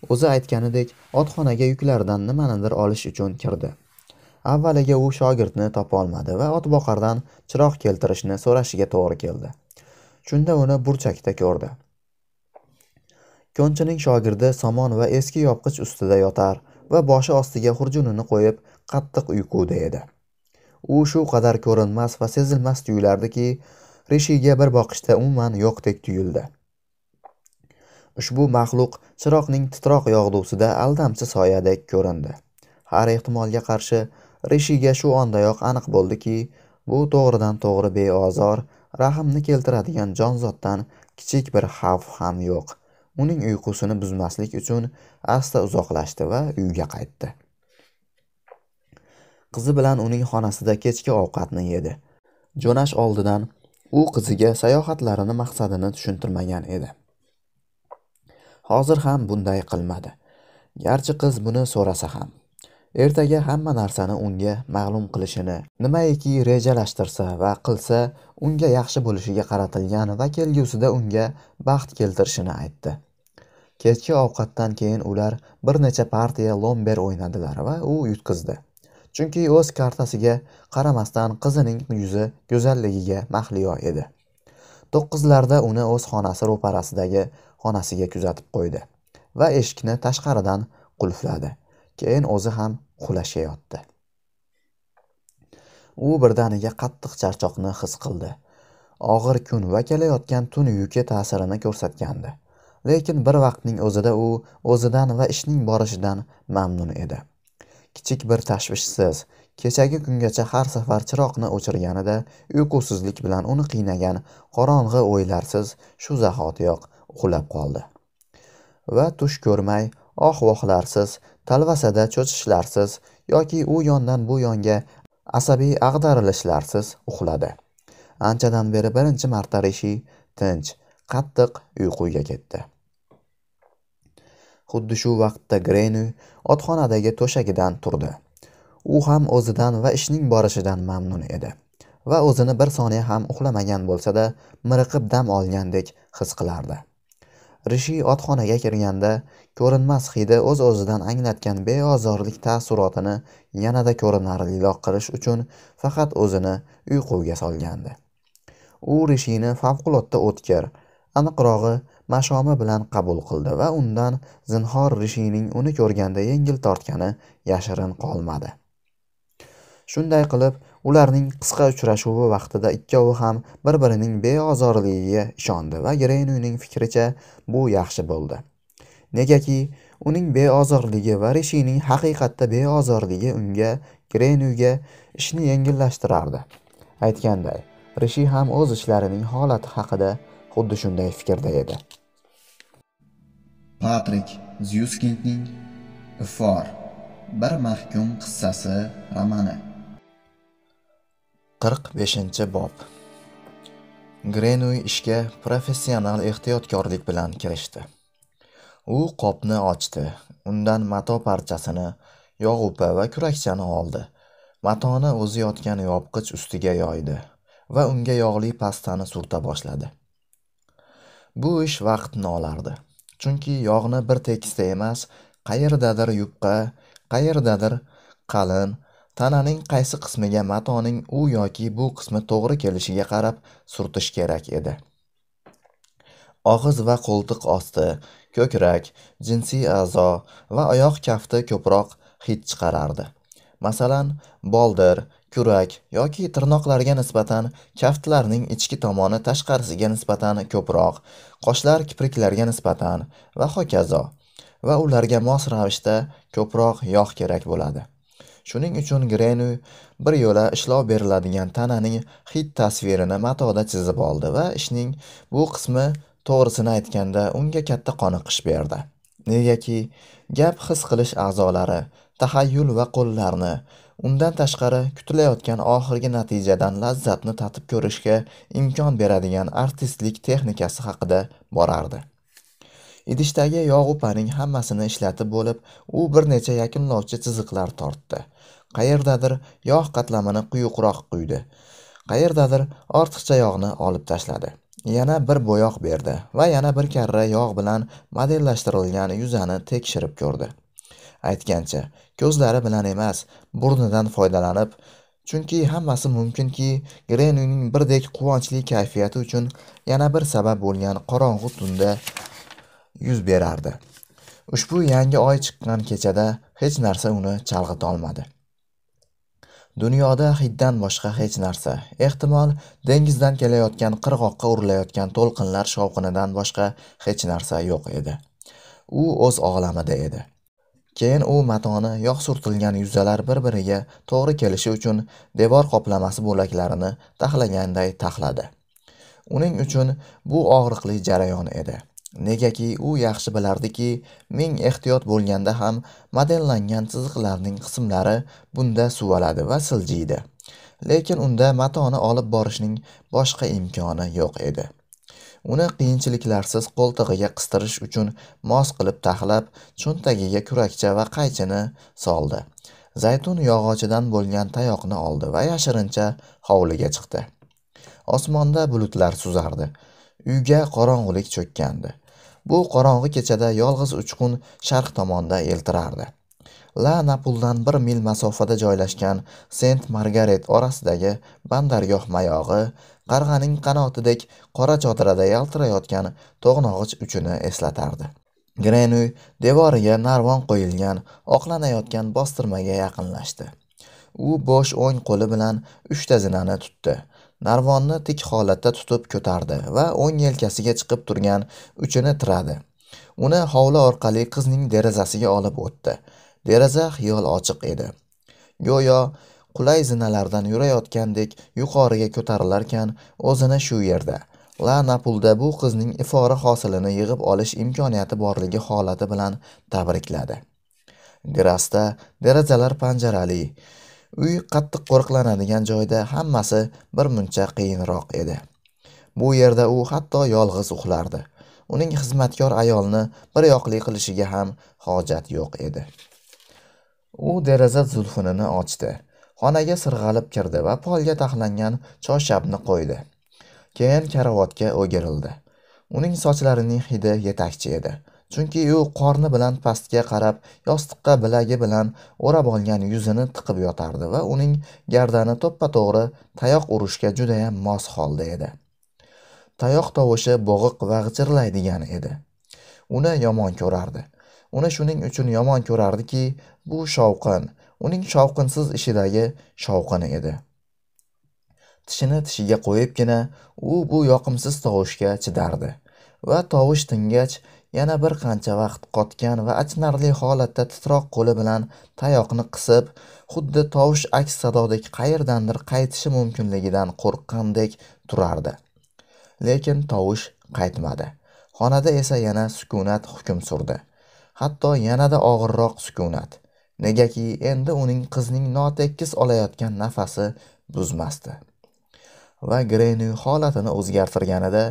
O'zi aytganidek otxonaga yuklardan nimanidir olish uchun kirdi. Avvaliga u shogirdni topa olmadi va otboqardan chiroq keltirishni so'rashiga to'g'ri keldi. Shunda uni burchakda ko'rdi. Ko'nchining shogirdi somon va eski yopqich ustida yotar va boshi ostiga xurjunini qo'yib qattiq uyquda edi. U shu qadar ko'rinmas va sezilmas tuyulardiki rishiga bir boqishda umuman yo'qdek tuyuldi. Ushbu maxluq chiroqning titroq yog'dusida aldamchi soyadek ko'rindi. Har ehtimolga qarshi rishiga shu ondayoq aniq bo'ldiki bu to'g'ridan to'g'ri beozor rahmni keltiradigan jonzotdan kichik bir xavf ham yo'q. Uning uyqusini buzmaslik uchun asta uzoqlashdi va uyga qaytdi. Qizi bilan uning xonasida kechki ovqatni yedi. Jo'nash oldidan u qiziga sayohatlarini maqsadini tushuntirmagan edi. Hozir ham bunday qilmadi. Garchi qiz buni so'rasa ham ertaga hamma narsani unga ma'lum qilishini nimaiki rejalashtirsa va qilsa unga yaxshi bo'lishiga qaratilgan va kelgusida unga baxt keltirishini aytdi. Kechki ovqatdan keyin ular bir necha partiya lomber o'ynadilar va u yutqizdi. Chunki o'z kartasiga qaramasdan qizining yuzi go'zalligiga mahliyo edi. To'qqizlarda uni o'z xonasi ro'parasidagi xonasiga kuzatib qo'ydi va eshikni tashqaridan qulfladi. Keyin o'zi ham qulashayotdi. U birdaniga qattiq charchoqni his qildi. Og'ir kun va kelayotgan tun yuki ta'sirini ko'rsatgandi. Lekin bir vaqtning o'zida u o'zidan va ishning borishidan mamnun edi. Kichik bir tashvishsiz kechagi kungacha har safar chiroqni o'chirganida uyqusizlik bilan uni qiynagan qorong'i o'ylarsiz shu zahotiyoq uxlab qoldi. Va tush ko'rmay oh vohlarsiz talvasada cho'chishlarsiz yoki u yondan bu yonga asabiy ag'darilishlarsiz uxladi. Anchadan beri birinchi marta rishi tinch qattiq uyquga ketdi. Xuddi shu vaqtda grenu otxonadagi to'shagidan turdi. U ham o'zidan va ishning borishidan mamnun edi va o'zini bir soniya ham uxlamagan bo'lsa-da miriqib dam olgandek his qilardi. Rishi otxonaga kirganda ko'rinmas hidi o'z-o'zidan anglatgan beozorlik taassurotini yanada ko'rinarliroq qilish uchun faqat o'zini uyquga solgandi. U rishini favqulodda o'tkir aniqrog'i mashomi bilan qabul qildi va undan zinhor rishining uni ko'rganda yengil tortgani yashirin qolmadi. Shunday qilib ularning qisqa uchrashuvi vaqtida ikkovi ham bir birining beozorligiga ishondi va grenuyning fikricha bu yaxshi bo'ldi. Negaki uning beozorligi va rishining haqiqatda beozorligi unga grenuyga ishni yengillashtirardi. Aytganday rishi ham o'z ishlarining holati haqida xuddi shunday fikrda edi. Patrik zyuskindning ifor bir mahkum qissasi romani. Qirq beshinchi bob. Grenuy ishga professional ehtiyotkorlik bilan kirishdi. U qopni ochdi undan mato parchasini yog'upa va kurakchani oldi. Matoni o'zi yotgan yopqich ustiga yoydi va unga yog'li pastani surta boshladi. Bu ish vaqtni olardi chunki yog'ni bir tekisda emas qayerdadir yupqa qayerdadir qalin tananing qaysi qismiga matoning u yoki bu qismi to'g'ri kelishiga qarab surtish kerak edi? Og'iz va qo'ltiq osti ko'krak jinsiy a'zo va oyoq kafti ko'proq hid chiqarardi. Masalan boldir kurak yoki tirnoqlarga nisbatan kaftlarning ichki tomoni tashqarisiga nisbatan ko'proq qoshlar kipriklarga nisbatan va hokazo va ularga mos ravishda ko'proq yog' kerak bo'ladi. Shuning uchun grenu bir yo'la ishlov beriladigan tananing hid tasvirini matoda chizib oldi va ishning bu qismi to'g'risini aytganda unga katta qoniqish berdi. Negaki gap his qilish a'zolari taxayyul va qo'llarni undan tashqari kutilayotgan oxirgi natijadan lazzatni tatib ko'rishga imkon beradigan artistlik texnikasi haqida borardi. Idishdagi yog'upaning hammasini ishlatib bo'lib u bir necha yakunlovchi chiziqlar tortdi. Qayerdadir yog' qatlamini quyuqroq quydi. Qayerdadir ortiqcha yog'ni olib tashladi. Yana bir bo'yoq berdi va yana bir karra yog' bilan modellashtirilgan yuzani tekshirib ko'rdi. Aytgancha ko'zlari bilan emas burnidan foydalanib chunki hammasi mumkinki grenuning birdek quvonchli kayfiyati uchun yana bir sabab bo'lgan qorong'u tunda yuz berardi. Ushbu yangi oy chiqqan kechada hech narsa uni chalg'itolmadi dunyoda hiddan boshqa hech narsa ehtimol dengizdan kelayotgan qirg'oqqa urilayotgan to'lqinlar shovqinidan boshqa hech narsa yo'q edi. U o'z olamida edi. Keyin u matoni yog' surtilgan yuzalar bir biriga to'g'ri kelishi uchun devor qoplamasi bo'laklarini taxlaganday taxladi. Uning uchun bu og'riqli jarayon edi. Negaki u yaxshi bilardiki ming ehtiyot bo'lganda ham modellangan chiziqlarning qismlari bunda suvaladi va siljiydi. Lekin unda matoni olib borishning boshqa imkoni yo'q edi. Uni qiyinchiliklarsiz qo'ltig'iga qistirish uchun mos qilib taxlab cho'ntagiga kurakcha va qaychini soldi. Zaytun yog'ochidan bo'lgan tayoqni oldi va yashirincha hovliga chiqdi. Osmonda bulutlar suzardi. Uyga qorong'ulik cho'kkandi bu qorong'i kechada yolg'iz uchqun sharq tomonda eltirardi la napuldan bir mil masofada joylashgan sent margaret orasidagi bandargoh mayog'i qarg'aning qanotidek qora chodirada yaltirayotgan to'g'nog'ich uchini eslatardi Grenoy devoriga narvon qo'yilgan oqlanayotgan bostirmaga yaqinlashdi. U bo'sh o'ng qo'li bilan uchta zinani tutdi. Narvonni tik holatda tutib ko'tardi va o'ng yelkasiga chiqib turgan uchini tiradi. Uni hovli orqali qizning derazasiga olib o'tdi. Deraza xiyol ochiq edi. Go'yo qulay zinalardan yurayotgandek yuqoriga ko'tarilarkan, o'zini shu yerda La Napulda bu qizning ifora hosilini yig'ib olish imkoniyati borligi holati bilan tabrikladi. Grasda derazalar panjarali. Uy qattiq qo'riqlanadigan joyda hammasi bir muncha qiyinroq edi. Bu yerda u hatto yolg'iz uxlardi. Uning xizmatkor ayolni bir yoqli qilishiga ham hojat yo'q edi. U deraza zulfinini ochdi. Xonaga sirg'alib kirdi va polga taxlangan choyshabni qo'ydi. keyin karavotga o'girildi uning sochlarining hidi yetakchi edi chunki u qorni bilan pastga qarab yostiqqa bilagi bilan o'rab olgan yuzini tiqib yotardi va uning gardani to'ppa to'g'ri tayoq urishga judayam mos holda edi. Tayoq tovushi bo'g'iq va g'ijirlaydigan edi. Uni yomon ko'rardi. Uni shuning uchun yomon ko'rardiki bu shovqin uning shovqinsiz ishidagi shovqin edi. Tishini tishiga qo'yibgina u bu yoqimsiz tovushga chidardi va tovush tingach yana bir qancha vaqt qotgan va achinarli holatda titroq qo'li bilan tayoqni qisib xuddi tovush aks sadodek qayerdandir qaytishi mumkinligidan qo'rqqandek turardi. Lekin tovush qaytmadi. Xonada esa yana sukunat hukm surdi. Hatto yanada og'irroq sukunat. Negaki endi uning qizning notekis olayotgan nafasi buzmasdi. Va Greyni holatini o'zgartirganida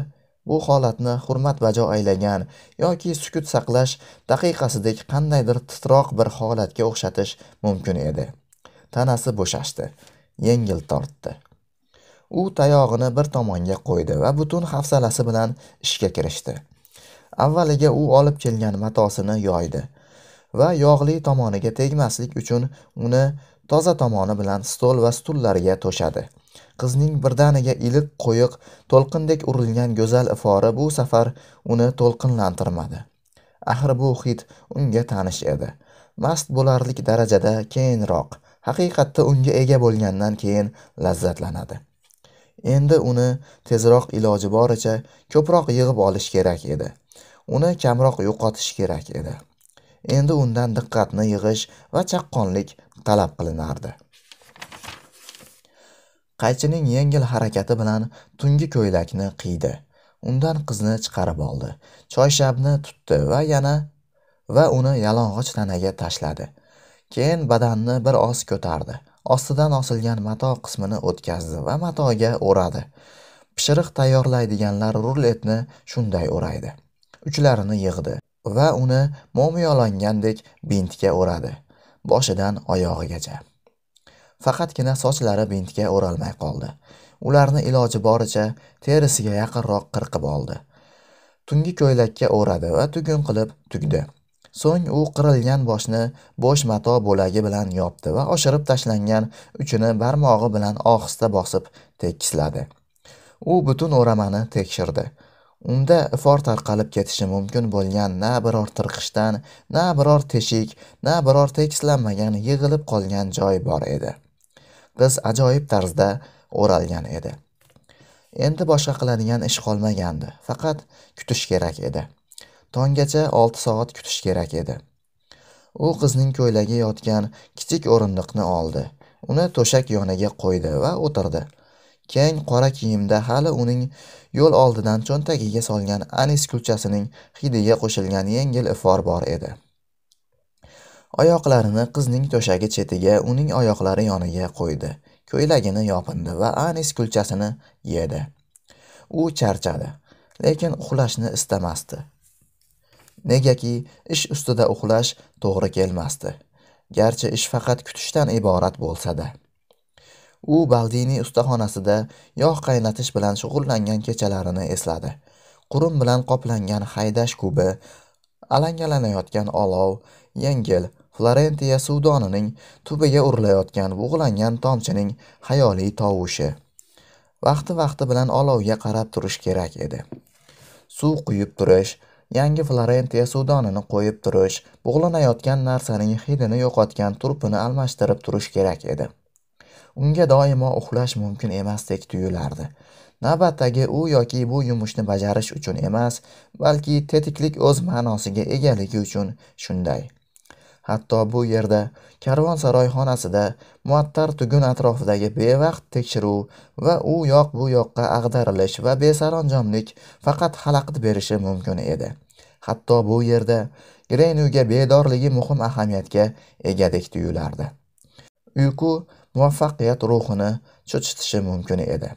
bu holatni hurmat bajo aylagan yoki sukut saqlash daqiqasidek qandaydir titroq bir holatga o'xshatish mumkin edi. Tanasi bo'shashdi, yengil tortdi. U tayog'ini bir tomonga qo'ydi va butun hafsalasi bilan ishga kirishdi. Avvaliga u olib kelgan matosini yoydi va yog'li tomoniga tegmaslik uchun uni toza tomoni bilan stol va stullarga to'shadi. Qizning birdaniga iliq qo'yiq to'lqindek urilgan go'zal ifori bu safar uni to'lqinlantirmadi. Axir bu hid unga tanish edi. Mast bo'larlik darajada keyinroq haqiqatda unga ega bo'lgandan keyin lazzatlanadi. Endi uni tezroq iloji boricha ko'proq yig'ib olish kerak edi. Uni kamroq yo'qotish kerak edi. Endi undan diqqatni yig'ish va chaqqonlik talab qilinardi. Qaychining yengil harakati bilan tungi ko'ylakni qiydi. Undan qizni chiqarib oldi. Choyshabni tutdi va yana va uni yalang'och tanaga tashladi. Keyin badanni bir oz ko'tardi. Ostidan osilgan mato qismini o'tkazdi va matoga o'radi. Pishiriq tayyorlaydiganlar ruletni shunday o'raydi. Uchlarini yig'di va uni mo'miyolangandek bintga o'radi. Boshidan oyog'igacha. Faqatgina sochlari bintga o'ralmay qoldi. Ularni iloji boricha terisiga yaqinroq qirqib oldi. Tungi ko'ylakka o'radi va tugun qilib tugdi. So'ng u qirilgan boshni bo'sh mato bo'lagi bilan yopdi va oshirib tashlangan uchini barmog'i bilan ohista bosib tekisladi. U butun o'ramani tekshirdi. Unda ifor tarqalib ketishi mumkin bo'lgan na biror tirqishdan na biror teshik na biror tekislanmagan yig'ilib qolgan joy bor edi. Qiz ajoyib tarzda o'ralgan edi. Endi boshqa qiladigan ish qolmagandi. Faqat kutish kerak edi. Tonggacha olti soat kutish kerak edi. U qizning ko'ylagi yotgan kichik o'rindiqni oldi. Uni to'shak yoniga qo'ydi va o'tirdi. Keng qora kiyimda hali uning yo'l oldidan cho'ntagiga solgan anis kulchasining hidiga qo'shilgan yengil ifor bor edi. Oyoqlarini qizning to'shagi chetiga uning oyoqlari yoniga qo'ydi ko'ylagini yopindi va anis kulchasini yedi u charchadi lekin uxlashni istamasdi negaki ish ustida uxlash to'g'ri kelmasdi garchi ish faqat kutishdan iborat bo'lsa-da. U Baldini ustaxonasida yog' qaynatish bilan shug'ullangan kechalarini esladi. Qurum bilan qoplangan haydash kubi, alangalanayotgan olov, yengil Florentiya suvdonining tubiga urilayotgan bug'langan tomchining xayoliy tovushi. Vaqti-vaqti bilan olovga qarab turish kerak edi. Suv quyib turish, yangi Florentiya suvdonini qo'yib turish, bug'lanayotgan narsaning hidini yo'qotgan turpini almashtirib turish kerak edi. Unga doimo uxlash mumkin emasdek tuyulardi. Navbatdagi u yoki bu yumushni bajarish uchun emas, balki tetiklik o'z ma'nosiga egaligi uchun shunday. Hatto bu yerda karvonsaroy xonasida muattar tugun atrofidagi bevaqt tekshiruv va u yoq bu yoqqa ag'darilish va besaranjomlik faqat xalaqit berishi mumkin edi. Hatto bu yerda grenuyga bedorligi muhim ahamiyatga egadek tuyulardi. Uyqu muvaffaqiyat ruhini cho'chitishi mumkin edi.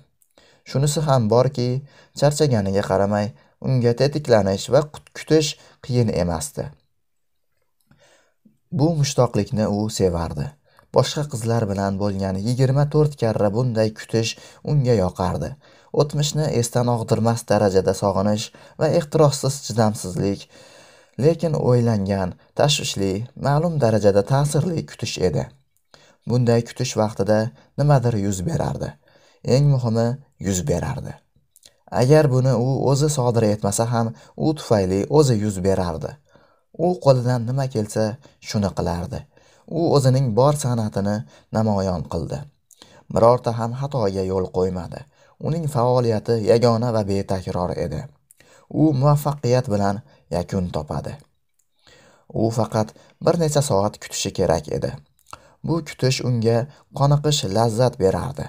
Shunisi ham borki, charchaganiga qaramay, unga tetiklanish va kutish qiyin emasdi. Bu mushtoqlikni u sevardi. Boshqa qizlar bilan bo'lgan 24 karra bunday kutish unga yoqardi. O'tmishni esdan og'dirmas darajada sog'inish va ehtirossiz chidamsizlik, lekin o'ylangan, tashvishli, ma'lum darajada ta'sirli kutish edi. Bunday kutish vaqtida nimadir yuz berardi. Eng muhimi yuz berardi. Agar buni u o'zi sodir etmasa ham, u tufayli o'zi yuz berardi. U qo'lidan nima kelsa, shuni qilardi. U o'zining bor san'atini namoyon qildi. Birorta ham xatoga yo'l qo'ymadi. Uning faoliyati yagona va betakror edi. U muvaffaqiyat bilan yakun topadi. U faqat bir necha soat kutishi kerak edi. Bu kutish unga qoniqish, lazzat berardi.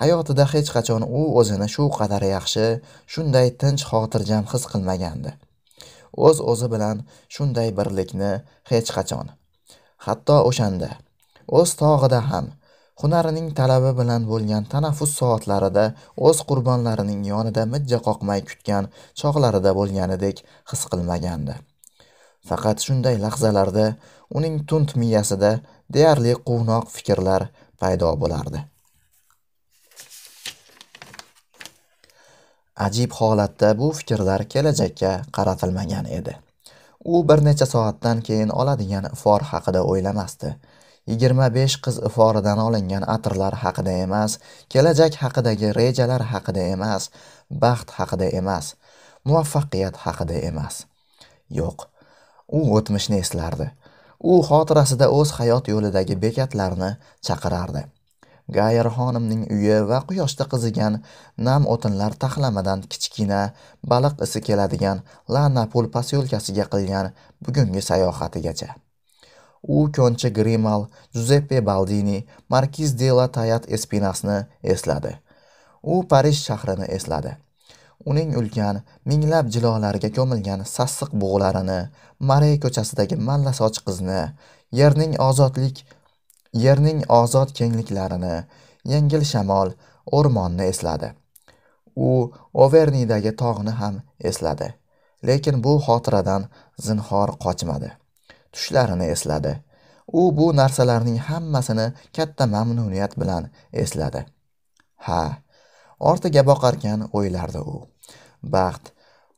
Hayotida hech qachon u o'zini shu qadar yaxshi, shunday tinch xotirjam his qilmagandi. O'z-o'zi bilan shunday birlikni hech qachon. Hatto o'shanda, o'z tog'ida ham hunarining talabi bilan bo'lgan tanaffus soatlarida o'z qurbonlarining yonida mijja qoqmay kutgan chog'larida bo'lganidek his qilmagandi. Faqat shunday lahzalarda uning tund miyasida deyarli quvnoq fikrlar paydo bo'lardi. Ajib holatda bu fikrlar kelajakka qaratilmagan edi. U bir necha soatdan keyin oladigan ifor haqida o'ylamasdi. 25 qiz iforidan olingan atirlar haqida emas, kelajak haqidagi rejalar haqida emas, baxt haqida emas, muvaffaqiyat haqida emas. Yo'q, u o'tmishni eslardi. U xotirasida o'z hayot yo'lidagi bekatlarni chaqirardi. Gayer xonimning uyi va quyoshda qizigan nam o'tinlar taxlamadan kichkina baliq isi keladigan Lanapul posyolkasiga qilgan bugungi sayohatigacha. U ko'ncha Grimal, Giuseppe Baldini, Markiz de la Tayat Espinasni esladi. U Parij shahrini esladi. Uning ulkan, minglab jilolarga ko'milgan sassiq bug'larini, mare ko'chasidagi malla soch qizni, yerning ozodlik yerning ozod kengliklarini, yengil shamol, o'rmonni esladi. U Overnidagi tog'ni ham esladi, lekin bu xotiradan zinhor qochmadi. Tushlarini esladi. U bu narsalarning hammasini katta mamnuniyat bilan esladi. Ha, ortiga boqarkan o'ylardi u. Baxt,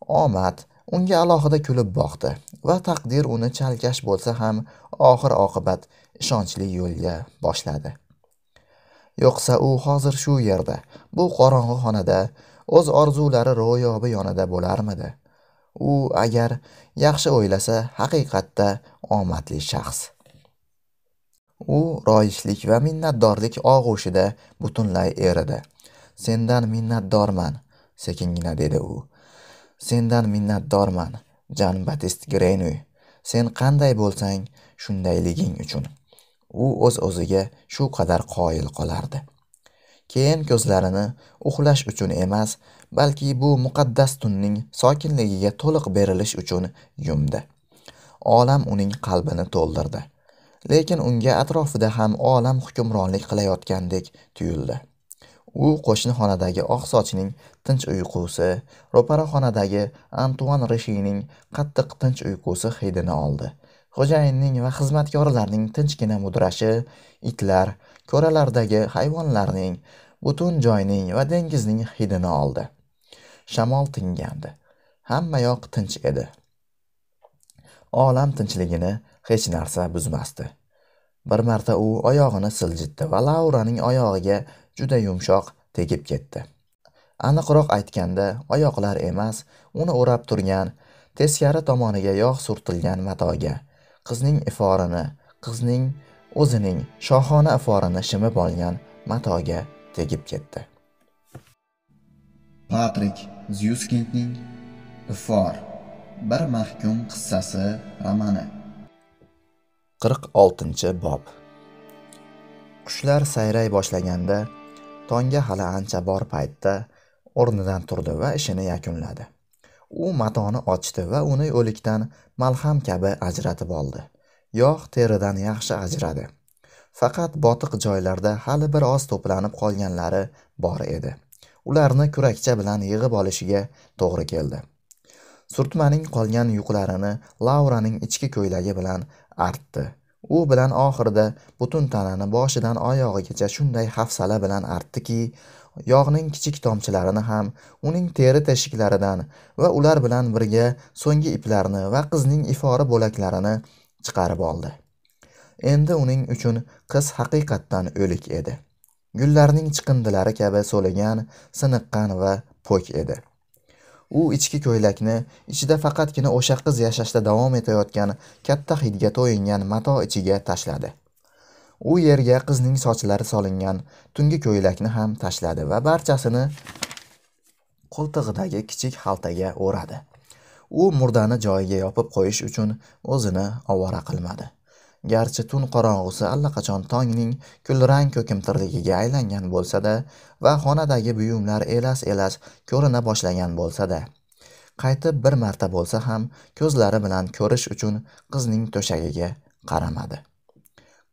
omad unga alohida kulib boqdi va taqdir uni chalkash bo'lsa ham oxir oqibat ishonchli yo'lga boshladi. Yo'qsa u hozir shu yerda, bu qorong'i xonada o'z orzulari ro'yobi yonida bo'larmidi? U agar yaxshi o'ylasa, haqiqatda omadli shaxs. U royishlik va minnatdorlik og'ushida butunlay eridi. Sendan minnatdorman, sekingina dedi u. Sendan minnatdorman, Jan Batist Grenoy. Sen qanday bo'lsang, shundayliging uchun. U o'z-o'ziga shu qadar qoyil qolardi. Keyin ko'zlarini uxlash uchun emas, balki bu muqaddas tunning sokinligiga to'liq berilish uchun yumdi. Olam uning qalbini to'ldirdi. Lekin unga atrofida ham olam hukmronlik qilayotgandek tuyuldi. U qo'shni xonadagi oqsochning tinch uyqusi, ro'para xonadagi Antuan Rishining qattiq tinch uyqusi hidini oldi xo'jayinning va xizmatkorlarning tinchgina mudrashi itlar ko'ralardagi hayvonlarning butun joyning va dengizning hidini oldi. Shamol tingandi. Hammayoq tinch edi. Olam tinchligini hech narsa buzmasdi. Bir marta u oyog'ini siljitdi va lauraning oyog'iga juda yumshoq tegib ketdi. Aniqroq aytganda oyoqlar emas uni o'rab turgan teskari tomoniga yog' surtilgan matoga qizning iforini qizning o'zining shohona iforini shimib olgan matoga tegib ketdi. Patrik zyuskindning ifor bir mahkum qissasi romani. Qirq oltinchi bob. Qushlar sayray boshlaganda tongga hali ancha bor paytda o'rnidan turdi va ishini yakunladi u matoni ochdi va uni o'likdan malham kabi ajratib oldi. Yog' teridan yaxshi ajradi. Faqat botiq joylarda hali bir oz to'planib qolganlari bor edi. Ularni kurakcha bilan yig'ib olishiga to'g'ri keldi. Surtmaning qolgan yuqlarini lauraning ichki ko'ylagi bilan artdi. U bilan oxirida butun tanani boshidan oyog'igacha shunday hafsala bilan artdiki yog'ning kichik tomchilarini ham uning teri teshiklaridan va ular bilan birga so'nggi iplarni va qizning ifori bo'laklarini chiqarib oldi. Endi uning uchun qiz haqiqatdan o'lik edi. Gullarning chiqindilari kabi so'ligan siniqqan va po'k edi. U ichki ko'ylakni ichida faqatgina o'sha qiz yashashda davom etayotgan katta hidga to'yingan mato ichiga tashladi. U yerga qizning sochlari solingan tungi ko'ylakni ham tashladi va barchasini qo'ltig'idagi kichik xaltaga o'radi. U murdani joyiga yopib qo'yish uchun o'zini ovora qilmadi. Garchi tun qorong'usi allaqachon tongning kulrang ko'kimtirligiga aylangan bo'lsa-da va xonadagi buyumlar elas elas ko'rina boshlagan bo'lsa-da qaytib bir marta bo'lsa ham ko'zlari bilan ko'rish uchun qizning to'shagiga qaramadi.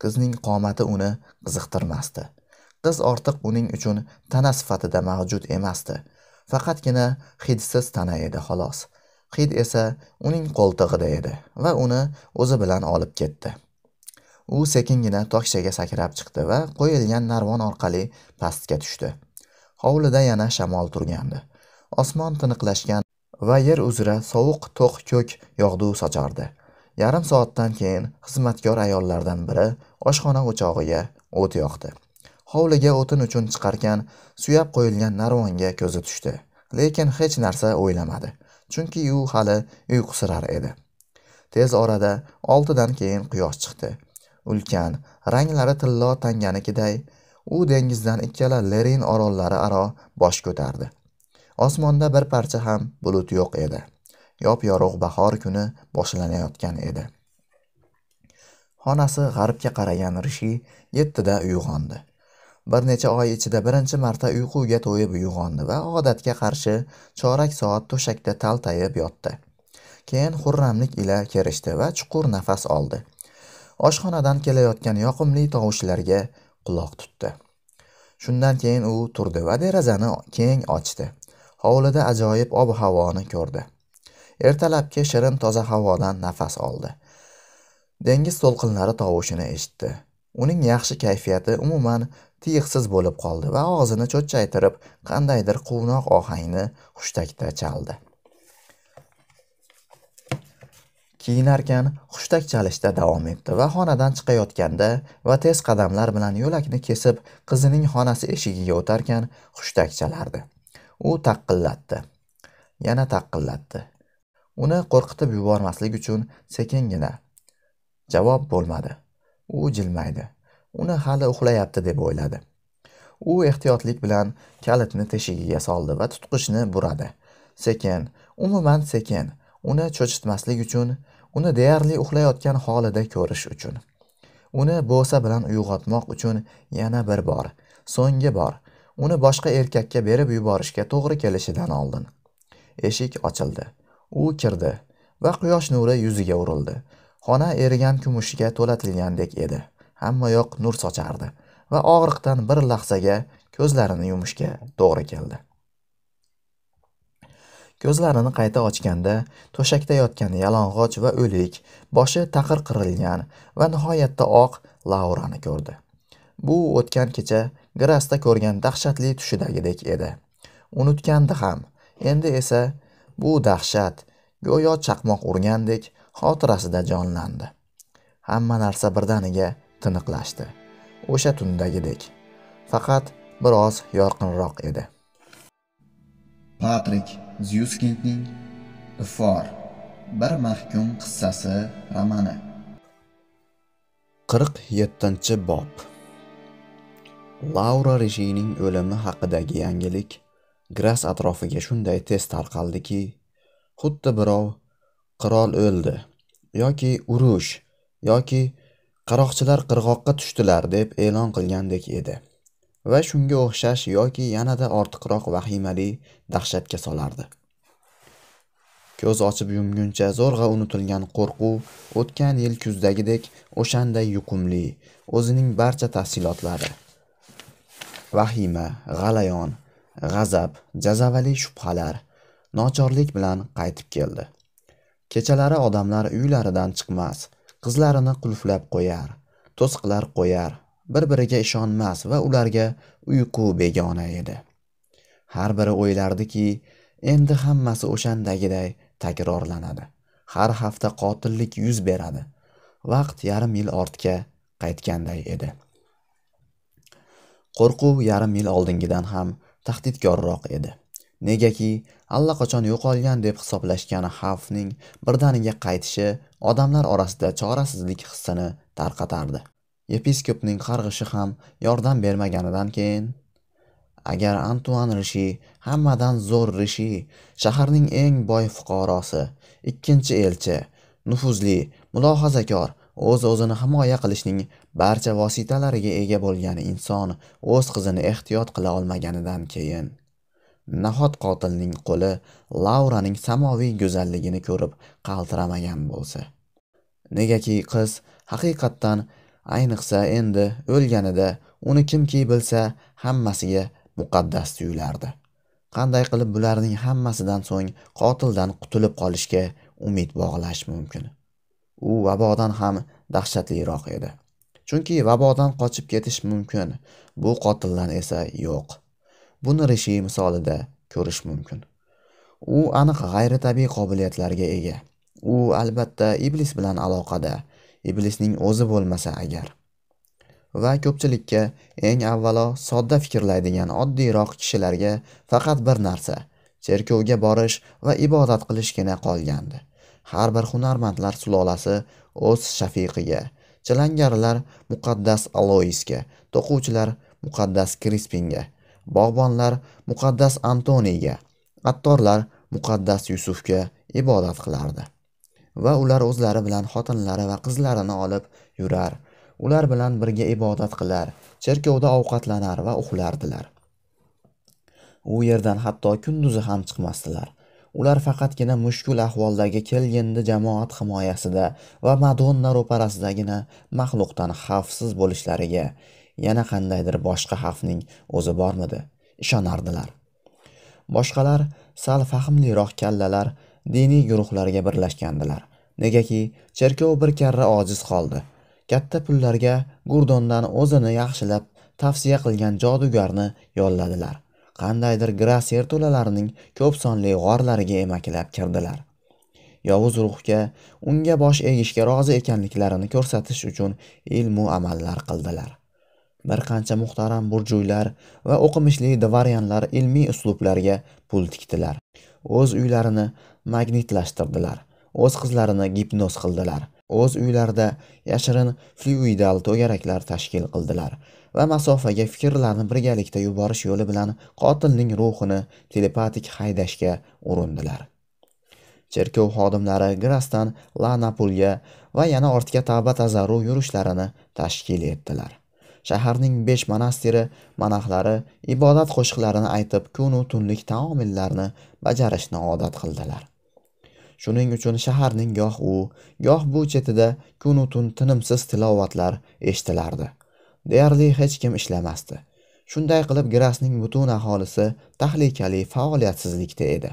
Qizning qomati uni qiziqtirmasdi. Qiz ortiq uning uchun tana sifatida mavjud emasdi. Faqatgina hidsiz tana edi xolos. Hid esa uning qo'ltig'ida edi va uni o'zi bilan olib ketdi. U sekingina tokchaga sakrab chiqdi va qo'yilgan narvon orqali pastga tushdi. Hovlida yana shamol turgandi. Osmon tiniqlashgan va yer uzra sovuq to'q ko'k yog'du sochardi. Yarim soatdan keyin xizmatkor ayollardan biri oshxona o'chog'iga o't yoqdi. Hovliga o'tin uchun chiqarkan suyab qo'yilgan narvonga ko'zi tushdi. Lekin hech narsa o'ylamadi chunki u hali uyqusirar edi. Tez orada oltidan keyin quyosh chiqdi. Ulkan ranglari tillo tanganikiday u dengizdan ikkala lerin orollari aro bosh ko'tardi. Osmonda bir parcha ham bulut yo'q edi. Yop yorug' bahor kuni boshlanayotgan edi. Xonasi g'arbga qaragan rishi yettida uyg'ondi. Bir necha oy ichida birinchi marta uyquga to'yib uyg'ondi va odatga qarshi chorak soat to'shakda taltayib yotdi. Keyin xurramlik ila kerishdi va chuqur nafas oldi. Oshxonadan kelayotgan yoqimli tovushlarga quloq tutdi. Shundan keyin u turdi va derazani keng ochdi. Hovlida ajoyib ob havoni ko'rdi. Ertalabki shirin toza havodan nafas oldi. Dengiz to'lqinlari tovushini eshitdi. Uning yaxshi kayfiyati umuman tiyiqsiz bo'lib qoldi va og'zini cho'chchaytirib qandaydir quvnoq ohangni hushtakda chaldi. Kiyinarkan hushtak chalishda davom etdi va xonadan chiqayotganda va tez qadamlar bilan yo'lakni kesib qizining xonasi eshigiga o'tarkan hushtak chalardi u taqillatdi. Yana taqillatdi. Uni qo'rqitib yubormaslik uchun sekingina javob bo'lmadi. U jilmaydi. Uni hali uxlayapti deb o'yladi. U ehtiyotlik bilan kalitni teshigiga soldi va tutqichni buradi. Sekin umuman sekin uni cho'chitmaslik uchun uni deyarli uxlayotgan holida ko'rish uchun. Uni bo'sa bilan uyg'otmoq uchun yana bir bor so'nggi bor. Uni boshqa erkakka berib yuborishga to'g'ri kelishidan oldin. Eshik ochildi. U kirdi va quyosh nuri yuziga urildi. Xona erigan kumushga to'latilgandek edi. Hamma yoq nur sochardi va og'riqdan bir lahzaga ko'zlarini yumishga to'g'ri keldi. Ko'zlarini qayta ochganda to'shakda yotgan yalang'och va o'lik boshi taqir qirilgan va nihoyatda oq laurani ko'rdi. Bu o'tgan kecha grasda ko'rgan dahshatli tushidagidek edi. Unutgandi ham. Endi esa bu dahshat go'yo chaqmoq urgandek xotirasida jonlandi. Hamma narsa birdaniga tiniqlashdi. O'sha tundagidek. Faqat biroz yorqinroq edi. Patrik zyuskindning ifor bir mahkum qissasi romani. qirq yettinchi bob. Laura rishining o'limi haqidagi yangilik gras atrofiga shunday tez tarqaldiki xuddi birov qirol o'ldi. Yoki urush yoki qaroqchilar qirg'oqqa tushdilar deb e'lon qilgandek edi. Va shunga o'xshash yoki yanada ortiqroq vahimali dahshatga solardi. Ko'z ochib yumguncha zo'rg'a unutilgan qo'rquv o'tgan yil kuzdagidek o'shanday yuqumli o'zining barcha tafsilotlari. Vahima g'alayon g'azab jazavali shubhalar nochorlik bilan qaytib keldi. Kechalari odamlar uylaridan chiqmas qizlarini qulflab qo'yar to'siqlar qo'yar bir biriga ishonmas va ularga uyqu begona edi. Har biri o'ylardiki endi hammasi o'shandagiday takrorlanadi. Har hafta qotillik yuz beradi. Vaqt yarim yil ortga qaytganday edi. Qo'rquv yarim yil oldingidan ham tahdidkorroq edi. Negaki allaqachon yo'qolgan deb hisoblashgan xavfning birdaniga qaytishi odamlar orasida chorasizlik hissini tarqatardi. Yepiskopning qarg'ishi ham yordam bermaganidan keyin agar antuan rishi hammadan zo'r rishi shaharning eng boy fuqarosi ikkinchi elchi nufuzli mulohazakor o'z o'zini himoya qilishning barcha vositalariga ega bo'lgan inson o'z qizini ehtiyot qila olmaganidan keyin nahot qotilning qo'li lauraning samoviy go'zalligini ko'rib qaltiramagan bo'lsa. Negaki qiz haqiqatdan ayniqsa endi o'lganida uni kimki bilsa hammasiga muqaddas tuyulardi. Qanday qilib bularning hammasidan so'ng qotildan qutulib qolishga umid bog'lash mumkin? U vabodan ham dahshatliroq edi. Chunki vabodan qochib ketish mumkin bu qotildan esa yo'q. Buni rishi misolida ko'rish mumkin. U aniq g'ayritabiiy qobiliyatlarga ega. U albatta iblis bilan aloqada. Iblisning o'zi bo'lmasa agar. Va ko'pchilikka eng avvalo sodda fikrlaydigan oddiyroq kishilarga faqat bir narsa cherkovga borish va ibodat qilishgina qolgandi. Har bir hunarmandlar sulolasi o'z shafiqiga chilangarlar muqaddas aloisga to'quvchilar muqaddas krispinga bog'bonlar muqaddas antoniyga attorlar muqaddas yusufga ibodat qilardi. Va ular o'zlari bilan xotinlari va qizlarini olib yurar. Ular bilan birga ibodat qilar cherkovda ovqatlanar va uxlardilar. U yerdan hatto kunduzi ham chiqmasdilar. Ular faqatgina mushkul ahvoldagi kelgindi jamoat himoyasida va madonna ro'parasidagina maxluqdan xavfsiz bo'lishlariga. Yana qandaydir boshqa xavfning o'zi bormidi? Ishonardilar. Boshqalar sal fahmliroq kallalar diniy guruhlarga birlashgandilar. Negaki cherkov bir karra ojiz qoldi. Katta pullarga gurdondan o'zini yaxshilab tavsiya qilgan jodugarni yolladilar. Qandaydir gras yerto'lalarining ko'p sonli g'orlariga emaklab kirdilar. Yovuz ruhga unga bosh egishga rozi ekanliklarini ko'rsatish uchun ilmu amallar qildilar. Bir qancha muhtaram burjuylar va o'qimishli dvoryanlar ilmiy uslublarga pul tikdilar. O'z uylarini magnitlashtirdilar o'z qizlarini gipnoz qildilar. O'z uylarida yashirin flyuidal to'garaklar tashkil qildilar. Va masofaga fikrlarni birgalikda yuborish yo'li bilan qotilning ruhini telepatik haydashga urindilar. Cherkov xodimlari grasdan lanapulga va yana ortga tavba tazarru yurishlarini tashkil etdilar. Shaharning besh monastiri monaxlari ibodat qo'shiqlarini aytib kunu tunlik taomillarni bajarishni odat qildilar. Shuning uchun shaharning goh u goh bu chetida kunu tun tinimsiz tilovatlar eshitilardi. Deyarli hech kim ishlamasdi. Shunday qilib grasning butun aholisi tahlikali faoliyatsizlikda edi.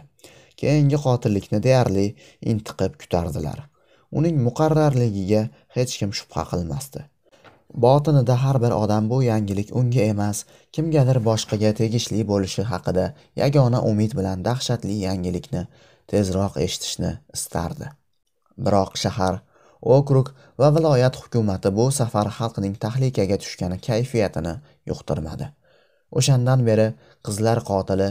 Keyingi qotillikni deyarli intiqib kutardilar. Uning muqarrarligiga hech kim shubha qilmasdi. Botinida har bir odam bu yangilik unga emas kimgadir boshqaga tegishli bo'lishi haqida yagona umid bilan dahshatli yangilikni tezroq eshitishni istardi. Biroq shahar okrug va viloyat hukumati bu safar xalqning tahlikaga tushgani kayfiyatini yuqtirmadi. O'shandan beri qizlar qotili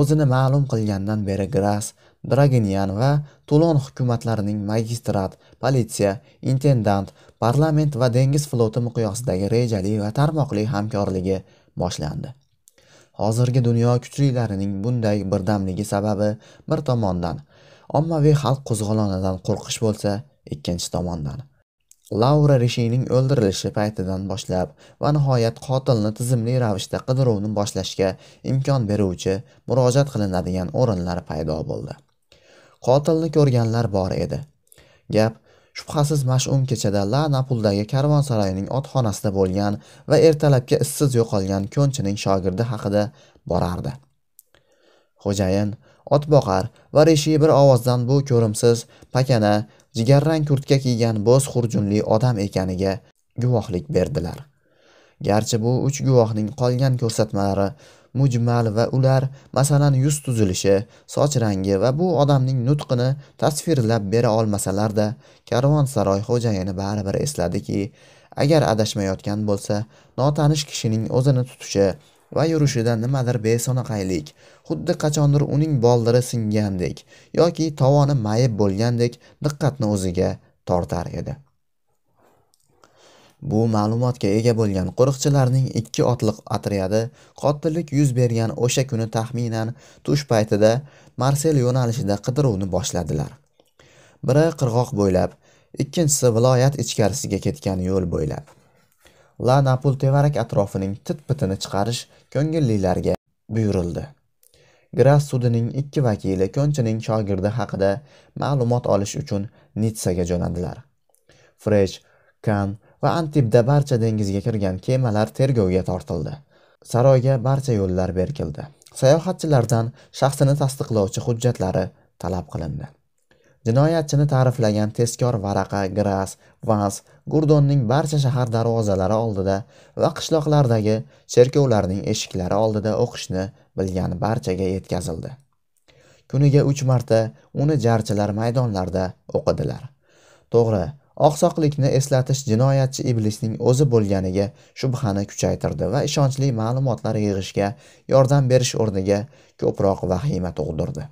o'zini ma'lum qilgandan beri gras draginyan va to'lon hukumatlarining magistrat politsiya intendant parlament va dengiz floti miqyosidagi rejali va tarmoqli hamkorligi boshlandi. Hozirgi dunyo kuchlilarining bunday birdamligi sababi bir tomondan ommaviy xalq qo'zg'olonidan qo'rqish bo'lsa ikkinchi tomondan. Laura rishining o'ldirilishi paytidan boshlab va nihoyat qotilni tizimli ravishda qidiruvni boshlashga imkon beruvchi murojaat qilinadigan o'rinlar paydo bo'ldi. Qotilni ko'rganlar bor edi. Gap shubhasiz mash'um kechada la napuldagi karvonsaroyning otxonasida bo'lgan va ertalabki issiz yo'qolgan ko'nchining shogirdi haqida borardi. Xo'jayin otboqar va rishi bir ovozdan bu ko'rimsiz pakana jigarrang kurtka kiygan bo'z xurjunli odam ekaniga guvohlik berdilar. Garchi bu uch guvohning qolgan ko'rsatmalari mujmal va ular masalan yuz tuzilishi soch rangi va bu odamning nutqini tasvirlab bera olmasalarda karvonsaroy xo'jayini baribir esladiki agar adashmayotgan bo'lsa notanish kishining o'zini tutishi va yurishida nimadir beso'naqaylik xuddi qachondir uning boldiri singandek yoki tovoni mayib bo'lgandek diqqatni o'ziga tortar edi. Bu ma'lumotga ega bo'lgan qo'riqchilarning ikki otliq otryadi qotillik yuz bergan o'sha kuni taxminan tush paytida marsel yo'nalishida qidiruvni boshladilar. Biri qirg'oq bo'ylab ikkinchisi viloyat ichkarisiga ketgan yo'l bo'ylab. La napul tevarak atrofining tit pitini chiqarish ko'ngillilarga buyurildi. Gras sudining ikki vakili ko'nchining shogirdi haqida ma'lumot olish uchun nitsaga jo'nadilar. Frech kan va antibda barcha dengizga kirgan kemalar tergovga tortildi. Saroyga barcha yo'llar berkildi. Sayohatchilardan shaxsini tasdiqlovchi hujjatlari talab qilindi. Jinoyatchini ta'riflagan tezkor varaqa gras vans gurdonning barcha shahar darvozalari oldida va qishloqlardagi cherkovlarning eshiklari oldida o'qishni bilgani barchaga yetkazildi. Kuniga uch marta uni jarchilar maydonlarda o'qidilar. To'g'ri oqsoqlikni eslatish jinoyatchi iblisning o'zi bo'lganiga shubhani kuchaytirdi va ishonchli ma'lumotlar yig'ishga yordam berish o'rniga ko'proq vahima tug'dirdi.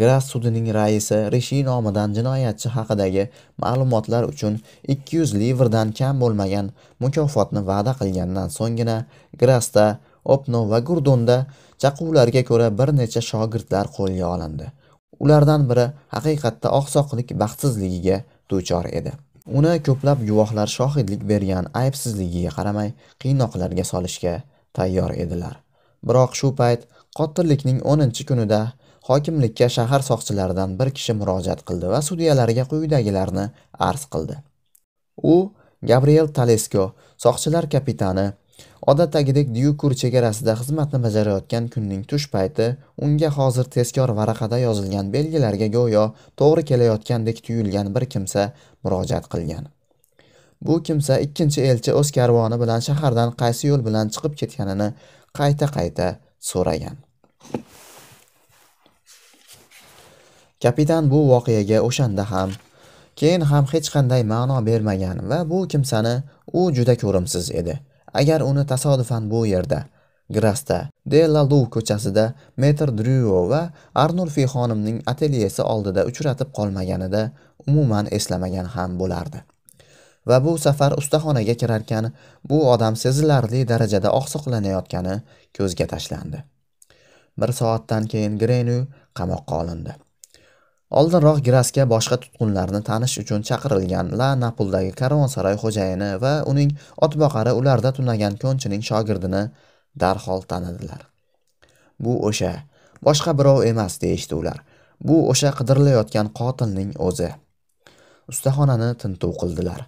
Gras sudining raisi rishi nomidan jinoyatchi haqidagi ma'lumotlar uchun 200 livrdan kam bo'lmagan mukofotni va'da qilgandan so'nggina grasda opno va gurdonda chaquvlarga ko'ra bir necha shogirdlar qo'lga olindi. Ulardan biri haqiqatda oqsoqlik baxtsizligiga duchor edi. Uni ko'plab guvohlar shohidlik bergan aybsizligiga qaramay qiynoqlarga solishga tayyor edilar. Biroq shu payt qotillikning o'ninchi kunida hokimlikka shahar soqchilaridan bir kishi murojaat qildi va sudyalarga quyidagilarni arz qildi. U gabriel talesko soqchilar kapitani odatdagidek dyukur chegarasida xizmatni bajarayotgan kunning tush payti unga hozir tezkor varaqada yozilgan belgilarga go'yo to'g'ri kelayotgandek tuyulgan bir kimsa murojaat qilgan. Bu kimsa ikkinchi elchi o'z karvoni bilan shahardan qaysi yo'l bilan chiqib ketganini qayta qayta so'ragan. Kapitan bu voqeaga o'shanda ham keyin ham hech qanday ma'no bermagan va bu kimsani u juda ko'rimsiz edi. Agar uni tasodifan bu yerda grasda de la lu ko'chasida metr dryo va arnulfi xonimning atelyesi oldida uchratib qolmaganida umuman eslamagan ham bo'lardi. Va bu safar ustaxonaga kirarkan bu odam sezilarli darajada oqsoqlanayotgani ko'zga tashlandi. Bir soatdan keyin grenu qamoqqa olindi. Oldinroq grasga boshqa tutqunlarni tanish uchun chaqirilgan la napuldagi karvonsaroy xo'jayini va uning otboqari ularda tunagan ko'nchining shogirdini darhol tanidilar bu o'sha boshqa birov emas deyishdi ular. Bu o'sha qidirilayotgan qotilning o'zi. Ustaxonani tintuv qildilar.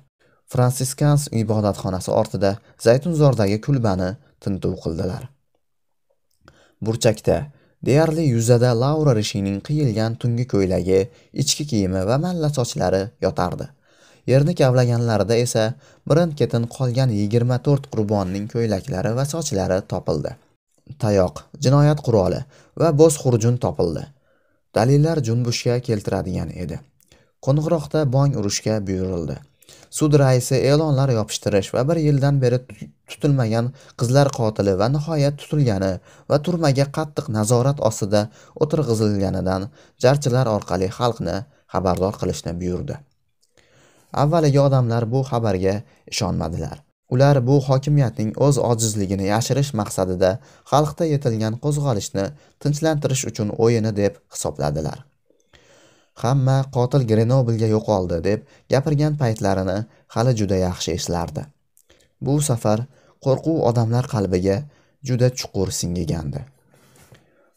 Fransiskans ibodatxonasi ortida zaytunzordagi kulbani tintuv qildilar. Burchakda deyarli yuzada laura rishining qiyilgan tungi ko'ylagi ichki kiyimi va malla sochlari yotardi. Yerni kavlaganlarida esa birin ketin qolgan yigirma to'rt qurbonning ko'ylaklari va sochlari topildi. Tayoq jinoyat quroli va bo'z xurjun topildi. Dalillar junbushga keltiradigan edi. Qo'ng'iroqda bong urishga buyurildi. Sud raisi e'lonlar yopishtirish va bir yildan beri tutilmagan qizlar qotili va nihoyat tutilgani va turmaga qattiq nazorat ostida o'tirg'izilganidan jarchilar orqali xalqni xabardor qilishni buyurdi. Avvaliga odamlar bu xabarga ishonmadilar. Ular bu hokimiyatning o'z ojizligini yashirish maqsadida xalqda yetilgan qo'zg'alishni tinchlantirish uchun o'yini deb hisobladilar. Hamma qotil grenoblga yo'qoldi deb gapirgan paytlarini hali juda yaxshi eslardi. Bu safar qo'rquv odamlar qalbiga juda chuqur singigandi.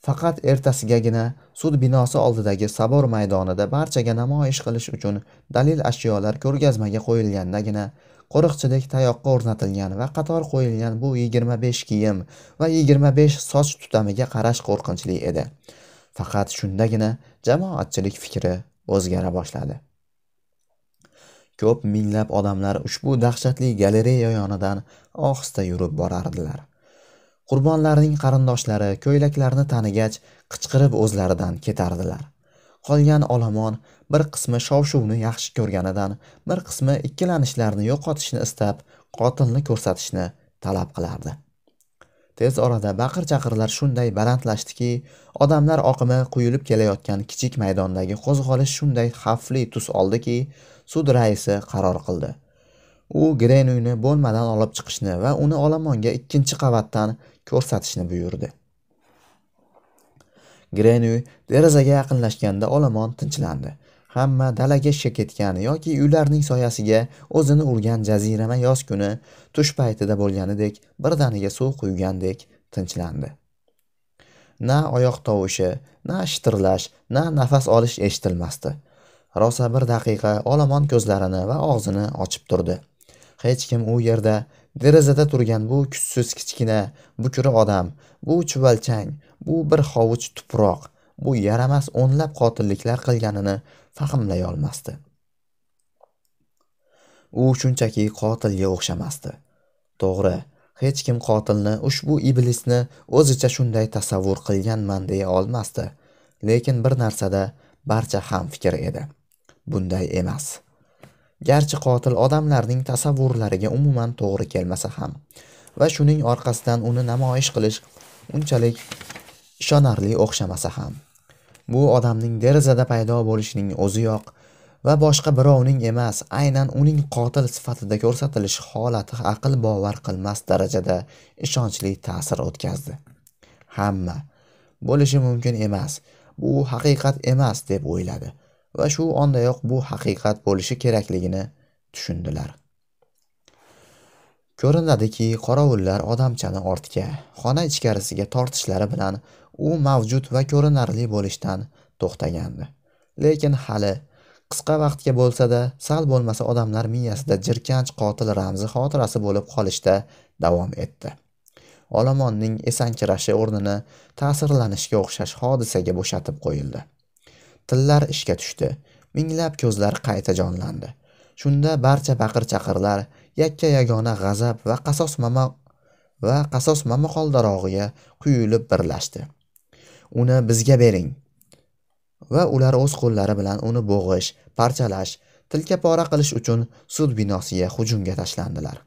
Faqat ertasigagina sud binosi oldidagi sabor maydonida barchaga namoyish qilish uchun dalil ashyolar ko'rgazmaga qo'yilgandagina qo'riqchilik tayoqqa o'rnatilgan va qator qo'yilgan bu yigirma besh kiyim va yigirma besh soch tutamiga qarash qo'rqinchli edi. Faqat shundagina jamoatchilik fikri o'zgara boshladi. Ko'p minglab odamlar ushbu dahshatli galereya yonidan ohista yurib borardilar. Qurbonlarning qarindoshlari ko'ylaklarni tanigach qichqirib o'zlaridan ketardilar. Qolgan olomon bir qismi shov shuvni yaxshi ko'rganidan bir qismi ikkilanishlarni yo'qotishni istab qotilni ko'rsatishni talab qilardi. Tez orada baqir chaqirlar shunday balandlashdiki odamlar oqimi quyilib kelayotgan kichik maydondagi qo'zg'olish shunday xavfli tus oldiki sud raisi qaror qildi. U grenuyni bo'lmadan olib chiqishni va uni olomonga ikkinchi qavatdan ko'rsatishni buyurdi. Grenuy derazaga yaqinlashganda olomon tinchlandi hamma dalaga ishga ketgani yoki uylarning soyasiga o'zini urgan jazirama yoz kuni tush paytida bo'lganidek birdaniga suv quygandek tinchlandi. Na oyoq tovushi na shitirlash na nafas olish eshitilmasdi. Rosa bir daqiqa olomon ko'zlarini va og'zini ochib turdi. Hech kim u yerda derazada turgan bu kuchsiz kichkina bukri odam bu chuvalchang bu bir hovuch tuproq bu yaramas o'nlab qotilliklar qilganini fahmlay olmasdi u shunchaki qotilga o'xshamasdi. To'g'ri hech kim qotilni ushbu iblisni o'zicha shunday tasavvur qilganman deya olmasdi. Lekin bir narsada barcha ham fikr edi. Bunday emas. Garchi qotil odamlarning tasavvurlariga umuman to'g'ri kelmasa ham va shuning orqasidan uni namoyish qilish unchalik ishonarli o'xshamasa ham. Bu odamning derazada paydo bo'lishining o'ziyoq va boshqa birovning emas aynan uning qotil sifatida ko'rsatilishi holati aql bovar qilmas darajada ishonchli ta'sir o'tkazdi. Hamma bo'lishi mumkin emas bu haqiqat emas deb o'yladi va shu ondayoq bu haqiqat bo'lishi kerakligini tushundilar. Ko'rinadiki qorovullar odamchani ortga xona ichkarisiga tortishlari bilan u mavjud va ko'rinarli bo'lishdan to'xtagandi. Lekin hali qisqa vaqtga bo'lsa-da sal bo'lmasa odamlar miyasida jirkanch qotil ramzi xotirasi bo'lib qolishda davom etdi. Olomonning esankirashi o'rnini ta'sirlanishga o'xshash hodisaga bo'shatib qo'yildi. Tillar ishga tushdi minglab ko'zlar qayta jonlandi. Shunda barcha baqir chaqirlar yakka yagona g'azab va qasos mama va qasos momaqoldirog'iga quyilib birlashdi. Uni bizga bering. Va ular o'z qo'llari bilan uni bo'g'ish parchalash tilkapora qilish uchun sud binosiga hujumga tashlandilar.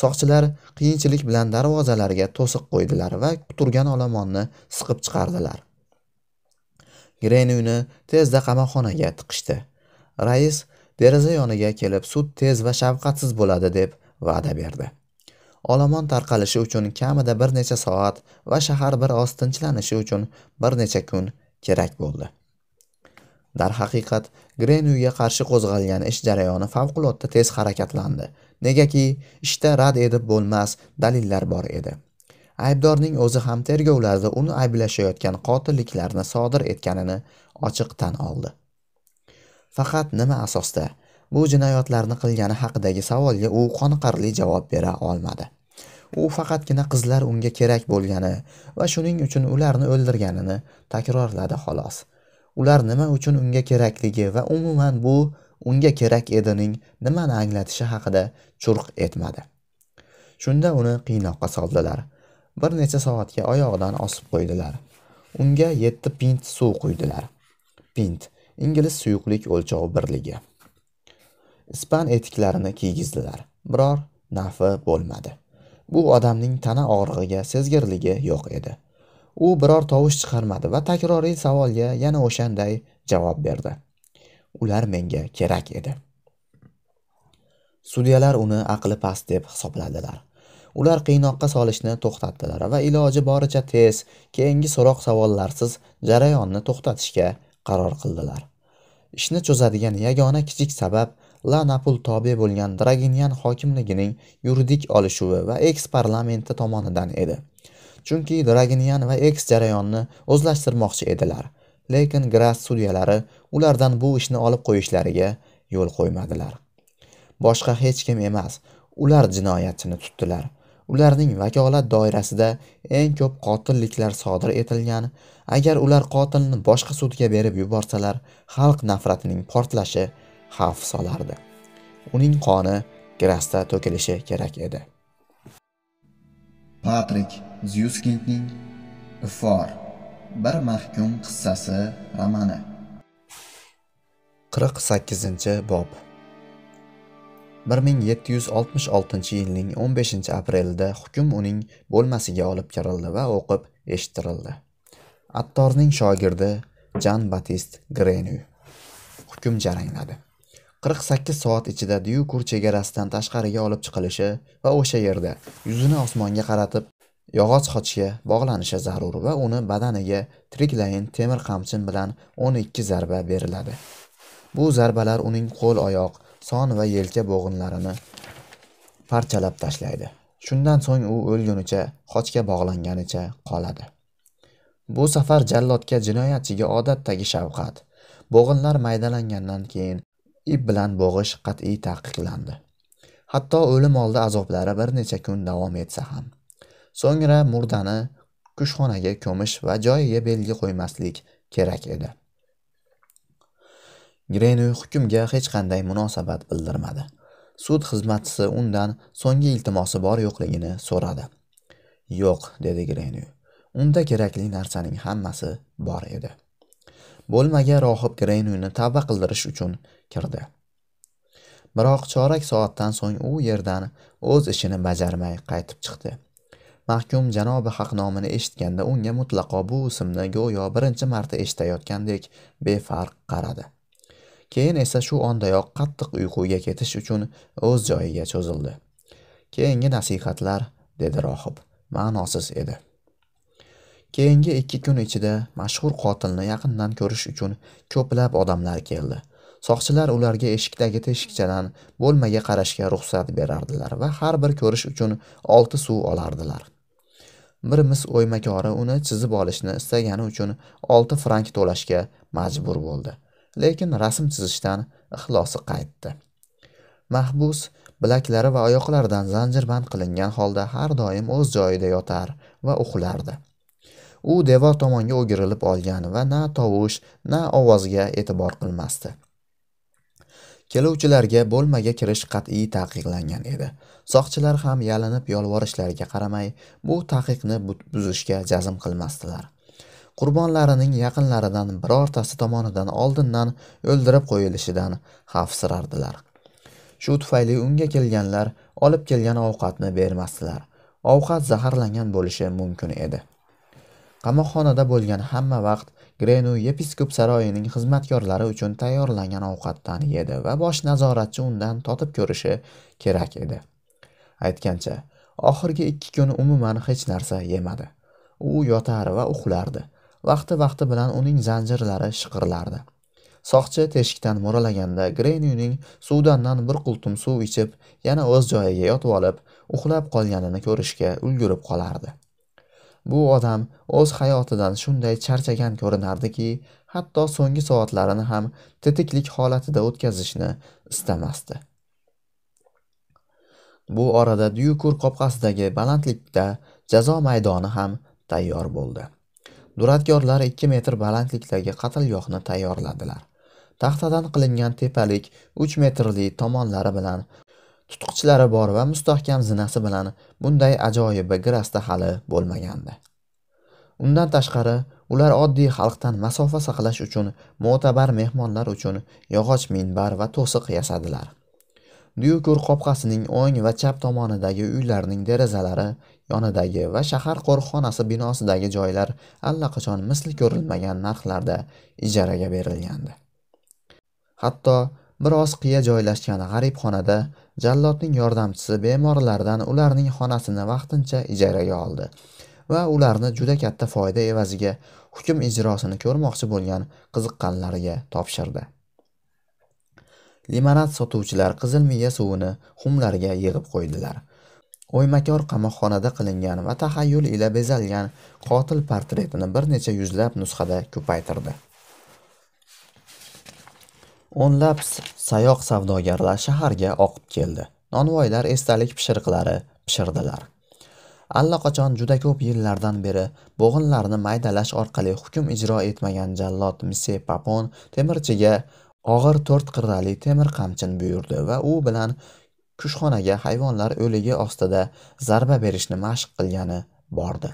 Soqchilar qiyinchilik bilan darvozalarga to'siq qo'ydilar va turgan olomonni siqib chiqardilar. Grenuyni tezda qamoqxonaga tiqishdi. Rais deraza yoniga kelib sud tez va shafqatsiz bo'ladi deb va'da berdi. Olomon tarqalishi uchun kamida bir necha soat va shahar bir oz tinchlanishi uchun bir necha kun kerak bo'ldi. Darhaqiqat grenuyga qarshi qo'zg'algan ish jarayoni favqulodda tez harakatlandi. Negaki ishda rad edib bo'lmas dalillar bor edi. Aybdorning o'zi ham tergovlarda uni ayblashayotgan qotilliklarni sodir etganini ochiq tan oldi. Faqat nima asosda? Bu jinoyatlarni qilgani haqidagi savolga u qoniqarli javob bera olmadi. U faqatgina qizlar unga kerak bo'lgani va shuning uchun ularni o'ldirganini takrorladi xolos. Ular nima uchun unga kerakligi va umuman bu unga kerak edining nimani anglatishi haqida churq etmadi. Shunda uni qiynoqqa soldilar. Bir necha soatga oyog'idan osib qo'ydilar. Unga yetti pint suv quydilar. Pint ingliz suyuqlik o'lchov birligi. Ispan etiklarini kiygizdilar. Biror nafi bo'lmadi. Bu odamning tana og'rig'iga sezgirligi yo'q edi. U biror tovush chiqarmadi va takroriy savolga yana o'shanday javob berdi. Ular menga kerak edi. Sudyalar uni aqli past deb hisobladilar. Ular qiynoqqa solishni to'xtatdilar va iloji boricha tez keyingi so'roq savollarsiz jarayonni to'xtatishga qaror qildilar. Ishni cho'zadigan yagona kichik sabab la napul tobe bo'lgan draginyan hokimligining yuridik olishuvi va eks parlamenti tomonidan edi. Chunki draginyan va eks jarayonni o'zlashtirmoqchi edilar. Lekin gras sudyalari ulardan bu ishni olib qo'yishlariga yo'l qo'ymadilar. Boshqa hech kim emas ular jinoyatchini tutdilar. Ularning vakolat doirasida eng ko'p qotilliklar sodir etilgan. Agar ular qotilni boshqa sudga berib yuborsalar xalq nafratining portlashi xavf solardi. Uning qoni grasda to'kilishi kerak edi. Patrik zyuskindning ifor bir mahkum qissasi romani. qirq sakkizinchi bob. 1766 yilning 15 aprelida hukm uning bo'lmasiga olib kirildi va o'qib eshittirildi. Attorning shogirdi jan batist grenu hukm jarangladi 48 soat ichida dyukur chegarasidan tashqariga olib chiqilishi va o'sha yerda yuzini osmonga qaratib yog'och xochga bog'lanishi zarur va uni badaniga tiriklayin temir qamchin bilan 12 zarba beriladi. Bu zarbalar uning qo'l oyoq son va yelka bo'g'inlarini parchalab tashlaydi. Shundan so'ng u o'lgunicha xochga bog'langanicha qoladi. Bu safar jallodga jinoyatchiga odatdagi shafqat. Bo'g'inlar maydalangandan keyin ip bilan bo'g'ish qat'iy taqiqlandi. Hatto o'lim oldi azoblari bir necha kun davom etsa ham. So'ngra murdani kushxonaga ko'mish va joyiga belgi qo'ymaslik kerak edi. Grenu hukmga hech qanday munosabat bildirmadi. Sud xizmatchisi undan so'nggi iltimosi bor yo'qligini so'radi. Yo'q dedi grenu. Unda kerakli narsaning hammasi bor edi. Bo'lmaga rohib grenuni tavba qildirish uchun kirdi. Biroq chorak soatdan so'ng u yerdan o'z ishini bajarmay qaytib chiqdi. Mahkum janobi haq nomini eshitganda unga mutlaqo bu ismni go'yo birinchi marta eshitayotgandek befarq qaradi. Keyin esa shu ondayoq qattiq uyquga ketish uchun o'z joyiga cho'zildi. Keyingi nasihatlar dedi rohib ma'nosiz edi. Keyingi ikki kun ichida mashhur qotilni yaqindan ko'rish uchun ko'plab odamlar keldi. Soqchilar ularga eshikdagi teshikchadan bo'lmaga qarashga ruxsat berardilar va har bir ko'rish uchun olti suv olardilar. Bir mis o'ymakori uni chizib olishni istagani uchun olti frank to'lashga majbur bo'ldi lekin rasm chizishdan ixlosi qaytdi. Mahbus bilaklari va oyoqlaridan zanjirband qilingan holda har doim o'z joyida yotar va uxlardi. U devor tomonga o'girilib olgan va na tovush na ovozga e'tibor qilmasdi. Keluvchilarga bo'lmaga kirish qat'iy taqiqlangan edi. Soqchilar ham yalinib yolvorishlariga qaramay bu taqiqni buzishga jazm qilmasdilar. Qurbonlarining yaqinlaridan birortasi tomonidan oldindan o'ldirib qo'yilishidan xavfsirardilar. Shu tufayli unga kelganlar olib kelgan ovqatni bermasdilar. Ovqat zaharlangan bo'lishi mumkin edi. Qamoqxonada bo'lgan hamma vaqt grenu yepiskop saroyining xizmatkorlari uchun tayyorlangan ovqatdan yedi va bosh nazoratchi undan totib ko'rishi kerak edi. Aytgancha oxirgi ikki kun umuman hech narsa yemadi. U yotar va uxlardi. Vaqti vaqti bilan uning zanjirlari shiqirlardi. Soqchi teshikdan mo'ralaganda Grenuning suvdandan bir qultum suv ichib yana o'z joyiga yotib olib uxlab qolganini ko'rishga ulgurib qolardi. Bu odam o'z hayotidan shunday charchagan ko'rinardiki hatto so'nggi soatlarini ham tetiklik holatida o'tkazishni istamasdi. Bu orada dyukur qopqasidagi balandlikda jazo maydoni ham tayyor bo'ldi. Duradgorlar ikki metr balandlikdagi qatlgohni tayyorladilar. Taxtadan qilingan tepalik uch metrli tomonlari bilan tutqichlari bor va mustahkam zinasi bilan bunday ajoyibi grasda hali bo'lmagandi. Undan tashqari ular oddiy xalqdan masofa saqlash uchun mo'tabar mehmonlar uchun yog'och minbar va to'siq yasadilar. Dyukur qopqasining o'ng va chap tomonidagi uylarning derazalari yonidagi va shahar qo'riqxonasi binosidagi joylar allaqachon misli ko'rilmagan narxlarda ijaraga berilgandi. Hatto biroz qiya joylashgan g'arib xonada jallodning yordamchisi bemorlardan ularning xonasini vaqtincha ijaraga oldi va ularni juda katta foyda evaziga hukm ijrosini ko'rmoqchi bo'lgan qiziqqanlariga topshirdi. Limonad sotuvchilar qizil miya suvini xumlarga yig'ib qo'ydilar. O'ymakor qamoqxonada qilingan va taxayyul ila bezalgan qotil portretini bir necha yuzlab nusxada ko'paytirdi. O'nlab sayoq savdogarlar shaharga oqib keldi. Nonvoylar esdalik pishiriqlari pishirdilar. Allaqachon juda ko'p yillardan beri bo'g'inlarni maydalash orqali hukm ijro etmagan jallod mise papon temirchiga og'ir to'rt qirrali temir qamchin buyurdi va u bilan kushxonaga hayvonlar o'ligi ostida zarba berishni mashq qilgani bordi.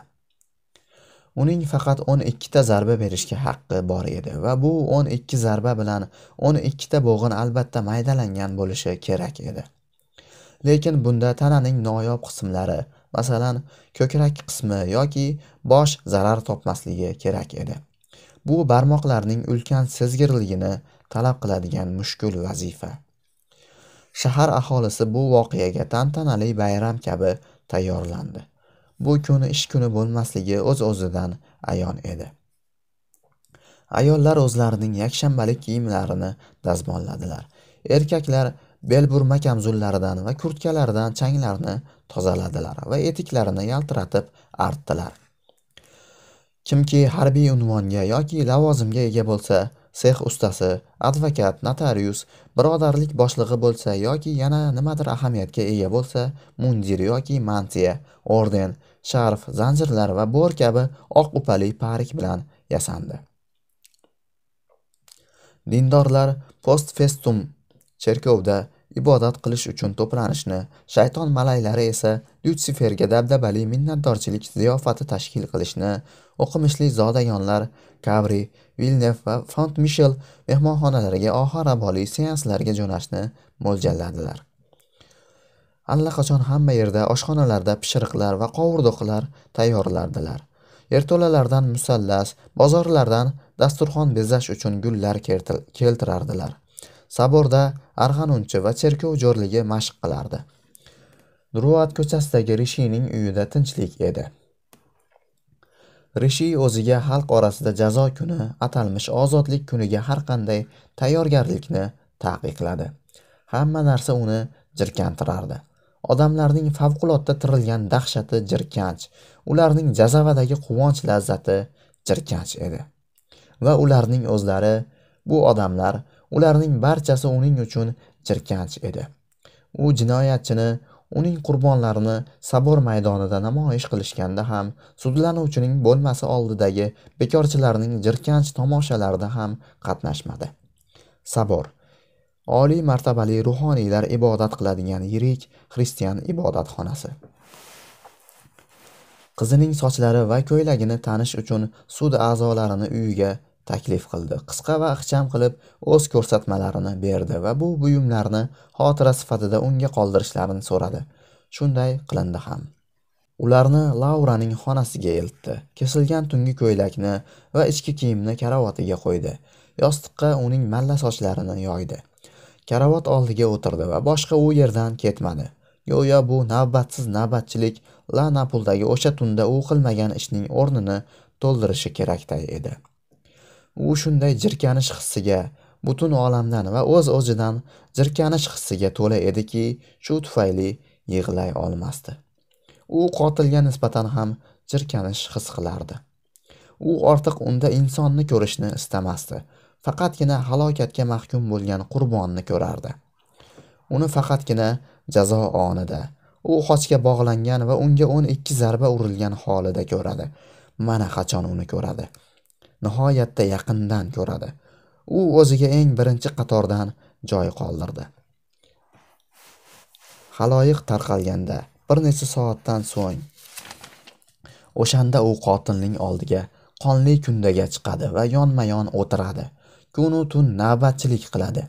Uning faqat 12ta zarba berishga haqqi bor edi va bu o'n ikki zarba bilan 12 ta bo'g'in albatta maydalangan bo'lishi kerak edi. Lekin bunda tananing noyob qismlari masalan ko'krak qismi yoki bosh zarar topmasligi kerak edi. Bu barmoqlarning ulkan sezgirligini talab qiladigan mushkul vazifa. Shahar aholisi bu voqeaga tantanali bayram kabi tayyorlandi. Bu kuni ish kuni bo'lmasligi o'z o'zidan ayon edi. Ayollar o'zlarining yakshanbalik kiyimlarini dazmolladilar. Erkaklar belburma kamzullaridan va kurtkalaridan changlarni tozaladilar va etiklarini yaltiratib artdilar. Kimki harbiy unvonga yoki lavozimga ega bo'lsa sex ustasi advokat notarius birodarlik boshlig'i bo'lsa yoki yana nimadir ahamiyatga ega bo'lsa mundir yoki mantiya orden sharf zanjirlar va bo'r kabi oq upali parik bilan yasandi. Dindorlar post festum cherkovda ibodat qilish uchun to'planishni shayton malaylari esa lyutsiferga dabdabali minnatdorchilik ziyofati tashkil qilishni o'qimishli zodagonlar kavri vilnev va font mishel mehmonxonalariga oxiraboli seanslarga jo'nashni mo'ljalladilar. Allaqachon hamma yerda oshxonalarda pishiriqlar va qovurdoqlar tayyorlardilar. Yerto'lalardan musallas bozorlardan dasturxon bezash uchun gullar keltirardilar. Saborda arg'anunchi va cherkov jo'rligi mashq qilardi. Druat ko'chasidagi rishining uyida tinchlik edi. Rishi o'ziga xalq orasida jazo kuni atalmish ozodlik kuniga har qanday tayyorgarlikni taqiqladi. Hamma narsa uni jirkantirardi. Odamlarning favqulodda tirilgan dahshati jirkanch ularning jazavadagi quvonch lazzati jirkanch edi. Va ularning o'zlari bu odamlar ularning barchasi uning uchun jirkanch edi. U jinoyatchini uning qurbonlarini sabor maydonida namoyish qilishganda ham sudlanuvchining bo'lmasi oldidagi bekorchilarning jirkanch tomoshalarida ham qatnashmadi. Sabor oliy martabali ruhoniylar ibodat qiladigan yirik xristian ibodatxonasi. Qizining sochlari va ko'ylagini tanish uchun sud a'zolarini uyiga taklif qildi. Qisqa va ixcham qilib o'z ko'rsatmalarini berdi va bu buyumlarni xotira sifatida unga qoldirishlarini so'radi. Shunday qilindi ham. Ularni lauraning xonasiga eltdi. Kesilgan tungi ko'ylakni va ichki kiyimni karavotiga qo'ydi. Yostiqqa uning malla sochlarini yoydi. Karavot oldiga o'tirdi va boshqa u yerdan ketmadi. Go'yo bu navbatsiz navbatchilik la napuldagi o'sha tunda u qilmagan ishning o'rnini to'ldirishi kerakday edi. U shunday jirkanish hissiga butun olamdan va o'z o'zidan jirkanish hissiga to'la ediki shu tufayli yig'lay olmasdi. U qotilga nisbatan ham jirkanish his qilardi. U ortiq unda insonni ko'rishni istamasdi. Faqatgina halokatga mahkum bo'lgan qurbonni ko'rardi. Uni faqatgina jazo onida u xochga bog'langan va unga o'n ikki zarba urilgan holida ko'radi. Mana qachon uni ko'radi? Nihoyatda yaqindan ko'radi. U o'ziga eng birinchi qatordan joy qoldirdi. Haloyiq tarqalganda bir necha soatdan so'ng o'shanda u qotilning oldiga qonli kundaga chiqadi va yonma yon o'tiradi. Kunu tun navbatchilik qiladi.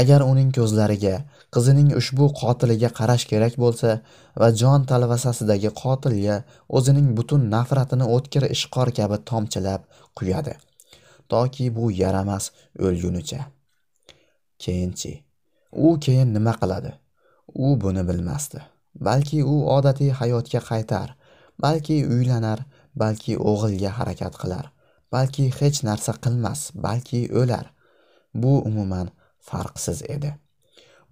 Agar uning ko'zlariga qizining ushbu qotiliga qarash kerak bo'lsa va jon talvasasidagi qotilga o'zining butun nafratini o'tkir ishqor kabi tomchilab quyadi. Toki bu yaramas o'lgunicha. Keyinchi. U keyin nima qiladi? U buni bilmasdi. Balki u odatiy hayotga qaytar balki uylanar balki o'g'ilga harakat qilar. Balki hech narsa qilmas balki o'lar. Bu umuman farqsiz edi.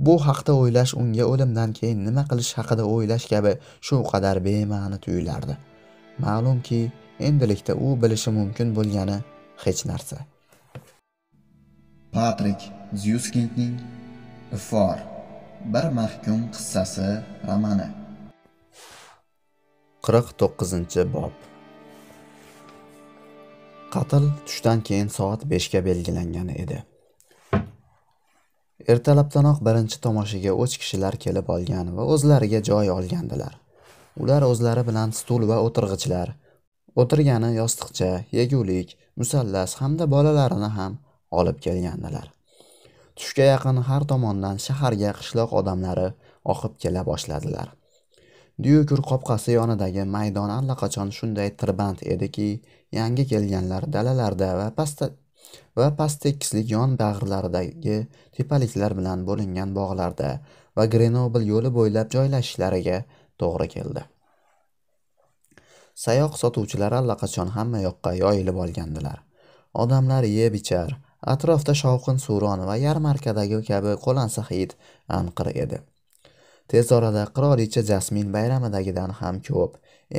Bu haqda o'ylash unga o'limdan keyin nima qilish haqida o'ylash kabi shu qadar bema'ni tuyulardi. Ma'lumki endilikda u bilishi mumkin bo'lgani hech narsa. Patrik zyuskindning ifor bir mahkum qissasi romani. qirq to'qqizinchi bob qatl tushdan keyin soat beshga belgilangan edi. Ertalabdanoq birinchi tomoshaga uch kishilar kelib olgan va o'zlariga joy olgandilar. Ular o'zlari bilan stul va o'tirg'ichlar o'tirgani yostiqcha yegulik musallas hamda bolalarini ham olib kelgandilar. Tushga yaqin har tomondan shaharga qishloq odamlari oqib kela boshladilar. Dyukur qopqasi yonidagi maydon allaqachon shunday tirband ediki yangi kelganlar dalalarda va pastda va past tekislik yon bag'rlaridagi tepaliklar bilan bo'lingan bog'larda va grenobl yo'li bo'ylab joylashishlariga to'g'ri keldi. Sayoq sotuvchilar allaqachon hamma yoqqa yoyilib olgandilar. Odamlar yeb ichar atrofda shovqin suron va yarmarkadagi kabi qo'lansa hid anqir edi. Tez orada qirolicha jasmin bayramidagidan ham ko'p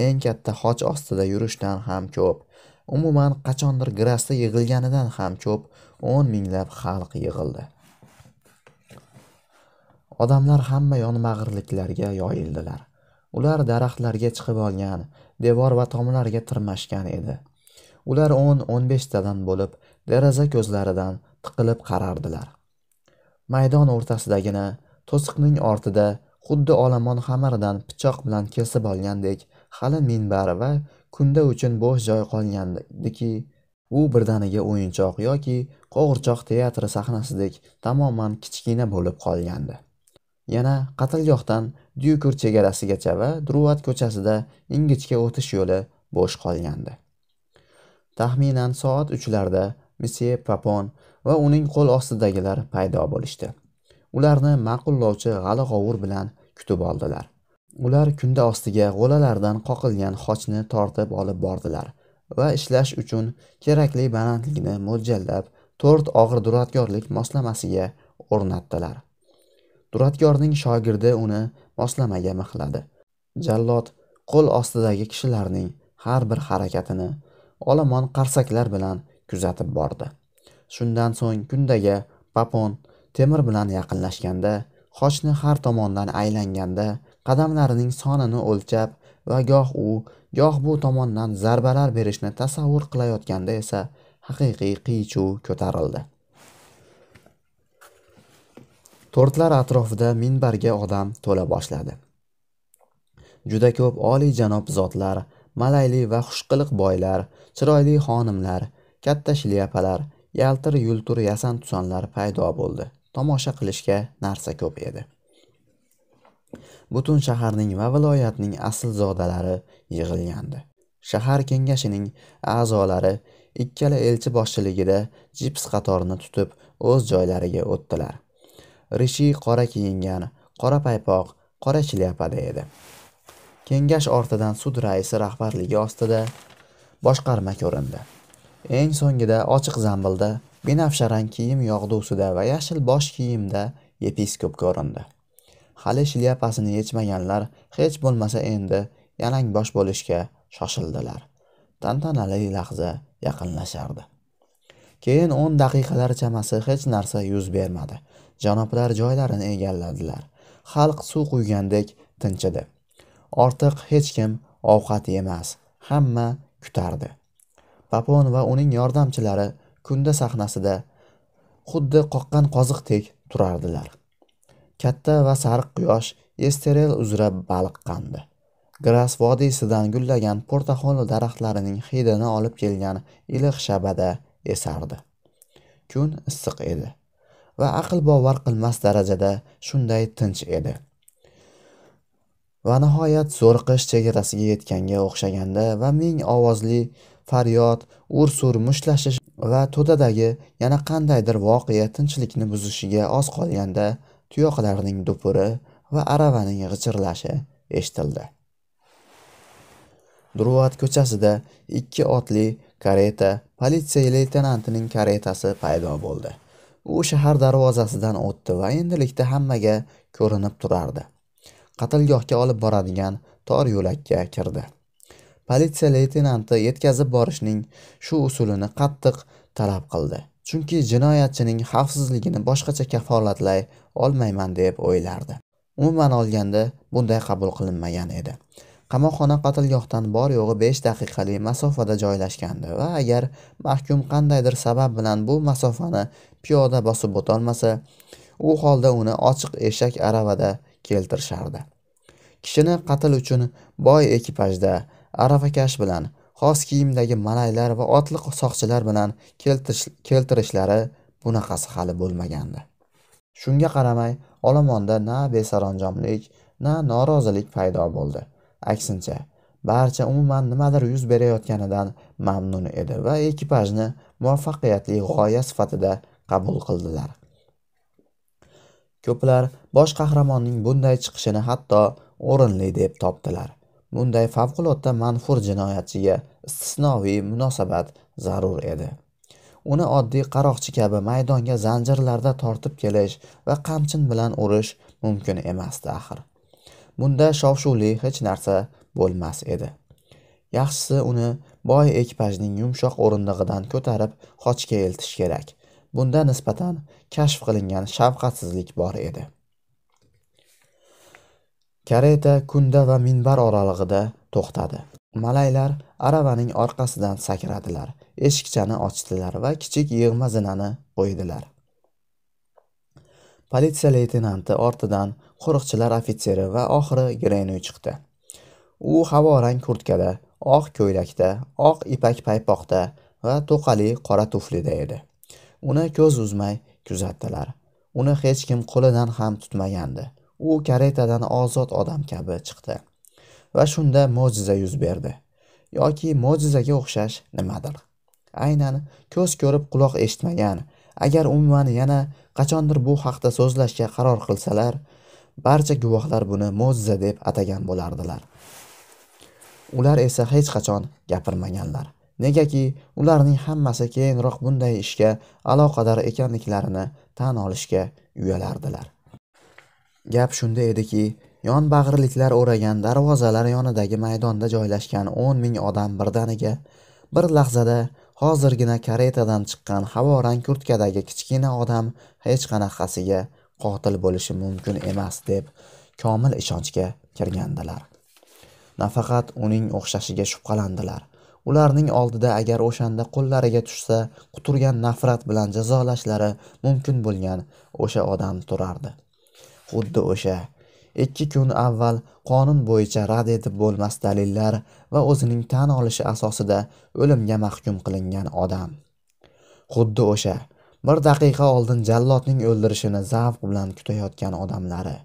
eng katta xoch ostida yurishdan ham ko'p umuman qachondir grasda yig'ilganidan ham ko'p o'n minglab xalq yig'ildi. Odamlar hamma yonbag'irliklarga yoyildilar. Ular daraxtlarga chiqib olgan devor va tomlarga tirmashgan edi. Ular o'n o'n beshtadan bo'lib deraza ko'zlaridan tiqilib qarardilar. Maydon o'rtasidagina to'siqning ortida xuddi olomon xamiridan pichoq bilan kesib olgandek hali minbar va kunda uchun bo'sh joy qolgandiki u birdaniga o'yinchoq yoki qo'g'irchoq teatri sahnasidek tamoman kichkina bo'lib qolgandi. Yana qatlgohdan dyukur chegarasigacha va druvat ko'chasida ingichka o'tish yo'li bo'sh qolgandi. Taxminan soat uchlarda mesье papon va uning qo'l ostidagilar paydo bo'lishdi. Ularni ma'qullovchi g'ala g'ovur bilan kutib oldilar. Ular kunda ostiga g'o'lalardan qoqilgan xochni tortib olib bordilar va ishlash uchun kerakli balandlikni mo'ljallab to'rt og'ir duradgorlik moslamasiga o'rnatdilar. Duradgorning shogirdi uni moslamaga mixladi. Jallod qo'l ostidagi kishilarning har bir harakatini olomon qarsaklar bilan kuzatib bordi. Shundan so'ng kundaga papon temir bilan yaqinlashganda xochni har tomondan aylanganda qadamlarining sonini o'lchab va goh u goh bu tomondan zarbalar berishni tasavvur qilayotganda esa haqiqiy qiy chuv ko'tarildi. To'rtlar atrofida minbarga odam to'la boshladi. Juda ko'p oliyjanob zotlar malayli va xushqiliq boylar chiroyli xonimlar katta shlyapalar yaltir yultur yasan tusonlar paydo bo'ldi. Tomosha qilishga narsa ko'p edi. Butun shaharning va viloyatning aslzodalari yig'ilgandi. Shahar kengashining a'zolari ikkala elchi boshchiligida jips qatorini tutib o'z joylariga o'tdilar. Rishi qora kiyingan qora paypoq qora shlyapada edi. Kengash ortidan sud raisi rahbarligi ostida boshqarma ko'rindi. Eng so'ngida ochiq zambilda binafsharang kiyim yog'dusida va yashil bosh kiyimda yepiskop ko'rindi. Hali shlyapasini yechmaganlar hech bo'lmasa endi yalang bosh bo'lishga shoshildilar. Tantanali lahza yaqinlashardi. Keyin o'n daqiqalar chamasi hech narsa yuz bermadi. Janoblar joylarini egalladilar. Xalq suv quygandek tinchidi. Ortiq hech kim ovqat yemas hamma kutardi. Papon va uning yordamchilari kunda sahnasida xuddi qoqqan qoziqdek turardilar. Katta va sariq quyosh esterel uzra balqqandi gras vodiysidan gullagan portaxol daraxtlarining hidini olib kelgan iliq shabada esardi. Kun issiq edi va aql bovar qilmas darajada shunday tinch edi. Va nihoyat zo'riqish chegarasiga yetganga o'xshaganda va ming ovozli faryod ur sur mushtlashish va to'dadagi yana qandaydir voqea tinchlikni buzishiga oz qolganda tuyoqlarning dupuri va aravaning g'ichirlashi eshitildi. Druvat ko'chasida ikki otli kareta politsiya leytenantining karetasi paydo bo'ldi. U shahar darvozasidan o'tdi va endilikda hammaga ko'rinib turardi. Qatlgohga olib boradigan tor yo'lakka kirdi. Politsiya leytenanti yetkazib borishning shu usulini qattiq talab qildi. Chunki jinoyatchining xavfsizligini boshqacha kafolatlay olmayman deb o'ylardi. Umuman olganda bunday qabul qilinmagan edi. Qamoqxona qatlgohdan bor yo'g'i besh daqiqalik masofada joylashgandi va agar mahkum qandaydir sabab bilan bu masofani piyoda bosib o'tolmasa u holda uni ochiq eshak aravada keltirishardi. Kishini qatl uchun boy ekipajda aravakash bilan xos kiyimdagi malaylar va otliq soqchilar bilan keltirishlari bunaqasi hali bo'lmagandi. Shunga qaramay olomonda na besaranjomlik na norozilik paydo bo'ldi. Aksincha barcha umuman nimadir yuz berayotganidan mamnun edi va ekipajni muvaffaqiyatli g'oya sifatida qabul qildilar. Ko'plar bosh qahramonning bunday chiqishini hatto o'rinli deb topdilar. Bunday favqulodda manfur jinoyatchiga istisnoviy munosabat zarur edi. Uni oddiy qaroqchi kabi maydonga zanjirlarda tortib kelish va qamchin bilan urish mumkin emasdi axir. Bunda shov shuvli hech narsa bo'lmas edi. Yaxshisi uni boy ekipajning yumshoq o'rindig'idan ko'tarib xochga eltish kerak. Bunda nisbatan kashf qilingan shafqatsizlik bor edi. Kareta kunda va minbar oralig'ida to'xtadi. Malaylar aravaning orqasidan sakradilar eshikchani ochdilar va kichik yig'ma zinani qo'ydilar. Politsiya leytenanti ortidan qo'riqchilar ofitseri va oxiri grenoy chiqdi. U havorang kurtkada oq ko'ylakda oq ipak paypoqda va to'qali qora tuflida edi. Uni ko'z uzmay kuzatdilar. Uni hech kim qo'lidan ham tutmagandi. U karetadan ozod odam kabi chiqdi va shunda mo'jiza yuz berdi. Yoki mo'jizaga o'xshash nimadir. Aynan ko'z ko'rib quloq eshitmagan agar umuman yana qachondir bu haqda so'zlashga qaror qilsalar barcha guvohlar buni mo'jiza deb atagan bo'lardilar. Ular esa hech qachon gapirmaganlar. Negaki ularning hammasi keyinroq bunday ishga aloqador ekanliklarini tan olishga uyalardilar. Gap shunda ediki yon bag'riliklar o'ragan darvozalar yonidagi maydonda joylashgan o'n ming odam birdaniga bir lahzada hozirgina karetadan chiqqan havorang kurtkadagi kichkina odam hech qanaqasiga qotil bo'lishi mumkin emas deb komil ishonchga kirgandilar. Nafaqat uning o'xshashiga shubhalandilar. Ularning oldida agar o'shanda qo'llariga tushsa quturgan nafrat bilan jazolashlari mumkin bo'lgan o'sha odam turardi. Xuddi o'sha. Ikki kun avval qonun bo'yicha rad etib bo'lmas dalillar va o'zining tan olishi asosida o'limga mahkum qilingan odam. Xuddi o'sha. Bir daqiqa oldin jallodning o'ldirishini zavq bilan kutayotgan odamlari.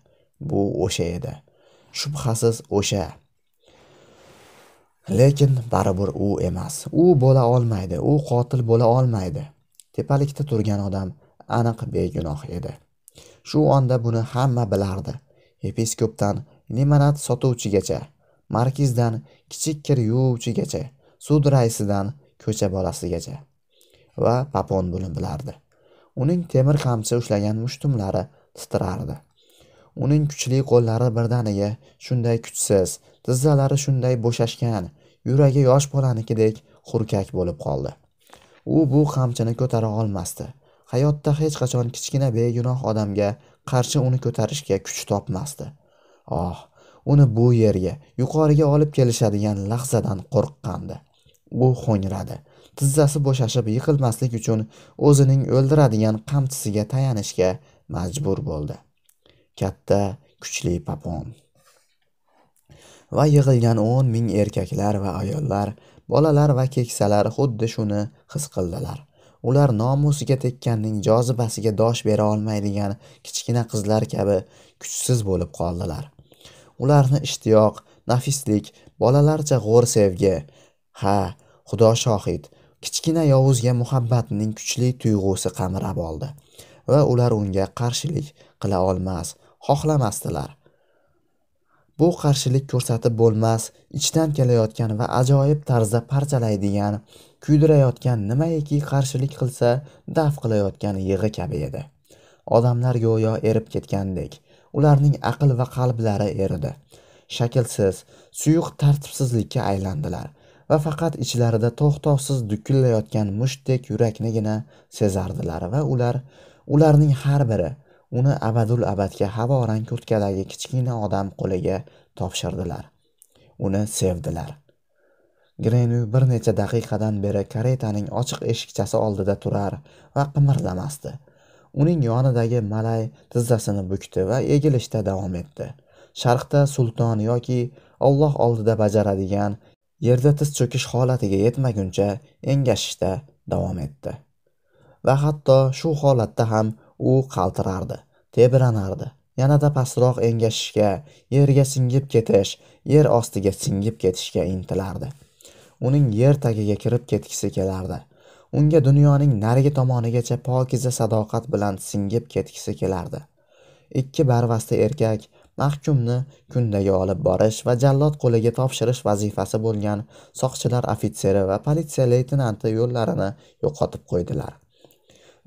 Bu o'sha edi. Shubhasiz o'sha. Lekin baribir u emas. U bo'la olmaydi. U qotil bo'la olmaydi. Tepalikda turgan odam aniq begunoh edi. Shu onda buni hamma bilardi. Episkopdan limonad sotuvchigacha markizdan kichik kir yuvuvchigacha sud raisidan ko'cha bolasigacha va papon buni bilardi. Uning temir qamchi ushlagan mushtumlari titrardi. Uning kuchli qo'llari birdaniga shunday kuchsiz tizzalari shunday bo'shashgan yuragi yosh bolanikidek hurkak bo'lib qoldi. U bu qamchini ko'tara olmasdi. Hayotda hech qachon kichkina begunoh odamga qarshi uni ko'tarishga kuch topmasdi. Oh uni bu yerga yuqoriga olib kelishadigan lahzadan qo'rqqandi. U ho'ngradi tizzasi bo'shashib yiqilmaslik uchun o'zining o'ldiradigan qamchisiga tayanishga majbur bo'ldi. Katta kuchli popon va yig'ilgan o'n ming erkaklar va ayollar bolalar va keksalar xuddi shuni his qildilar. Ular nomusiga tekkanning jozibasiga dosh bera olmaydigan kichkina qizlar kabi kuchsiz bo'lib qoldilar. Ularni ishtiyoq nafislik bolalarcha g'o'r sevgi ha xudo shohid kichkina yovuzga muhabbatning kuchli tuyg'usi qamrab oldi va ular unga qarshilik qila olmas xohlamasdilar. Bu qarshilik ko'rsatib bo'lmas ichdan kelayotgan va ajoyib tarzda parchalaydigan kuydirayotgan nimaiki qarshilik qilsa daf qilayotgan yig'i kabi edi. Odamlar go'yo erib ketgandek ularning aql va qalblari eridi. Shaklsiz suyuq tartibsizlikka aylandilar va faqat ichlarida to'xtovsiz dukillayotgan mushtdek yuraknigina sezardilar va ular ularning har biri uni abadul abadga havorang kurtkadagi kichkina odam qo'liga topshirdilar. Uni sevdilar. Grenu bir necha daqiqadan beri karetaning ochiq eshikchasi oldida turar va qimirlamasdi. Uning yonidagi malay tizzasini bukdi va egilishda davom etdi. Sharqda sulton yoki olloh oldida bajaradigan yerda tiz cho'kish holatiga yetmaguncha engashishda davom etdi. Va hatto shu holatda ham u qaltirardi tebranardi. Yanada pastroq engashishga yerga singib ketish yer ostiga singib ketishga intilardi. Uning yer tagiga kirib ketgisi kelardi. Unga dunyoning narigi tomonigacha pokiza sadoqat bilan singib ketgisi kelardi. Ikki barvasta erkak mahkumni kundaga olib borish va jallod qo'liga topshirish vazifasi bo'lgan soqchilar ofitseri va politsiya leytenanti yo'llarini yo'qotib qo'ydilar.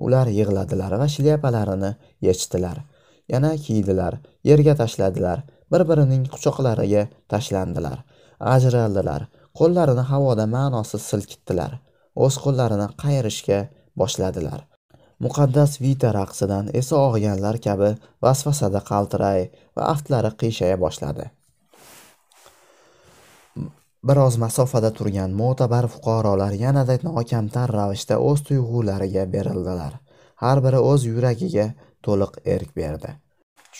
Ular yig'ladilar va shlyapalarini yechdilar. Yana kiydilar yerga tashladilar bir birining quchoqlariga tashlandilar ajraldilar. Qo'llarini havoda ma'nosiz silkitdilar. O'z qo'llarini qayirishga boshladilar. Muqaddas vita raqsidan esa og'ganlar kabi vasvasada qaltiray va aftlari qiyshaya boshladi. Biroz masofada turgan mo'tabar fuqarolar yanada nokamtar ravishda o'z tuyg'ulariga berildilar. Har biri o'z yuragiga to'liq erk berdi.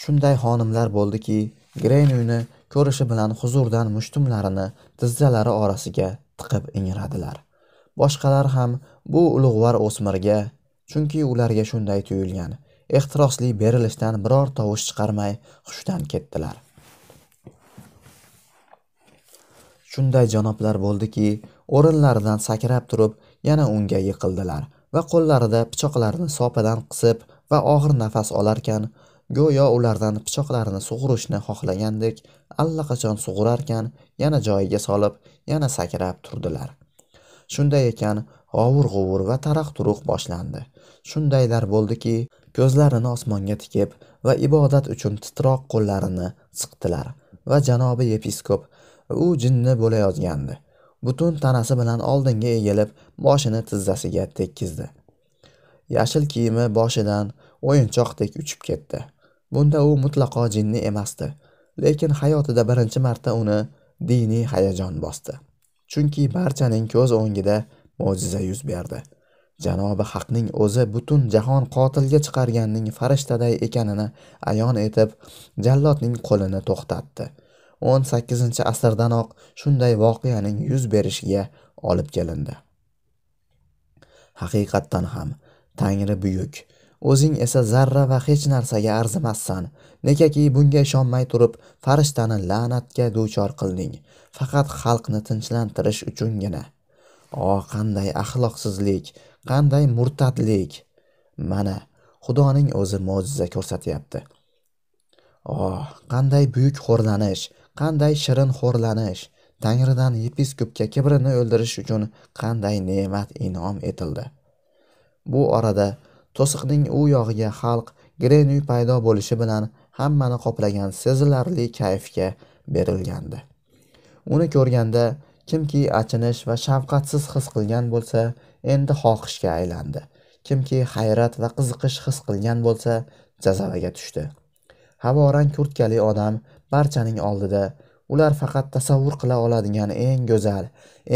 Shunday xonimlar bo'ldiki grenuyni ko'rishi bilan huzurdan mushtumlarini tizzalari orasiga tiqib ingradilar. Boshqalar ham bu ulug'vor o'smirga chunki ularga shunday tuyulgan. Ehtirosli berilishdan biror tovush chiqarmay hushdan ketdilar. Shunday janoblar bo'ldiki o'rinlaridan sakrab turib yana unga yiqildilar va qo'llarida pichoqlarini sopadan qisib va og'ir nafas olarkan go'yo ulardan pichoqlarini sug'urishni xohlagandek allaqachon sug'urarkan yana joyiga solib yana sakrab turdilar. Shunday ekan g'ovur g'uvur va taraq turuq boshlandi. Shundaylar bo'ldiki ko'zlarini osmonga tikib va ibodat uchun titroq qo'llarini siqdilar va janobi yepiskop u jinni bo'layozgandi. Butun tanasi bilan oldinga egilib boshini tizzasiga tekkizdi. Yashil kiyimi boshidan o'yinchoqdek uchib ketdi. Bunda u mutlaqo jinni emasdi lekin hayotida birinchi marta uni diniy hayajon bosdi. Chunki barchaning ko'z o'ngida mo'jiza yuz berdi. Janobi haqning o'zi butun jahon qotilga chiqarganning farishtaday ekanini ayon etib jallodning qo'lini to'xtatdi. O'n sakkizinchi asrdanoq shunday voqeaning yuz berishiga olib kelindi. Haqiqatdan ham tangri buyuk o'zing esa zarra va hech narsaga arzimassan. Negaki bunga ishonmay turib farishtani la'natga duchor qilding. Faqat xalqni tinchlantirish uchungina. O qanday axloqsizlik qanday murtadlik. Mana xudoning o'zi mo'jiza ko'rsatyapti. O qanday buyuk xo'rlanish qanday shirin xo'rlanish. Tangridan yepiskopga kibrini o'ldirish uchun qanday ne'mat inom etildi. Bu orada to'siqning u yog'iga xalq grenuy paydo bo'lishi bilan hammani qoplagan sezilarli kayfga berilgandi. Uni ko'rganda kimki achinish va shafqatsiz his qilgan bo'lsa endi xohishga aylandi. Kimki hayrat va qiziqish his qilgan bo'lsa jazavaga tushdi. Havorang kurtkali odam barchaning oldida ular faqat tasavvur qila oladigan eng go'zal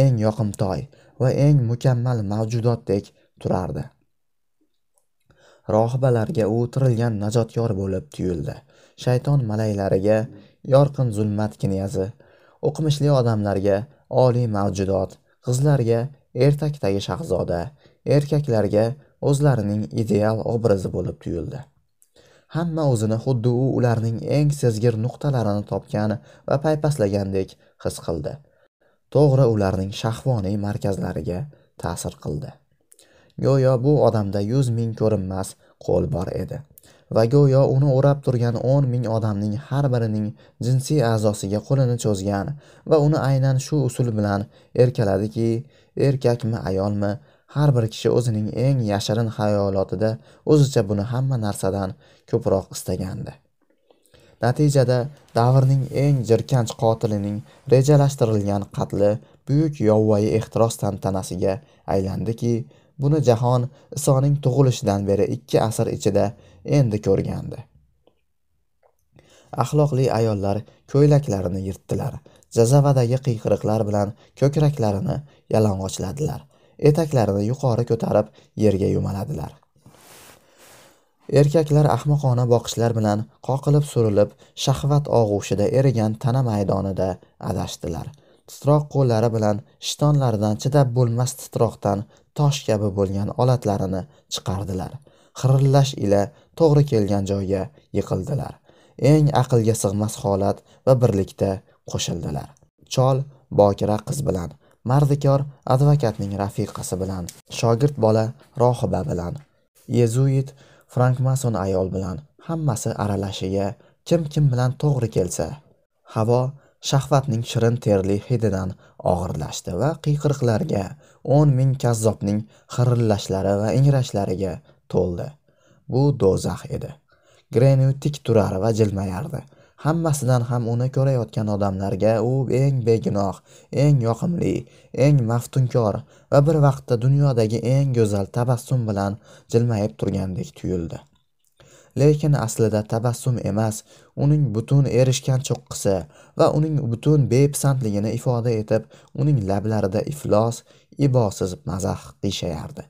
eng yoqimtoy va eng mukammal mavjudotdek turardi. Rohibalarga u najotkor bo'lib tuyuldi. Shayton malaylariga yorqin zulmat knyazi o'qimishli odamlarga oliy mavjudot qizlarga ertakdagi shahzoda erkaklarga o'zlarining ideal obrazi bo'lib tuyuldi. Hamma o'zini xuddi u ularning eng sezgir nuqtalarini topgan va paypaslagandek his qildi. To'g'ri ularning shahvoniy markazlariga ta'sir qildi. Go'yo bu odamda yuz ming ko'rinmas qo'l bor edi. Va go'yo uni o'rab turgan o'n ming odamning har birining jinsiy a'zosiga qo'lini cho'zgan va uni aynan shu usul bilan erkaladiki erkakmi ayolmi har bir kishi o'zining eng yashirin hayolotida o'zicha buni hamma narsadan ko'proq istagandi. Natijada davrning eng jirkanch qotilining rejalashtirilgan qatli buyuk yovvoyi ehtiros tantanasiga aylandiki buni jahon isoning tug'ilishidan beri ikki asr ichida endi ko'rgandi. Axloqli ayollar ko'ylaklarini yirtdilar. Jazavadagi qiyqiriqlar bilan ko'kraklarini yalang'ochladilar. Etaklarini yuqori ko'tarib yerga yumaladilar. Erkaklar ahmoqona boqishlar bilan qoqilib surilib shahvat og'ushida erigan tana maydonida adashdilar. Titroq qo'llari bilan shtonlaridan chidab bo'lmas titroqdan tosh kabi bo'lgan olatlarini chiqardilar. Xirillash ila to'g'ri kelgan joyga yiqildilar. Eng aqlga sig'mas holat va birlikda qo'shildilar. Chol bokira qiz bilan mardikor advokatning rafiqasi bilan shogird bola rohiba bilan yezuit frankmason ayol bilan hammasi aralashiga kim kim bilan to'g'ri kelsa havo shahvatning shirin terli hididan og'irlashdi va qiyqiriqlarga o'n ming kazzobning xirillashlari va ingrashlariga to'ldi. Bu do'zax edi. Grenu tik turar va jilmayardi. Hammasidan ham uni ko'rayotgan odamlarga u eng begunoh eng yoqimli eng maftunkor va bir vaqtda dunyodagi eng go'zal tabassum bilan jilmayib turgandek tuyuldi. Lekin aslida tabassum emas uning butun erishgan cho'qqisi va uning butun bepisandligini ifoda etib uning lablarida iflos ibosiz mazax qiyshayardi.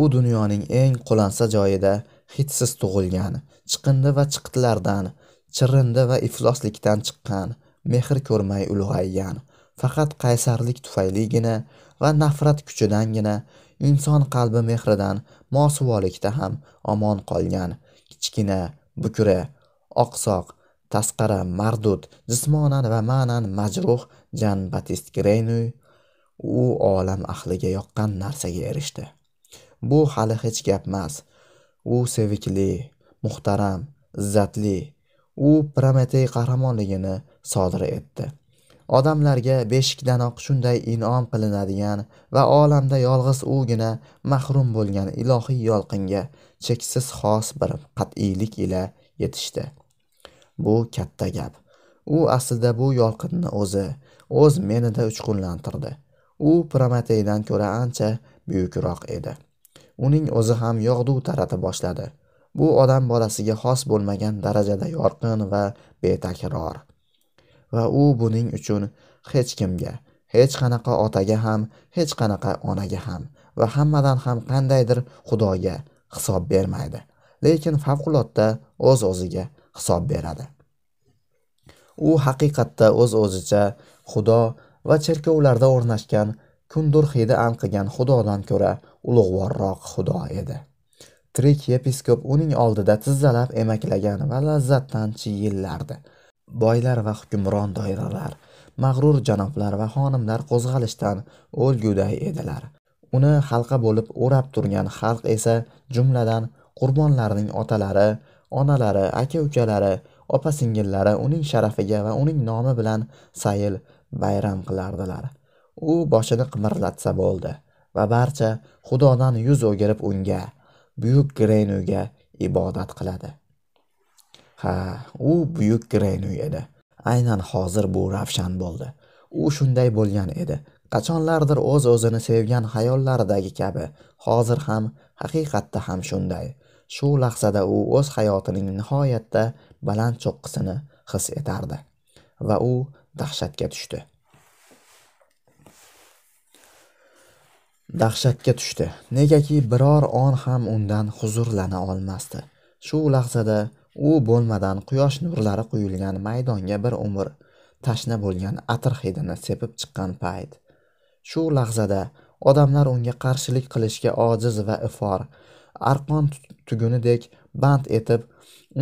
U dunyoning eng qo'lansa joyida hidsiz tug'ilgan chiqindi va chiqitlardan chirindi va ifloslikdan chiqqan mehr ko'rmay ulg'aygan faqat qaysarlik tufayligina va nafrat kuchidangina inson qalbi mehridan mosuvolikda ham omon qolgan. Kichkina bukra oqsoq tasqara mardud jismonan va ma'nan majruh jan batist greynuy u olam ahliga yoqqan narsaga erishdi. Bu hali hech gapmas u sevikli muhtaram izzatli u prometey qahramonligini sodir etdi. Odamlarga beshikdanoq shunday in'om qilinadigan va olamda yolg'iz ugina mahrum bo'lgan ilohiy yolqinga cheksiz xos bir qat'iylik ila yetishdi. Bu katta gap. U aslida bu yolqinni o'zi o'z menida uchqunlantirdi. U prometeydan ko'ra ancha buyukroq edi. Uning o'zi ham yog'du tarata boshladi. Bu odam bolasiga xos bo'lmagan darajada yorqin va betakror. Va u buning uchun hech kimga hech qanaqa otaga ham hech qanaqa onaga ham va hammadan ham qandaydir xudoga hisob bermaydi. Lekin favqulodda o'z o'ziga hisob beradi. U haqiqatda o'z o'zicha xudo va cherkovlarda o'rnashgan kundur hidi anqigan xudodan ko'ra ulug'vorroq xudo edi. Tirik yepiskop uning oldida tizzalab emaklagan va lazzatdan chiyillardi. Boylar va hukmron doiralar mag'rur janoblar va xonimlar qo'zg'alishdan o'lguday edilar. Uni halqa bo'lib o'rab turgan xalq esa jumladan qurbonlarning otalari onalari aka ukalari opa singillari uning sharafiga va uning nomi bilan sayil bayram qilardilar. U boshini qimirlatsa bo'ldi va barcha xudodan yuz o'girib unga buyuk greynuga ibodat qiladi. Ha u buyuk greynuy edi. Aynan hozir bu ravshan bo'ldi. U shunday bo'lgan edi. Qachonlardir o'z o'zini sevgan xayollaridagi kabi hozir ham haqiqatda ham shunday. Shu lahzada u o'z hayotining nihoyatda baland cho'qqisini his etardi va u dahshatga tushdi. Dahshatga tushdi. Negaki biror on ham undan huzurlana olmasdi. Shu lahzada u bo'lmadan quyosh nurlari quyilgan maydonga bir umr tashna bo'lgan atir hidini sepib chiqqan payt. Shu lahzada odamlar unga qarshilik qilishga ojiz va ifor arqon tugunidek band etib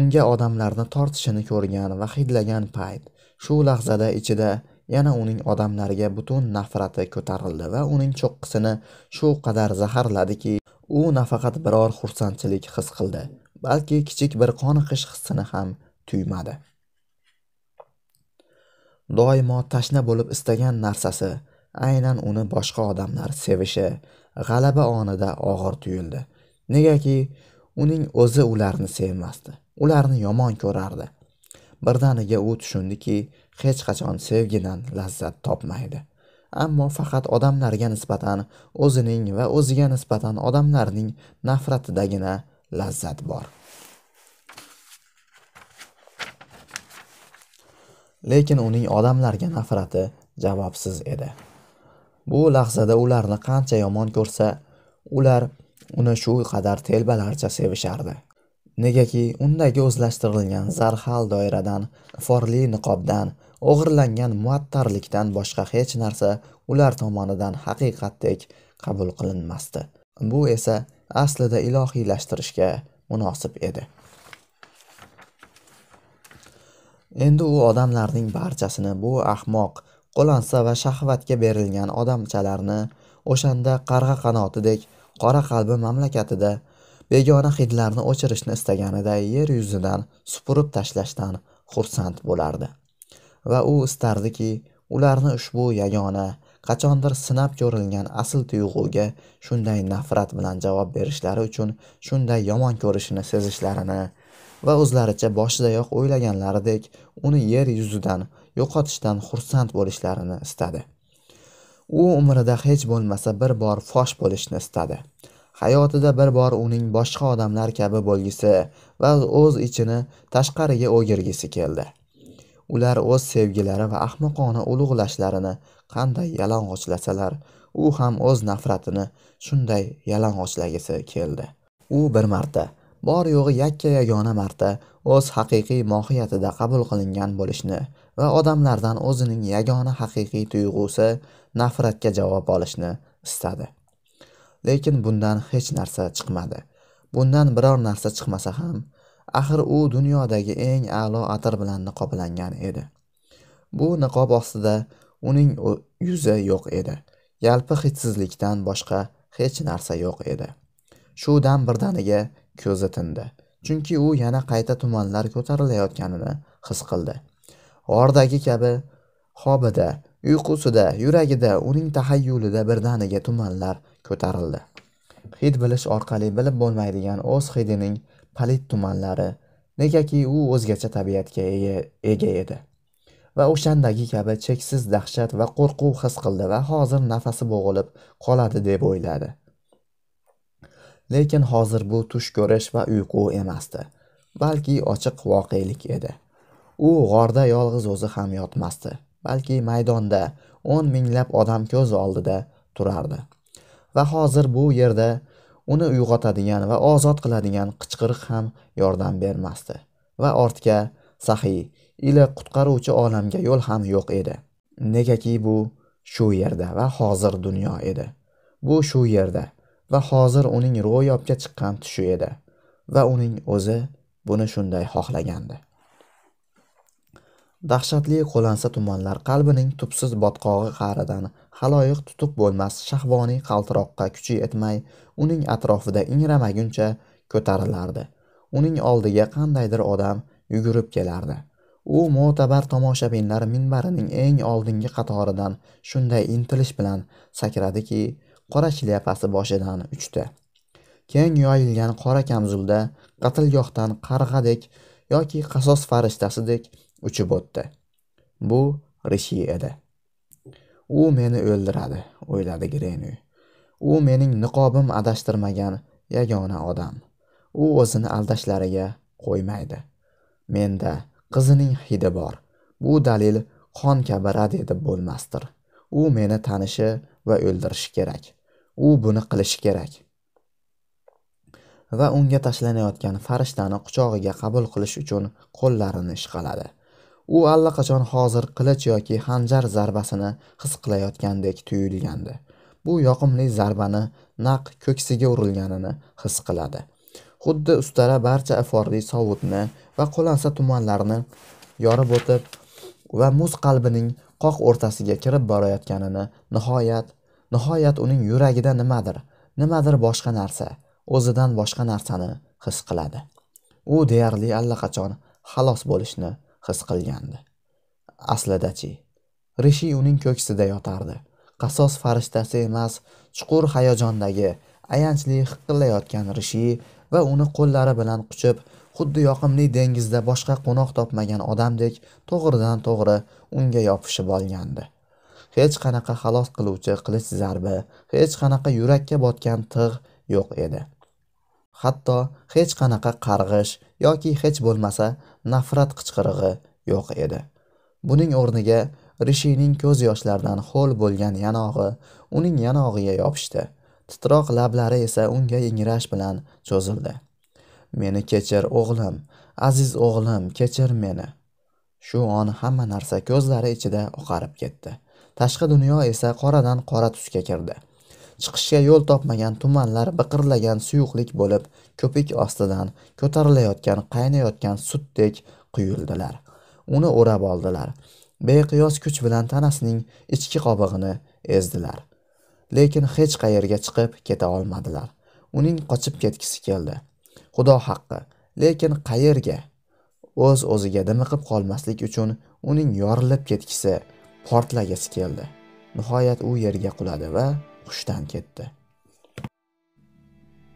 unga odamlarni tortishini ko'rgan va hidlagan payt shu lahzada ichida yana uning odamlariga butun nafrati ko'tarildi va uning cho'qqisini shu qadar zaharladiki u nafaqat biror xursandchilik his qildi balki kichik bir qoniqish hissini ham tuymadi. Doimo tashna bo'lib istagan narsasi aynan uni boshqa odamlar sevishi g'alaba onida og'ir tuyuldi. Negaki uning o'zi ularni sevmasdi ularni yomon ko'rardi. Birdaniga u tushundiki hech qachon sevgidan lazzat topmaydi. Ammo faqat odamlarga nisbatan o'zining va o'ziga nisbatan odamlarning nafratidagina lazzat bor. Lekin uning odamlarga nafrati javobsiz edi. Bu lahzada ularni qancha yomon ko'rsa ular uni shu qadar telbalarcha sevishardi. Negaki undagi o'zlashtirilgan zarhal doiradan iforli niqobdan o'g'irlangan muattarlikdan boshqa hech narsa ular tomonidan haqiqatdek qabul qilinmasdi. Bu esa aslida ilohiylashtirishga munosib edi. Endi u odamlarning barchasini bu ahmoq qo'lansa va shahvatga berilgan odamchalarni o'shanda qarg'a qanotidek qora qalbi mamlakatida begona hidlarni o'chirishni istaganida yer yuzidan supurib tashlashdan xursand bo'lardi. Va u istardiki ularni ushbu yagona qachondir sinab ko'rilgan asl tuyg'uga shunday nafrat bilan javob berishlari uchun shunday yomon ko'rishini sezishlarini va o'zlaricha boshidayoq o'ylaganlaridek uni yer yuzidan yo'qotishdan xursand bo'lishlarini istadi. U umrida hech bo'lmasa bir bor fosh bo'lishni istadi. Hayotida bir bor uning boshqa odamlar kabi bo'lgisi va o'z ichini tashqariga o'girgisi keldi. Ular o'z sevgilari va ahmoqona ulug'lashlarini qanday yalang'ochlasalar u ham o'z nafratini shunday yalang'ochlagisi keldi. U bir marta bor yo'g'i yakka yagona marta o'z haqiqiy mohiyatida qabul qilingan bo'lishni va odamlardan o'zining yagona haqiqiy tuyg'usi nafratga javob olishni istadi. Lekin bundan hech narsa chiqmadi. Bundan biror narsa chiqmasa ham axir u dunyodagi eng a'lo atir bilan niqoblangan edi. Bu niqob ostida uning yuzi yo'q edi. Yalpi hidsizlikdan boshqa hech narsa yo'q edi. Shu dam birdaniga ko'zi tindi. Chunki u yana qayta tumanlar ko'tarilayotganini his qildi. G'ordagi kabi hobida uyqusida yuragida uning tahayyulida birdaniga tumanlar ko'tarildi. Hid bilish orqali bilib bo'lmaydigan o'z hidining palit tumanlari negaki u o'zgacha tabiatga ega edi. Va o'shandagi kabi cheksiz dahshat va qo'rquv his qildi va hozir nafasi bo'g'ilib qoladi deb o'yladi. Lekin hozir bu tush ko'rish va uyqu emasdi balki ochiq voqelik edi. U g'orda yolg'iz o'zi ham yotmasdi. Balki maydonda o'n minglab odam ko'z oldida turardi. Va hozir bu yerda uni uyg'otadigan va ozod qiladigan qichqiriq ham yordam bermasdi. Va ortga saxiy ila qutqaruvchi olamga yo'l ham yo'q edi. Negaki bu shu yerda va hozir dunyo edi. Bu shu yerda va hozir uning ro'yobga chiqqan tushi edi. Va uning o'zi buni shunday xohlagandi. Dahshatli qo'lansa tumanlar qalbining tubsiz botqog'i qa'ridan haloyiq tutuq bo'lmas shahvoniy qaltiroqqa kuchi yetmay uning atrofida ingramaguncha ko'tarilardi. Uning oldiga qandaydir odam yugurib kelardi. U mo'tabar tomoshabinlar minbarining eng oldingi qatoridan shunday intilish bilan sakradiki qora shlyapasi boshidan uchdi. Keng yoyilgan qora kamzulda qatlgohdan qarg'adek yoki qasos farishtasidek uchib o'tdi. Bu rishi edi u meni o'ldiradi o'yladi grenui u mening niqobim adashtirmagan yagona odam. U o'zini aldashlariga qo'ymaydi. Menda qizining hidi bor. Bu dalil qon kabi rad etib bo'lmasdir. U meni tanishi va o'ldirishi kerak. U buni qilishi kerak. Va unga tashlanayotgan farishtani quchog'iga qabul qilish uchun qo'llarini ishqaladi. U allaqachon hozir qilich yoki hanjar zarbasini his qilayotgandek tuyulgandi. Bu yoqimli zarbani naq ko'ksiga urilganini his qiladi. Xuddi ustara barcha iforli sovutni va qo'lansa tumanlarni yorib o'tib va muz qalbining qoq o'rtasiga kirib borayotganini nihoyat nihoyat uning yuragida nimadir nimadir boshqa narsa o'zidan boshqa narsani his qiladi. U deyarli allaqachon xalos bo'lishni his qilgandi. Aslidachi rishi uning ko'ksida yotardi. Qasos farishtasi emas chuqur hayajondagi ayanchli hiqillayotgan rishi va uni qo'llari bilan quchib xuddi yoqimli dengizda boshqa qo'noq topmagan odamdek to'g'ridan to'g'ri unga yopishib olgandi. Hech qanaqa xalos qiluvchi qilich zarbi hech qanaqa yurakka botgan tig' yo'q edi. Hatto hech qanaqa qarg'ish yoki hech bo'lmasa nafrat qichqirig'i yo'q edi. Buning o'rniga rishining ko'z yoshlaridan ho'l bo'lgan yanog'i uning yanog'iga yopishdi. Titroq lablari esa unga ingrash bilan cho'zildi. Meni kechir o'g'lim aziz o'g'lim kechir meni. Shu on hamma narsa ko'zlari ichida oqarib ketdi. Tashqi dunyo esa qoradan qora tusga kirdi. Chiqishga yo'l topmagan tumanlar biqirlagan suyuqlik bo'lib ko'pik ostidan ko'tarilayotgan qaynayotgan sutdek quyildilar uni o'rab oldilar. Beqiyos kuch bilan tanasining ichki qobig'ini ezdilar. Lekin hech qayerga chiqib keta olmadilar. Uning qochib ketgisi keldi. Xudo haqqi lekin qayerga? O'z o'ziga dimiqib qolmaslik uchun uning yorilib ketgisi portlagisi keldi. Nihoyat u yerga quladi va hushdan ketdi.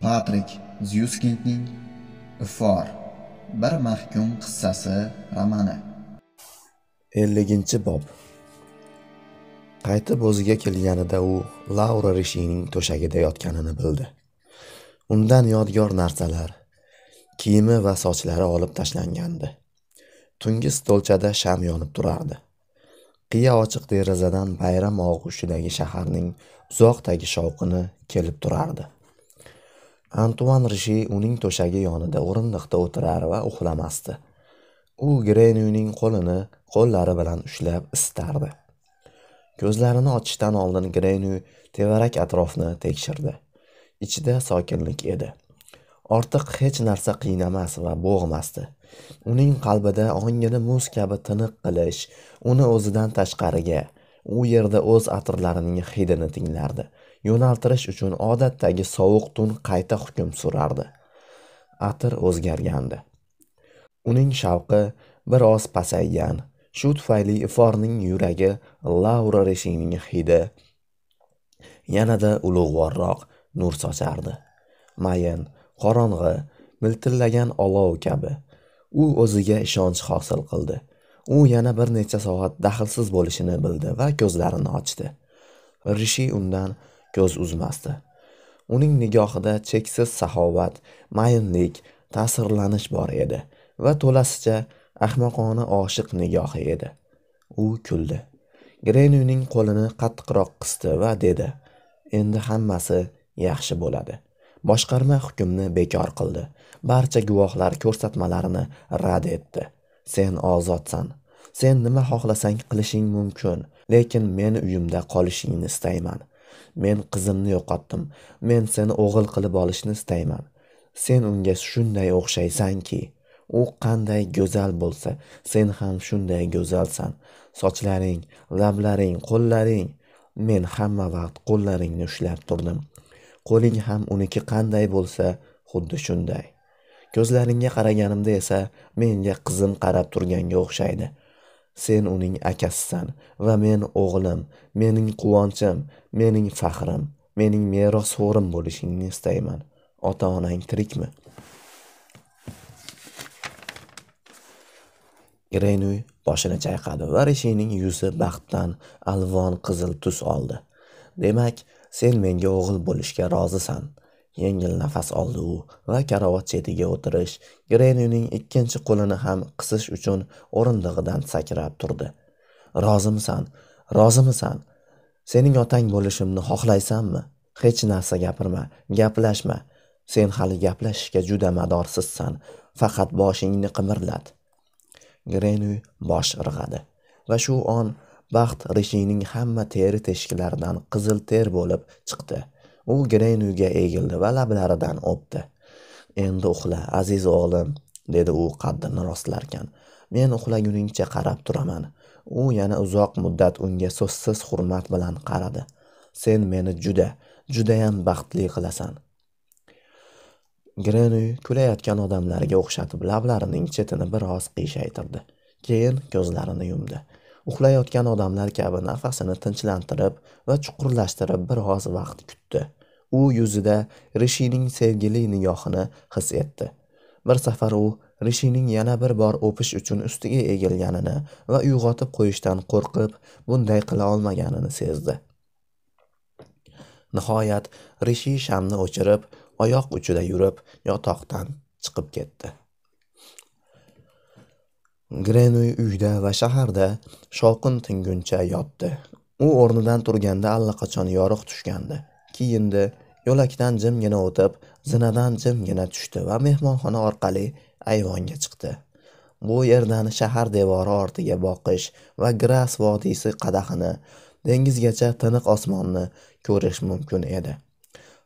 Patrik zyuskindning ifor bir mahkum qissasi romani. Elliginchi bob. Qaytib o'ziga kelganida u laura rishining to'shagida yotganini bildi. Undan yodgor narsalar kiyimi va sochlari olib tashlangandi. Tungi stolchada sham yonib turardi. Qiya ochiq derazadan bayram og'ushidagi shaharning uzoqdagi shovqini kelib turardi. Antuan rishi uning to'shagi yonida o'rindiqda o'tirar va uxlamasdi. U grenyuning qo'lini qo'llari bilan ushlab isitardi ko'zlarini ochishdan oldin grenyu tevarak atrofni tekshirdi. Ichida sokinlik edi. Ortiq hech narsa qiynamas va bo'g'masdi. Uning qalbida ongini muz kabi tiniq qilish uni o'zidan tashqariga u yerda o'z atirlarining hidini tinglardi. Yo'naltirish uchun odatdagi sovuq tun qayta hukm surardi. Atir o'zgargandi. Uning shavqi biroz pasaygan. Shu tufayli iforning yuragi laura reshining hidi yanada ulug'vorroq nur sochardi. Mayin qorong'i miltillagan olov kabi. U o'ziga ishonch hosil qildi. U yana bir necha soat daxlsiz bo'lishini bildi va ko'zlarini ochdi. Rishi undan ko'z uzmasdi. Uning nigohida cheksiz saxovat mayinlik ta'sirlanish bor edi va to'lasicha ahmoqona oshiq nigohi edi. U kuldi. Grenyuning qo'lini qattiqroq qisdi va dedi endi hammasi yaxshi bo'ladi. Boshqarma hukmni bekor qildi. Barcha guvohlar ko'rsatmalarini rad etdi. Sen ozodsan. Sen nima xohlasang qilishing mumkin lekin men uyimda qolishingni istayman. Men qizimni yo'qotdim. Men seni o'g'il qilib olishni istayman. Sen unga shunday o'xshaysanki u qanday go'zal bo'lsa sen ham shunday go'zalsan. Sochlaring lablaring qo'llaring. Men hamma vaqt qo'llaringni ushlab turdim. Qo'ling ham uniki qanday bo'lsa xuddi shunday. Ko'zlaringga qaraganimda esa menga qizim qarab turganga o'xshaydi. Sen uning akasisan va men o'g'lim mening quvonchim mening faxrim mening merosxo'rim bo'lishingni istayman. Ota onang tirikmi? Greynuy boshini chayqadi va rishining yuzi baxtdan alvon qizil tus oldi. Demak sen menga o'g'il bo'lishga rozisan. Yengil nafas oldi u va karavot chetiga o'tirish Grenuyning ikkinchi qo'lini ham qisish uchun o'rindig'idan sakrab turdi. Rozimisan rozimisan. Sening otang bo'lishimni xohlaysanmi hech narsa gapirma gaplashma. Sen hali gaplashishga juda madorsizsan. Faqat boshingni qimirlat. Grenu bosh irg'adi. Va shu on baxt rishining hamma teri teshiklaridan qizil ter bo'lib chiqdi. U grenuga egildi va lablaridan o'pdi. Endi uxla aziz o'g'lim dedi u qaddini rostlarkan. Men uxlaguningcha qarab turaman. U yana uzoq muddat unga so'zsiz hurmat bilan qaradi. Sen meni juda judayam baxtli qilasan. Grenuy kulayotgan odamlarga o'xshatib lablarining chetini biroz qiyshaytirdi. Keyin ko'zlarini yumdi. Uxlayotgan odamlar kabi nafasini tinchlantirib va chuqurlashtirib biroz vaqt kutdi. U yuzida rishining sevgili nigohini his etdi. Bir safar u rishining yana bir bor o'pish uchun ustiga egilganini va uyg'otib qo'yishdan qo'rqib bunday qila olmaganini sezdi nihoyat rishi shamni o'chirib oyoq uchida yurib yotoqdan chiqib ketdi Grenuy uyda va shaharda shovqin tinguncha yotdi. U o'rnidan turganda allaqachon yorug' tushgandi. Kiyindi, yo'lakdan jimgina o'tib, zinadan jimgina tushdi va mehmonxona orqali ayvonga chiqdi. Bu yerdan shahar devori ortiga boqish va Gras vodiysi qadahini, dengizgacha tiniq osmonni ko'rish mumkin edi.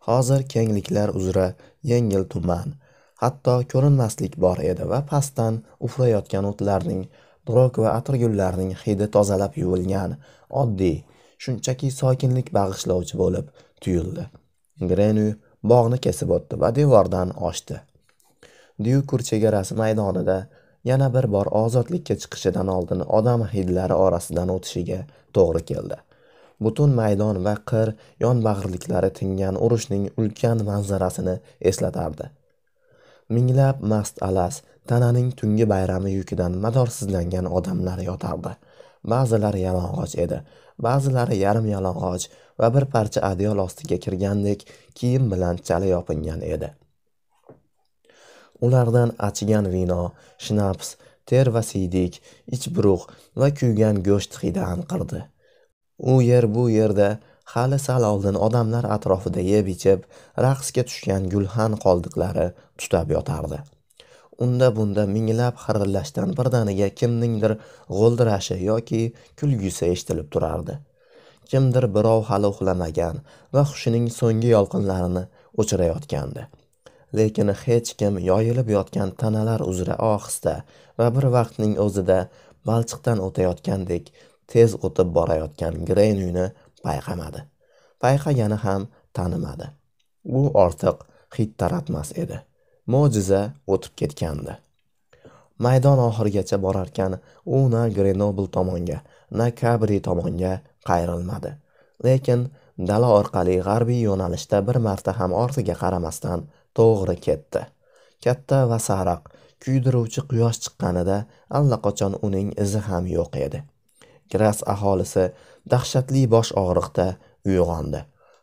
Hozir kengliklar uzra yengil tuman, hatto ko'rinmaslik bor edi va pastdan uflayotgan o'tlarning drog va atirgullarning hidi tozalab yuvilgan oddiy shunchaki sokinlik bag'ishlovchi bo'lib tuyuldi grenu bog'ni kesib o'tdi va devordan oshdi dyukur chegarasi maydonida yana bir bor ozodlikka chiqishidan oldin odam hidlari orasidan o'tishiga to'g'ri keldi. Butun maydon va qir yonbag'irliklari tingan urushning ulkan manzarasini eslatardi. Minglab mast alas tananing tungi bayrami yukidan madorsizlangan odamlar yotardi. Ba'zilari yalang'och edi ba'zilari yarim yalang'och va bir parcha adyol ostiga kirgandek kiyim bilan chala yopingan edi. Ulardan achigan vino shnaps ter va siydik ichburuq va kuygan go'sht hidi anqirdi u yer bu yerda hali sal oldin odamlar atrofida yeb ichib raqsga tushgan gulxan qoldiqlari tutab yotardi. Unda bunda minglab xirillashdan birdaniga kimningdir g'o'ldirashi yoki kulgisi eshitilib turardi. Kimdir birov hali uxlamagan va hushining so'nggi yolqinlarini o'chirayotgandi. Lekin hech kim yoyilib yotgan tanalar uzra ohista va bir vaqtning o'zida balchiqdan o'tayotgandek tez o'tib borayotgan greynuyni payqamadi. Payqagani ham tanimadi. U ortiq hid taratmas edi. Mo'jiza o'tib ketgandi. Maydon oxirigacha borarkan u na grenobl tomonga na kabri tomonga qayrilmadi. Lekin dala orqali g'arbiy yo'nalishda bir marta ham ortiga qaramasdan to'g'ri ketdi. Katta va sariq kuydiruvchi quyosh chiqqanida allaqachon uning izi ham yo'q edi. Gras aholisi dahshatli bosh og'riqda uyg'ondi.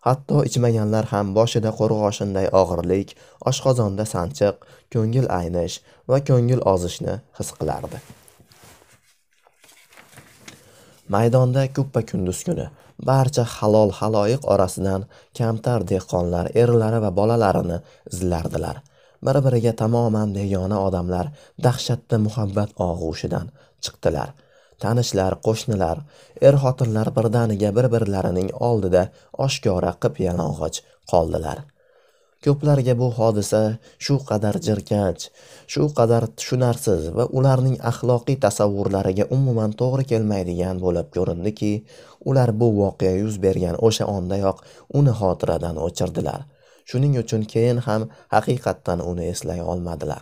Hatto ichmaganlar ham boshida qo'rg'oshinday og'irlik oshqozonda sanchiq ko'ngil aynish va ko'ngil ozishni his qilardi. Maydonda kuppa kunduz kuni barcha halol haloyiq orasidan kamtar dehqonlar erlari va bolalarini izlardilar. Bir biriga tamoman begona odamlar dahshatda muhabbat og'ushidan chiqdilar. Tanishlar qo'shnilar er xotinlar birdaniga bir birlarining oldida oshkora qip yalang'och qoldilar. Ko'plarga bu hodisa shu qadar jirkanch shu qadar tushunarsiz va ularning axloqiy tasavvurlariga umuman to'g'ri kelmaydigan bo'lib ko'rindiki ular bu voqea yuz bergan o'sha ondayoq uni xotiradan o'chirdilar. Shuning uchun keyin ham haqiqatdan uni eslay olmadilar.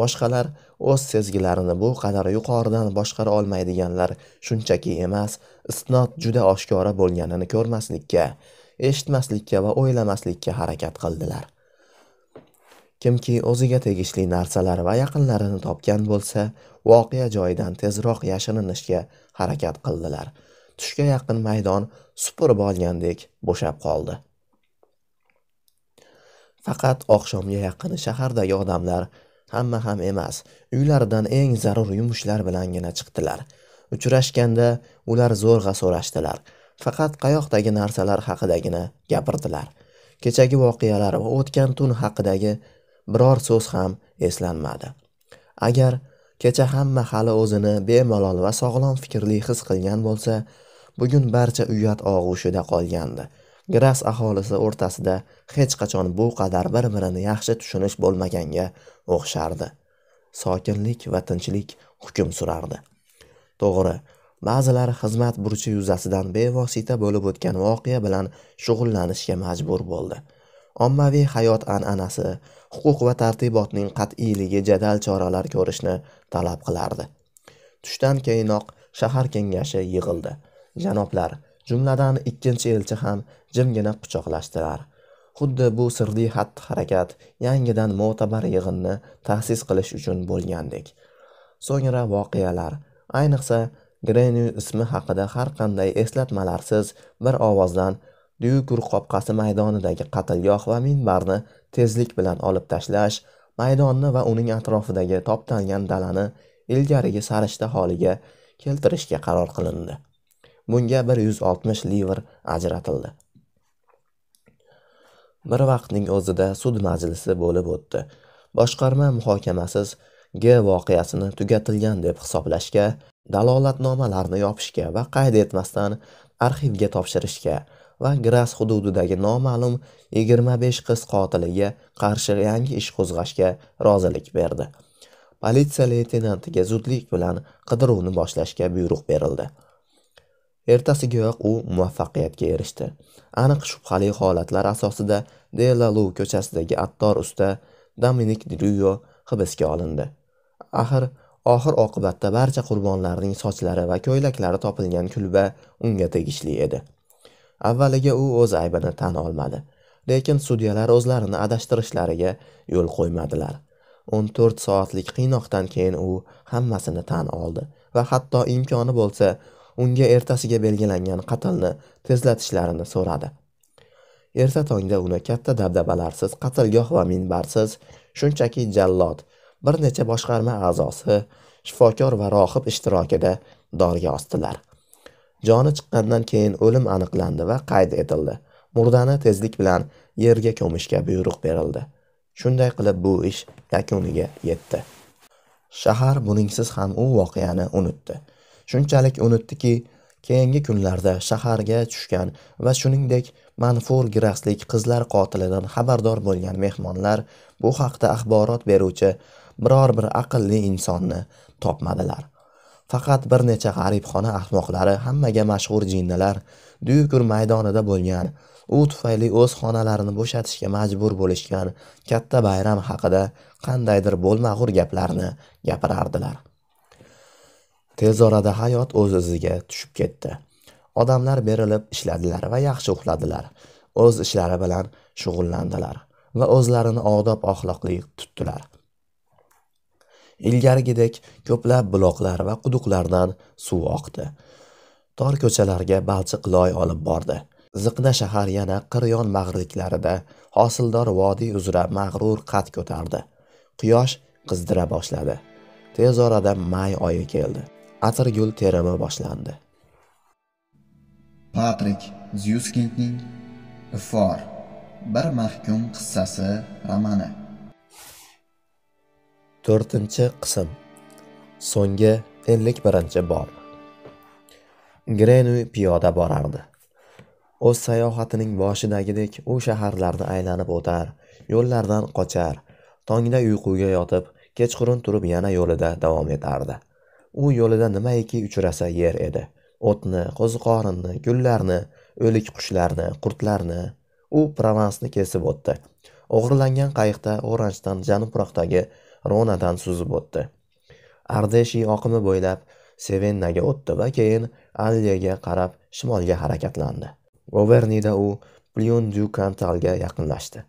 Boshqalar o'z sezgilarini bu qadar yuqoridan boshqara olmaydiganlar shunchaki emas isnod juda oshkora bo'lganini ko'rmaslikka eshitmaslikka va o'ylamaslikka harakat qildilar. Kimki o'ziga tegishli narsalar va yaqinlarini topgan bo'lsa voqea joyidan tezroq yashirinishga harakat qildilar. Tushga yaqin maydon supurib olgandek bo'shab qoldi. Faqat oqshomga yaqin shahardagi odamlar hamma ham emas uylaridan eng zarur yumushlar bilangina chiqdilar. Uchrashganda ular zo'rg'a so'rashdilar. Faqat qayoqdagi narsalar haqidagina gapirdilar. Kechagi voqealar va o'tgan tun haqidagi biror so'z ham eslanmadi. Agar kecha hamma hali o'zini bemalol va sog'lom fikrli his qilgan bo'lsa bugun barcha uyat og'ushida qolgandi. Gras aholisi o'rtasida hech qachon bu qadar bir birini yaxshi tushunish bo'lmaganga o'xshardi. Sokinlik va tinchlik hukm surardi. To'g'ri ba'zilar xizmat burchi yuzasidan bevosita bo'lib o'tgan voqea bilan shug'ullanishga majbur bo'ldi. Ommaviy hayot an'anasi huquq va tartibotning qat'iyligi jadal choralar ko'rishni talab qilardi. Tushdan keyinoq shahar kengashi yig'ildi. Janoblar jumladan ikkinchi elchi ham jimgina quchoqlashdilar. Xuddi bu sirli xatti harakat yangidan mo'tabar yig'inni ta'sis qilish uchun bo'lgandek. So'ngra voqealar ayniqsa grenyu ismi haqida har qanday eslatmalarsiz. Bir ovozdan dyukur qopqasi maydonidagi qatlgoh va minbarni tezlik bilan olib tashlash maydonni va uning atrofidagi toptalgan dalani ilgarigi sarishta holiga keltirishga qaror qilindi. Bunga bir yuz oltmish livr ajratildi. Bir vaqtning o'zida sud majlisi bo'lib o'tdi. Boshqarma muhokamasiz g voqeasini tugatilgan deb hisoblashga dalolatnomalarni yopishga va qayd etmasdan arxivga topshirishga va gras hududidagi noma'lum 25 qiz qotiliga qarshi yangi ish qo'zg'ashga rozilik berdi. Politsiya leytenantiga zudlik bilan qidiruvni boshlashga buyruq berildi. Ertasigayoq u muvaffaqiyatga erishdi. Aniq shubhali holatlar asosida delalu ko'chasidagi attor usta dominik dryo hibsga olindi. Axir oxir oqibatda barcha qurbonlarning sochlari va ko'ylaklari topilgan kulba unga tegishli edi. Avvaliga u o'z aybini tan olmadi lekin sudyalar o'zlarini adashtirishlariga yo'l qo'ymadilar. 14 soatlik qiynoqdan keyin u hammasini tan oldi va hatto imkoni bo'lsa unga ertasiga belgilangan qatlni tezlatishlarini so'radi. Erta tongda uni katta dabdabalarsiz qatlgoh va minbarsiz shunchaki jallod bir necha boshqarma a'zosi shifokor va rohib ishtirokida dorga osdilar. Joni chiqqandan keyin o'lim aniqlandi va qayd etildi. Murdani tezlik bilan yerga ko'mishga buyruq berildi. Shunday qilib bu ish yakuniga yetdi. Shahar buningsiz ham u voqeani unutdi. Shunchalik unutdiki keyingi kunlarda shaharga tushgan va shuningdek manfur giraslik qizlar qotilidan xabardor bo'lgan mehmonlar bu haqda axborot beruvchi biror bir aqlli insonni topmadilar. Faqat bir necha g'aribxona ahmoqlari hammaga mashhur jinnilar dyukur maydonida bo'lgan u tufayli o'z xonalarini bo'shatishga majbur bo'lishgan katta bayram haqida qandaydir bo'lmag'ur gaplarni gapirardilar. Tez orada hayot o'z iziga tushib ketdi. Odamlar berilib ishladilar va yaxshi uxladilar. O'z ishlari bilan shug'ullandilar va o'zlarini odob axloqli tutdilar. Ilgarigidek ko'plab buloqlar va quduqlardan suv oqdi. Tor ko'chalarga balchiq loy olib bordi. Ziqna shahar yana qiryon mag'riklarida hosildor vodiy uzra mag'rur qad ko'tardi. Quyosh qizdira boshladi. Tez orada may oyi keldi. Atirgul terimi boshlandi. Patrik zyuskindning ifor bir mahkum qissasi romani. To'rtinchi qism. So'nggi ellik birinchi bob grenuy piyoda borardi. O'z sayohatining boshidagidek u shaharlarni aylanib o'tar yo'llardan qochar tongda uyquga yotib kechqurun turib yana yo'lida davom etardi. U yo'lida nimaiki uchrasa yer edi. O'tni qo'ziqorinni gullarni o'lik qushlarni qurtlarni. U provansni kesib o'tdi. O'g'irlangan qayiqda oranjdan janubroqdagi ronadan suzib o'tdi. Ardeshi oqimi bo'ylab sevennaga o'tdi va keyin alliyaga qarab shimolga harakatlandi. Overnida u plyun du kantalga yaqinlashdi.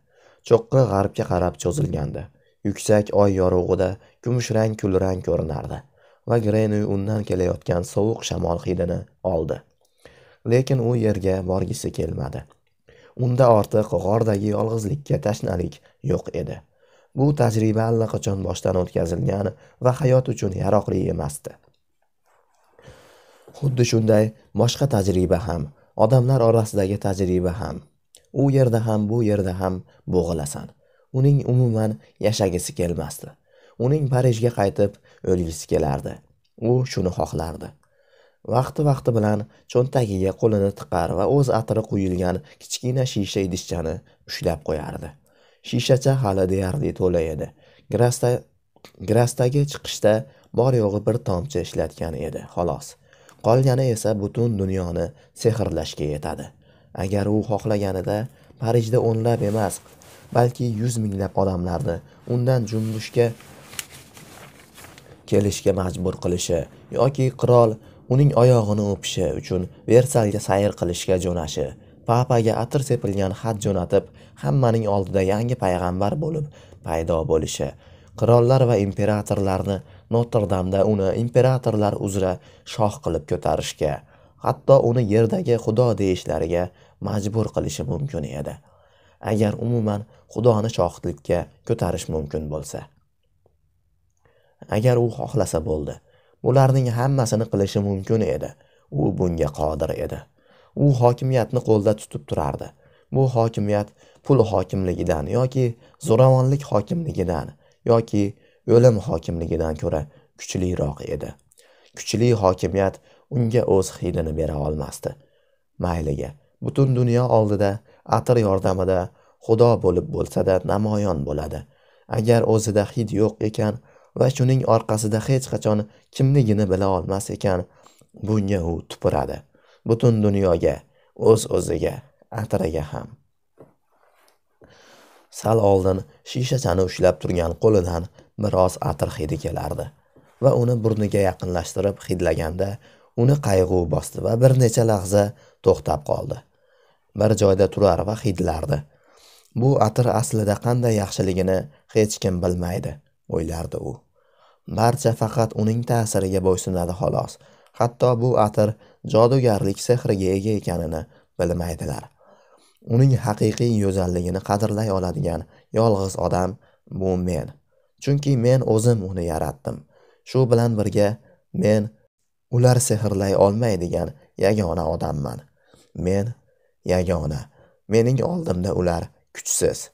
Cho'qqi g'arbga qarab cho'zilgandi. Yuksak oy yorug'ida kumushrang kulrang ko'rinardi va grenu undan kelayotgan sovuq shamol hidini oldi. Lekin u yerga borgisi kelmadi. Unda ortiq g'ordagi yolg'izlikka tashnalik yo'q edi. Bu tajriba allaqachon boshdan o'tkazilgan va hayot uchun yaroqli emasdi. Xuddi shunday boshqa tajriba ham odamlar orasidagi tajriba ham u yerda ham bu yerda ham bo'g'ilasan. Uning umuman yashagisi kelmasdi. Uning parijga qaytib o'lgisi kelardi. U shuni xohlardi. Vaqti vaqti bilan cho'ntagiga qo'lini tiqar va o'z atiri quyilgan kichkina shisha idishchani ushlab qo'yardi. Shishacha hali deyarli to'la edi. Grasdagi chiqishda bor yo'g'i bir tomchi ishlatgan edi xolos. Qolgani esa butun dunyoni sehrlashga yetadi. Agar u xohlaganida parijda o'nlab emas balki yuz minglab odamlarni undan junbushga kelishga majbur qilishi yoki qirol uning oyog'ini o'pishi uchun versalga sayr qilishga jo'nashi papaga atir sepilgan xat jo'natib hammaning oldida yangi payg'ambar bo'lib paydo bo'lishi. Qirollar va imperatorlarni notr damda uni imperatorlar uzra shoh qilib ko'tarishga hatto uni yerdagi xudo deyishlariga majbur qilishi mumkin edi. Agar umuman xudoni shohidlikka ko'tarish mumkin bo'lsa. Agar u xohlasa bo'ldi bularning hammasini qilishi mumkin edi. U bunga qodir edi. U hokimiyatni qo'lda tutib turardi. Bu hokimiyat pul hokimligidan yoki zo'ravonlik hokimligidan yoki o'lim hokimligidan ko'ra kuchliroq edi. Kuchli hokimiyat unga o'z hidini bera olmasdi. Mayliga butun dunyo oldida atir yordamida xudo bo'lib bo'lsa-da namoyon bo'ladi. Agar o'zida hid yo'q ekan va shuning orqasida hech qachon kimligini bila olmas ekan bunga u tupuradi. Butun dunyoga o'z o'ziga atiriga ham. Sal oldin shishachani ushlab turgan qo'lidan biroz atir hidi kelardi va uni burniga yaqinlashtirib hidlaganda uni qayg'u bosdi va bir necha lahza to'xtab qoldi. Bir joyda turar va hidlardi. Bu atir aslida qanday yaxshiligini hech kim bilmaydi o'ylardi u. Barcha faqat uning ta'siriga bo'ysunadi xolos. Hatto bu atir jodugarlik sehriga ega ekanini bilmaydilar. Uning haqiqiy go'zalligini qadrlay oladigan yolg'iz odam bu men. Chunki men o'zim uni yaratdim. Shu bilan birga men ular sehrlay olmaydigan yagona odamman. Men yagona. Mening oldimda ular kuchsiz.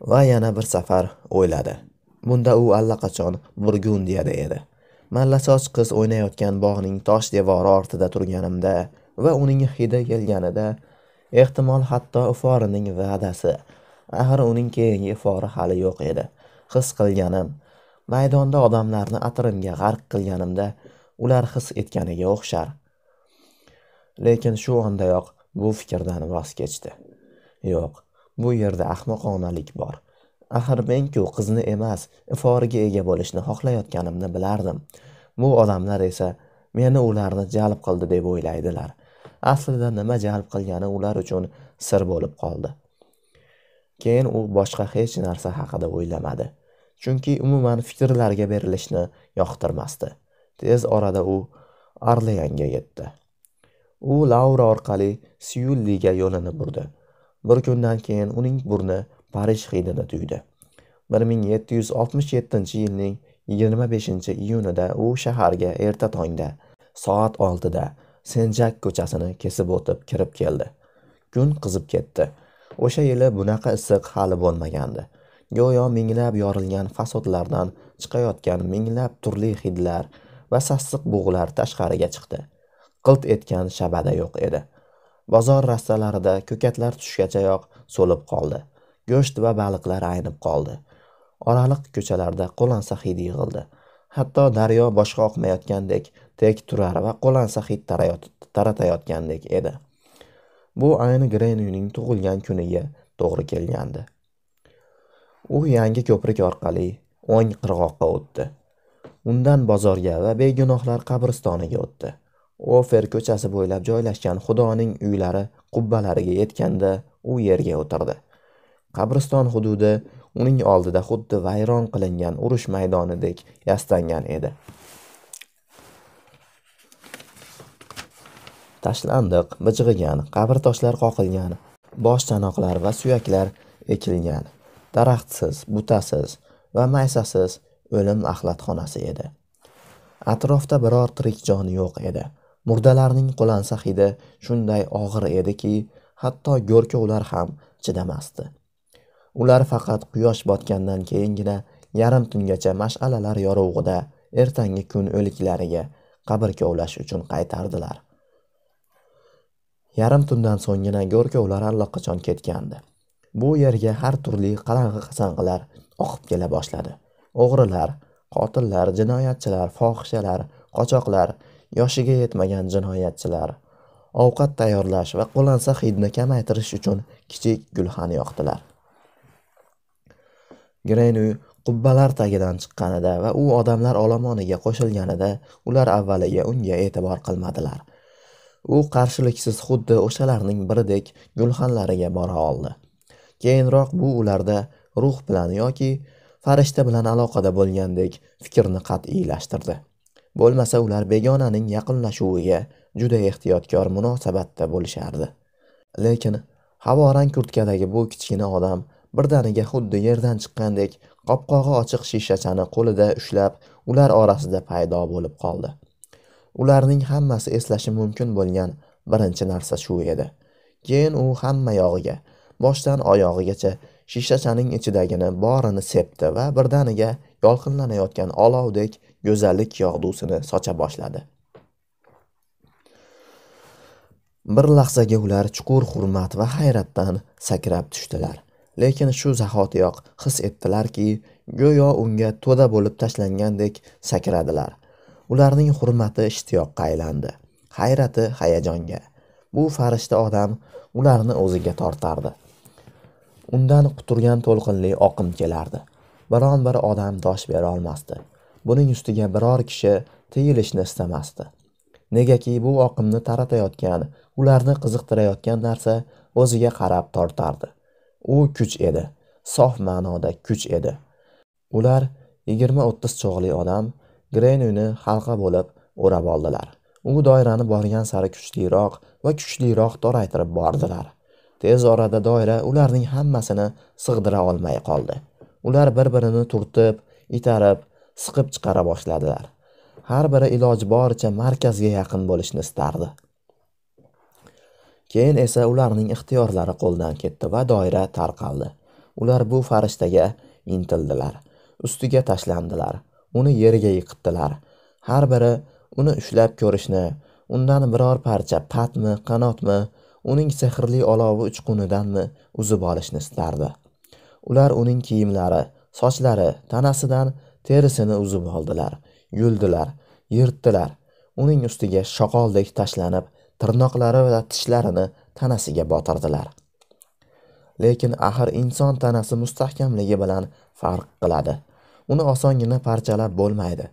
Va yana bir safar o'yladi. Bunda u allaqachon burgundiyada edi. Mallasoch qiz o'ynayotgan bog'ning tosh devori ortida turganimda va uning hidi kelganida ehtimol hatto iforining va'dasi. Axir uning keyingi ifori hali yo'q edi. His qilganim maydonda odamlarni atirimga g'arq qilganimda ular his etganiga o'xshar. Lekin shu ondayoq bu fikrdan voz kechdi. Yo'q bu yerda ahmoqonalik bor. Axir men-ku qizni emas iforiga ega bo'lishni xohlayotganimni bilardim. Bu odamlar esa meni ularni jalb qildi deb o'ylaydilar. Aslida nima jalb qilgani ular uchun sir bo'lib qoldi. Keyin u boshqa hech narsa haqida o'ylamadi. Chunki umuman fikrlarga berilishni yoqtirmasdi. Tez orada u arleyanga yetdi. U laura orqali syulliga yo'lini burdi bir kundan keyin uning burni parij hidini tuydi. bir ming yetti yuz oltmish yettinchi yilning yigirma beshinchi iyunida u shaharga erta tongda soat 6 da senjak ko'chasini kesib o'tib kirib keldi. Kun qizib ketdi. O'sha yili bunaqa issiq hali bo'lmagandi. Go'yo minglab yorilgan fasodlardan chiqayotgan minglab turli hidlar va sassiq bug'lar tashqariga chiqdi. Qilt etgan shabada yo'q edi. Bozor rastalarida ko'katlar tushgachayoq so'lib qoldi. Go'sht va baliqlar aynib qoldi. Oraliq ko'chalarda qo'lansa hid yig'ildi. Hatto daryo boshqa oqmayotgandek tek turar va qo'lansa hid taratayotgandek edi. Bu ayni greynuyning tug'ilgan kuniga to'g'ri kelgandi. U yangi ko'prik orqali o'ng qirg'oqqa o'tdi. Undan bozorga va begunohlar qabristoniga o'tdi. Ofer ko'chasi bo'ylab joylashgan xudoning uylari qubbalariga yetganda u yerga o'tirdi. Qabriston hududi uning oldida xuddi vayron qilingan urush maydonidek yastangan edi. Tashlandiq bijg'igan qabr toshlar qoqilgan boshchanoqlar va suyaklar ekilgan daraxtsiz butasiz va maysasiz o'lim axlatxonasi edi. Atrofda biror tirik jon yo'q edi. Murdalarning qo'lansa hidi shunday og'ir ediki hatto go'rkovlar ham chidamasdi. Ular faqat quyosh botgandan keyingina yarim tungacha mash'alalar yorug'ida ertangi kun o'liklariga qabr kovlash uchun qaytardilar. Yarim tundan so'nggina go'rkovlar allaqachon ketgandi. Bu yerga har turli qalang'i-qasang'ilar oqib kela boshladi. O'g'rilar qotillar jinoyatchilar fohishalar qochoqlar yoshiga yetmagan jinoyatchilar ovqat tayyorlash va qo'lansa hidni kamaytirish uchun kichik gulxan yoqdilar. Grenu qubbalar tagidan chiqqanida va u odamlar olomoniga qo'shilganida ular avvaliga unga e'tibor qilmadilar. U qarshiliksiz xuddi o'shalarning biridek gulxanlariga bora oldi. Keyinroq bu ularda ruh bilan yoki farishta bilan aloqada bo'lgandek fikrni qat'iylashtirdi. Bo'lmasa ular begonaning yaqinlashuviga juda ehtiyotkor munosabatda bo'lishardi. Lekin havorang kurtkadagi bu kichkina odam birdaniga xuddi yerdan chiqqandek qopqog'i ochiq shishachani qo'lida ushlab ular orasida paydo bo'lib qoldi. Ularning hammasi eslashi mumkin bo'lgan birinchi narsa shu edi. Keyin u hamma yog'iga boshdan oyog'igacha shishachaning ichidagini borini sepdi va birdaniga yolqinlanayotgan olovdek go'zallik yog'dusini socha boshladi. Bir lahzaga ular chuqur hurmat va hayratdan sakrab tushdilar. Lekin shu zahotiyoq his etdilarki go'yo unga to'da bo'lib tashlangandek sakradilar. Ularning hurmati ishtiyoqqa aylandi hayrati hayajonga. Bu farishta odam ularni o'ziga tortardi. Undan quturgan to'lqinli oqim kelardi. Biron bir odam dosh bera olmasdi. Buning ustiga biror kishi tiyilishni istamasdi. Negaki bu oqimni taratayotgan ularni qiziqtirayotgan narsa o'ziga qarab tortardi. U kuch edi. Sof ma'noda kuch edi. Ular yigirma o'ttiz chog'li odam grenuyni halqa bo'lib o'rab oldilar. U doirani borgan sari kuchliroq va kuchliroq toraytirib bordilar. Tez orada doira ularning hammasini sig'dira olmay qoldi. Ular bir birini turtib itarib siqib chiqara boshladilar. Har biri iloji boricha markazga yaqin bo'lishni istardi. Keyin esa ularning ixtiyorlari qo'ldan ketdi va doira tarqaldi. Ular bu farishtaga intildilar ustiga tashlandilar uni yerga yiqitdilar. Har biri uni ushlab ko'rishni undan biror parcha patmi qanotmi uning sehrli olovi uchqunidanmi uzib olishni istardi. Ular uning kiyimlari sochlari tanasidan terisini uzib oldilar yuldilar yirtdilar uning ustiga shoqoldek tashlanib tirnoqlari va tishlarini tanasiga botirdilar. Lekin axir inson tanasi mustahkamligi bilan farq qiladi. Uni osongina parchalab bo'lmaydi.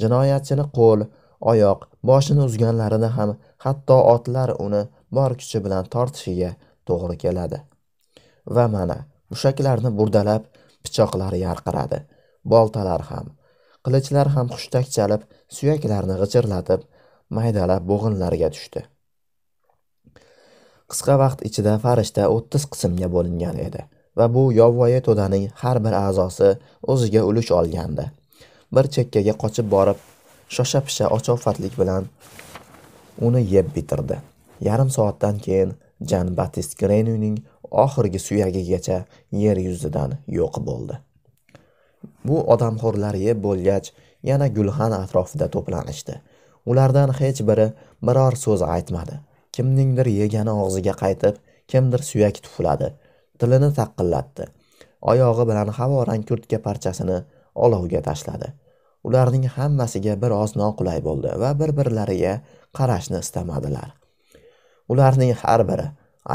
Jinoyatchini qo'l oyoq boshini uzganlarida ham hatto otlar uni bor kuchi bilan tortishiga to'g'ri keladi. Va mana mushaklarni burdalab pichoqlar yarqiradi. Boltalar ham qilichlar ham hushtak chalib suyaklarni g'ijirlatib maydalab bo'g'inlarga tushdi. Qisqa vaqt ichida farishta o'ttiz qismga bo'lingan edi va bu yovvoyi to'daning har bir a'zosi o'ziga ulush olgandi. Bir chekkaga qochib borib shosha pisha ochofatlik bilan uni yeb bitirdi. Yarim soatdan keyin jan batist grenuyning oxirgi suyagigacha yer yuzidan yo'q bo'ldi. Bu odamxo'rlar yeb bo'lgach yana gulxan atrofida to'planishdi. Ulardan hech biri biror so'z aytmadi. Kimningdir yegani og'ziga qaytib kimdir suyak tufladi tilini taqillatdi. Oyog'i bilan havorang kurtka parchasini olovga tashladi. Ularning hammasiga bir oz noqulay bo'ldi va bir birlariga qarashni istamadilar. Ularning har biri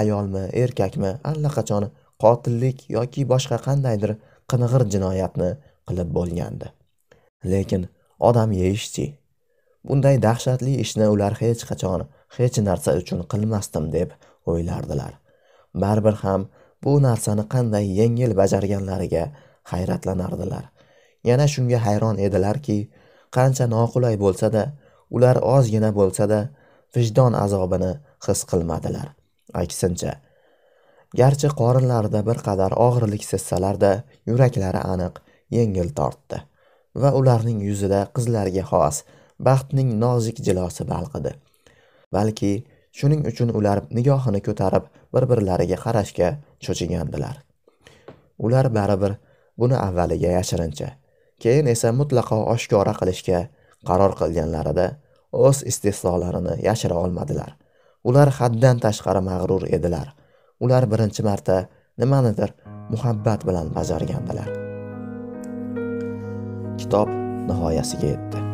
ayolmi erkakmi allaqachon qotillik yoki boshqa qandaydir qing'ir jinoyatni qilib bo'lgandi. Lekin odam yeyishchi. Bunday dahshatli ishni ular hech qachon hech narsa uchun qilmasdim deb o'ylardilar. Baribir ham bu narsani qanday yengil bajarganlariga hayratlanardilar. Yana shunga hayron edilarki qancha noqulay bo'lsa-da ular ozgina bo'lsa-da vijdon azobini his qilmadilar. Aksincha garchi qorinlarida bir qadar og'irlik sezsalarda yuraklari aniq yengil tortdi va ularning yuzida qizlarga xos baxtning nozik jilosi balqidi. Balki shuning uchun ular nigohini ko'tarib bir birlariga qarashga cho'chigandilar. Ular baribir buni avvaliga yashirincha keyin esa mutlaqo oshkora qilishga qaror qilganlarida o'z istehzolarini yashira olmadilar. Ular haddan tashqari mag'rur edilar. Ular birinchi marta nimanidir muhabbat bilan bajargandilar. Kitob nihoyasiga yetdi.